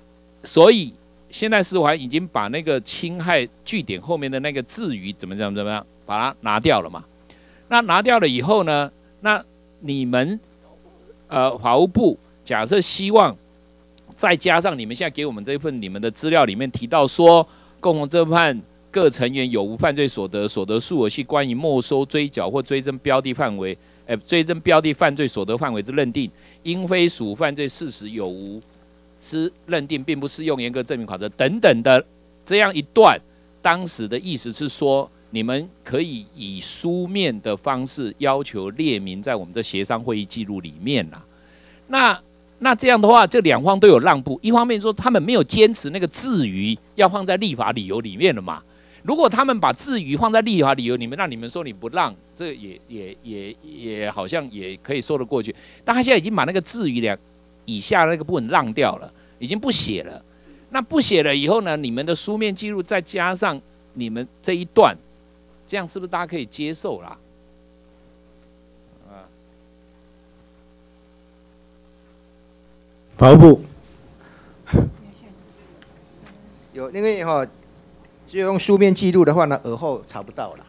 所以现在司法已经把那个侵害据点后面的那个字语怎么怎么怎么样，把它拿掉了嘛？那拿掉了以后呢？那你们呃法务部。假设希望再加上你们现在给我们这份你们的资料里面提到说，共同侦判各成员有无犯罪所得，所得数额系关于没收、追缴或追征标的范围，诶，追征标的犯罪所得范围之认定，应非属犯罪事实有无之认定，并不适用严格证明法则等等的这样一段，当时的意思是说，你们可以以书面的方式要求列明在我们的协商会议记录里面呐。那那这样的话，这两方都有让步。一方面说他们没有坚持那个至于要放在立法理由里面了嘛。如果他们把至于放在立法理由里面，那你们说你不让，这也也也也好像也可以说得过去。但他现在已经把那个至于两以下那个部分让掉了，已经不写了。那不写了以后呢，你们的书面记录再加上你们这一段，这样是不是大家可以接受啦？法务部有，因为哈，就用书面记录的话呢，耳后查不到了，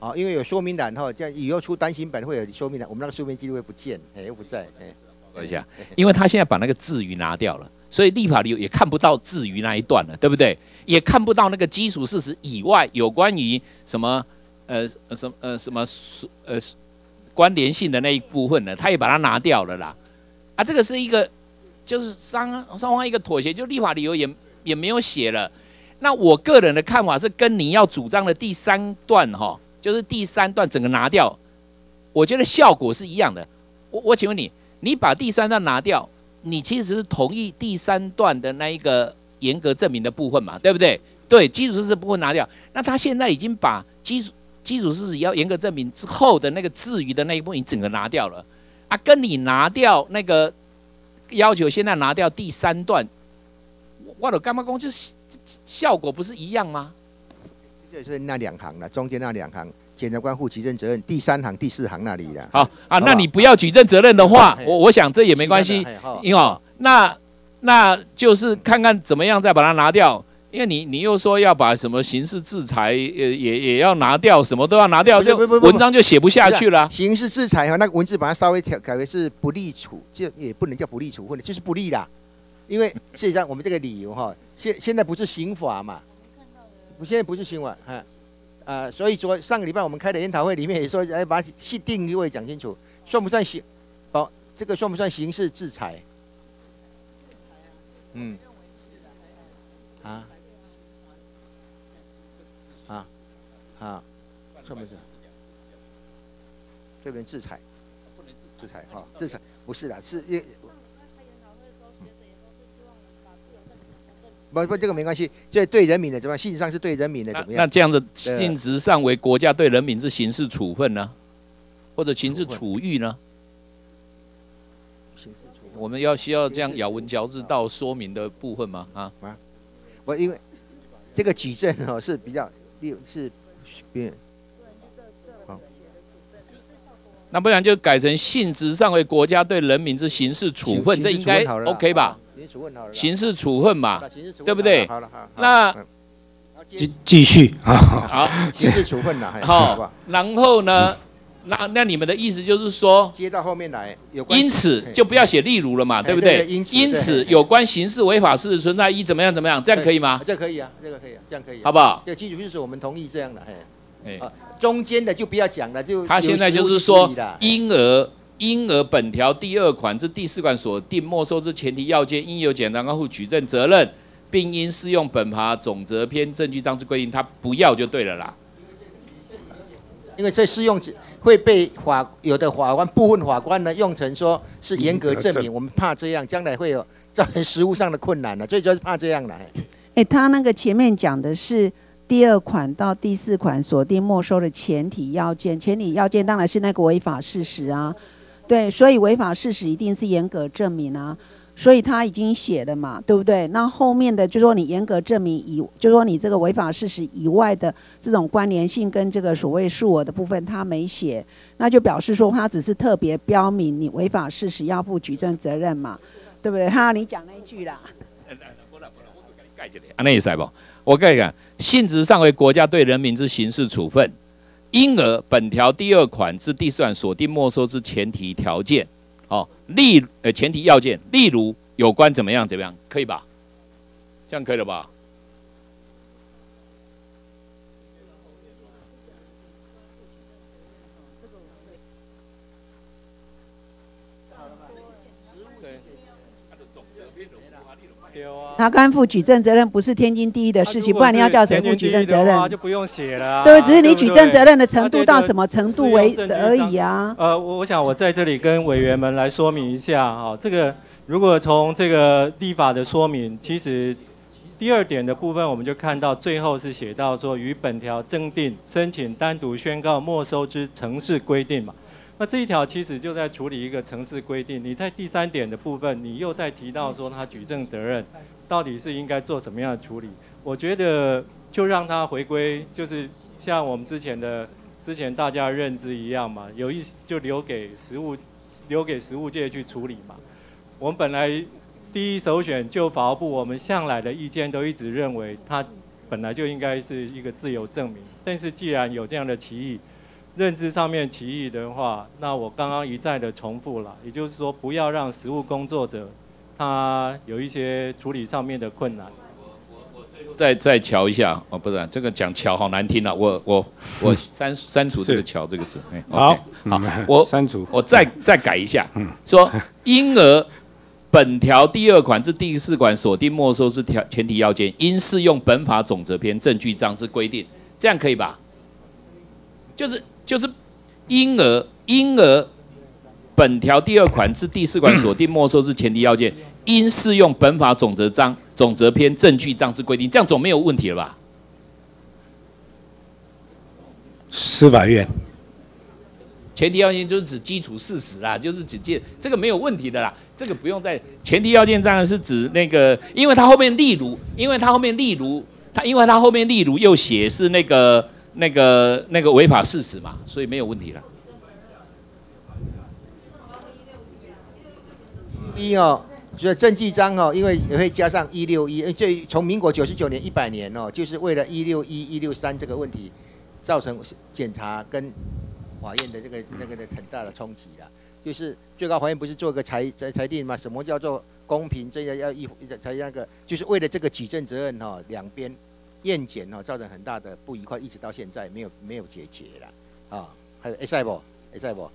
啊，因为有说明栏哈，这样以后出单行本会有说明栏，我们那个书面记录会不见，哎，又不在，哎，等一下，因为他现在把那个字语拿掉了，所以立法理由也看不到字语那一段了，对不对？也看不到那个基础事实以外有关于什么呃什么呃什么呃关联性的那一部分呢，他也把它拿掉了啦，啊，这个是一个。就是双双方一个妥协，就立法理由也也没有写了。那我个人的看法是，跟你要主张的第三段哈，就是第三段整个拿掉，我觉得效果是一样的。我我请问你，你把第三段拿掉，你其实是同意第三段的那一个严格证明的部分嘛，对不对？对，基础事实部分拿掉。那他现在已经把基础基础事实要严格证明之后的那个至于的那一部分，你整个拿掉了啊，跟你拿掉那个。要求现在拿掉第三段，我的干妈公就是效果不是一样吗？就是那两行了，中间那两行，检察官负举证责任，第三行、第四行那里的。好啊，那你不要举证责任的话，我我想这也没关系，因为那那就是看看怎么样再把它拿掉。因为你你又说要把什么刑事制裁也也也要拿掉，什么都要拿掉，就文章就写不下去了。刑事制裁哈，那个文字把它稍微调改为是不利处，就也不能叫不利处或者，就是不利啦。因为实际上我们这个理由哈，现现在不是刑法嘛，不现在不是刑法，哈啊，所以说上个礼拜我们开的研讨会里面也说，哎，把细定位讲清楚，算不算刑？保，这个算不算刑事制裁？嗯，啊，是不是？这边制裁，制裁哈，制裁不是的，是因不不，这个没关系，这对人民的怎么样？性质上是对人民的怎么样？那这样的性质上为国家对人民是刑事处分呢，或者刑事处遇呢？我们要需要这样咬文嚼字到说明的部分吗？啊啊，我因为这个举证哦是比较是。变，好，那不然就改成性质上为国家对人民之刑事处分，这应该 OK 吧？刑事处分嘛，对不对？好了好，那继继续啊，好，刑事处分了，好，然后呢？那那你们的意思就是说，接到后面来，因此就不要写例如了嘛，对不对？因此有关刑事违法事实存在一怎么样怎么样，这样可以吗？这可以啊，这个可以啊，这样可以，好不好？这基础就是我们同意这样的，哎。啊，中间的就不要讲了，就他现在就是说，因而因而本条第二款至第四款所定没收之前提要件，应由检察官负举证责任，并应适用本法总则篇证据章之规定，他不要就对了啦。因为这适用会被法有的法官部分法官呢用成说是严格证明，我们怕这样将来会有造成实务上的困难呢，所以就是怕这样来。哎，他那个前面讲的是。第二款到第四款锁定没收的前提要件，前提要件当然是那个违法事实啊，对，所以违法事实一定是严格证明啊，所以他已经写的嘛，对不对？那后面的就说你严格证明以，就说你这个违法事实以外的这种关联性跟这个所谓数额的部分他没写，那就表示说他只是特别标明你违法事实要负举证责任嘛，对不对？哈，你讲那一句啦。啊，那意思不？我跟你讲，性质上为国家对人民之刑事处分，因而本条第二款之第四款锁定没收之前提条件，哦，例呃前提要件，例如有关怎么样怎么样，可以吧？这样可以了吧？他担负举证责任不是天经地义的事情，不然你要叫谁负举证责任？就不用写了。对，只是你举证责任的程度到什么程度为而已啊。呃，我我想我在这里跟委员们来说明一下哈，这个如果从这个立法的说明，其实第二点的部分我们就看到最后是写到说与本条增订申请单独宣告没收之城市规定嘛。那这一条其实就在处理一个城市规定。你在第三点的部分，你又在提到说他举证责任。到底是应该做什么样的处理？我觉得就让它回归，就是像我们之前的之前大家认知一样嘛，有一就留给食物，留给食物界去处理嘛。我们本来第一首选就法务部，我们向来的意见都一直认为它本来就应该是一个自由证明。但是既然有这样的歧义，认知上面歧义的话，那我刚刚一再的重复了，也就是说不要让食物工作者。他有一些处理上面的困难。再再瞧一下哦，不是这个讲瞧好难听啊！我我我 删删除这个瞧这个字。好，好，我删除，我再再改一下，说因而本条第二款至第四款锁定没收是条前提要件，应适用本法总则篇证据章之规定，这样可以吧？就是就是因而因而。本条第二款至第四款锁定没收之前提要件，应适用本法总则章总则篇证据章之规定，这样总没有问题了吧？司法院前提要件就是指基础事实啦，就是指这这个没有问题的啦，这个不用在前提要件当然是指那个，因为它后面例如，因为它后面例如，它因为它后面例如又写是那个那个那个违法事实嘛，所以没有问题了。一哦，所以证据章哦，因为也会加上一六一，这从民国九十九年一百年哦，就是为了一六一一六三这个问题，造成检察跟法院的这个那个的很大的冲击啊。就是最高法院不是做个裁裁裁定吗？什么叫做公平？这要要一才那个，就是为了这个举证责任哈，两边验检哦，造成很大的不愉快，一直到现在没有没有解决了啊。还有会使不？会使不？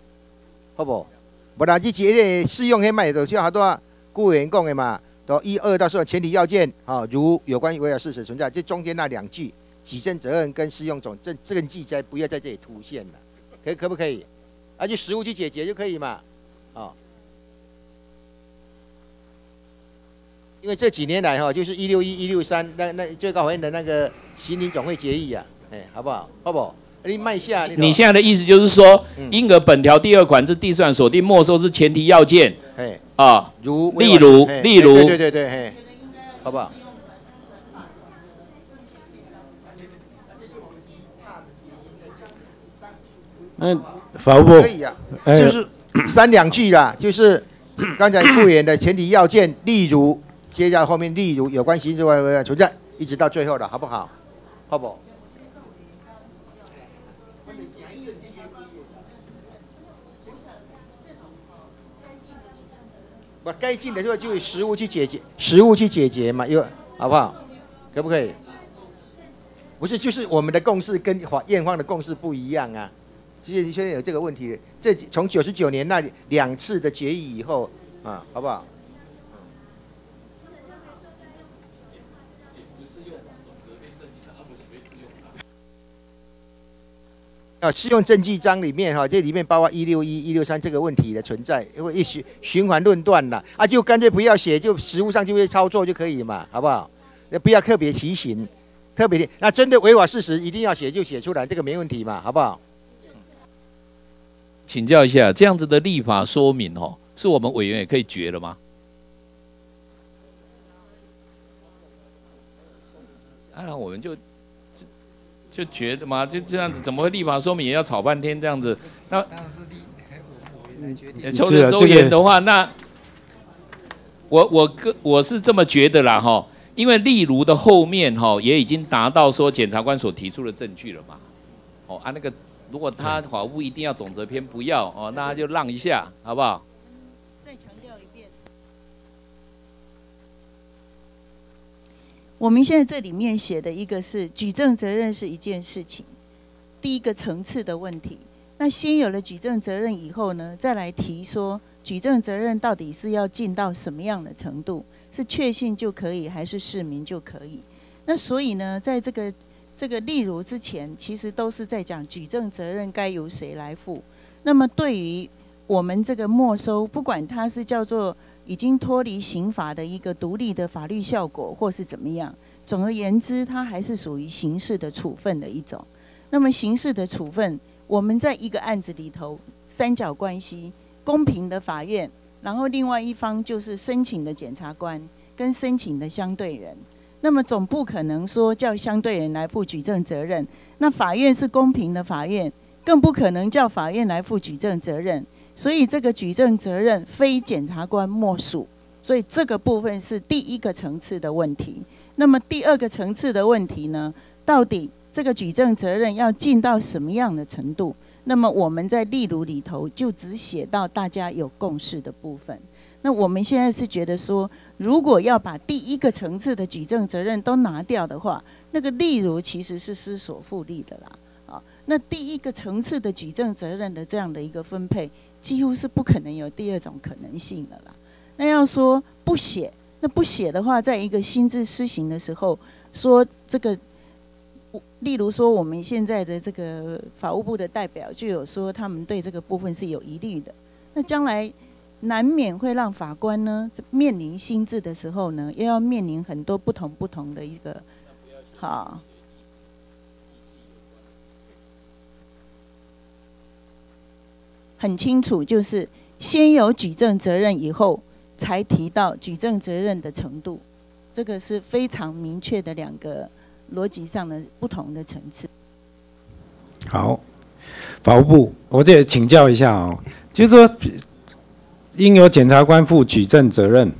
好不？不然就节个适用黑卖的，就好多雇员讲的嘛，都一二到时候前提要件啊，如有关违法事实存在，这中间那两句举证责任跟适用总证证据在不要在这里凸现了，可可不可以？啊，就实物去解决就可以嘛，啊，因为这几年来哈，就是一六一一六三那那最高法院的那个刑庭总会决议啊，哎，好不好？好不？好？你卖下，你现在的意思就是说，因而本条第二款之计算锁定没收之前提要件，啊，如例如例如，对对对，嘿，好不好？嗯，法务部可以啊，就是三两句啦，就是刚才复原的前提要件，例如，接下来后面例如有关刑事外围存在，一直到最后的好不好？好不？该进的时候就以实物去解决，实物去解决嘛，又好不好？可不可以？不是，就是我们的共识跟法验方的共识不一样啊。其实你现在有这个问题，这从九十九年那两次的决议以后啊，好不好？啊，适用证据章里面哈，这里面包括一六一、一六三这个问题的存在，因为一循循环论断了啊，就干脆不要写，就实物上就会操作就可以嘛，好不好？那不要特别提醒，特别的，那针对违法事实一定要写就写出来，这个没问题嘛，好不好？请教一下，这样子的立法说明哦，是我们委员也可以决了吗？当然，我们就。就觉得嘛，就这样子，怎么会立法说明也要吵半天这样子？那抽着周延的话，那我我个我是这么觉得啦哈，因为例如的后面哈也已经达到说检察官所提出的证据了嘛。哦，啊那个如果他法务一定要总则篇不要哦，那就让一下好不好？我们现在这里面写的一个是举证责任是一件事情，第一个层次的问题。那先有了举证责任以后呢，再来提说举证责任到底是要尽到什么样的程度？是确信就可以，还是市民就可以？那所以呢，在这个这个例如之前，其实都是在讲举证责任该由谁来负。那么对于我们这个没收，不管它是叫做已经脱离刑法的一个独立的法律效果，或是怎么样，总而言之，它还是属于刑事的处分的一种。那么刑事的处分，我们在一个案子里头，三角关系，公平的法院，然后另外一方就是申请的检察官跟申请的相对人。那么总不可能说叫相对人来负举证责任，那法院是公平的法院，更不可能叫法院来负举证责任。所以这个举证责任非检察官莫属，所以这个部分是第一个层次的问题。那么第二个层次的问题呢？到底这个举证责任要尽到什么样的程度？那么我们在例如里头就只写到大家有共识的部分。那我们现在是觉得说，如果要把第一个层次的举证责任都拿掉的话，那个例如其实是失所复利的啦。啊，那第一个层次的举证责任的这样的一个分配。几乎是不可能有第二种可能性的啦。那要说不写，那不写的话，在一个新制施行的时候，说这个，例如说我们现在的这个法务部的代表就有说，他们对这个部分是有疑虑的。那将来难免会让法官呢面临新制的时候呢，又要面临很多不同不同的一个好。很清楚，就是先有举证责任，以后才提到举证责任的程度，这个是非常明确的两个逻辑上的不同的层次。好，法务部，我这请教一下哦，就是说应由检察官负举证责任，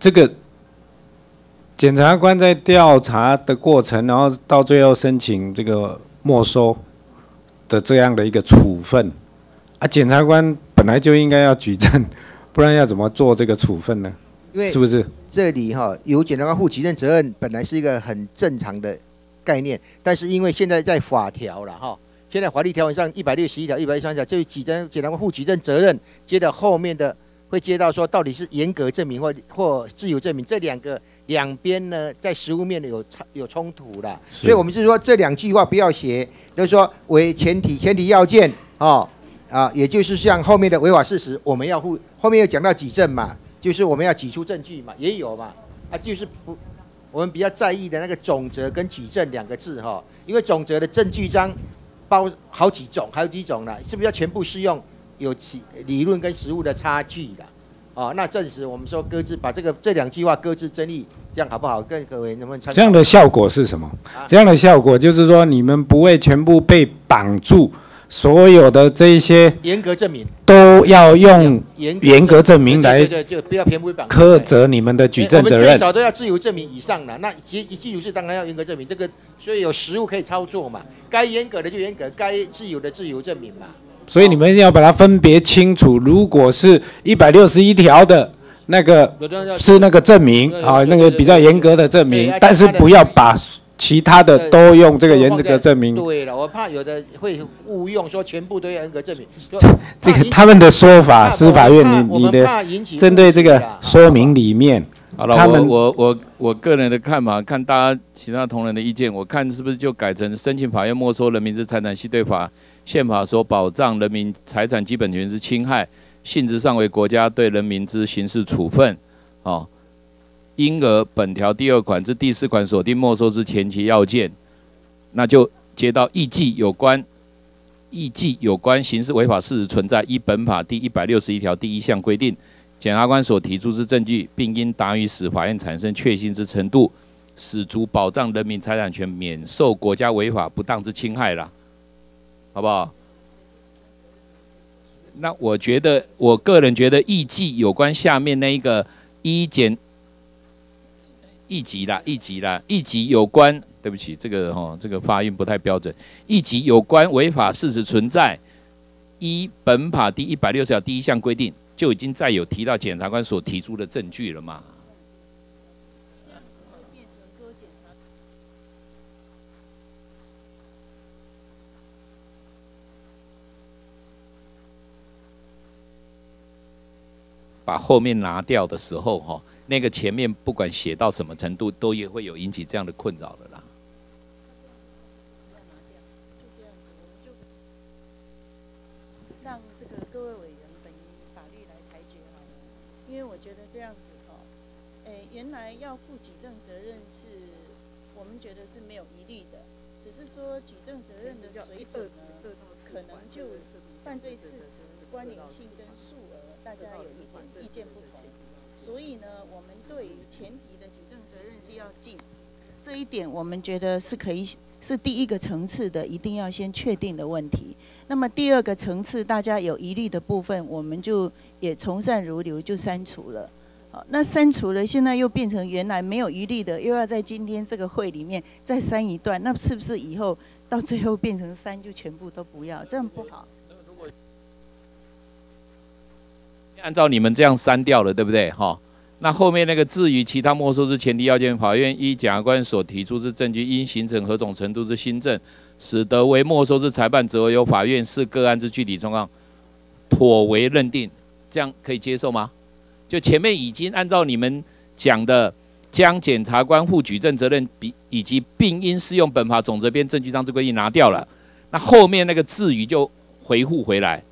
这个检察官在调查的过程，然后到最后申请这个没收。的这样的一个处分，啊，检察官本来就应该要举证，不然要怎么做这个处分呢？因为是不是这里哈由检察官负举证责任，本来是一个很正常的概念，但是因为现在在法条了哈，现在法律条文上一百六十一条、一百一十三条，就举证检察官负举证责任，接着后面的会接到说到底是严格证明或 或自由证明这两个两边呢在实物面的有差有冲突的，所以我们是说这两句话不要写。就是说，为前提、前提要件，哦，啊，也就是像后面的违法事实，我们要负后面又讲到举证嘛，就是我们要举出证据嘛，也有嘛，啊，就是不，我们比较在意的那个总则跟举证两个字哈，因为总则的证据章包好几种，还有几种呢，是不是要全部适用？有其理论跟实物的差距的，哦，那证实我们说搁置，把这个这两句话搁置争议。这样好不好？跟各位能不能参？这样的效果是什么？这样的效果就是说，你们不会全部被绑住，所有的这一些严格证明都要用严格证明来，对对，就不要偏不绑苛责你们的举证责任。最少都要自由证明以上的，那其一基础是当然要严格证明，这个所以有实物可以操作嘛。该严格的就严格，该自由的自由证明嘛。所以你们要把它分别清楚。如果是一百六十一条的。那个是那个证明啊，那个比较严格的证明，但是不要把其他的都用这个严格的证明。对了，我怕有的会误用，说全部都要严格证明。这个他们的说法，司法院你你的针对这个说明里面，好了，我我我我个人的看法，看大家其他同仁的意见，我看是不是就改成申请法院没收人民之财产系对法宪法所保障人民财产基本权之侵害。性质上为国家对人民之刑事处分，哦，因而本条第二款至第四款锁定没收之前期要件，那就接到议记有关议记有关刑事违法事实存在，依本法第一百六十一条第一项规定，检察官所提出之证据，并应达于使法院产生确信之程度，使足保障人民财产权免受国家违法不当之侵害了，好不好？那我觉得，我个人觉得，议记有关下面那一个一检一级啦，一级啦，一级有关，对不起，这个哈，这个发音不太标准。一级有关违法事实存在，依本法第一百六十条第一项规定，就已经再有提到检察官所提出的证据了嘛？把后面拿掉的时候，哈，那个前面不管写到什么程度，都也会有引起这样的困扰的啦。让这个各位委员本于法律来裁决好了，因为我觉得这样子哈，诶，原来要负举证责任是，我们觉得是没有疑虑的，只是说举证责任的水准呢，可能就犯罪事实、关联性跟数额，大家有一点意见不同，所以呢，我们对于前提的举证责任是要尽，一点我们觉得是可以是第一个层次的，一定要先确定的问题。那么第二个层次，大家有疑虑的部分，我们就也从善如流，就删除了。好，那删除了，现在又变成原来没有疑虑的，又要在今天这个会里面再删一段，那是不是以后到最后变成删就全部都不要？这样不好。按照你们这样删掉了，对不对？哈，那后面那个至于其他没收之前提要件，法院依检察官所提出之证据，应形成何种程度之新证，使得为没收之裁判，则由法院视个案之具体状况，妥为认定。这样可以接受吗？就前面已经按照你们讲的，将检察官负举证责任比以及并应适用本法总则编证据章之规定拿掉了，那后面那个至于就回复回来。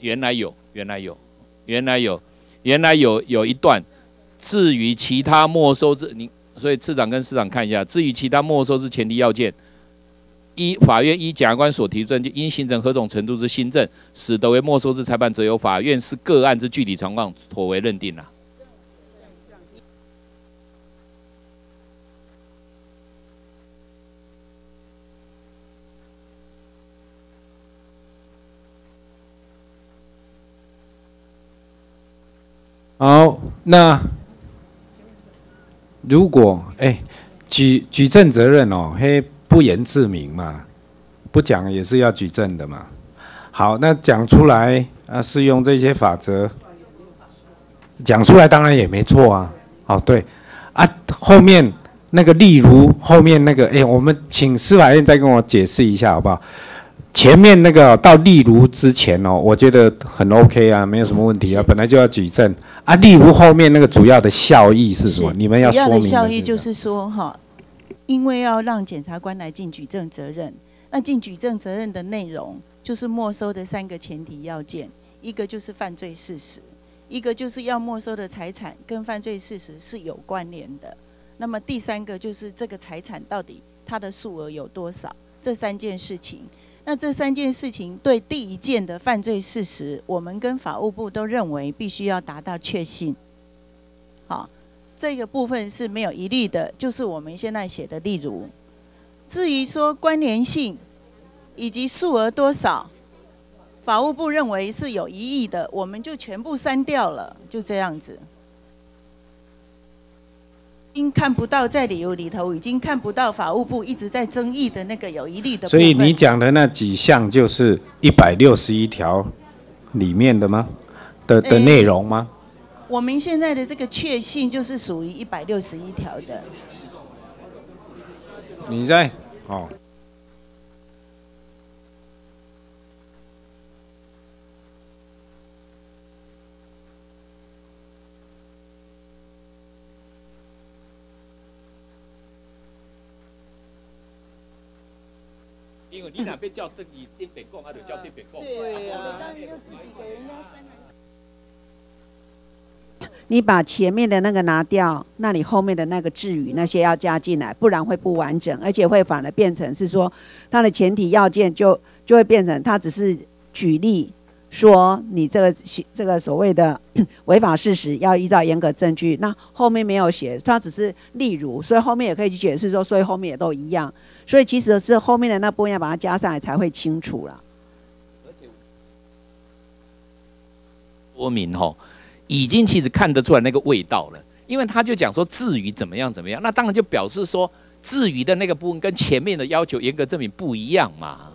原来有，原来有，原来有，原来有有一段。至于其他没收之，你所以次长跟市长看一下。至于其他没收之前提要件，一法院依检察官所提证据，应形成何种程度之新证，使得为没收之裁判，则由法院是个案之具体情况，妥为认定了。好，那如果哎举举证责任哦，嘿不言自明嘛，不讲也是要举证的嘛。好，那讲出来啊，适用这些法则，讲出来当然也没错啊。哦，对，啊后面那个例如后面那个哎，我们请司法院再跟我解释一下好不好？前面那个到例如之前哦，我觉得很 OK 啊，没有什么问题啊，本来就要举证啊。例如后面那个主要的效益是什么？你们要说明。主要的效益就是说哈，因为要让检察官来尽举证责任，那尽举证责任的内容就是没收的三个前提要件，一个就是犯罪事实，一个就是要没收的财产跟犯罪事实是有关联的，那么第三个就是这个财产到底它的数额有多少，这三件事情。那这三件事情对第一件的犯罪事实，我们跟法务部都认为必须要达到确信。好，这个部分是没有疑虑的，就是我们现在写的，例如，至于说关联性以及数额多少，法务部认为是有疑义的，我们就全部删掉了，就这样子。经看不到在理由里头，已经看不到法务部一直在争议的那个有疑虑的。所以你讲的那几项就是一百六十一条里面的吗？的的内容吗？我们现在的这个确信就是属于一百六十一条的。你在哦。因为 你把前面的那个拿掉，那你后面的那个治语那些要加进来，不然会不完整，而且会反而变成是说，它的前提要件就就会变成，它只是举例说你这个这个所谓的 违法事实要依照严格证据，那后面没有写，它只是例如，所以后面也可以去解释说，所以后面也都一样。所以其实是后面的那部分要把它加上来才会清楚了。说明吼，已经其实看得出来那个味道了，因为他就讲说至于怎么样怎么样，那当然就表示说至于的那个部分跟前面的要求严格证明不一样嘛。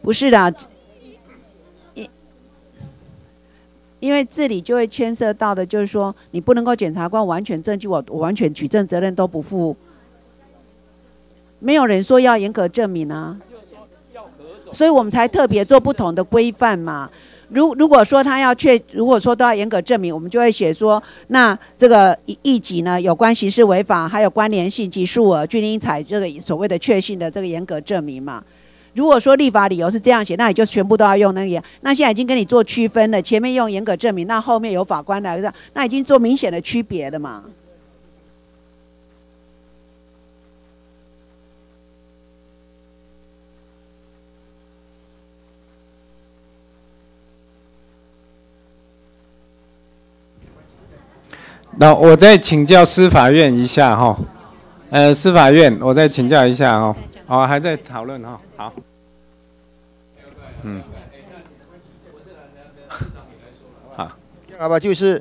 不是的。因为这里就会牵涉到的，就是说你不能够检察官完全证据，我完全举证责任都不负。没有人说要严格证明啊，所以我们才特别做不同的规范嘛。如如果说他要确，如果说都要严格证明，我们就会写说，那这个一级呢，有关刑事违法，还有关联性及数额，均应采这个所谓的确信的这个严格证明嘛。如果说立法理由是这样写，那你就全部都要用那个。那现在已经跟你做区分了，前面用严格证明，那后面有法官来，那已经做明显的区别了嘛。那我再请教司法院一下哈，呃，司法院，我再请教一下哈，哦，还在讨论哈，好，嗯，好，好吧，就是，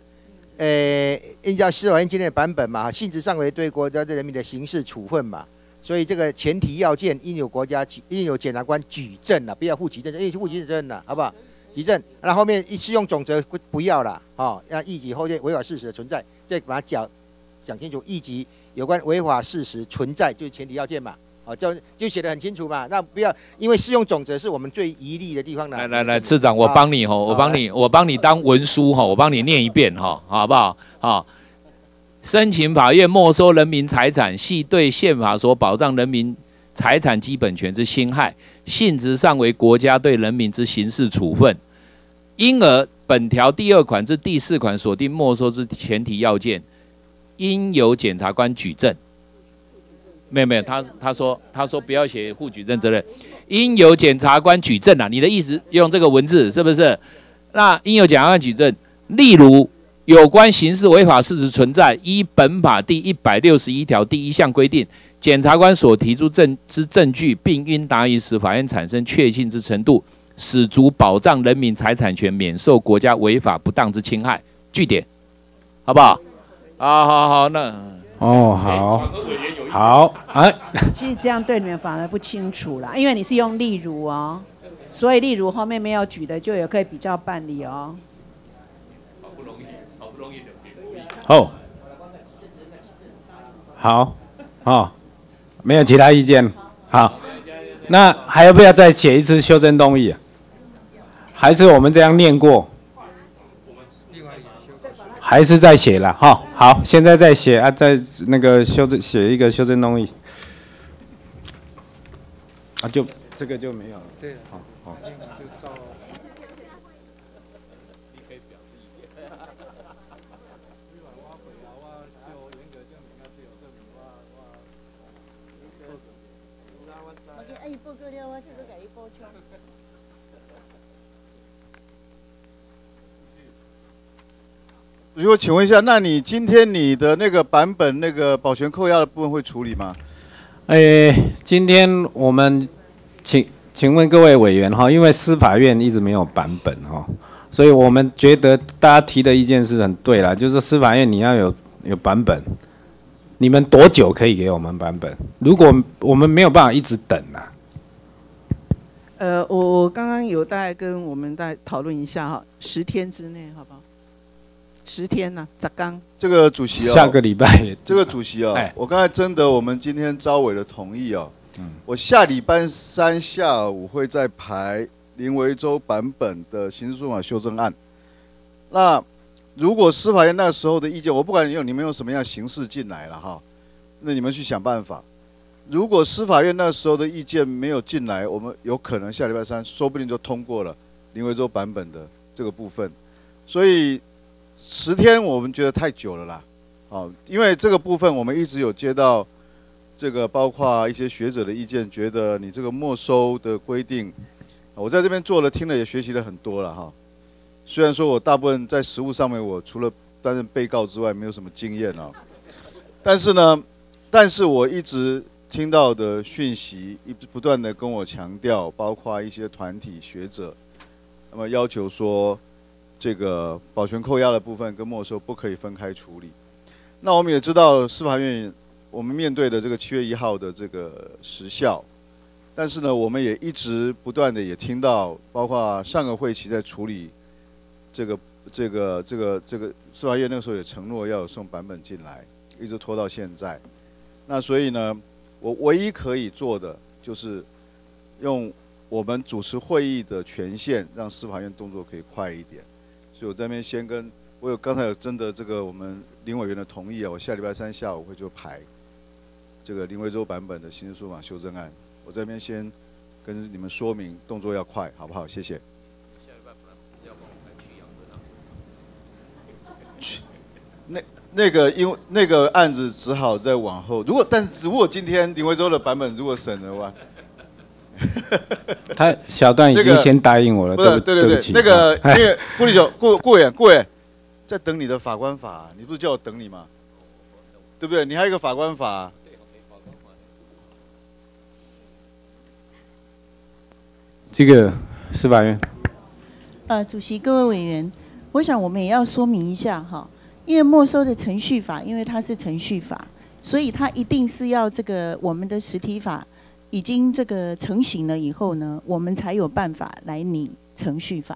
呃，依照司法院今天的版本嘛，性质上为对国家对人民的刑事处分嘛，所以这个前提要件应有国家应有检察官举证了，不要负举证，因为负举证了，好不好？举证，那后面一适用总则不不要了，哦，让一级后面违法事实的存在。再把它讲讲清楚，一级有关违法事实存在就是前提要件嘛，好，就就写的很清楚嘛。那不要因为适用总则是我们最疑虑的地方呢。来来来，次长，我帮你哈，我帮你，我帮你当文书哈，我帮你念一遍哈，好不好？好，申请法院没收人民财产，系对宪法所保障人民财产基本权之侵害，性质上为国家对人民之刑事处分，因而。本条第二款至第四款锁定没收之前提要件，应由检察官举证。没有没有，他他说他说不要写负举证责任，应由检察官举证啊。你的意思用这个文字是不是？那应由检察官举证，例如有关刑事违法事实存在，依本法第一百六十一条第一项规定，检察官所提出证之证据，并应达于使法院产生确信之程度。使足保障人民财产权免受国家违法不当之侵害，据点，好不好？好好好，那哦好，好哎，其实这样对你们反而不清楚啦，因为你是用例如哦，所以例如后面没有举的就也可以比较办理哦。好不容易，好不容易哦，好，好，没有其他意见，好，那还要不要再写一次修正动议？还是我们这样念过，还是在写了哈？好，现在在写啊，在那个修正写一个修正东西，啊，就这个就没有了。对，好，好。如果请问一下，那你今天你的那个版本那个保全扣押的部分会处理吗？诶，今天我们请请问各位委员哈，因为司法院一直没有版本哈，所以我们觉得大家提的意见是很对啦，就是司法院你要有有版本，你们多久可以给我们版本？如果我们没有办法一直等啊。呃，我我刚刚有大概跟我们在讨论一下哈，十天之内好不好？十天呢？咋刚？这个主席哦，下个礼拜。这个主席啊，我刚才征得我们今天招委的同意啊，我下礼拜三下午会再排林维洲版本的刑事诉讼法修正案。那如果司法院那时候的意见，我不管用你们用什么样形式进来了哈，那你们去想办法。如果司法院那时候的意见没有进来，我们有可能下礼拜三说不定就通过了林维洲版本的这个部分，所以。十天我们觉得太久了啦，哦，因为这个部分我们一直有接到这个包括一些学者的意见，觉得你这个没收的规定，我在这边做了听了也学习了很多了哈。虽然说我大部分在实务上面我除了担任被告之外没有什么经验啊，但是呢，但是我一直听到的讯息一直不断的跟我强调，包括一些团体学者，那么要求说。这个保全扣押的部分跟没收不可以分开处理。那我们也知道司法院我们面对的这个七月一号的这个时效，但是呢，我们也一直不断的也听到，包括上个会期在处理这个这个这个这个司法院那个时候也承诺要送版本进来，一直拖到现在。那所以呢，我唯一可以做的就是用我们主持会议的权限，让司法院动作可以快一点。所以我这边先跟我有刚才有征得这个我们林委员的同意啊，我下礼拜三下午会就排这个林维洲版本的刑事诉讼法修正案。我这边先跟你们说明，动作要快，好不好？谢谢。去，那那个因为那个案子只好再往后。如果但是只不过今天林维洲的版本如果审的话。他小段已经先答应我了，不是？对对对，那个 因为顾立雄、顾顾委员、顾远在等你的法官法，你不是叫我等你吗？对不对？你还有一个法官法。这个司法院。呃，主席、各位委员，我想我们也要说明一下哈，因为没收的程序法，因为它是程序法，所以它一定是要这个我们的实体法。已经这个成型了以后呢，我们才有办法来拟程序法。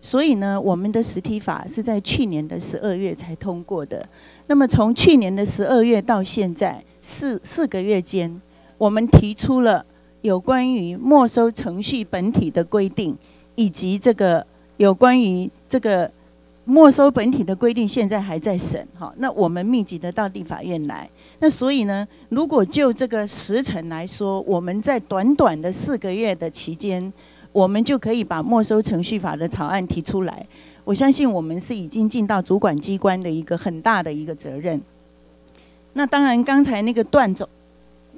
所以呢，我们的实体法是在去年的十二月才通过的。那么从去年的十二月到现在四四个月间，我们提出了有关于没收程序本体的规定，以及这个有关于这个。没收本体的规定现在还在审，哈，那我们密集的到地法院来，那所以呢，如果就这个时程来说，我们在短短的四个月的期间，我们就可以把没收程序法的草案提出来。我相信我们是已经尽到主管机关的一个很大的一个责任。那当然，刚才那个段总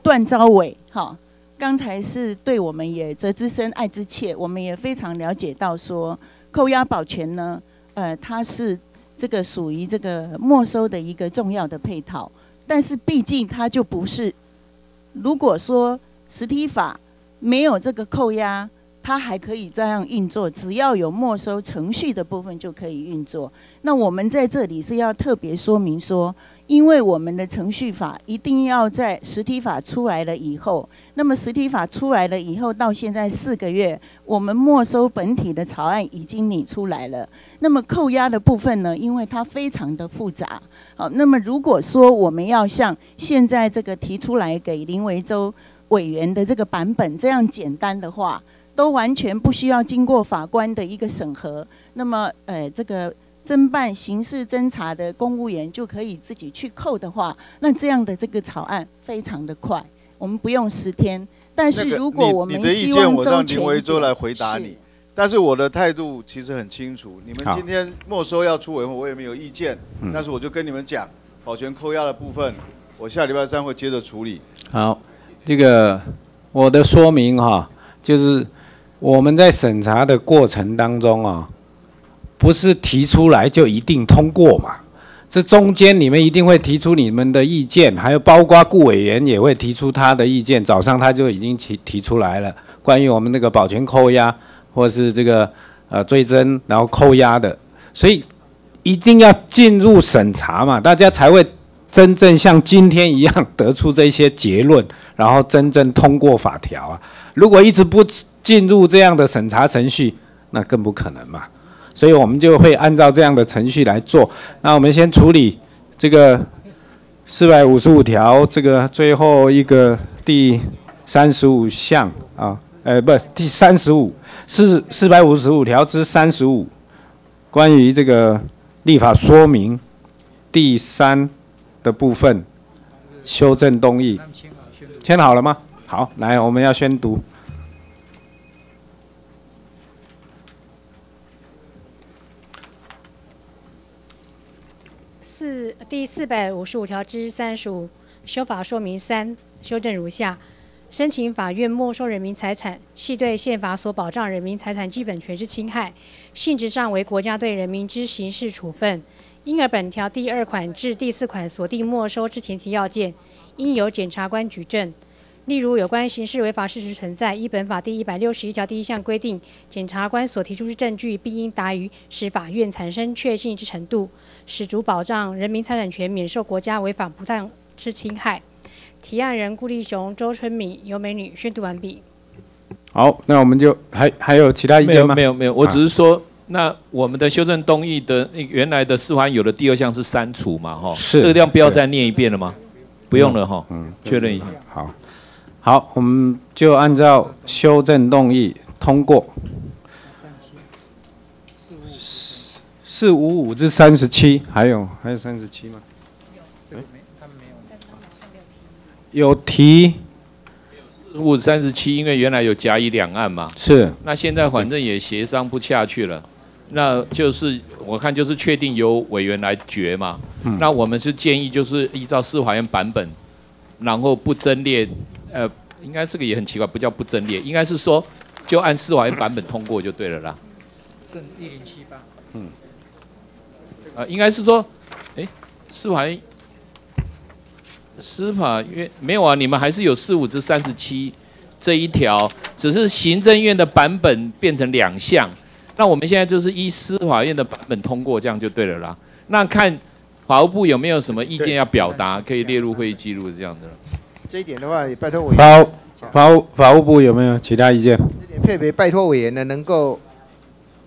段招伟，哈，刚才是对我们也责之深爱之切，我们也非常了解到说扣押保全呢。呃，它是这个属于这个没收的一个重要的配套，但是毕竟它就不是。如果说实体法没有这个扣押，它还可以这样运作，只要有没收程序的部分就可以运作。那我们在这里是要特别说明说。因为我们的程序法一定要在实体法出来了以后，那么实体法出来了以后，到现在四个月，我们没收本体的草案已经拟出来了。那么扣押的部分呢？因为它非常的复杂。好，那么如果说我们要像现在这个提出来给林维洲委员的这个版本这样简单的话，都完全不需要经过法官的一个审核。那么，呃，这个。侦办刑事侦查的公务员就可以自己去扣的话，那这样的这个草案非常的快，我们不用十天。但是如果我们希望周全林维洲来回答你，但是我的态度其实很清楚。你们今天没收要出委员会，我也没有意见。但是我就跟你们讲，保全扣押的部分，我下礼拜三会接着处理。好，这个我的说明哈，就是我们在审查的过程当中啊。不是提出来就一定通过嘛？这中间你们一定会提出你们的意见，还有包括顾委员也会提出他的意见。早上他就已经提提出来了，关于我们那个保全扣押或是这个呃追征然后扣押的，所以一定要进入审查嘛，大家才会真正像今天一样得出这些结论，然后真正通过法条啊。如果一直不进入这样的审查程序，那更不可能嘛。所以我们就会按照这样的程序来做。那我们先处理这个四百五十五条，这个最后一个第三十五项啊，呃，不，第三十五四四百五十五条之三十五，关于这个立法说明第三的部分修正动议，签好了吗？好，来，我们要宣读。四第四百五十五条之三十五修法说明三修正如下：申请法院没收人民财产，系对宪法所保障人民财产基本权之侵害，性质上为国家对人民之刑事处分。因而本条第二款至第四款锁定没收之前提要件，应由检察官举证。例如，有关刑事违法事实存在，依本法第一百六十一条第一项规定，检察官所提出之证据，必应达于使法院产生确信之程度，使足保障人民财产权免受国家违法不当之侵害。提案人顾立雄、周春敏、尤美女宣读完毕。好，那我们就还还有其他意见吗？没有，没有，我只是说，那我们的修正动议的原来的四环有的第二项是删除嘛？哈，是这个地方不要再念一遍了吗？不用了哈，嗯，确认一下。好。好，我们就按照修正动议通过。四五五至三十七，还有还有三十七吗？有提。五三十七，因为原来有甲乙两案嘛。是。那现在反正也协商不下去了，那就是我看就是确定由委员来决嘛。嗯。那我们是建议就是依照司法院版本，然后不增列，呃，应该这个也很奇怪，不叫不增列，应该是说就按司法院版本通过就对了啦。正一零七八。嗯。啊，应该是说，哎，司法院。司法院没有啊，你们还是有四五至三十七这一条，只是行政院的版本变成两项。那我们现在就是依司法院的版本通过，这样就对了啦。那看法务部有没有什么意见要表达，可以列入会议记录这样的。这一点的话，也拜托委员。法法务法务部有没有其他意见？这点特别拜托委员呢，能够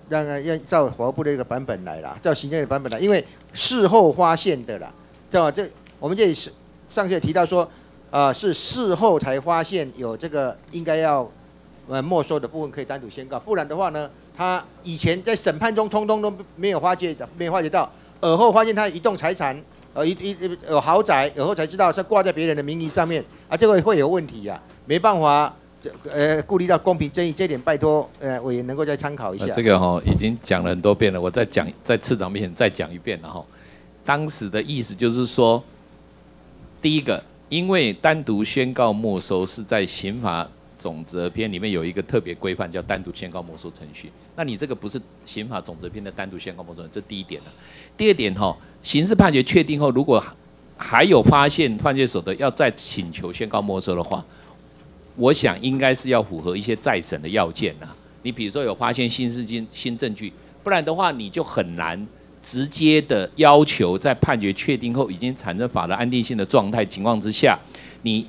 让让照法务部的一个版本来啦，照行政的版本来，因为事后发现的啦，知道吧？这我们这里是。上次也提到说，呃，是事后才发现有这个应该要呃没收的部分可以单独宣告，不然的话呢，他以前在审判中通通都没有发觉的，没有发觉到，尔后发现他移动财产，呃一一有豪宅，尔后才知道是挂在别人的名义上面，啊，这个会有问题呀，没办法，呃，顾虑到公平正义，这点拜托呃委员能够再参考一下。这个哈已经讲了很多遍了，我再讲在次长面前再讲一遍了哈，当时的意思就是说。第一个，因为单独宣告没收是在刑法总则篇里面有一个特别规范，叫单独宣告没收程序。那你这个不是刑法总则篇的单独宣告没收，这第一点了。第二点哈，刑事判决确定后，如果还有发现犯罪所得，要再请求宣告没收的话，我想应该是要符合一些再审的要件呐。你比如说有发现新事件、新证据，不然的话你就很难。直接的要求，在判决确定后已经产生法的安定性的状态情况之下，你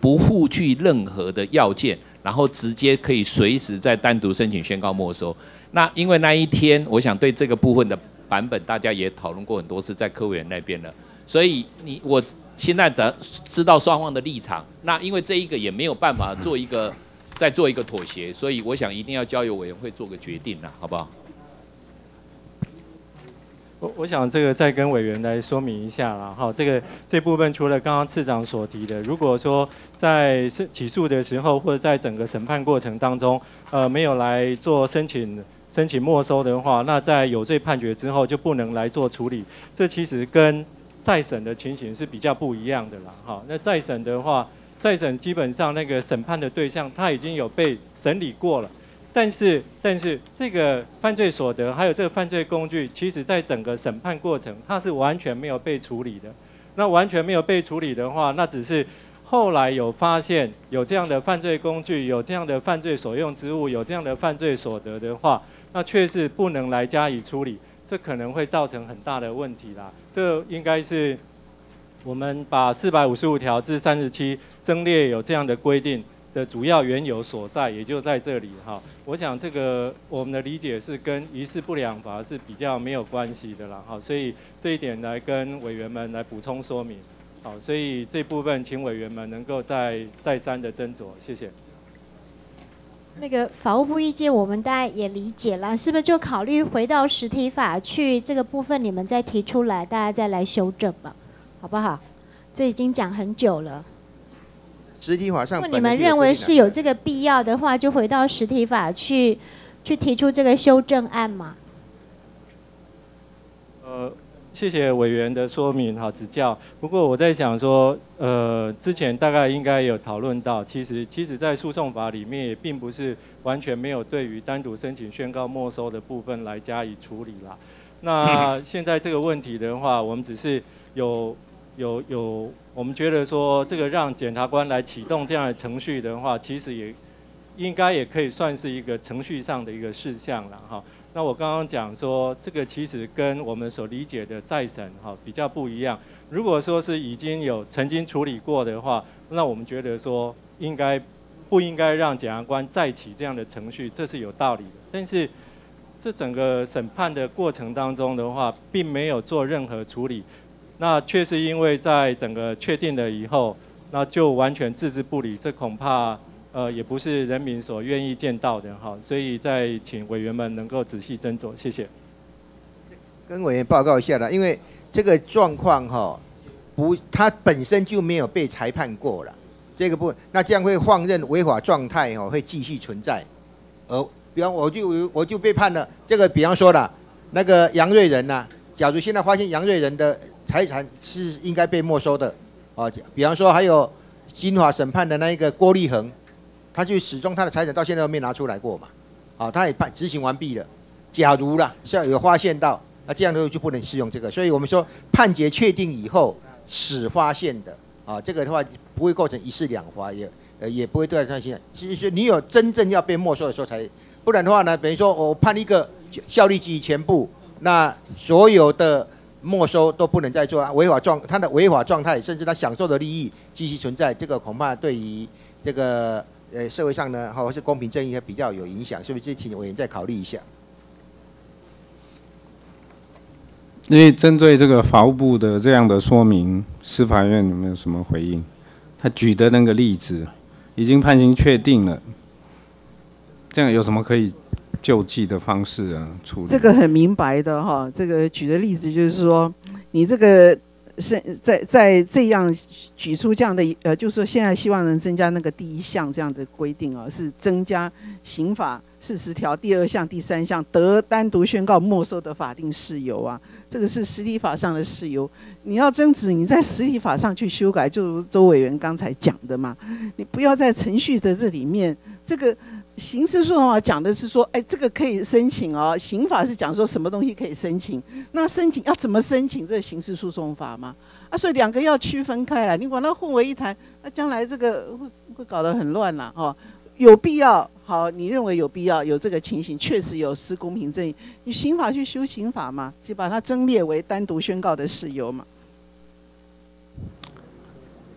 不附具任何的要件，然后直接可以随时再单独申请宣告没收。那因为那一天，我想对这个部分的版本，大家也讨论过很多次，在科委员那边了。所以你我现在的知道双方的立场，那因为这一个也没有办法做一个再做一个妥协，所以我想一定要交由委员会做个决定了，好不好？我我想这个再跟委员来说明一下了哈，这个这部分除了刚刚次长所提的，如果说在申起诉的时候或者在整个审判过程当中，呃没有来做申请申请没收的话，那在有罪判决之后就不能来做处理。这其实跟再审的情形是比较不一样的啦哈。那再审的话，再审基本上那个审判的对象他已经有被审理过了。但是，但是这个犯罪所得还有这个犯罪工具，其实在整个审判过程，它是完全没有被处理的。那完全没有被处理的话，那只是后来有发现有这样的犯罪工具，有这样的犯罪所用之物，有这样的犯罪所得的话，那确实不能来加以处理，这可能会造成很大的问题啦。这应该是我们把四百五十五条至三十七增列有这样的规定。的主要缘由所在，也就在这里哈。我想这个我们的理解是跟疑似不良法是比较没有关系的啦哈。所以这一点来跟委员们来补充说明。好，所以这部分请委员们能够再再三的斟酌，谢谢。那个法务部意见我们大家也理解了，是不是就考虑回到实体法去这个部分，你们再提出来，大家再来修正吧，好不好？这已经讲很久了。实体法上，如果你们认为是有这个必要的话，就回到实体法去，去提出这个修正案嘛。呃，谢谢委员的说明哈指教。不过我在想说，呃，之前大概应该有讨论到，其实其实在诉讼法里面也并不是完全没有对于单独申请宣告没收的部分来加以处理啦。那 现在这个问题的话，我们只是有。有有，我们觉得说这个让检察官来启动这样的程序的话，其实也应该也可以算是一个程序上的一个事项了哈。那我刚刚讲说，这个其实跟我们所理解的再审哈比较不一样。如果说是已经有曾经处理过的话，那我们觉得说应该不应该让检察官再起这样的程序，这是有道理的。但是这整个审判的过程当中的话，并没有做任何处理。那却是因为在整个确定了以后，那就完全置之不理，这恐怕呃也不是人民所愿意见到的哈。所以再请委员们能够仔细斟酌，谢谢。跟委员报告一下了，因为这个状况哈，不，它本身就没有被裁判过了，这个不，那这样会放任违法状态哦，会继续存在。而比方我就我就被判了，这个比方说了，那个杨瑞仁呐，假如现在发现杨瑞仁的财产是应该被没收的，啊，比方说还有新华审判的那一个郭立恒，他就始终他的财产到现在都没拿出来过嘛，啊，他也判执行完毕了，假如啦，像有发现到。那这样的就不能适用这个，所以我们说判决确定以后始发现的啊，这个的话不会构成一事两罚，也呃也不会对外上线。其实你有真正要被没收的时候才，不然的话呢，等于说我判一个效力及全部，那所有的没收都不能再做违法状，他的违法状态，甚至他享受的利益继续存在，这个恐怕对于这个呃社会上呢，或者是公平正义比较有影响，是不是？请委员再考虑一下。因为针对这个法务部的这样的说明，司法院有没有什么回应？他举的那个例子，已经判刑确定了，这样有什么可以救济的方式啊？处理这个很明白的哈，这个举的例子就是说，你这个是在在这样举出这样的呃，就是说现在希望能增加那个第一项这样的规定啊，是增加刑法四十条第二项、第三项得单独宣告没收的法定事由啊。这个是实体法上的事由，你要争执，你在实体法上去修改，就如周委员刚才讲的嘛。你不要在程序的这里面，这个刑事诉讼法讲的是说，哎，这个可以申请哦。刑法是讲说什么东西可以申请，那申请要怎么申请？这刑事诉讼法嘛，啊，所以两个要区分开来，你把它混为一谈，那将来这个会会搞得很乱了哦。有必要，好，你认为有必要有这个情形，确实有失公平正义，你刑法去修刑法嘛，就把它增列为单独宣告的事由嘛。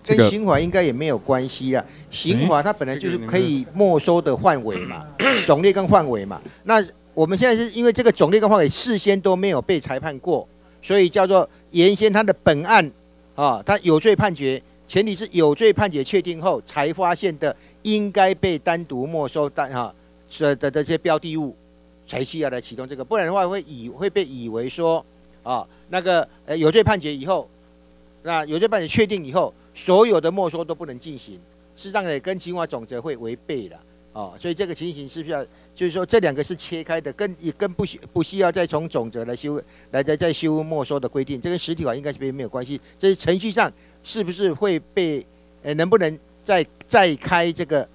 跟刑法应该也没有关系啊，刑法它本来就是可以没收的范围嘛，种类跟范围嘛。那我们现在是因为这个种类跟范围事先都没有被裁判过，所以叫做原先他的本案啊，他有罪判决，前提是有罪判决确定后才发现的。应该被单独没收，但哈这的这些标的物才需要来启动这个，不然的话会以会被以为说啊那个呃有罪判决以后，那有罪判决确定以后，所有的没收都不能进行，事实上也跟刑法总则会违背了啊，所以这个情形是不是要就是说这两个是切开的，跟也跟不需不需要再从总则来修来再再修没收的规定，这跟实体法应该是没有关系，这是程序上是不是会被呃能不能？再再开这个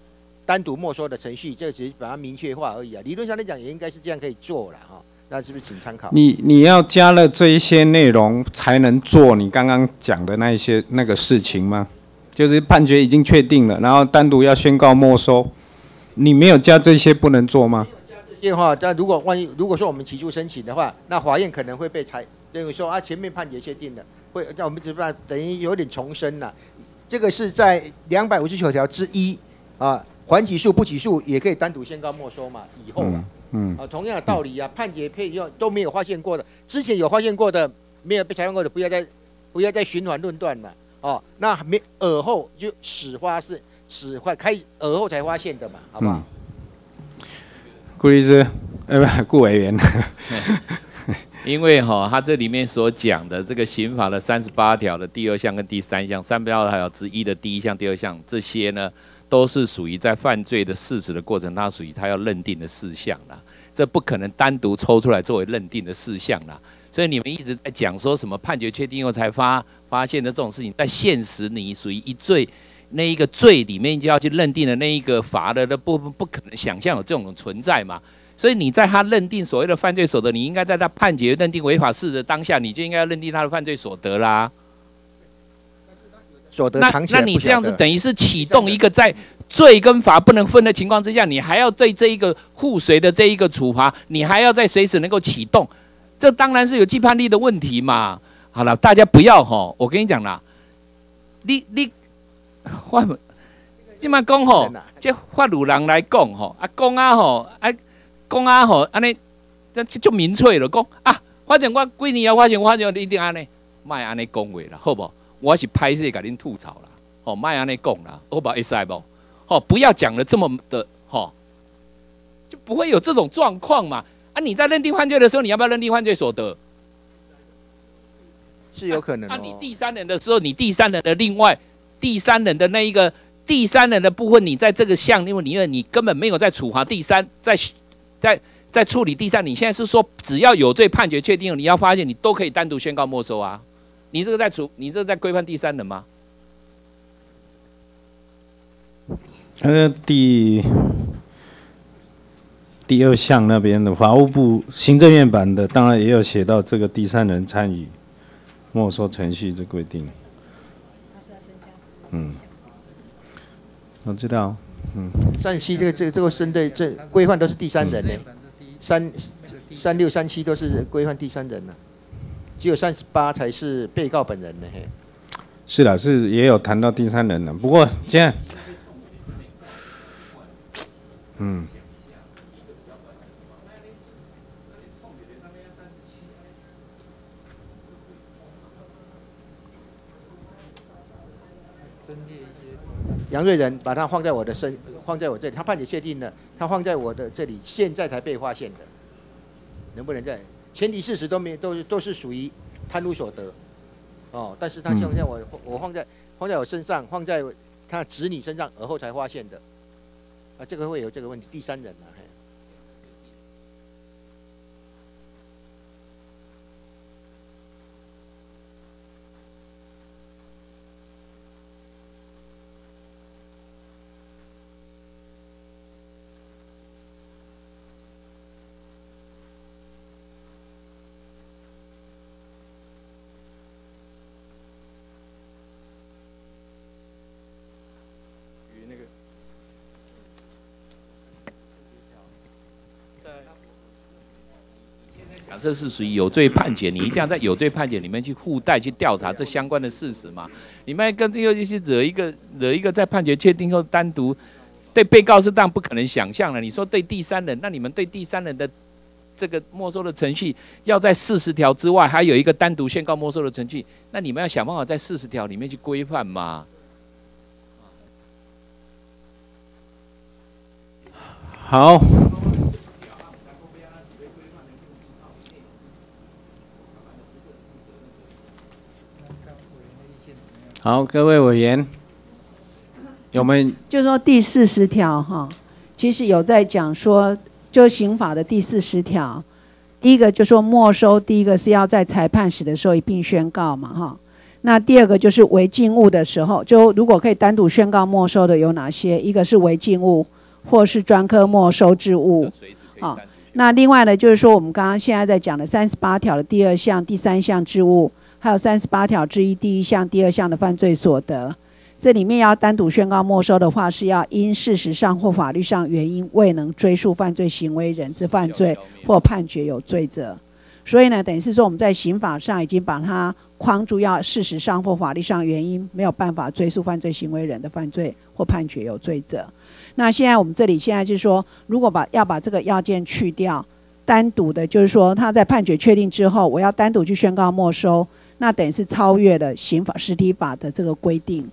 单独没收的程序，这个只是把它明确化而已啊。理论上来讲，也应该是这样可以做了哈。那是不是请参考？你你要加了这一些内容才能做你刚刚讲的那一些那个事情吗？就是判决已经确定了，然后单独要宣告没收，你没有加这些不能做吗？这些话，但如果万一如果说我们起诉申请的话，那法院可能会被裁，等于说啊前面判决确定了，会那我们只办等于有点重申了。这个是在两百五十九条之一啊，还起诉不起诉也可以单独宣告没收嘛。以后嘛，嗯，啊，同样的道理啊，判决配用都没有发现过的，之前有发现过的，没有被裁判过的，不要再不要再循环论断了哦。那没耳后就始发是始发开耳后才发现的嘛，好不好？顾律师，呃，不，顾委员。因为哈，他这里面所讲的这个刑法的三十八条的第二项跟第三项，三十八条之一的第一项、第二项这些呢，都是属于在犯罪的事实的过程，它属于他要认定的事项啦。这不可能单独抽出来作为认定的事项啦。所以你们一直在讲说什么判决确定后才发发现的这种事情，在现实你属于一罪那一个罪里面就要去认定的那一个罚的那部分，不可能想象有这种存在嘛。所以你在他认定所谓的犯罪所得，你应该在他判决认定违法事的当下，你就应该要认定他的犯罪所得啦。所得那那你这样子等于是启动一个在罪跟罚不能分的情况之下，你还要对这一个互随的这一个处罚，你还要在随时能够启动，这当然是有既判力的问题嘛。好了，大家不要吼，我跟你讲啦，你你换这么讲吼，这法律人来讲吼，啊讲啊吼啊。讲啊吼，安尼，这就明确了。讲啊，反正我几年啊，发现我发现一定安尼，卖安尼讲话啦，好不？我是拍摄甲恁吐槽啦，哦，麦安尼讲啦，我把 S I 不，哦，不要讲的这么的，哦，就不会有这种状况嘛。啊，你在认定犯罪的时候，你要不要认定犯罪所得？是有可能。那你第三人的时候，你第三人的另外第三人的那一个第三人的部分，你在这个项，因为你你根本没有在处罚第三，在在在处理第三。你现在是说，只要有罪判决确定，你要发现你都可以单独宣告没收啊？你这个在处，你这个在规范第三人吗？呃，第。第二项那边的法务部行政院版的，当然也有写到这个第三人参与没收程序的规定。嗯，我知道。嗯。三七这个这个这个针对这规范都是第三人呢，三三六三七都是规范第三人呢，只有三十八才是被告本人呢。嘿。是的，是也有谈到第三人的，不过这样，嗯。杨瑞仁把他放在我的身，放在我这里，他判决确定了，他放在我的这里，现在才被发现的，能不能在前提事实都没都都是属于贪污所得，哦，但是他现在我我放在放在我身上，放在他子女身上，而后才发现的，啊，这个会有这个问题，第三人啊。这是属于有罪判决，你一定要在有罪判决里面去附带去调查这相关的事实嘛？你们跟又去惹一个惹一个在判决确定后单独对被告是当然不可能想象了。你说对第三人，那你们对第三人的这个没收的程序要在四十条之外还有一个单独宣告没收的程序，那你们要想办法在四十条里面去规范嘛？好。好，各位委员，有没？就说第四十条哈，其实有在讲说，就刑法的第四十条，第一个就说没收，第一个是要在裁判时的时候一并宣告嘛哈。那第二个就是违禁物的时候，就如果可以单独宣告没收的有哪些？一个是违禁物，或是专科没收之物。好，那另外呢，就是说我们刚刚现在在讲的三十八条的第二项、第三项之物。还有三十八条之一第一项、第二项的犯罪所得，这里面要单独宣告没收的话，是要因事实上或法律上原因未能追诉犯罪行为人之犯罪或判决有罪者。所以呢，等于是说我们在刑法上已经把它框住，要事实上或法律上原因没有办法追溯犯罪行为人的犯罪或判决有罪者。那现在我们这里现在就是说，如果把要把这个要件去掉，单独的，就是说他在判决确定之后，我要单独去宣告没收。那等于是超越了刑法实体法的这个规定，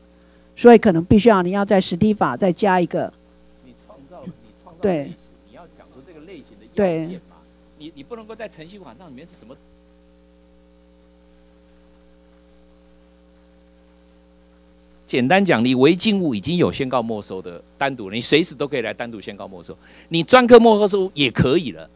所以可能必须要你要在实体法再加一个。你创造，你创造对，你要讲出这个类型的要件嘛？你你不能够在程序法上里面是什么？简单讲，你违禁物已经有宣告没收的单独，你随时都可以来单独宣告没收。你专科没收也可以了。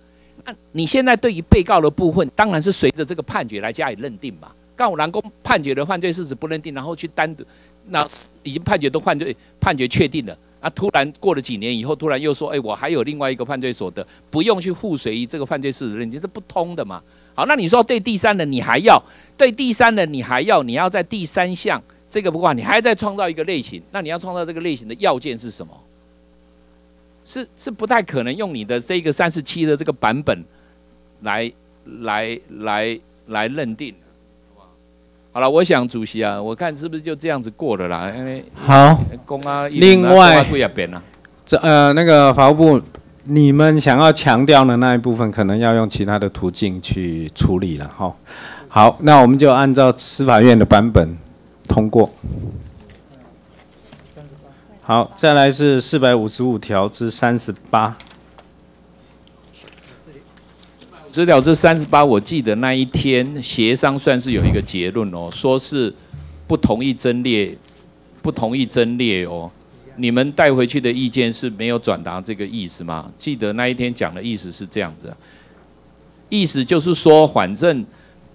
那你现在对于被告的部分，当然是随着这个判决来加以认定嘛。告南宫判决的犯罪事实不认定，然后去单独，那已经判决都犯罪判决确定了，啊，突然过了几年以后，突然又说，哎，我还有另外一个犯罪所得，不用去附随于这个犯罪事实认定，是不通的嘛。好，那你说对第三人你还要对第三人你还要你要在第三项这个不管你还在创造一个类型，那你要创造这个类型的要件是什么？是是不太可能用你的这个三十七的这个版本来来来来认定。好了，我想主席啊，我看是不是就这样子过了啦？因为好，另外这呃那个法务部，你们想要强调的那一部分，可能要用其他的途径去处理了哈。好，那我们就按照司法院的版本通过。好，再来是四百五十五条之三十八。资料这三十八，我记得那一天协商算是有一个结论哦，说是不同意增列，不同意增列哦。你们带回去的意见是没有转达这个意思吗？记得那一天讲的意思是这样子，意思就是说，反正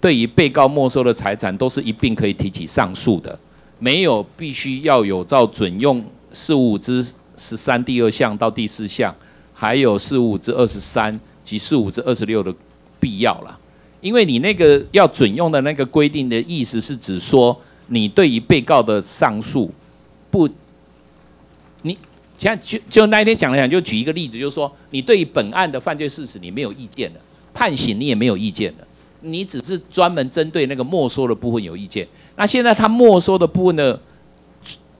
对于被告没收的财产，都是一并可以提起上诉的，没有必须要有照准用四五之十三第二项到第四项，还有四五之二十三及四五之二十六的。必要了，因为你那个要准用的那个规定的意思是指说，你对于被告的上诉不，你现在就就那一天讲了讲，就举一个例子，就是说，你对于本案的犯罪事实你没有意见了，判刑你也没有意见了，你只是专门针对那个没收的部分有意见。那现在他没收的部分的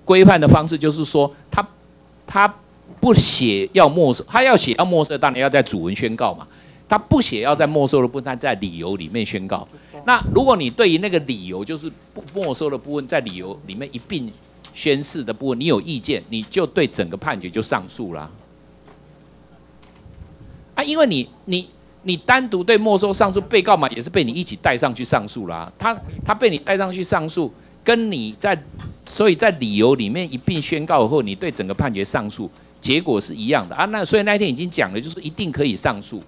规范的方式就是说，他他不写要没收，他要写要没收，当然要在主文宣告嘛。他不写要在没收的部分，他在理由里面宣告。那如果你对于那个理由，就是不没收的部分，在理由里面一并宣誓的部分，你有意见，你就对整个判决就上诉啦。啊，因为你你你单独对没收上诉，被告嘛也是被你一起带上去上诉啦。他他被你带上去上诉，跟你在所以在理由里面一并宣告后，你对整个判决上诉，结果是一样的啊。那所以那天已经讲了，就是一定可以上诉。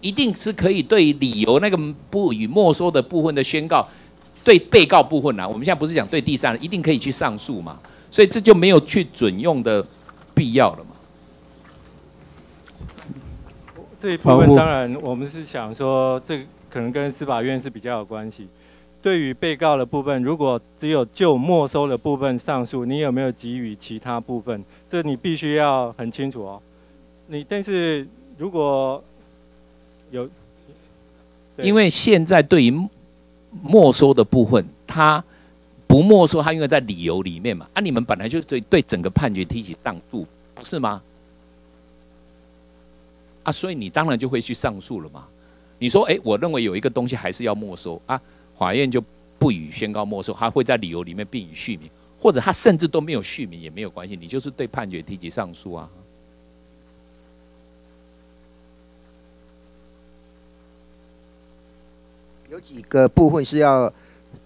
一定是可以对理由那个不予没收的部分的宣告，对被告部分呢，我们现在不是讲对第三人，一定可以去上诉嘛，所以这就没有去准用的必要了嘛。这一部分当然我们是想说，这可能跟司法院是比较有关系。对于被告的部分，如果只有就没收的部分上诉，你有没有给予其他部分？这你必须要很清楚哦。你但是如果有，因为现在对于没收的部分，他不没收，他因为在理由里面嘛，啊，你们本来就对对整个判决提起上诉，不是吗？啊，所以你当然就会去上诉了嘛。你说，哎，我认为有一个东西还是要没收啊，法院就不予宣告没收，他会在理由里面并予续名，或者他甚至都没有续名也没有关系，你就是对判决提起上诉啊。有几个部分是要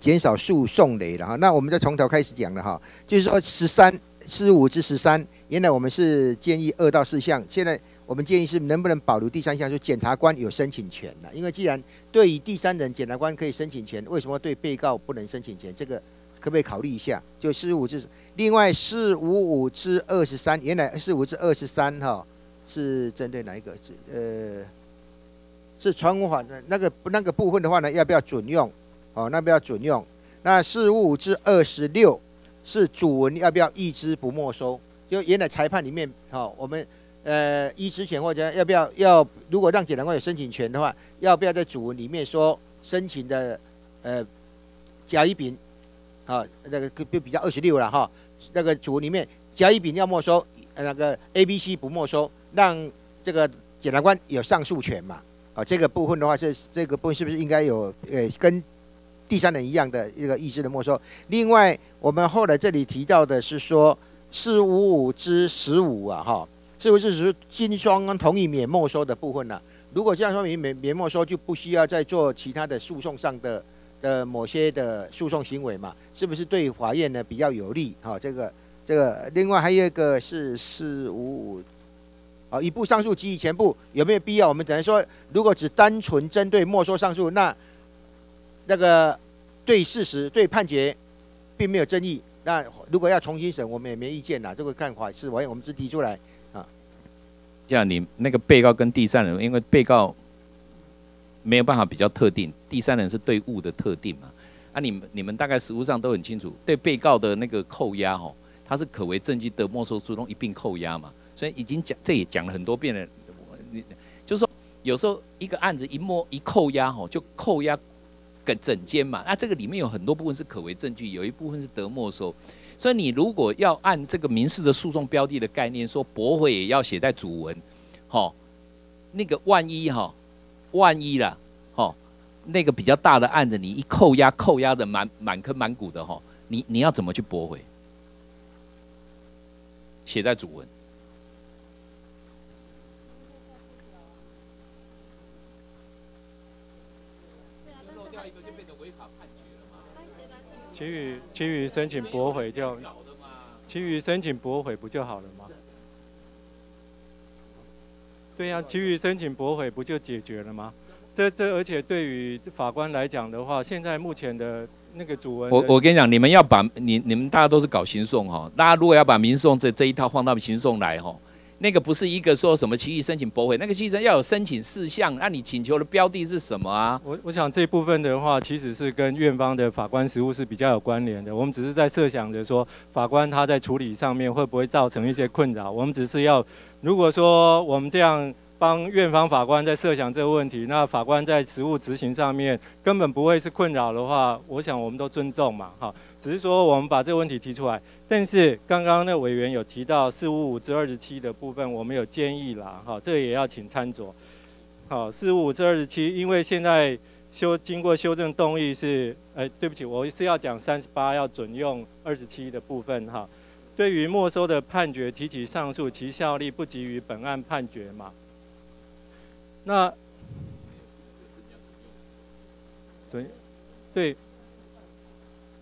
减少诉讼累的哈，那我们再从头开始讲了哈，就是说十三四五至十三，原来我们是建议二到四项，现在我们建议是能不能保留第三项，就检察官有申请权了，因为既然对于第三人检察官可以申请权，为什么对被告不能申请权？这个可不可以考虑一下？就四五至另外四五五至二十三，原来四五至二十三哈是针对哪一个？是呃。是传闻法的那个那个部分的话呢，要不要准用？哦，那不要准用。那事务至二十六是主文要不要一之不没收？就原来裁判里面，哦，我们呃一之权或者要不要要，如果让检察官有申请权的话，要不要在主文里面说申请的呃甲乙丙，啊那个就比较二十六了哈，那个主文里面甲乙丙要没收，那个 A、B、C 不没收，让这个检察官有上诉权嘛？啊，这个部分的话是这个部分是不是应该有呃跟第三人一样的一个意志的没收？另外，我们后来这里提到的是说四五五之十五啊，哈，是不是是经双方同意免没收的部分呢？如果这样说明免免没收，就不需要再做其他的诉讼上的的某些的诉讼行为嘛？是不是对法院呢比较有利？哈，这个这个，另外还有一个是四五五。啊，一部上诉给予全部有没有必要？我们只能说，如果只单纯针对没收上诉，那那个对事实、对判决并没有争议。那如果要重新审，我们也没意见呐。这个看法是我我们只提出来啊。这样你那个被告跟第三人，因为被告没有办法比较特定，第三人是对物的特定嘛。啊，你们你们大概实务上都很清楚，对被告的那个扣押哦，它是可为证据的没收书中一并扣押嘛。所以已经讲，这也讲了很多遍了。你就是说，有时候一个案子一摸一扣押吼，就扣押个整间嘛。那这个里面有很多部分是可为证据，有一部分是得没收。所以你如果要按这个民事的诉讼标的的概念，说驳回也要写在主文，吼，那个万一哈，万一啦，吼，那个比较大的案子，你一扣押扣押的满满坑满谷的吼，你你要怎么去驳回？写在主文。其余其余申请驳回就，其余申请驳回不就好了吗？对呀，其余申请驳回不就解决了吗？这这而且对于法官来讲的话，现在目前的那个主文，我我跟你讲，你们要把你你们大家都是搞刑讼哈，大家如果要把民讼这这一套放到刑讼来哈。那个不是一个说什么其余申请驳回，那个其实要有申请事项，那你请求的标的是什么啊？我我想这部分的话，其实是跟院方的法官实务是比较有关联的。我们只是在设想着说，法官他在处理上面会不会造成一些困扰。我们只是要，如果说我们这样帮院方法官在设想这个问题，那法官在实务执行上面根本不会是困扰的话，我想我们都尊重嘛，哈。只是说我们把这个问题提出来，但是刚刚那委员有提到四五五至二十七的部分，我们有建议啦，哈，这个也要请参酌。好，四五五至二十七，因为现在修经过修正动议是，哎，对不起，我是要讲三十八要准用二十七的部分哈。对于没收的判决提起上诉，其效力不及于本案判决嘛？那对对，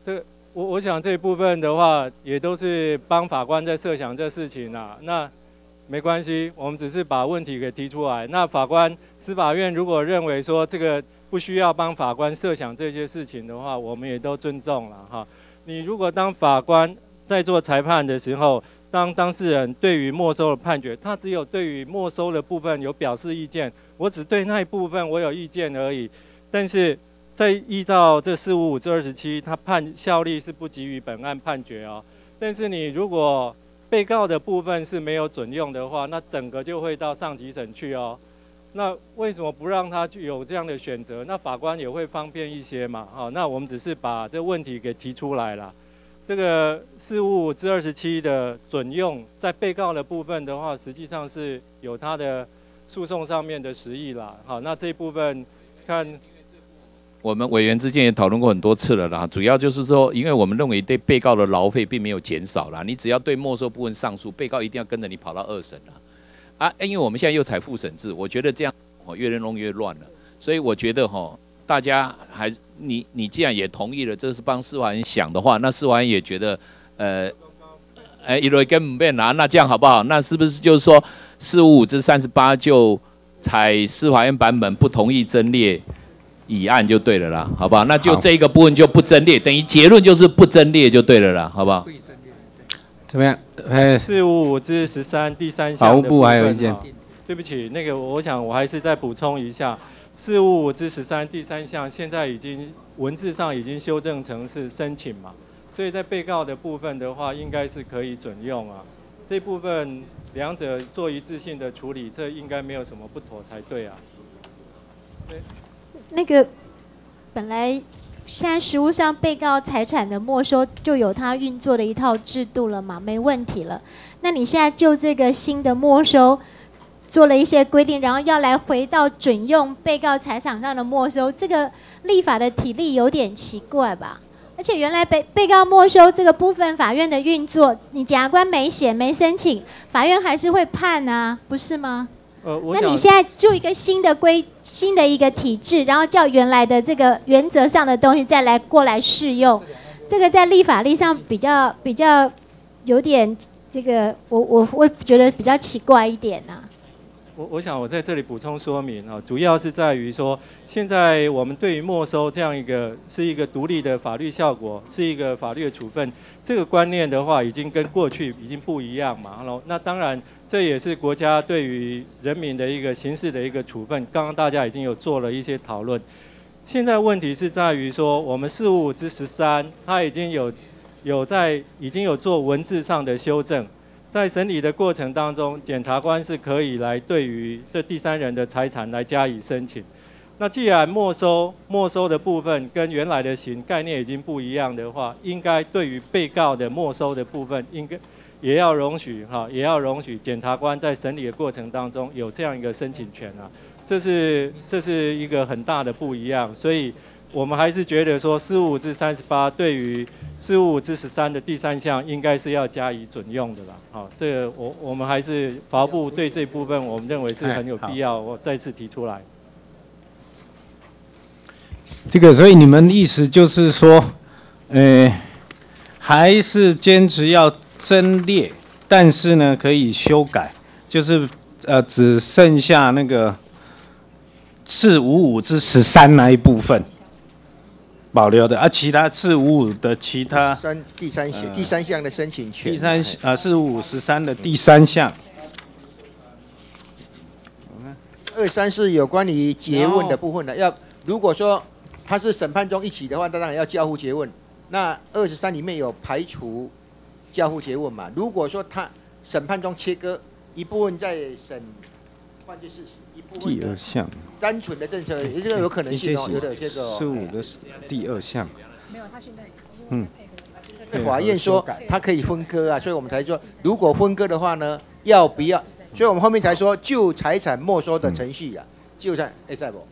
这个。我我想这一部分的话，也都是帮法官在设想这事情啊。那没关系，我们只是把问题给提出来。那法官司法院如果认为说这个不需要帮法官设想这些事情的话，我们也都尊重了哈。你如果当法官在做裁判的时候，当当事人对于没收的判决，他只有对于没收的部分有表示意见，我只对那一部分我有意见而已，但是。在依照这四五五至二十七，他判效力是不及于本案判决哦。但是你如果被告的部分是没有准用的话，那整个就会到上级审去哦。那为什么不让他去有这样的选择？那法官也会方便一些嘛？好，那我们只是把这问题给提出来了。这个四五五至二十七的准用，在被告的部分的话，实际上是有他的诉讼上面的实益啦。好，那这部分看。我们委员之间也讨论过很多次了啦，主要就是说，因为我们认为对被告的劳费并没有减少啦，你只要对没收部分上诉，被告一定要跟着你跑到二审了，啊，因为我们现在又采复审制，我觉得这样哦越弄越乱了，所以我觉得哈，大家还你你既然也同意了，这是帮司法院想的话，那司法院也觉得，呃，哎，一路根本不拿，那这样好不好？那是不是就是说四五五至三十八就采司法院版本，不同意增列？以案就对了啦，好不好？那就这一个部分就不争列，等于结论就是不争列就对了啦，好不好？怎么样？哎，四五五至十三第三项。法务部还有意见。对不起，那个我想我还是再补充一下，四五五至十三第三项现在已经文字上已经修正成是申请嘛，所以在被告的部分的话，应该是可以准用啊。这部分两者做一致性的处理，这应该没有什么不妥才对啊。对。那个本来现在实务上被告财产的没收就有他运作的一套制度了嘛，没问题了。那你现在就这个新的没收做了一些规定，然后要来回到准用被告财产上的没收，这个立法的体力有点奇怪吧？而且原来被被告没收这个部分，法院的运作，你检察官没写没申请，法院还是会判啊，不是吗？呃，那你现在就一个新的规，新的一个体制，然后叫原来的这个原则上的东西再来过来适用，这个在立法力上比较比较有点这个，我我会觉得比较奇怪一点呐。我我想我在这里补充说明啊，主要是在于说，现在我们对于没收这样一个是一个独立的法律效果，是一个法律的处分，这个观念的话，已经跟过去已经不一样嘛。然后那当然。这也是国家对于人民的一个刑事的一个处分。刚刚大家已经有做了一些讨论。现在问题是在于说，我们事务之十三，它已经有有在已经有做文字上的修正。在审理的过程当中，检察官是可以来对于这第三人的财产来加以申请。那既然没收没收的部分跟原来的刑概念已经不一样的话，应该对于被告的没收的部分应该。也要容许哈，也要容许检察官在审理的过程当中有这样一个申请权啊，这是这是一个很大的不一样。所以我们还是觉得说四五至三十八对于四五至十三的第三项应该是要加以准用的啦。好，这个我我们还是法务部对这部分我们认为是很有必要，我再次提出来。这个，所以你们意思就是说，呃，还是坚持要增列，但是呢可以修改，就是呃只剩下那个四五五至十三那一部分保留的，而其他四五五的其他三第三项第三项的申请权，第三呃四五五十三的第三项，二三是有关于诘问的部分的，要如果说。他是审判中一起的话，当然要交互诘问。那二十三里面有排除交互诘问嘛？如果说他审判中切割一部分在审犯罪事实，一部分第二项单纯的政策，这个有可能性哦，有的有些个。十五的第二项。没有，他现在嗯。法院说他可以分割啊，所以我们才说，如果分割的话呢，要不要？所以我们后面才说就财产没收的程序啊，就在哎在不？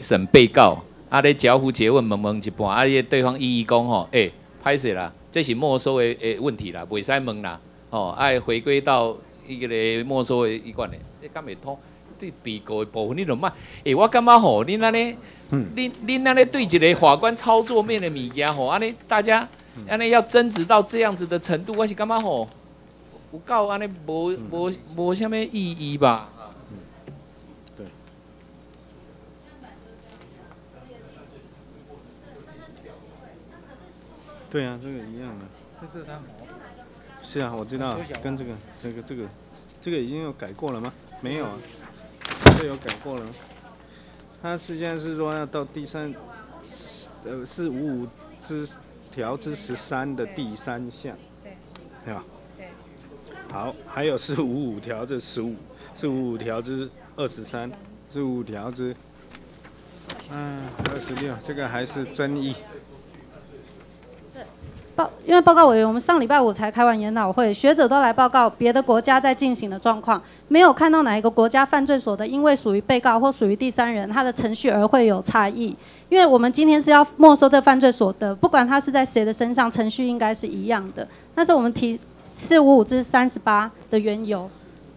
审被告，啊咧交互诘问问问一半，啊咧对方一一讲吼，诶，歹势啦，这是没收的诶问题啦，袂使问啦，吼，爱回归到伊个咧没收的一贯的，这敢会通？对被告的部分你就卖，诶，我感觉吼，恁安尼，恁恁安尼对一个法官操作面的物件吼，安尼大家安尼要争执到这样子的程度，我是感觉吼，有够安尼无无无虾米意义吧？对啊，这个一样的。这是它是啊，我知道，跟这个、这个、这个、这个已经有改过了吗？没有啊，这有改过了。它实际上是说要到第三，呃，四五五之条之十三的第三项，对，对吧？对。好，还有四五五条之十五，四五五条之二十三，四五五条之，嗯，二十六，这个还是争议。因为报告委员，我们上礼拜五才开完研讨会，学者都来报告别的国家在进行的状况，没有看到哪一个国家犯罪所得因为属于被告或属于第三人，他的程序而会有差异。因为我们今天是要没收这犯罪所得，不管他是在谁的身上，程序应该是一样的。那是我们提四五五至三十八的缘由。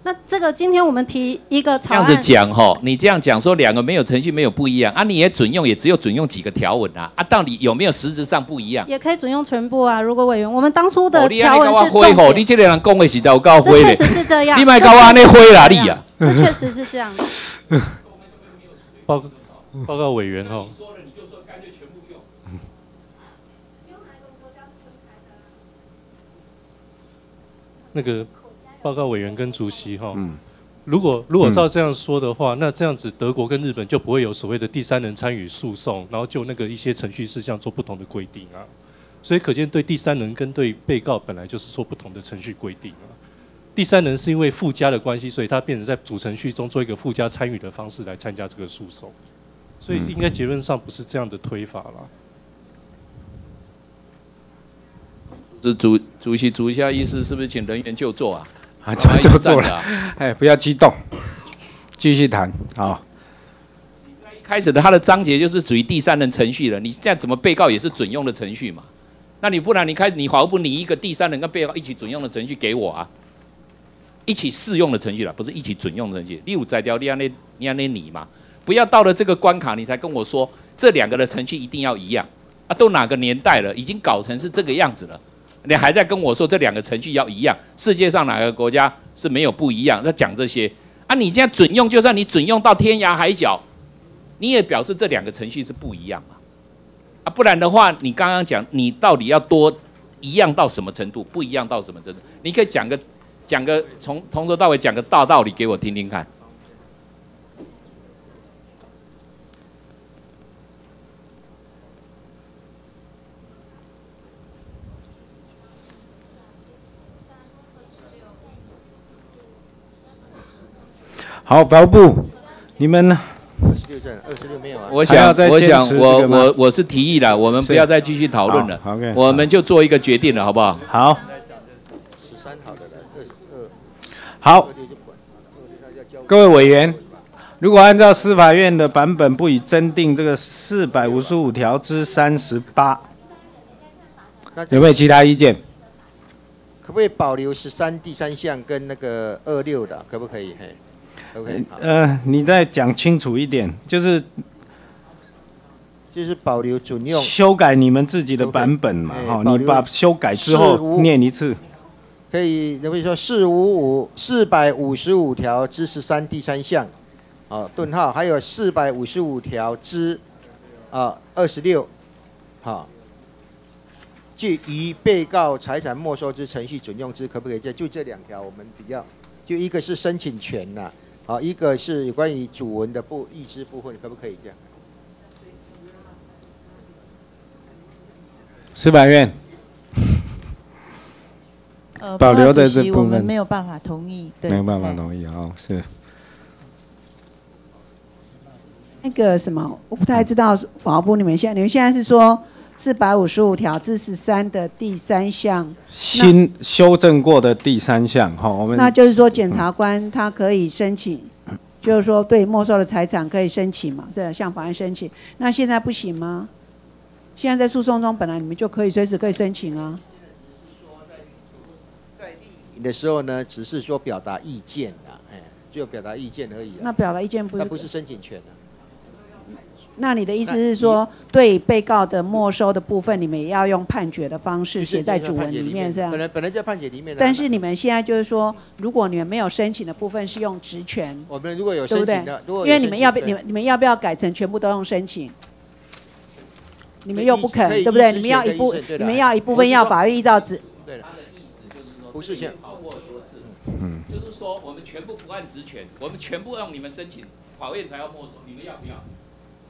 那这个今天我们提一个草案，这样子讲吼，你这样讲说两个没有程序没有不一样啊，你也准用也只有准用几个条文啊啊，到底有没有实质上不一样？也可以准用全部啊，如果委员，我们当初的条文是重点。你这个人讲的是在高灰的，确实是这样。你卖高安那灰哪里啊？这确实是这样。报报告委员哈。那个。报告委员跟主席哈，如果如果照这样说的话，那这样子德国跟日本就不会有所谓的第三人参与诉讼，然后就那个一些程序事项做不同的规定啊。所以可见对第三人跟对被告本来就是做不同的程序规定啊。第三人是因为附加的关系，所以他变成在主程序中做一个附加参与的方式来参加这个诉讼，所以应该结论上不是这样的推法了。这主主席主一下意思是不是请人员就坐啊？啊，就就做了，哎，不要激动，继续谈啊。开始的他的章节就是属于第三人程序了，你现在怎么被告也是准用的程序嘛？那你不然你开你法务部拟一个第三人跟被告一起准用的程序给我啊，一起适用的程序了，不是一起准用的程序。第五摘掉你安那你安那你嘛，不要到了这个关卡你才跟我说这两个的程序一定要一样啊，都哪个年代了，已经搞成是这个样子了。你还在跟我说这两个程序要一样？世界上哪个国家是没有不一样？在讲这些啊？你现在准用，就算你准用到天涯海角，你也表示这两个程序是不一样嘛？啊，不然的话，你刚刚讲你到底要多一样到什么程度？不一样到什么程度？你可以讲个讲个从从头到尾讲个大道理给我听听看。好，法务部，你们呢？二十六证，二十六没有啊。我想，我想，我我我是提议了，我们不要再继续讨论了，我们就做一个决定了，好不好？好。十三好的二十二。好。各位委员，如果按照司法院的版本，不予增订这个四百五十五条之三十八，有没有其他意见？可不可以保留十三第三项跟那个二六的？可不可以？嘿，OK。呃，你再讲清楚一点，就是就是保留准用，修改你们自己的版本嘛，哈，你把修改之后念一次。可以，比如说四五五四百五十五条之十三第三项，啊，顿号，还有四百五十五条之啊二十六，好。就以被告财产没收之程序准用之，可不可以？就就这两条，我们比较，就一个是申请权呐，好，一个是有关于主文的部意知部分，可不可以这样？司法院呃保留的这部分，我们没有办法同意，没有办法同意啊，是。那个什么，我不太知道法务部你们现在，你们现在是说？四百五十五条至十三的第三项，新修正过的第三项，哈，我们那就是说，检察官他可以申请，就是说对没收的财产可以申请嘛，是向法院申请。那现在不行吗？现在在诉讼中，本来你们就可以随时可以申请啊。的时候呢，只是说表达意见啊，哎，就表达意见而已。那表达意见不是？那不是申请权啊。那你的意思是说，对被告的没收的部分，你们也要用判决的方式写在主文里面，是吧？本来本来就判决里面。但是你们现在就是说，如果你们没有申请的部分是用职权，我们如果有申请的，因为你们要不你们你们要不要改成全部都用申请？你们又不肯，对不对？你们要一部你们要一部分要法院依照职。对的意思就是说。不是先超过多次。嗯。就是说，我们全部不按职权，我们全部让你们申请，法院才要没收，你们要不要？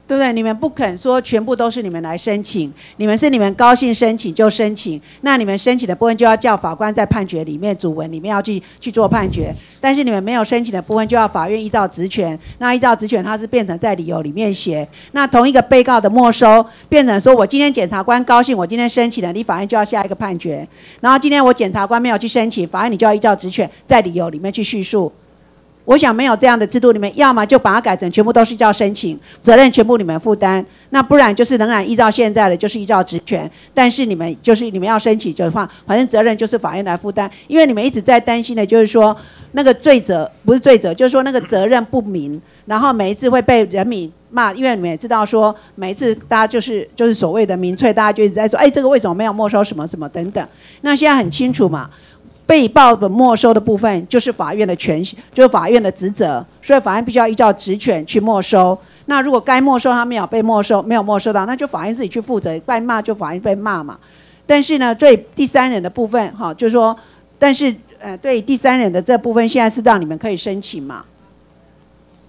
对不对？你们不肯说全部都是你们来申请，你们是你们高兴申请就申请，那你们申请的部分就要叫法官在判决里面主文里面要去去做判决。但是你们没有申请的部分，就要法院依照职权，那依照职权，它是变成在理由里面写。那同一个被告的没收，变成说我今天检察官高兴，我今天申请了，你法院就要下一个判决。然后今天我检察官没有去申请，法院你就要依照职权在理由里面去叙述。我想没有这样的制度，你们要么就把它改成全部都是叫申请，责任全部你们负担；那不然就是仍然依照现在的，就是依照职权，但是你们就是你们要申请的话，反正责任就是法院来负担。因为你们一直在担心的就是说那个罪责不是罪责，就是说那个责任不明，然后每一次会被人民骂，因为你们也知道说每一次大家就是就是所谓的民粹，大家就一直在说，哎，这个为什么没有没收什么什么等等。那现在很清楚嘛。被报的没收的部分，就是法院的权，就是法院的职责，所以法院必须要依照职权去没收。那如果该没收他没有被没收，没有没收到，那就法院自己去负责。该骂就法院被骂嘛。但是呢，对第三人的部分，哈，就是说，但是呃，对第三人的这部分，现在是让你们可以申请嘛，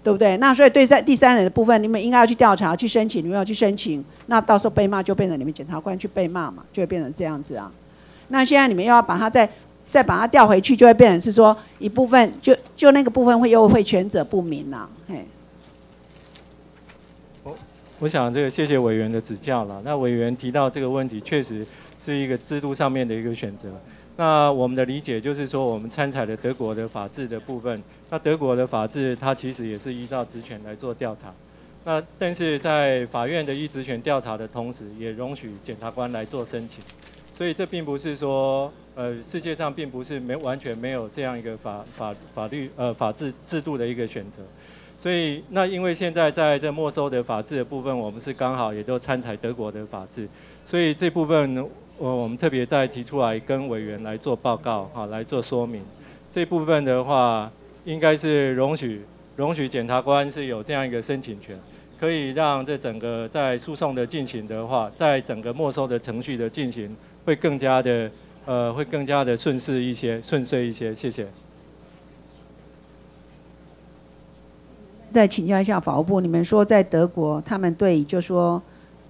对不对？那所以对在第三人的部分，你们应该要去调查、去申请，你们要去申请，那到时候被骂就变成你们检察官去被骂嘛，就会变成这样子啊。那现在你们要把它在。再把它调回去，就会变成是说一部分，就就那个部分会又会权责不明啦。嘿，我我想这个谢谢委员的指教了。那委员提到这个问题，确实是一个制度上面的一个选择。那我们的理解就是说，我们参采的德国的法制的部分，那德国的法制它其实也是依照职权来做调查。那但是在法院的依职权调查的同时，也容许检察官来做申请。所以这并不是说。呃，世界上并不是没完全没有这样一个法法法律呃法治制度的一个选择，所以那因为现在在这没收的法治的部分，我们是刚好也都参采德国的法治，所以这部分我我们特别再提出来跟委员来做报告哈，来做说明。这部分的话，应该是容许容许检察官是有这样一个申请权，可以让这整个在诉讼的进行的话，在整个没收的程序的进行会更加的。呃，会更加的顺势一些，顺遂一些。谢谢。再请教一下法务部，你们说在德国，他们对就说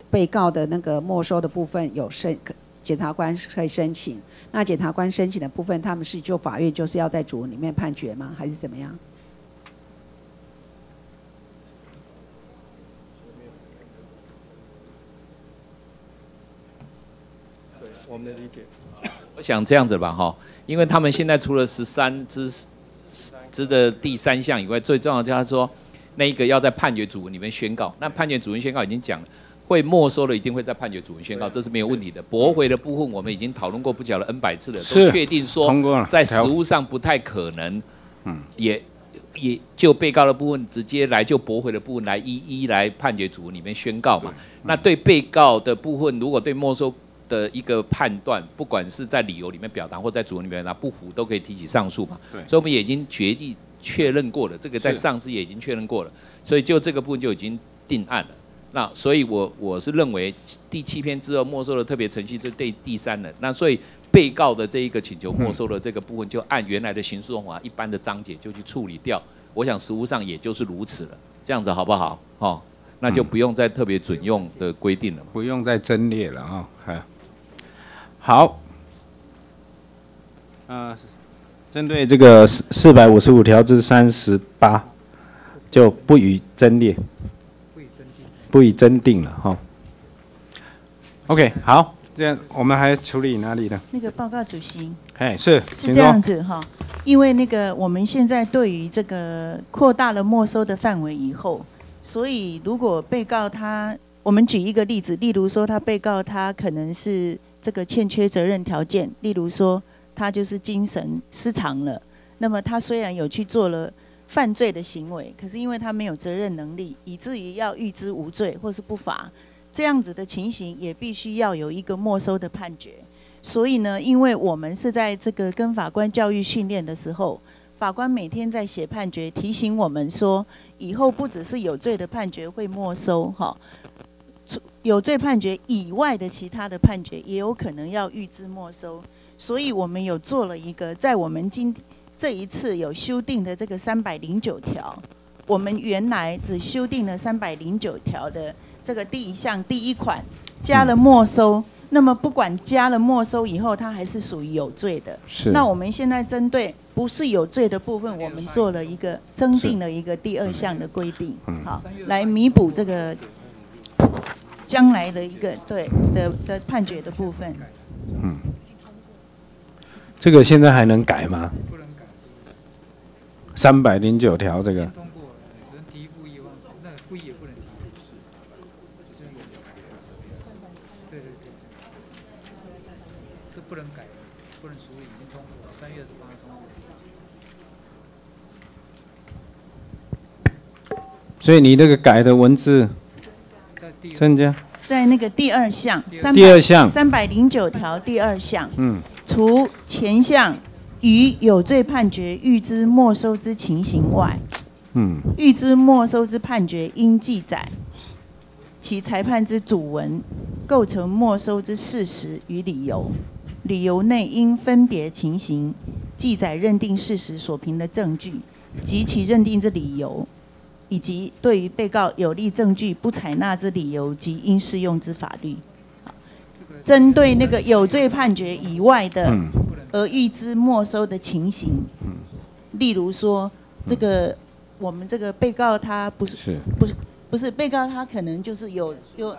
被告的那个没收的部分有申，检察官可以申请。那检察官申请的部分，他们是就法院就是要在主文里面判决吗？还是怎么样？对，我们的理解。我想这样子吧，哈，因为他们现在除了十三之之的第三项以外，最重要就是说，那一个要在判决主文里面宣告。那判决主文宣告已经讲了，会没收的一定会在判决主文宣告，这是没有问题的。驳回的部分我们已经讨论过不晓得 N 百次了，都确定说在实务上不太可能，嗯，也。也就被告的部分直接来就驳回的部分来一一来判决组里面宣告嘛。那对被告的部分，如果对没收的一个判断，不管是在理由里面表达或在主文里面表达不服，都可以提起上诉嘛。对。所以我们也已经决定确认过了，这个在上次也已经确认过了，所以就这个部分就已经定案了。那所以我我是认为第七篇之后没收的特别程序是对第三人。那所以。被告的这一个请求没收的这个部分，就按原来的刑事诉法一般的章节就去处理掉。我想实务上也就是如此了，这样子好不好？哦，那就不用再特别准用的规定了，不用再增列了啊。好，呃，针对这个四四百五十五条之三十八，就不予增列，不予增定了哈。OK，好。这样，我们还处理哪里呢？那个报告主席，哎，是是这样子哈，因为那个我们现在对于这个扩大了没收的范围以后，所以如果被告他，我们举一个例子，例如说他被告他可能是这个欠缺责任条件，例如说他就是精神失常了，那么他虽然有去做了犯罪的行为，可是因为他没有责任能力，以至于要预知无罪或是不罚。这样子的情形也必须要有一个没收的判决，所以呢，因为我们是在这个跟法官教育训练的时候，法官每天在写判决，提醒我们说，以后不只是有罪的判决会没收，哈，有罪判决以外的其他的判决也有可能要预支没收，所以我们有做了一个，在我们今这一次有修订的这个三百零九条，我们原来只修订了三百零九条的。这个第一项第一款加了没收，那么不管加了没收以后，它还是属于有罪的。是。那我们现在针对不是有罪的部分，我们做了一个增订了一个第二项的规定，好，来弥补这个将来的一个对的的判决的部分。嗯。这个现在还能改吗？三百零九条这个。所以你那个改的文字增加，在那个第二项，第二项。三百零九条第二项，嗯，除前项与有罪判决预知没收之情形外，嗯，预知没收之判决应记载其裁判之主文，构成没收之事实与理由，理由内应分别情形记载认定事实所凭的证据及其认定之理由。以及对于被告有利证据不采纳之理由及应适用之法律，针对那个有罪判决以外的而预知没收的情形，例如说这个我们这个被告他不是。不是不是被告他可能就是有有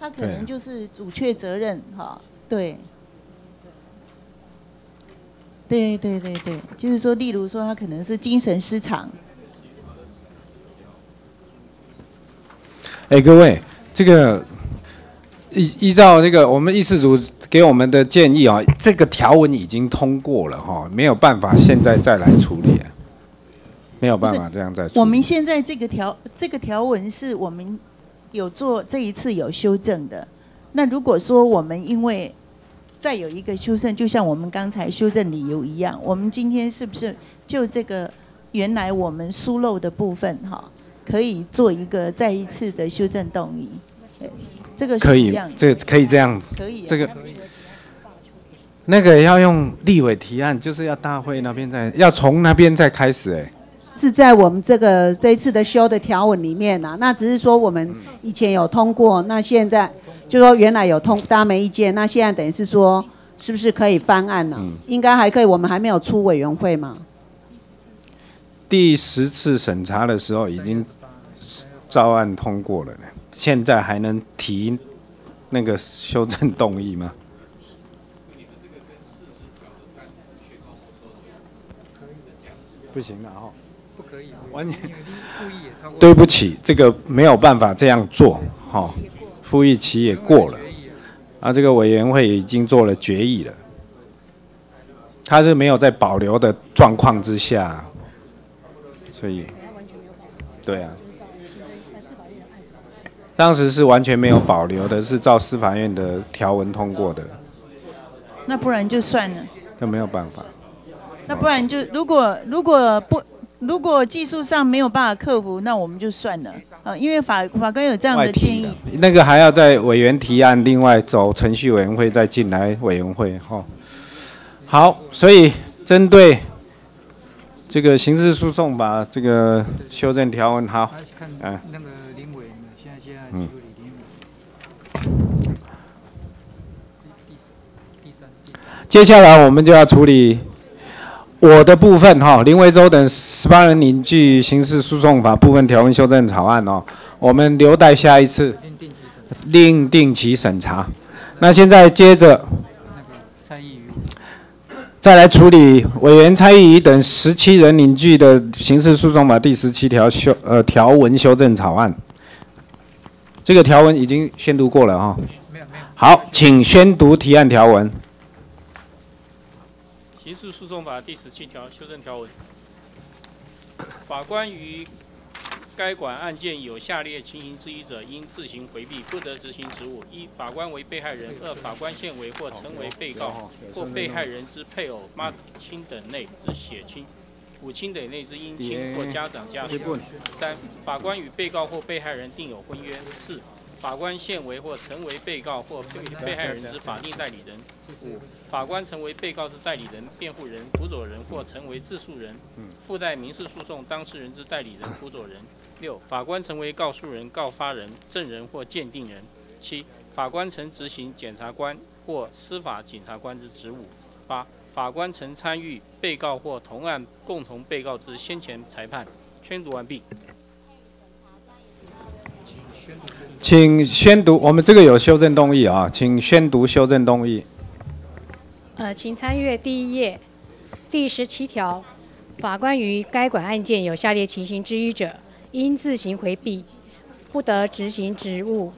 他可能就是主确责任哈对。对对对对，就是说例如说他可能是精神失常。哎，各位，这个依依照那个我们议事组给我们的建议啊，这个条文已经通过了哈，没有办法现在再来处理，没有办法这样再。我们现在这个条这个条文是我们有做这一次有修正的，那如果说我们因为再有一个修正，就像我们刚才修正理由一样，我们今天是不是就这个原来我们疏漏的部分哈？可以做一个再一次的修正动议，这个可以，这可以这样，可以，这个那个要用立委提案，就是要大会那边再要从那边再开始，哎，是在我们这个这一次的修的条文里面呐，那只是说我们以前有通过，那现在就说原来有通，大家没意见，那现在等于是说是不是可以翻案呢？应该还可以，我们还没有出委员会嘛。第十次审查的时候已经。照案通过了呢，现在还能提那个修正动议吗？不行了哈。不可以，完全对不起，这个没有办法这样做，哈，复议期也过了，啊，这个委员会已经做了决议了，他是没有在保留的状况之下，所以，对啊，当时是完全没有保留的，是照司法院的条文通过的，那不然就算了，那没有办法，那不然就如果如果不。如果技术上没有办法克服，那我们就算了啊，因为法法官有这样的建议。那个还要在委员提案，另外走程序委员会再进来委员会哈。好，所以针对这个刑事诉讼法这个修正条文，好，嗯。那个林委现在现在处理林委。接下来我们就要处理。我的部分哈，林维洲等十八人凝聚刑事诉讼法部分条文修正草案哦，我们留待下一次另定期审查。那现在接着再来处理委员蔡依仪等十七人凝聚的刑事诉讼法第十七条修呃条文修正草案。这个条文已经宣读过了哈。好，请宣读提案条文。刑事诉讼法第十七条修正条文：法官于该管案件有下列情形之一者，应自行回避，不得执行职务：一、法官为被害人；二、法官现为或成为被告或被害人之配偶、妈亲等内之血亲、母亲等内之姻亲或家长家属；三、法官与被告或被害人订有婚约；四、法官现为或成为被告或被害人之法定代理人；五、法官成为被告之代理人、辩护人、辅佐人或成为自诉人，附带民事诉讼当事人之代理人、辅佐人；六、法官成为告诉人、告发人、证人或鉴定人；七、法官曾执行检察官或司法检察官之职务；八、法官曾参与被告或同案共同被告之先前裁判。宣读完毕。请宣读，我们这个有修正动议啊，请宣读修正动议。呃，请参阅第一页第十七条，法官于该管案件有下列情形之一者，应自行回避，不得执行职务。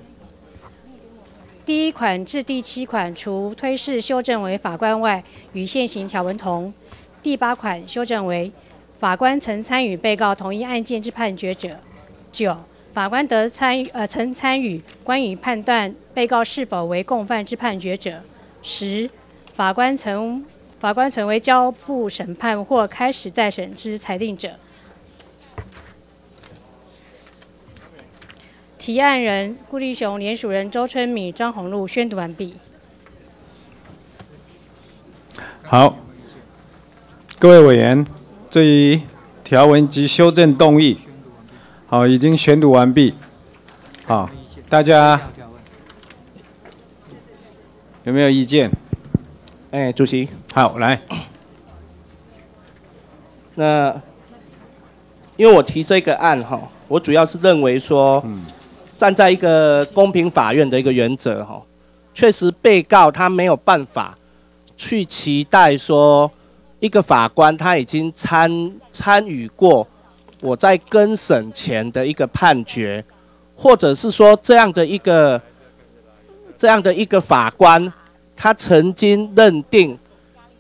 第一款至第七款除推事修正为法官外，与现行条文同。第八款修正为法官曾参与被告同一案件之判决者。九。法官得参与呃曾参与关于判断被告是否为共犯之判决者。十，法官曾法官曾为交付审判或开始再审之裁定者。提案人顾立雄，联署人周春米、张宏禄宣读完毕。好，各位委员，这一条文及修正动议。好，已经宣读完毕。好，大家有没有意见？哎，主席，好，来。那因为我提这个案哈，我主要是认为说，站在一个公平法院的一个原则哈，确实被告他没有办法去期待说，一个法官他已经参参与过。我在更审前的一个判决，或者是说这样的一个这样的一个法官，他曾经认定，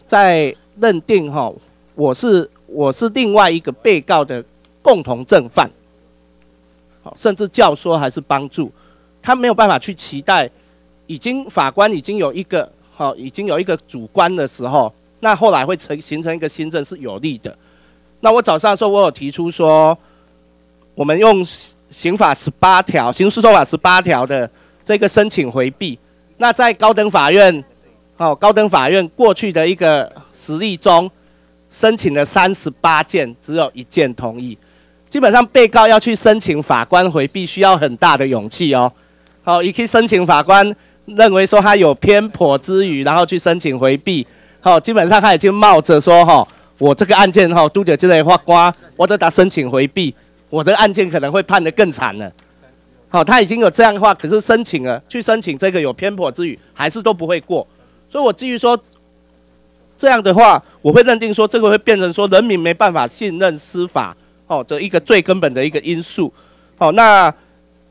在认定哈，我是我是另外一个被告的共同正犯，甚至教唆还是帮助，他没有办法去期待，已经法官已经有一个好，已经有一个主观的时候，那后来会成形成一个新政是有利的。那我早上的时候，我有提出说，我们用刑法十八条、刑事诉讼法十八条的这个申请回避。那在高等法院，哦，高等法院过去的一个实例中，申请了三十八件，只有一件同意。基本上被告要去申请法官回避，需要很大的勇气哦。好，也可以申请法官认为说他有偏颇之余，然后去申请回避。好，基本上他已经冒着说哈。我这个案件哈，都姐这类法官，我都打申请回避，我的案件可能会判得更惨了。好，他已经有这样的话，可是申请了，去申请这个有偏颇之余，还是都不会过。所以我基于说这样的话，我会认定说这个会变成说人民没办法信任司法哦的一个最根本的一个因素。好，那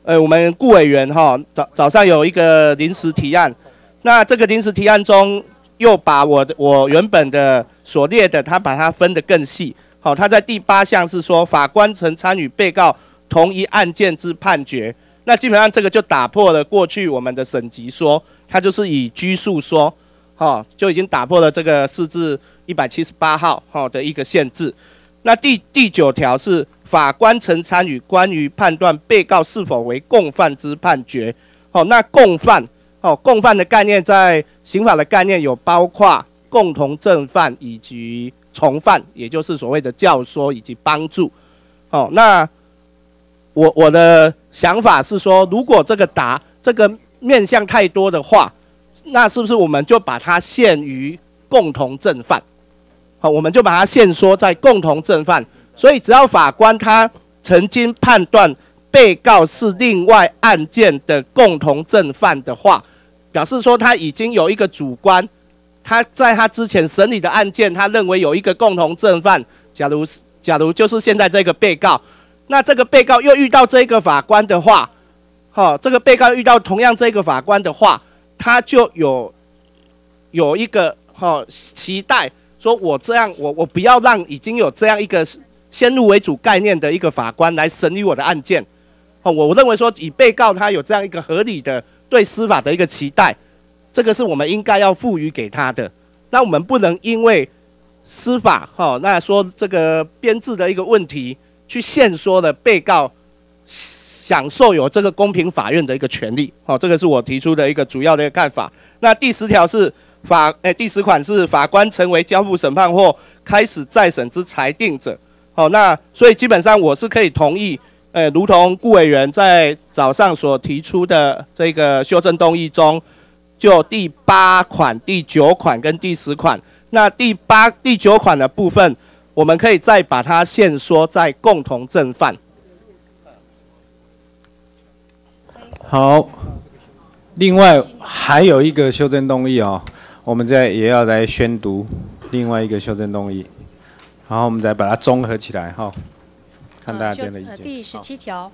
呃我们顾委员哈早早上有一个临时提案，那这个临时提案中又把我的我原本的所列的，他把它分得更细。好，他在第八项是说法官曾参与被告同一案件之判决，那基本上这个就打破了过去我们的审级说，它就是以拘束说，哈就已经打破了这个四至一百七十八号哈的一个限制。那第第九条是法官曾参与关于判断被告是否为共犯之判决，好，那共犯，哦共犯的概念在刑法的概念有包括共同正犯以及。从犯，也就是所谓的教唆以及帮助，哦，那我我的想法是说，如果这个答这个面向太多的话，那是不是我们就把它限于共同正犯？好，我们就把它限缩在共同正犯。所以只要法官他曾经判断被告是另外案件的共同正犯的话，表示说他已经有一个主观。他在他之前审理的案件，他认为有一个共同正犯。假如假如就是现在这个被告，那这个被告又遇到这个法官的话，好，这个被告遇到同样这个法官的话，他就有有一个好期待，说我这样我我不要让已经有这样一个先入为主概念的一个法官来审理我的案件。哦，我认为说以被告他有这样一个合理的对司法的一个期待。这个是我们应该要赋予给他的，那我们不能因为司法哈，那说这个编制的一个问题，去限缩了被告享受有这个公平法院的一个权利。好，这个是我提出的一个主要的一个看法。那第十条是法，哎，第十款是法官成为交付审判或开始再审之裁定者。好，那所以基本上我是可以同意，呃，如同顾委员在早上所提出的这个修正动议中。就第八款、第九款跟第十款，那第八、第九款的部分，我们可以再把它限缩在共同正犯。好，另外还有一个修正动议哦，我们再也要来宣读另外一个修正动议，然后我们再把它综合起来哈，看大家的意见。第十七条，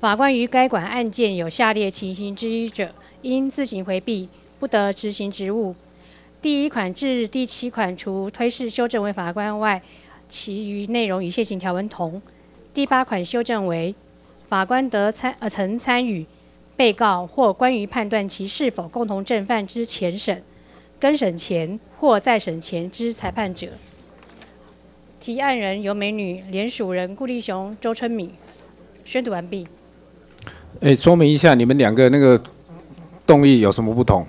法官于该管案件有下列情形之一者。应自行回避，不得执行职务。第一款至第七款除推事修正为法官外，其余内容与现行条文同。第八款修正为法官得参呃曾参与被告或关于判断其是否共同正犯之前审、更审前或再审前之裁判者。提案人由美女联署人顾立雄、周春敏。宣读完毕。哎，说明一下，你们两个那个。动议有什么不同？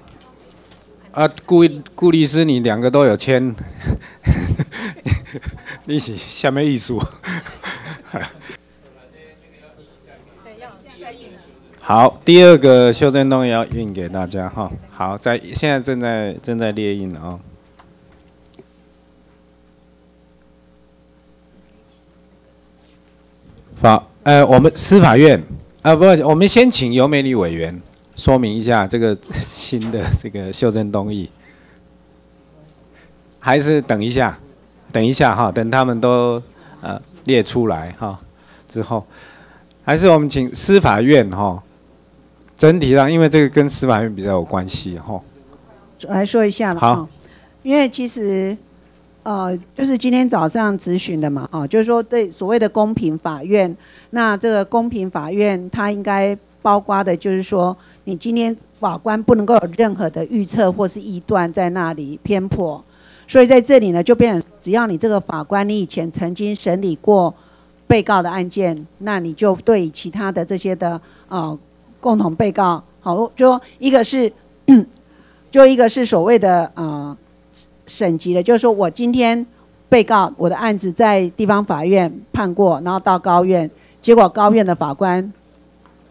啊，顾顾律师，你两个都有签，一起下面艺术。好，第二个修正动议要印给大家哈。好，在现在正在正在列印了啊。法，呃，我们司法院啊，不，我们先请尤美女委员。说明一下这个新的这个修正动议，还是等一下，等一下哈，等他们都呃列出来哈之后，还是我们请司法院哈，整体上因为这个跟司法院比较有关系哈，来说一下了哈，因为其实呃就是今天早上咨询的嘛啊，就是说对所谓的公平法院，那这个公平法院它应该包括的就是说。你今天法官不能够有任何的预测或是臆断在那里偏颇，所以在这里呢，就变成只要你这个法官你以前曾经审理过被告的案件，那你就对其他的这些的呃共同被告，好，就一个是 就一个是所谓的呃省级的，就是说我今天被告我的案子在地方法院判过，然后到高院，结果高院的法官。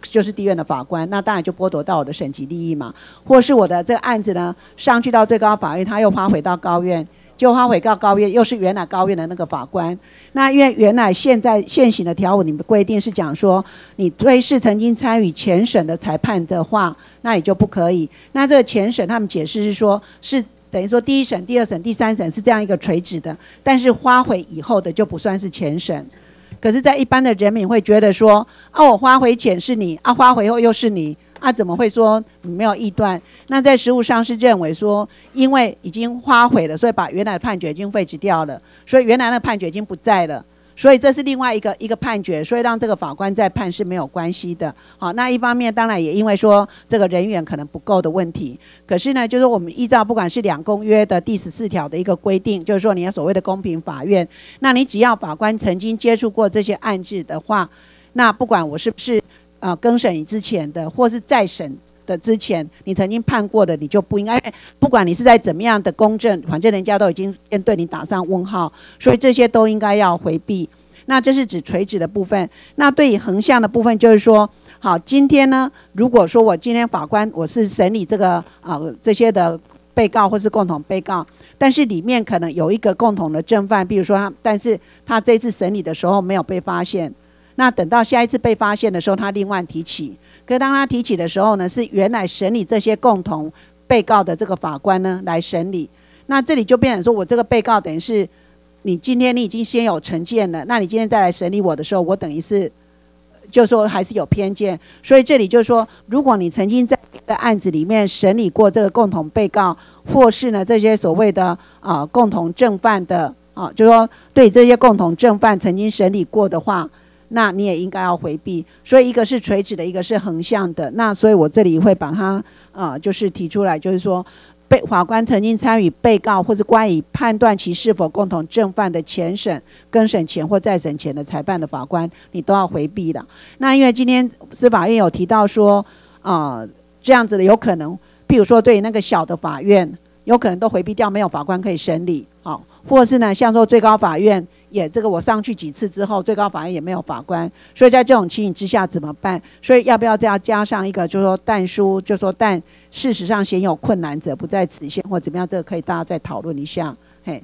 就是地院的法官，那当然就剥夺到我的省级利益嘛。或是我的这个案子呢，上去到最高法院，他又发回到高院，就发回到高院，又是原来高院的那个法官。那因为原来现在现行的条文里面规定是讲说，你推是曾经参与前审的裁判的话，那你就不可以。那这个前审他们解释是说，是等于说第一审、第二审、第三审是这样一个垂直的，但是发回以后的就不算是前审。可是，在一般的人民会觉得说，啊，我花回前是你，啊，花回后又是你，啊，怎么会说没有异断？那在实务上是认为说，因为已经花毁了，所以把原来的判决已经废止掉了，所以原来的判决已经不在了。所以这是另外一个一个判决，所以让这个法官再判是没有关系的。好，那一方面当然也因为说这个人员可能不够的问题，可是呢，就是我们依照不管是两公约的第十四条的一个规定，就是说你要所谓的公平法院，那你只要法官曾经接触过这些案子的话，那不管我是不是呃更审之前的，或是再审。的之前你曾经判过的，你就不应该。不管你是在怎么样的公正，反正人家都已经先对你打上问号，所以这些都应该要回避。那这是指垂直的部分。那对于横向的部分，就是说，好，今天呢，如果说我今天法官我是审理这个啊这些的被告或是共同被告，但是里面可能有一个共同的正犯，比如说他，但是他这次审理的时候没有被发现，那等到下一次被发现的时候，他另外提起。可当他提起的时候呢，是原来审理这些共同被告的这个法官呢来审理。那这里就变成说，我这个被告等于是你今天你已经先有成见了，那你今天再来审理我的时候，我等于是就说还是有偏见。所以这里就是说，如果你曾经在的案子里面审理过这个共同被告，或是呢这些所谓的啊共同正犯的啊，就说对这些共同正犯曾经审理过的话。那你也应该要回避，所以一个是垂直的，一个是横向的。那所以我这里会把它啊，就是提出来，就是说，被法官曾经参与被告或是关于判断其是否共同正犯的前审、更审前或再审前的裁判的法官，你都要回避的。那因为今天司法院有提到说啊，这样子的有可能，譬如说对那个小的法院，有可能都回避掉，没有法官可以审理，好，或是呢，像说最高法院。也这个我上去几次之后，最高法院也没有法官，所以在这种情形之下怎么办？所以要不要再要加上一个，就是说但书，就说但事实上鲜有困难者不在此限或怎么样，这个可以大家再讨论一下。嘿，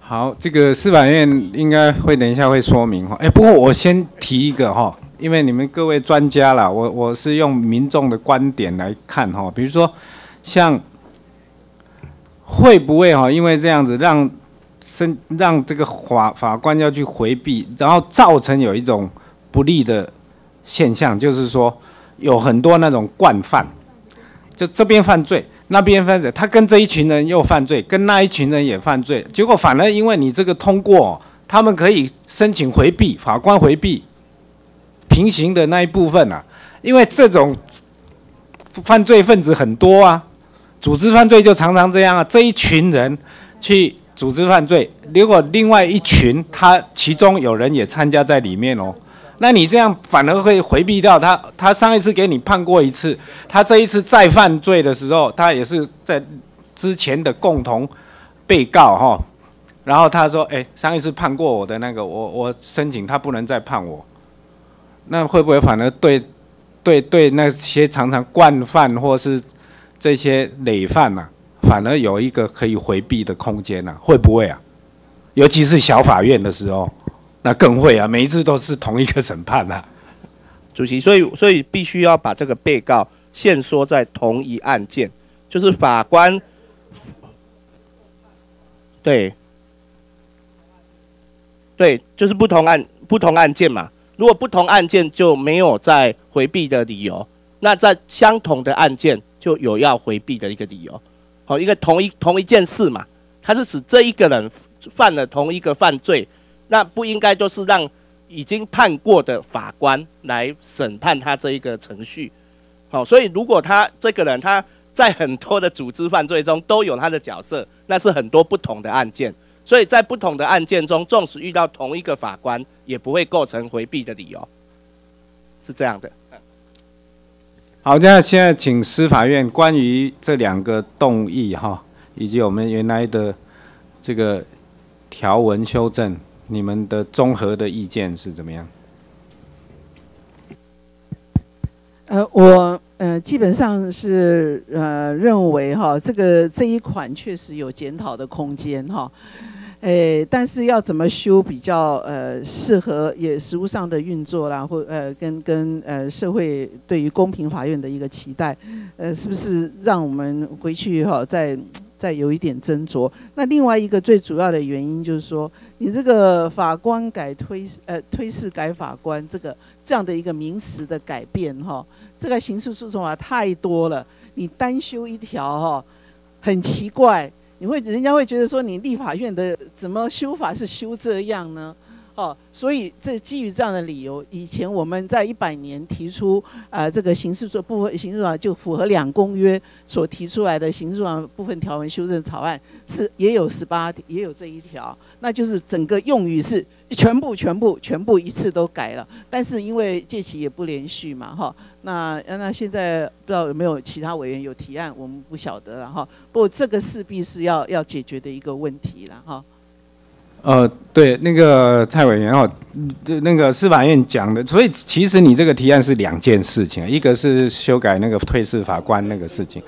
好，这个司法院应该会等一下会说明哈。哎，不过我先提一个哈，因为你们各位专家啦，我我是用民众的观点来看哈，比如说像。会不会哈？因为这样子让，申让这个法法官要去回避，然后造成有一种不利的现象，就是说有很多那种惯犯，就这边犯罪，那边犯罪，他跟这一群人又犯罪，跟那一群人也犯罪，结果反而因为你这个通过，他们可以申请回避，法官回避平行的那一部分啊，因为这种犯罪分子很多啊。组织犯罪就常常这样啊，这一群人去组织犯罪，如果另外一群他其中有人也参加在里面哦，那你这样反而会回避掉他。他上一次给你判过一次，他这一次再犯罪的时候，他也是在之前的共同被告哈。然后他说：“哎，上一次判过我的那个，我我申请他不能再判我。”那会不会反而对对对那些常常惯犯或是？这些累犯呢，反而有一个可以回避的空间呢？会不会啊？尤其是小法院的时候，那更会啊！每一次都是同一个审判啊。主席，所以所以必须要把这个被告限缩在同一案件，就是法官对对，就是不同案不同案件嘛。如果不同案件就没有再回避的理由，那在相同的案件。就有要回避的一个理由，好，一个同一同一件事嘛，它是指这一个人犯了同一个犯罪，那不应该都是让已经判过的法官来审判他这一个程序，好，所以如果他这个人他在很多的组织犯罪中都有他的角色，那是很多不同的案件，所以在不同的案件中，纵使遇到同一个法官，也不会构成回避的理由，是这样的。好，那现在请司法院关于这两个动议哈，以及我们原来的这个条文修正，你们的综合的意见是怎么样？呃，我呃基本上是呃认为哈，这个这一款确实有检讨的空间哈。诶，但是要怎么修比较呃适合也实务上的运作啦，或呃跟跟呃社会对于公平法院的一个期待，呃是不是让我们回去哈再再有一点斟酌。那另外一个最主要的原因就是说，你这个法官改推呃推事改法官这个这样的一个名词的改变哈，这个刑事诉讼法太多了，你单修一条哈，很奇怪，你会人家会觉得说你立法院的怎么修法是修这样呢？哦，所以这基于这样的理由，以前我们在一百年提出呃这个刑事诉部分刑事法就符合两公约所提出来的刑事法部分条文修正草案是也有十八也有这一条，那就是整个用语是全部全部全部一次都改了，但是因为届期也不连续嘛哈，那那现在不知道有没有其他委员有提案，我们不晓得了哈，不过这个势必是要要解决的一个问题了哈。呃，对，那个蔡委员哦，那个司法院讲的，所以其实你这个提案是两件事情，一个是修改那个退市法官那个事情，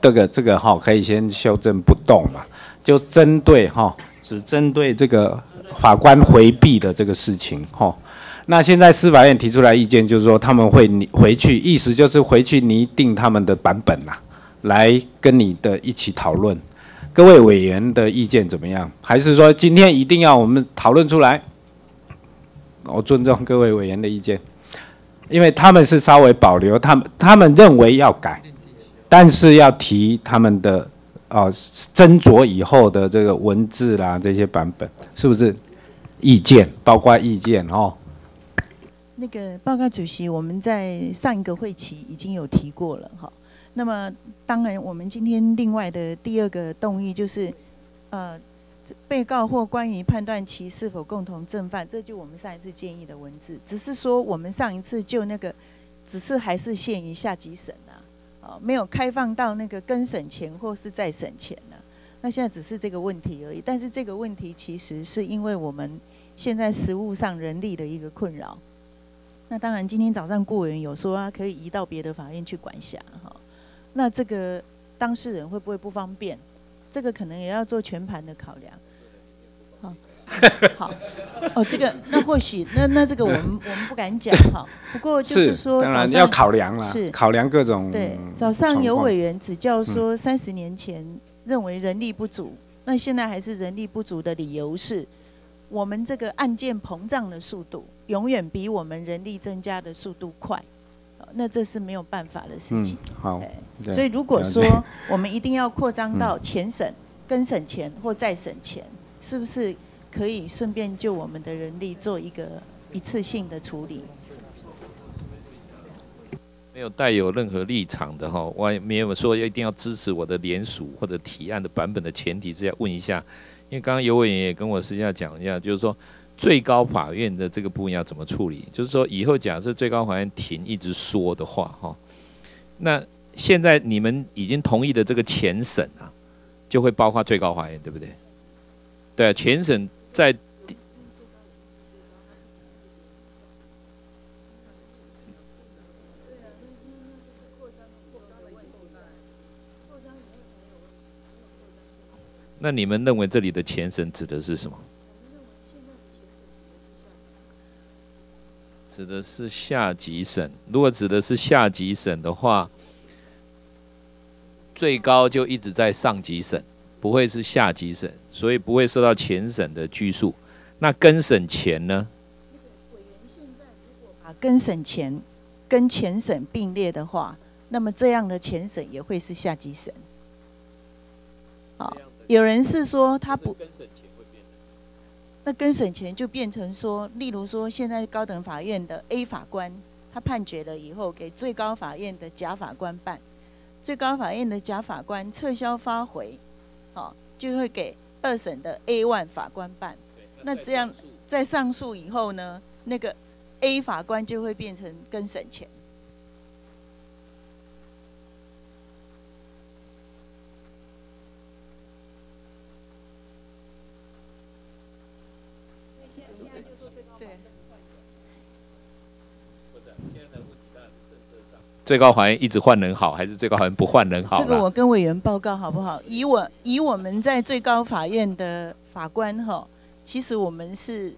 这个这个哈可以先修正不动嘛，就针对哈，只针对这个法官回避的这个事情哈。那现在司法院提出来意见，就是说他们会回去，意思就是回去拟定他们的版本呐，来跟你的一起讨论。各位委员的意见怎么样？还是说今天一定要我们讨论出来？我尊重各位委员的意见，因为他们是稍微保留，他们他们认为要改，但是要提他们的啊斟酌以后的这个文字啦这些版本，是不是？意见包括意见哦。那个报告主席，我们在上一个会期已经有提过了哈。那么，当然，我们今天另外的第二个动议就是，呃，被告或关于判断其是否共同正犯，这就我们上一次建议的文字。只是说，我们上一次就那个，只是还是限于下级审啊，啊，没有开放到那个更审前或是再审前呢。那现在只是这个问题而已。但是这个问题其实是因为我们现在实务上人力的一个困扰。那当然，今天早上顾委员有说啊可以移到别的法院去管辖哈。那这个当事人会不会不方便？这个可能也要做全盘的考量。好，好，哦，这个那或许那那这个我们 我们不敢讲哈。不过就是说，当然要考量了，是考量各种。对，早上有委员指教说，三十年前认为人力不足，那现在还是人力不足的理由是，我们这个案件膨胀的速度永远比我们人力增加的速度快。那这是没有办法的事情。好，所以如果说我们一定要扩张到前审、跟审前或再审前，是不是可以顺便就我们的人力做一个一次性的处理？没有带有任何立场的哈，我也没有说一定要支持我的联署或者提案的版本的前提之下问一下，因为刚刚尤委员也跟我私下讲一下，就是说。最高法院的这个部分要怎么处理？就是说，以后假设最高法院庭一直说的话，哈，那现在你们已经同意的这个前审啊，就会包括最高法院，对不对？对啊，前审在，那你们认为这里的前审指的是什么？指的是下级审，如果指的是下级审的话，最高就一直在上级审，不会是下级审，所以不会受到前审的拘束。那跟审前呢？把更审前跟前审并列的话，那么这样的前审也会是下级审。好，有人是说他不。那跟审前就变成说，例如说，现在高等法院的 A 法官他判决了以后，给最高法院的甲法官办，最高法院的甲法官撤销发回，好，就会给二审的 A one 法官办。那这样在上诉以后呢，那个 A 法官就会变成跟审前。最高法院一直换人好，还是最高法院不换人好？这个我跟委员报告好不好？以我以我们在最高法院的法官哈，其实我们是，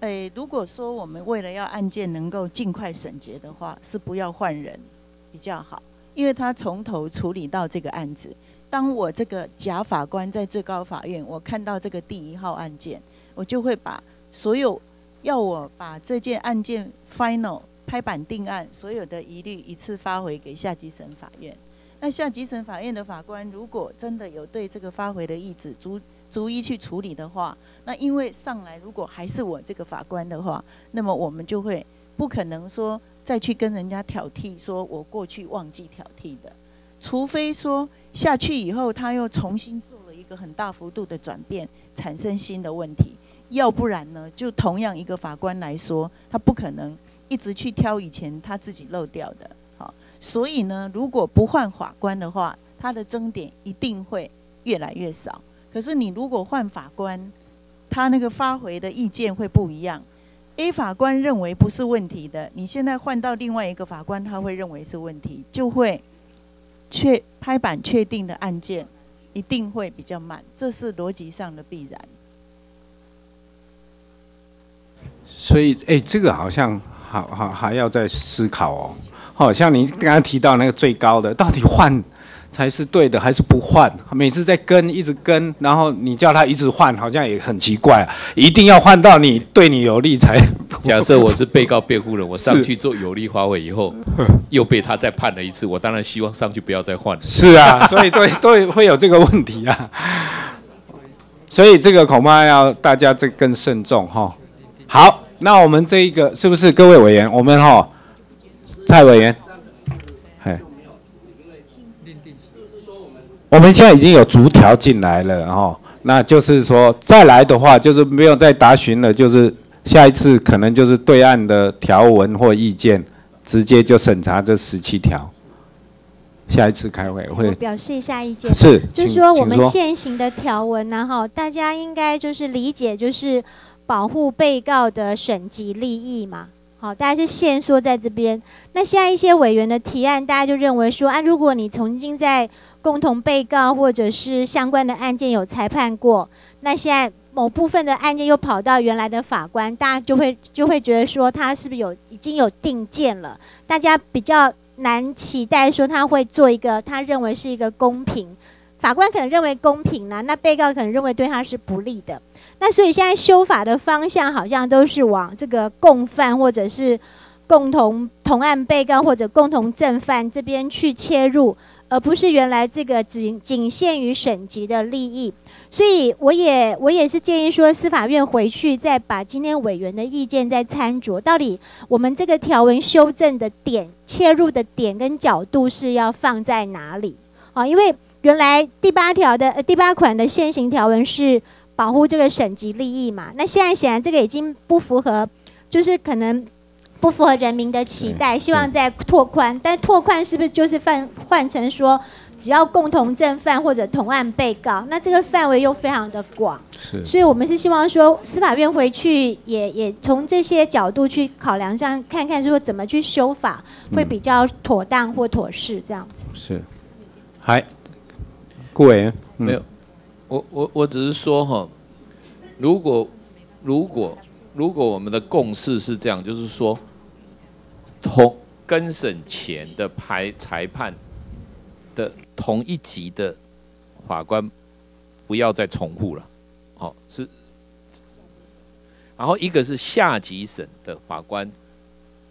诶，如果说我们为了要案件能够尽快审结的话，是不要换人比较好，因为他从头处理到这个案子。当我这个假法官在最高法院，我看到这个第一号案件，我就会把所有要我把这件案件 final 拍板定案所有的疑虑一次发回给下级审法院。那下级审法院的法官如果真的有对这个发回的意志逐逐一去处理的话，那因为上来如果还是我这个法官的话，那么我们就会不可能说再去跟人家挑剔，说我过去忘记挑剔的。除非说下去以后，他又重新做了一个很大幅度的转变，产生新的问题，要不然呢，就同样一个法官来说，他不可能一直去挑以前他自己漏掉的。好，所以呢，如果不换法官的话，他的争点一定会越来越少。可是你如果换法官，他那个发回的意见会不一样。A 法官认为不是问题的，你现在换到另外一个法官，他会认为是问题，就会。确拍板确定的案件一定会比较慢，这是逻辑上的必然。所以，哎，这个好像好好还要再思考哦。好像你刚刚提到那个最高的，到底换？才是对的，还是不换？每次在跟，一直跟，然后你叫他一直换，好像也很奇怪。一定要换到你对你有利才。假设我是被告辩护人，我上去做有利发挥以后，又被他再判了一次，我当然希望上去不要再换。是啊，所以对对会有这个问题啊。所以这个恐怕要大家这更慎重哈。好，那我们这一个是不是各位委员？我们哈，蔡委员。哎我们现在已经有逐条进来了，哈，那就是说再来的话，就是没有再答询了，就是下一次可能就是对岸的条文或意见，直接就审查这十七条。下一次开会会表示一下意见，是，就是说我们现行的条文呢，哈，大家应该就是理解，就是保护被告的审级利益嘛，好，大家是限缩在这边。那现在一些委员的提案，大家就认为说，啊，如果你曾经在共同被告或者是相关的案件有裁判过，那现在某部分的案件又跑到原来的法官，大家就会就会觉得说他是不是有已经有定见了？大家比较难期待说他会做一个他认为是一个公平，法官可能认为公平呢，那被告可能认为对他是不利的。那所以现在修法的方向好像都是往这个共犯或者是共同同案被告或者共同正犯这边去切入。而不是原来这个仅仅限于省级的利益，所以我也我也是建议说，司法院回去再把今天委员的意见再参酌，到底我们这个条文修正的点、切入的点跟角度是要放在哪里？啊，因为原来第八条的呃第八款的现行条文是保护这个省级利益嘛，那现在显然这个已经不符合，就是可能。不符合人民的期待，希望再拓宽，但拓宽是不是就是换换成说，只要共同正犯或者同案被告，那这个范围又非常的广，是，所以我们是希望说，司法院回去也也从这些角度去考量，上看看说怎么去修法会比较妥当或妥适这样子。是，还，顾委员没有，我我我只是说哈，如果如果如果我们的共识是这样，就是说。同跟审前的排裁判的同一级的法官不要再重复了，好是，然后一个是下级审的法官，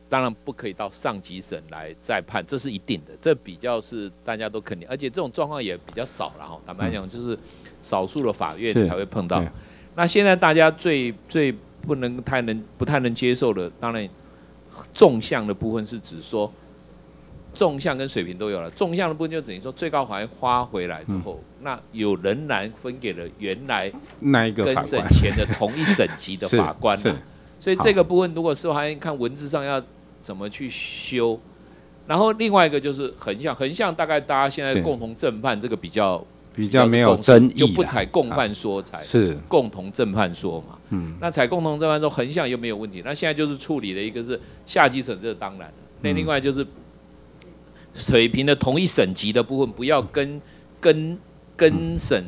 当然不可以到上级审来再判，这是一定的，这比较是大家都肯定，而且这种状况也比较少了哈。坦白讲，就是少数的法院才会碰到。那现在大家最最不能太能不太能接受的，当然。纵向的部分是指说，纵向跟水平都有了。纵向的部分就等于说，最高法院花回来之后，那有仍然分给了原来那一个跟审前的同一省级的 法官了。所以这个部分，如果是法院看文字上要怎么去修，然后另外一个就是横向，横向大概大家现在共同正判这个比较。比较没有争议，就不采共犯说，采是共同正判说嘛。嗯，那采共同正判说，横向又没有问题。那现在就是处理的一个是下级审，这当然。那另外就是水平的同一省级的部分，不要跟跟跟审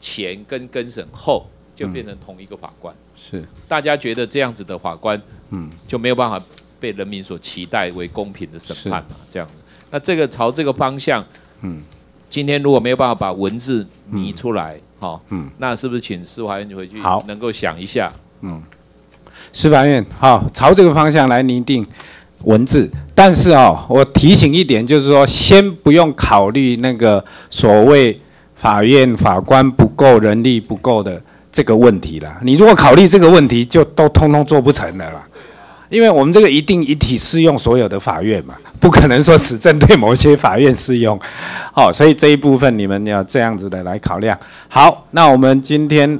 前跟跟审后就变成同一个法官。是，大家觉得这样子的法官，嗯，就没有办法被人民所期待为公平的审判嘛？这样子，那这个朝这个方向，嗯。今天如果没有办法把文字拟出来，好，嗯，那是不是请司法院回去好能够想一下？嗯，司法院好，朝这个方向来拟定文字。但是哦，我提醒一点，就是说，先不用考虑那个所谓法院法官不够、人力不够的这个问题了。你如果考虑这个问题，就都通通做不成了啦。因为我们这个一定一体适用所有的法院嘛，不可能说只针对某些法院适用。好，所以这一部分你们要这样子的来考量。好，那我们今天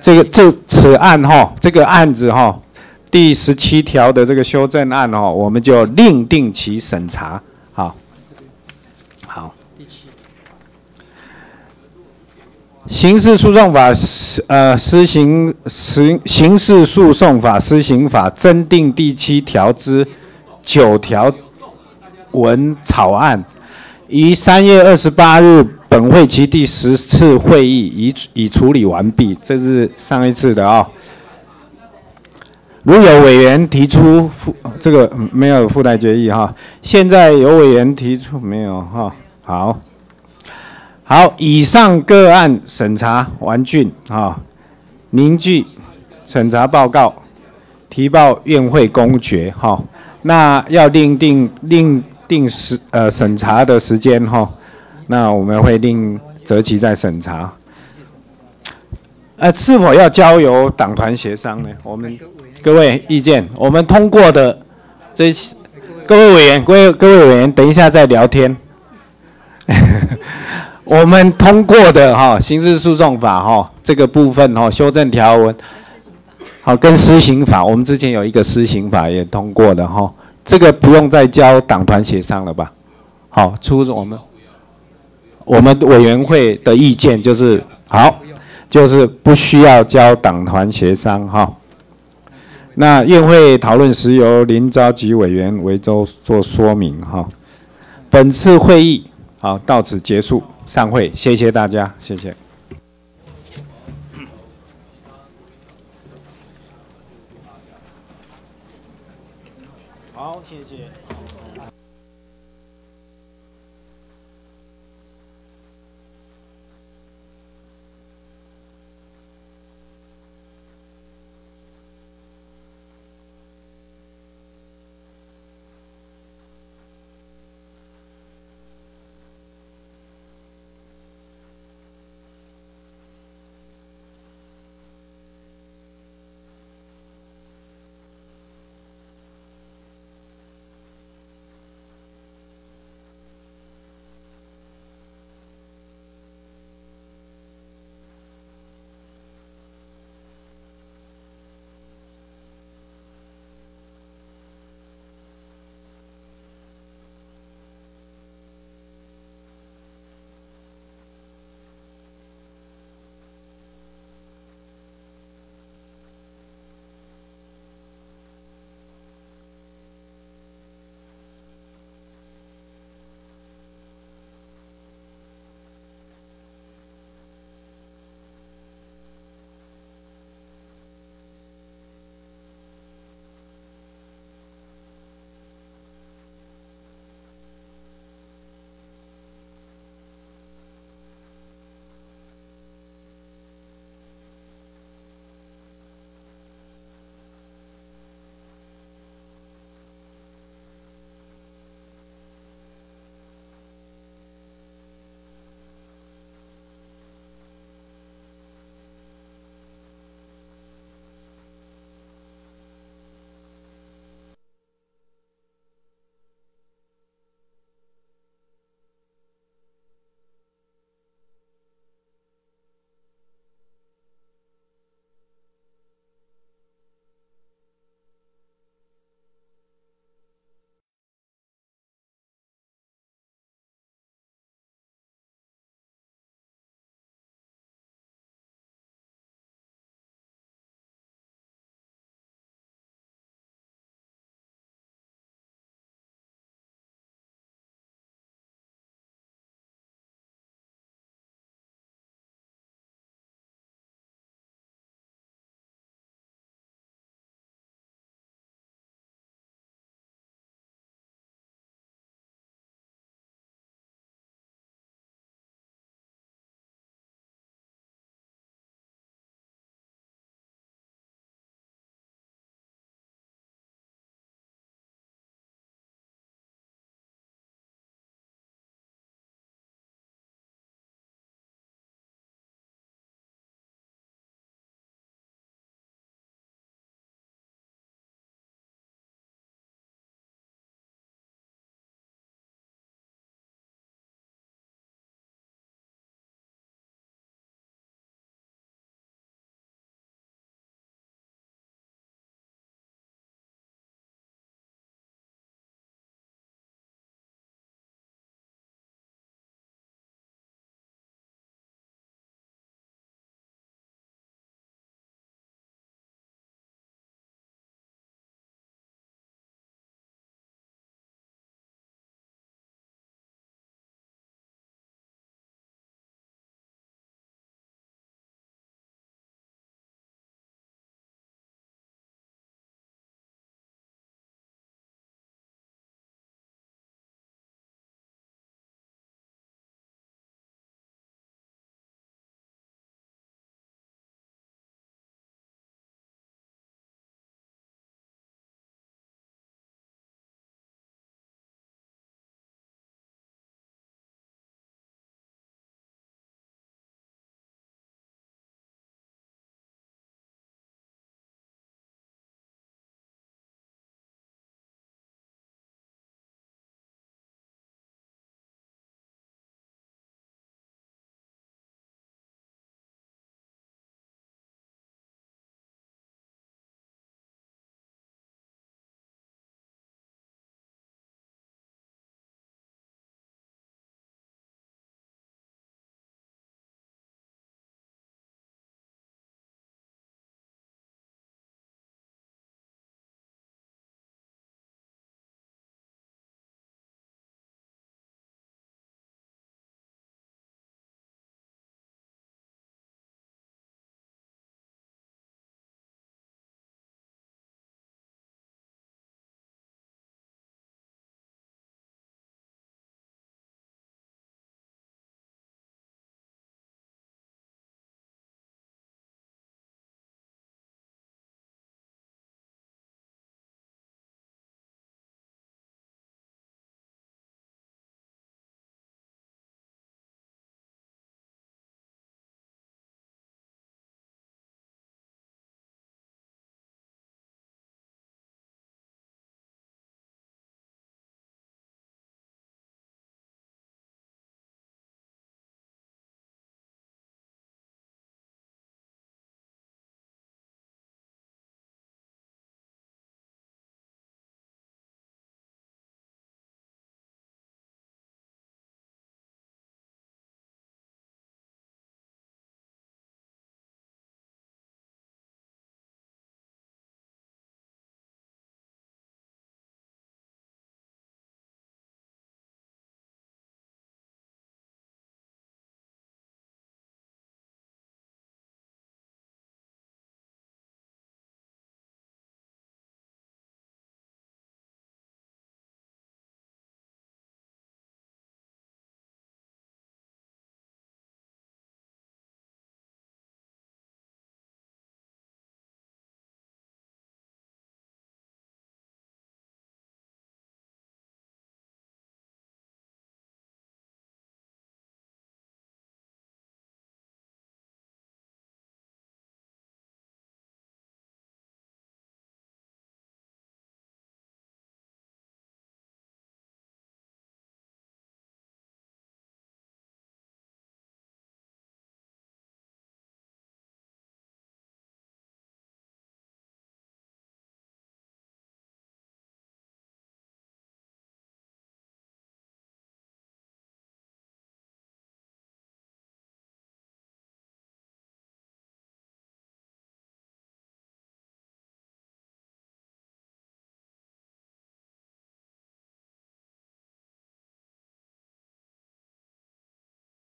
这个这此案哈，这个案子哈，第十七条的这个修正案哈，我们就另定其审查。好，好。刑事诉讼法呃施行刑刑事诉讼法施行法增订第七条之九条文草案，于三月二十八日本会期第十次会议已已处理完毕，这是上一次的啊、如有委员提出附这个没有附带决议哈，现在有委员提出没有哈？好。好，以上个案审查完竣啊，凝聚审查报告，提报院会公决哈。那要另定另定时呃审查的时间哈，那我们会另择期再审查。呃，是否要交由党团协商呢？我们各位意见，我们通过的这各位委员，各位各位委员，等一下再聊天。我们通过的哈刑事诉讼法哈这个部分哈修正条文，好跟施行法，我们之前有一个施行法也通过的哈，这个不用再交党团协商了吧？好，出我们我们委员会的意见就是好，就是不需要交党团协商哈。那院会讨论时由林召集委员为周做说明哈。本次会议好到此结束。散会，谢谢大家，谢谢。